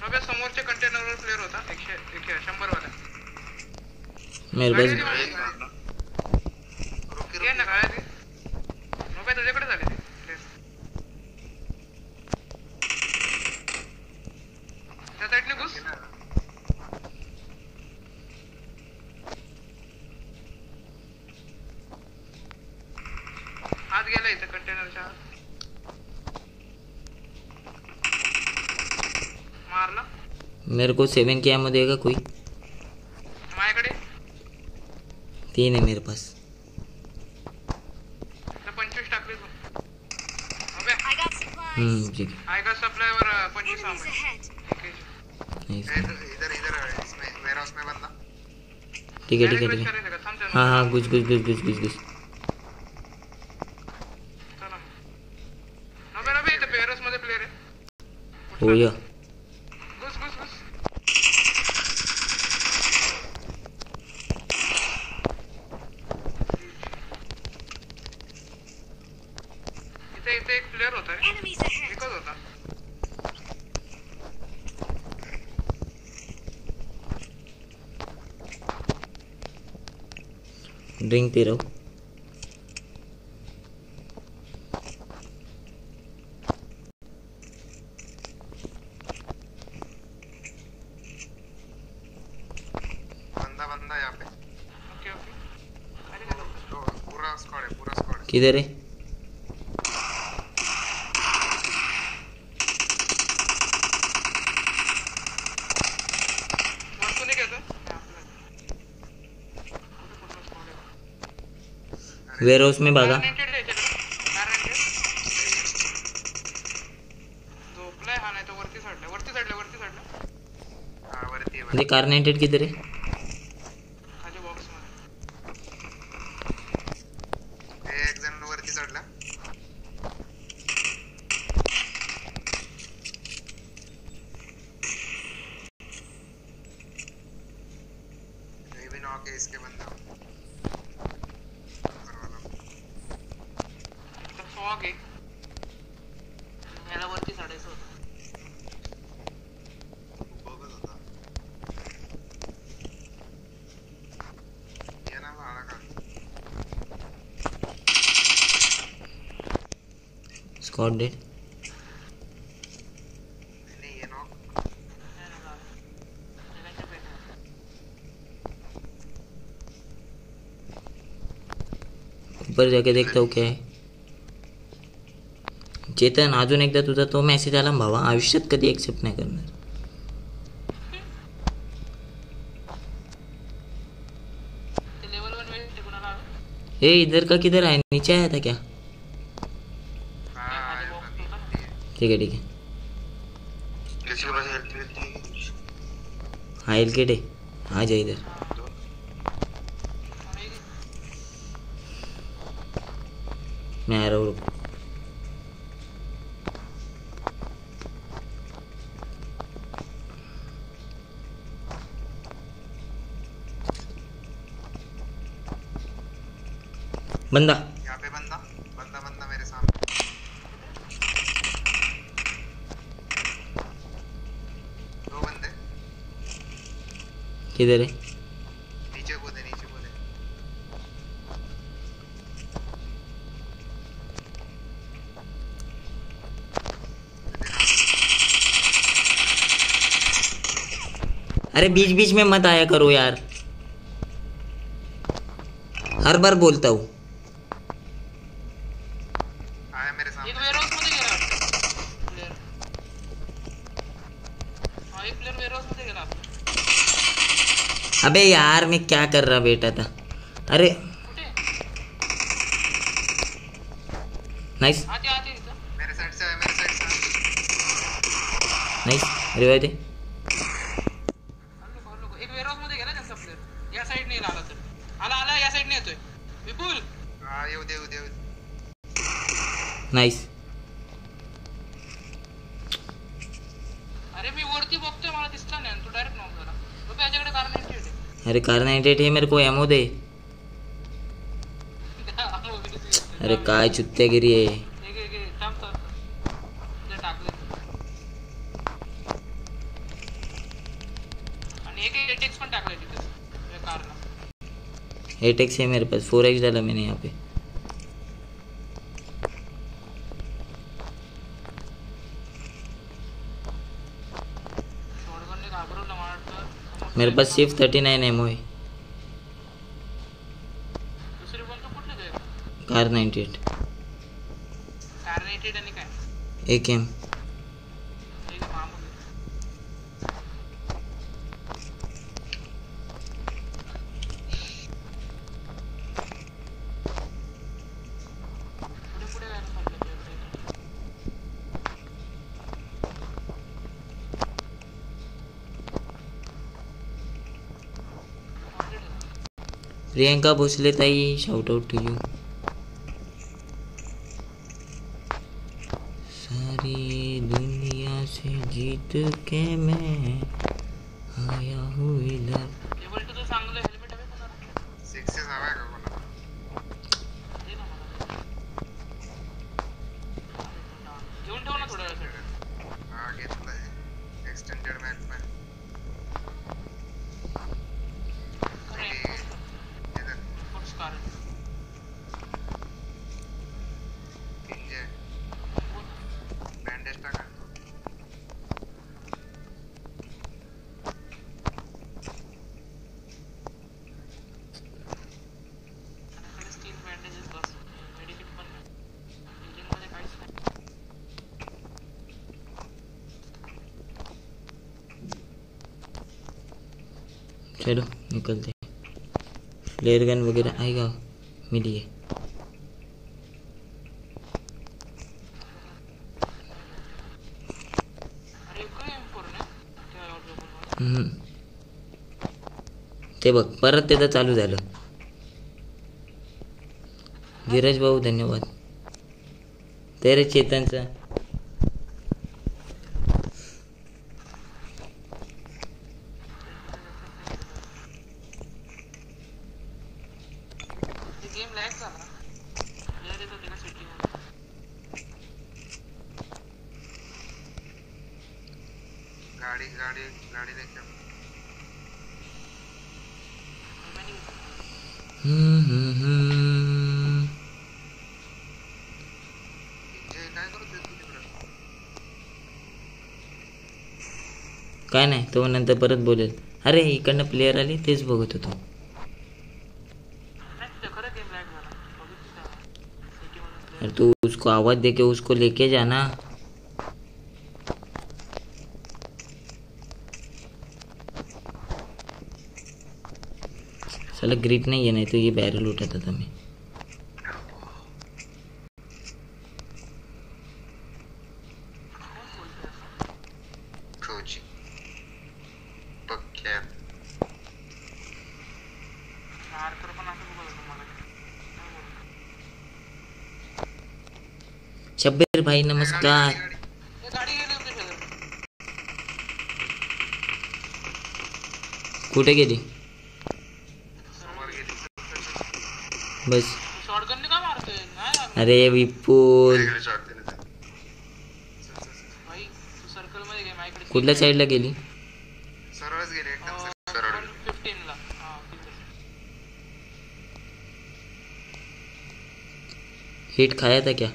अबे समोरच्या कंटेनरवर प्लेअर होता एकशे एकशे शंभर वाला मेरे गाडी पास दे मला. ये ना गाड्या दे मोबाईल तुझ्याकडे झाले ते player. त्या साईडने घुस आत गेला इथं कंटेनरच्या आत. मारला मेरे को सेवन के एमओ देगा कोई? तीन है मेरे पास। हम्म ठीक है। आयका सप्लायवर पंचवीस इधर इधर इधर इसमें वेयरहाउस बंदा। ठीक है ठीक है ठीक है। हाँ हाँ घुस घुस घुस घुस घुस घुस चला नव्हे नव्हे इथं पेरस मध्ये प्लेअर आहे हो या घुस घुस घुस इथे इथे एक प्लेअर होता रे एकच होता ड्रिंक पी रहा हूँ बंदा बंदा यहाँ पे ओके ओके खाली गेलो. तो पूरा स्क्वाड है पूरा स्क्वाड है। किधर है वर कोणी घेतो वेयर हाउस में भागा कार नाइनटेड किधर तो सौ मेरा वरती साढ़े सौ ऊपर जाके देखता हूँ क्या है. चेतन अजून एकदा तुझा तो मेसेज आला भावा आयुष्यात कधी एक्सेप्ट नाही करणार? ए इधर का किधर आहे नीचे आया था क्या हाँ है। ठीक है ठीक है है? हाँ एल के डे आ जा इधर आणि मैं आ रहा हूँ रुक बंदा। यहाँ पे बंदा बंदा बंदा मेरे सामने। दो बंदे। किधर है? नीचे कूदे नीचे कूदे। अरे बीच बीच में मत आया करो यार। हर बार बोलता हूँ। अबे यार मैं क्या कर रहा बेटा था? अरे। नाइस आते आते मेरे साइड से मेरे साइड से। नाइस रिवाइव दे हल्लो हल्लो एक वेअरहाऊस मध्ये गेला त्यांचा प्लेअर या साईडने आला तर आला आला या साईडने येतोय विपुल हाँ येऊ दे येऊ दे येऊ दे नाइस अरे मी वरती बघतोय मला दिसला नाही आणि तू डायरेक्ट नॉक झाला बघ याच्याकडे कारण एंट्री कार नाइट एट है मेरे को एमओ दे। अरे काय चुत्ते गिरी है। एक एक थांब थांब टाकले आणि एक एक टेक्स पण टाकले तिथे त्या कारला एट एक्स है मेरे पास फोर एक्स डाला मैंने यहाँ पे शॉटगनने घाबरवलं मला वाटतं मेरे पास सिर्फ़ थर्टी नाइन एमओ है दुसरी पण तू कार नाइन्टी एट आणि काय? एक एम एक मामूली पुढे पुढे जायला चाललं प्रियंका भोसले ताई शाउट आउट टू यू सारी दुनिया से जीत के मैं आया हूँ इधर टेबल टू तो चांगलं हेल्मेट हवे कोणाला सिक्सेस हवा आहे का कोणाला दे ना मला घेऊन ठेव ना थोड्या वेळासाठी हा घेतलंय एक्सटेंडेड मॅच पण खरं आणि आहे इथं कोर्स कार इंजे बँडेज टाका आपल्याकडे स्किन बँडेजेस बस मेडिकिट पण नाही इंजिनमध्ये काहीच नाही चलो निकलते फ्लेयर गन वगैरह आएगा मिलिए अरे काय एम फोर ना त्या ऑर्डर हम्म. ते बघ, परत त्याचं चालू झालं. धीरज भाऊ, धन्यवाद. ते रे चेतनचं ते गेम लॅग झाला प्लेअर येत होते का सिटी गाडी गाडी गाडी देखील हम्म, हम्म, हम्म. इंजे काय करत काय नाही तो परत बोलेल. अरे, इकडनं प्लेयर आले, तेच बघत होतो. अरे तू उसको आवाज़ दे के उसको लेके जाना साला ग्रिप नहीं है, नहीं तो ये बैरल उठाता था मैं फौजी पक्क्या मार्कर पण असं बघत होतो मला काय बोलतो? शब्बीर भाई, नमस्कार. कुठे गेली बस. अरे विपुल कुठल्या साईडला गेली हिट खाया था क्या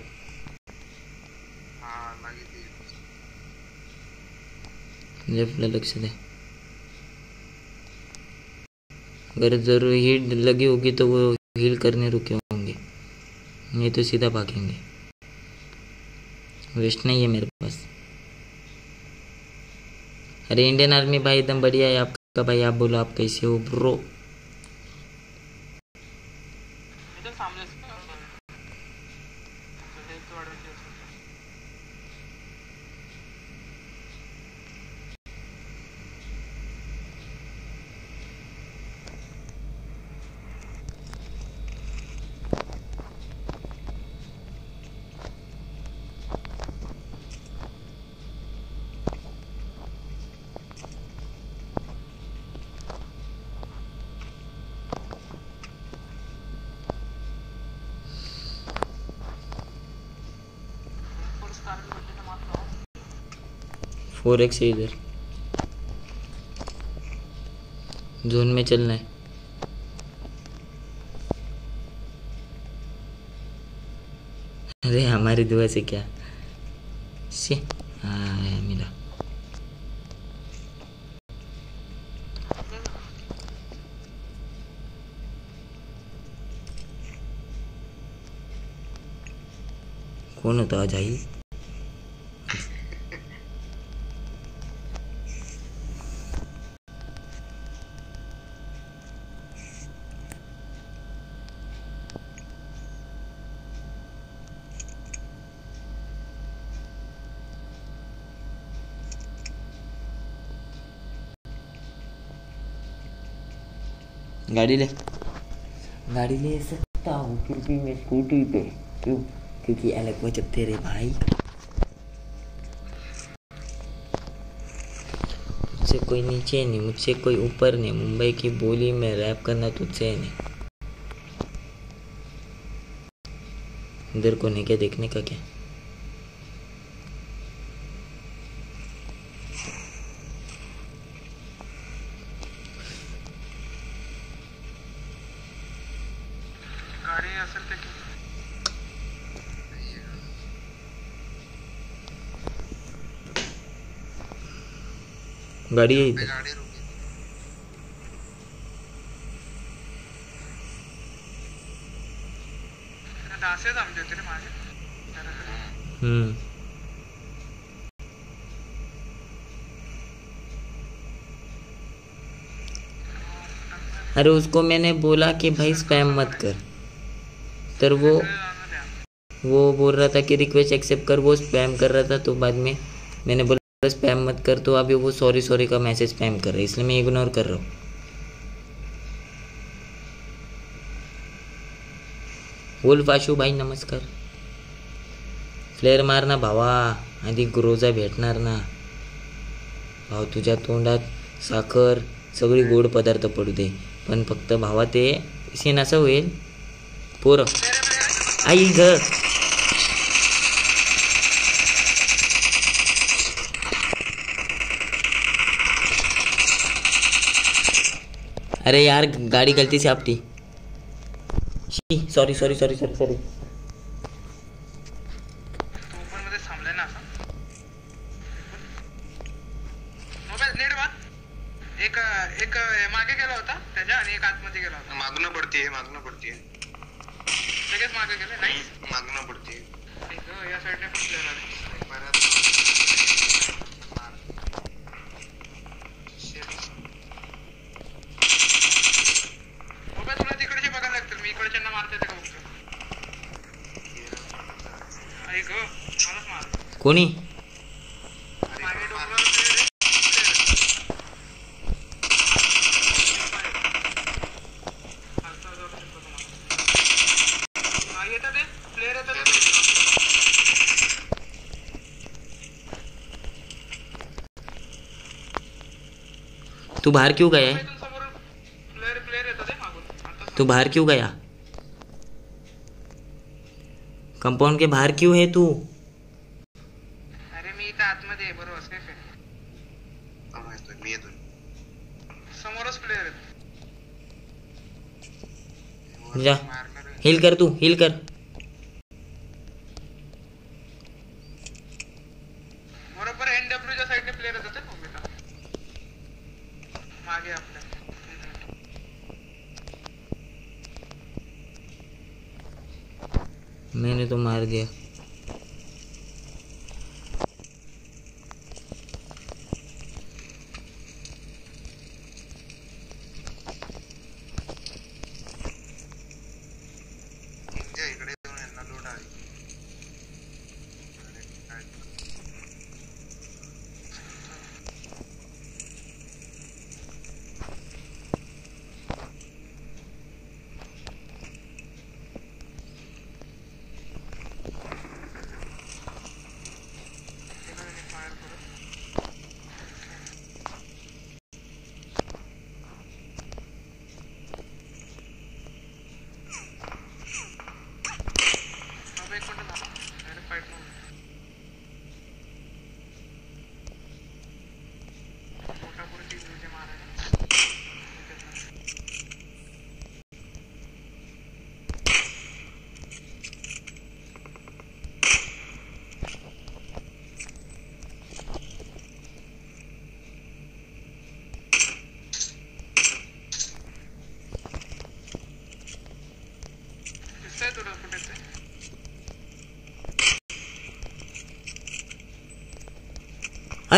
हा लागितली लेफ्टला लक्ष दे. अगर ज़रूर हीट लगी होगी तो वो हील करने रुके होंगे. नहीं तो सीधा भागेंगे वेस्ट नहीं है मेरे पास. अरे इंडियन आर्मी भाई, एकदम बढ़िया है आपका भाई, आप बोलो, आप कैसे हो ब्रो फोर एक्स है इधर। जोन में चलना है। अरे हमारी दुआ से क्या? से हाँ मिला कौन होता आई? गाड़ी ले। गाड़ी ले सकता हूँ फिर भी मैं स्कूटी पे क्यों क्योंकि अलग वो जब तेरे भाई। मुझसे कोई नीचे नहीं, मुझसे कोई ऊपर नहीं। मुंबई की बोली में रैप करना तुझसे नहीं। इधर को नहीं, क्या देखने का क्या? गाड़ी है इधर। त्याला- हम्म। अरे उसको मैंने बोला कि भाई स्पैम मत कर। तर वो वो बोल रहा था कि रिक्वेस्ट एक्सेप्ट कर वो स्पैम कर रहा था तो बाद में मैंने बोला स्पैम मत कर तो अभी वो सॉरी सॉरी का मैसेज स्पैम कर रहा है इसलिए मैं इग्नोर कर रहा हूँ। वुल्फ आशू भाई नमस्कार। फ्लेअर मार ना भावा आधी ग्रोजा भेटणार ना। भाव तुझ्या तोंडात साखर सगळी गोड पदार्थ पडू दे. पण फक्त भावा ते शेणाचं असं होईल. पोरं. आई घर अरे यार गाडी गलती से आपकी। Sorry sorry sorry sorry sorry बाहर क्यों गया तू बाहर क्यों गया? कंपाउंड के बाहर क्यू है तू? अरे जा. हिल कर तू हिल कर.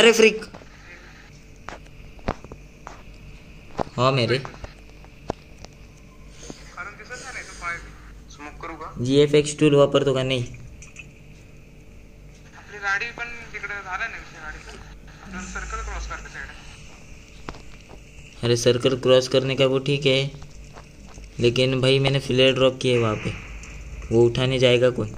अरे फ्रिक हाँ मेरे। जी एफ़ एक्स टूल वापरतो का नाही अरे सर्कल क्रॉस करने का वो ठीक है लेकिन भाई मैंने फ्लेयर ड्रॉप किया वहाँ पे। वो उठाने जाएगा कोई?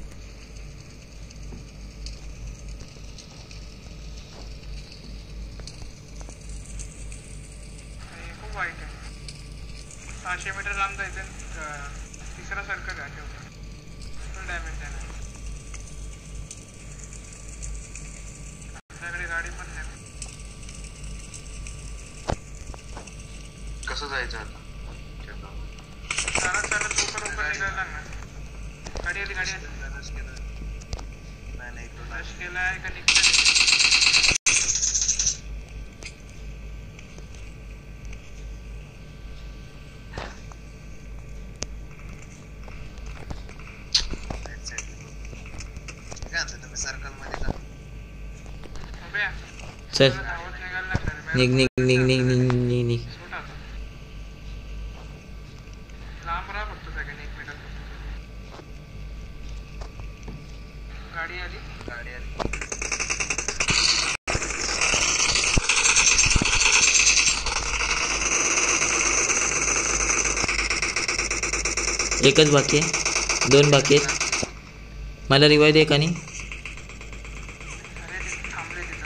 एक बाकी आहे. दोन बाकी आहेत. रिवाय दे का नहीं?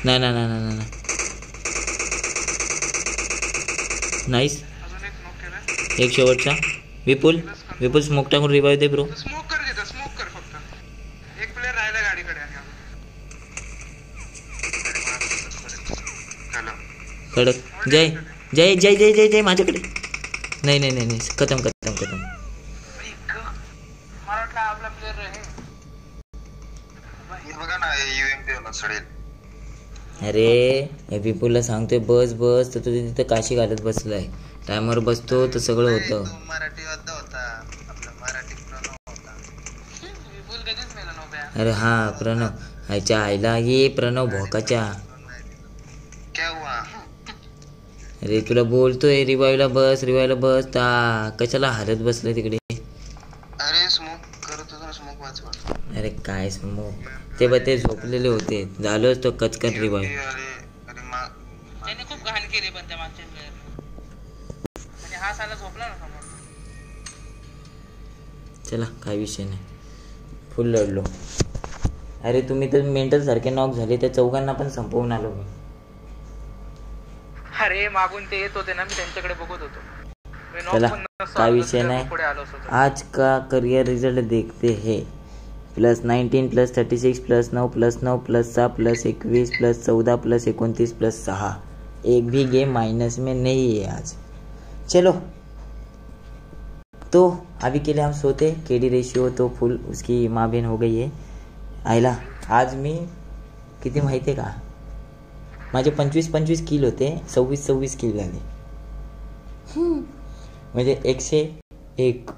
ना ना ना ना ना नाहीस एक शेवटचा. विपुल. विपुल स्मोक टाकून रिवाय दे ब्रो कडक. जय. जय जय जय जय जय माझ्याकडे. नहीं नहीं नहीं नाही. खतम खतम. विपुलला सांगतोय बस बस तर तुझे तिथं काशी घालत बसलाय. टायमवर बसतो तर सगळं होतं. तू मराठी योद्धा होता. आपला मराठी प्रणव होता. विपुल कधीच मेला नव्हत्या अरे हा प्रणव. आईच्या आईला ये प्रणव भोकाच्या. अरे तुला बोलतोय रिवायला बस रिवायला बस. ता कशाला हालत बसलाय तिकडे? अरे स्मोक करत होतो स्मोक वाचवा अरे काय मग ते बघ ते झोपलेले होते. झालोच तो कचकन रिवाय विषय नाही फुल लढलो अरे तुम्ही तर मेंटल सारखे नॉक झाले त्या चौघांना पण संपवून आलो मी. अरे मागून ते येत होते ना मी त्यांच्याकडे बघत होतो. चला काय विषय नाही. आज का करियर रिज़ल्ट देखते है? Plus nineteen plus thirty six plus नऊ प्लस नऊ प्लस सहा प्लस एकवीस प्लस चौदह प्लस एकोणतीस प्लस सहा. एक भी गेम माइनस में नहीं है आज. चलो. तो अभी के लिए हम सोते केडी रेशियो तो फुल उसकी माँ बहन हो गई है। आयला आज मी किती माहिती आहे का माझे पंचवीस पंचवीस किल होते सव्वीस सव्वीस किल झाले म्हणजे एकशे एक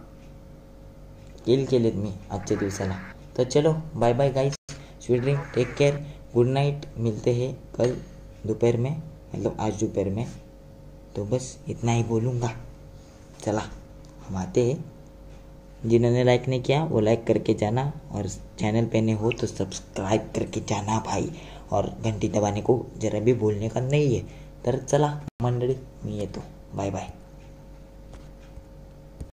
किल केलेत मी आजच्या दिवसाला तो चलो bye bye guys sweet drink take care good night मिलते हैं कल दोपहर में मतलब आज दोपहर में। तो बस इतना ही बोलूँगा। चला हम आते हैं। जिन्होंने लाइक नहीं किया, वो लाइक करके जाना और चैनल पे नहीं हो तो सब्सक्राइब करके जाना भाई। और घंटी दबाने को जरा भी भूलने का नहीं है। तर चला, मंडली मंडळी मी येतो बाय बाय